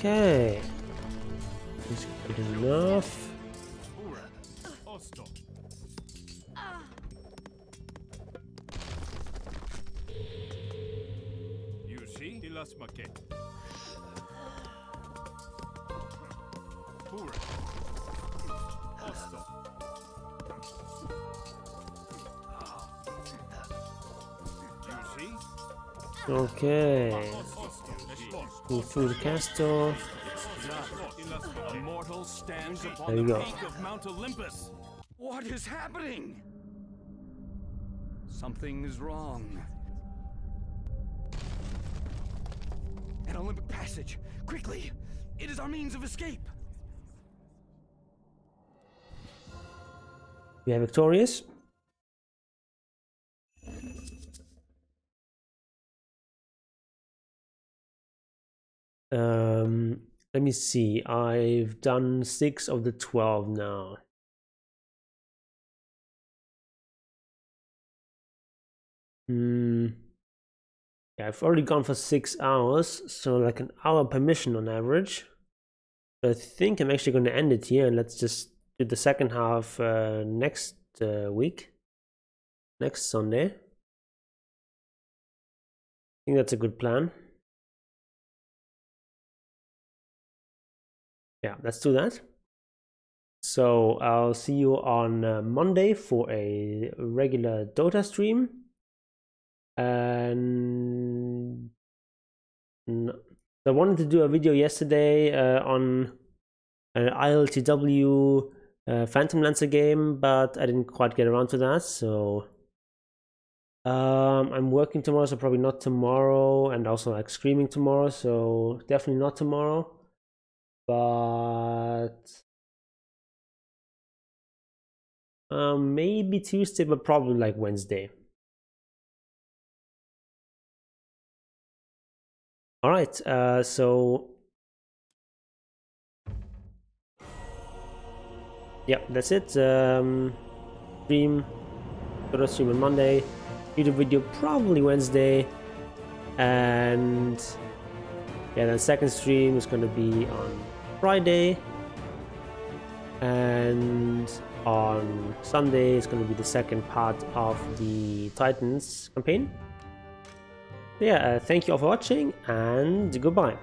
Okay. Is good enough. You see? Ilas maquet. Pura. Osto. You see? Okay. Through the castle. A mortal stands upon There you go. of Mount Olympus. What is happening? Something is wrong. An Olympic passage! Quickly! It is our means of escape! We are victorious. Um, let me see. I've done six of the 12 now. Hmm. Yeah, I've already gone for six hours, so like an hour per mission on average. So I think I'm actually going to end it here and let's just do the second half uh, next uh, week, next Sunday. I think that's a good plan. Yeah, let's do that. So I'll see you on uh, Monday for a regular Dota stream. And. I wanted to do a video yesterday uh, on an ILTW uh, Phantom Lancer game, but I didn't quite get around to that. So um, I'm working tomorrow, so probably not tomorrow, and also like streaming tomorrow, so definitely not tomorrow. But um, maybe Tuesday, but probably like Wednesday. All right, uh, so yeah, that's it. Um, stream, go stream on Monday, YouTube video probably Wednesday, and yeah, the second stream is going to be on Friday, and on Sunday is going to be the second part of the Titans campaign. Yeah, uh, thank you all for watching and goodbye.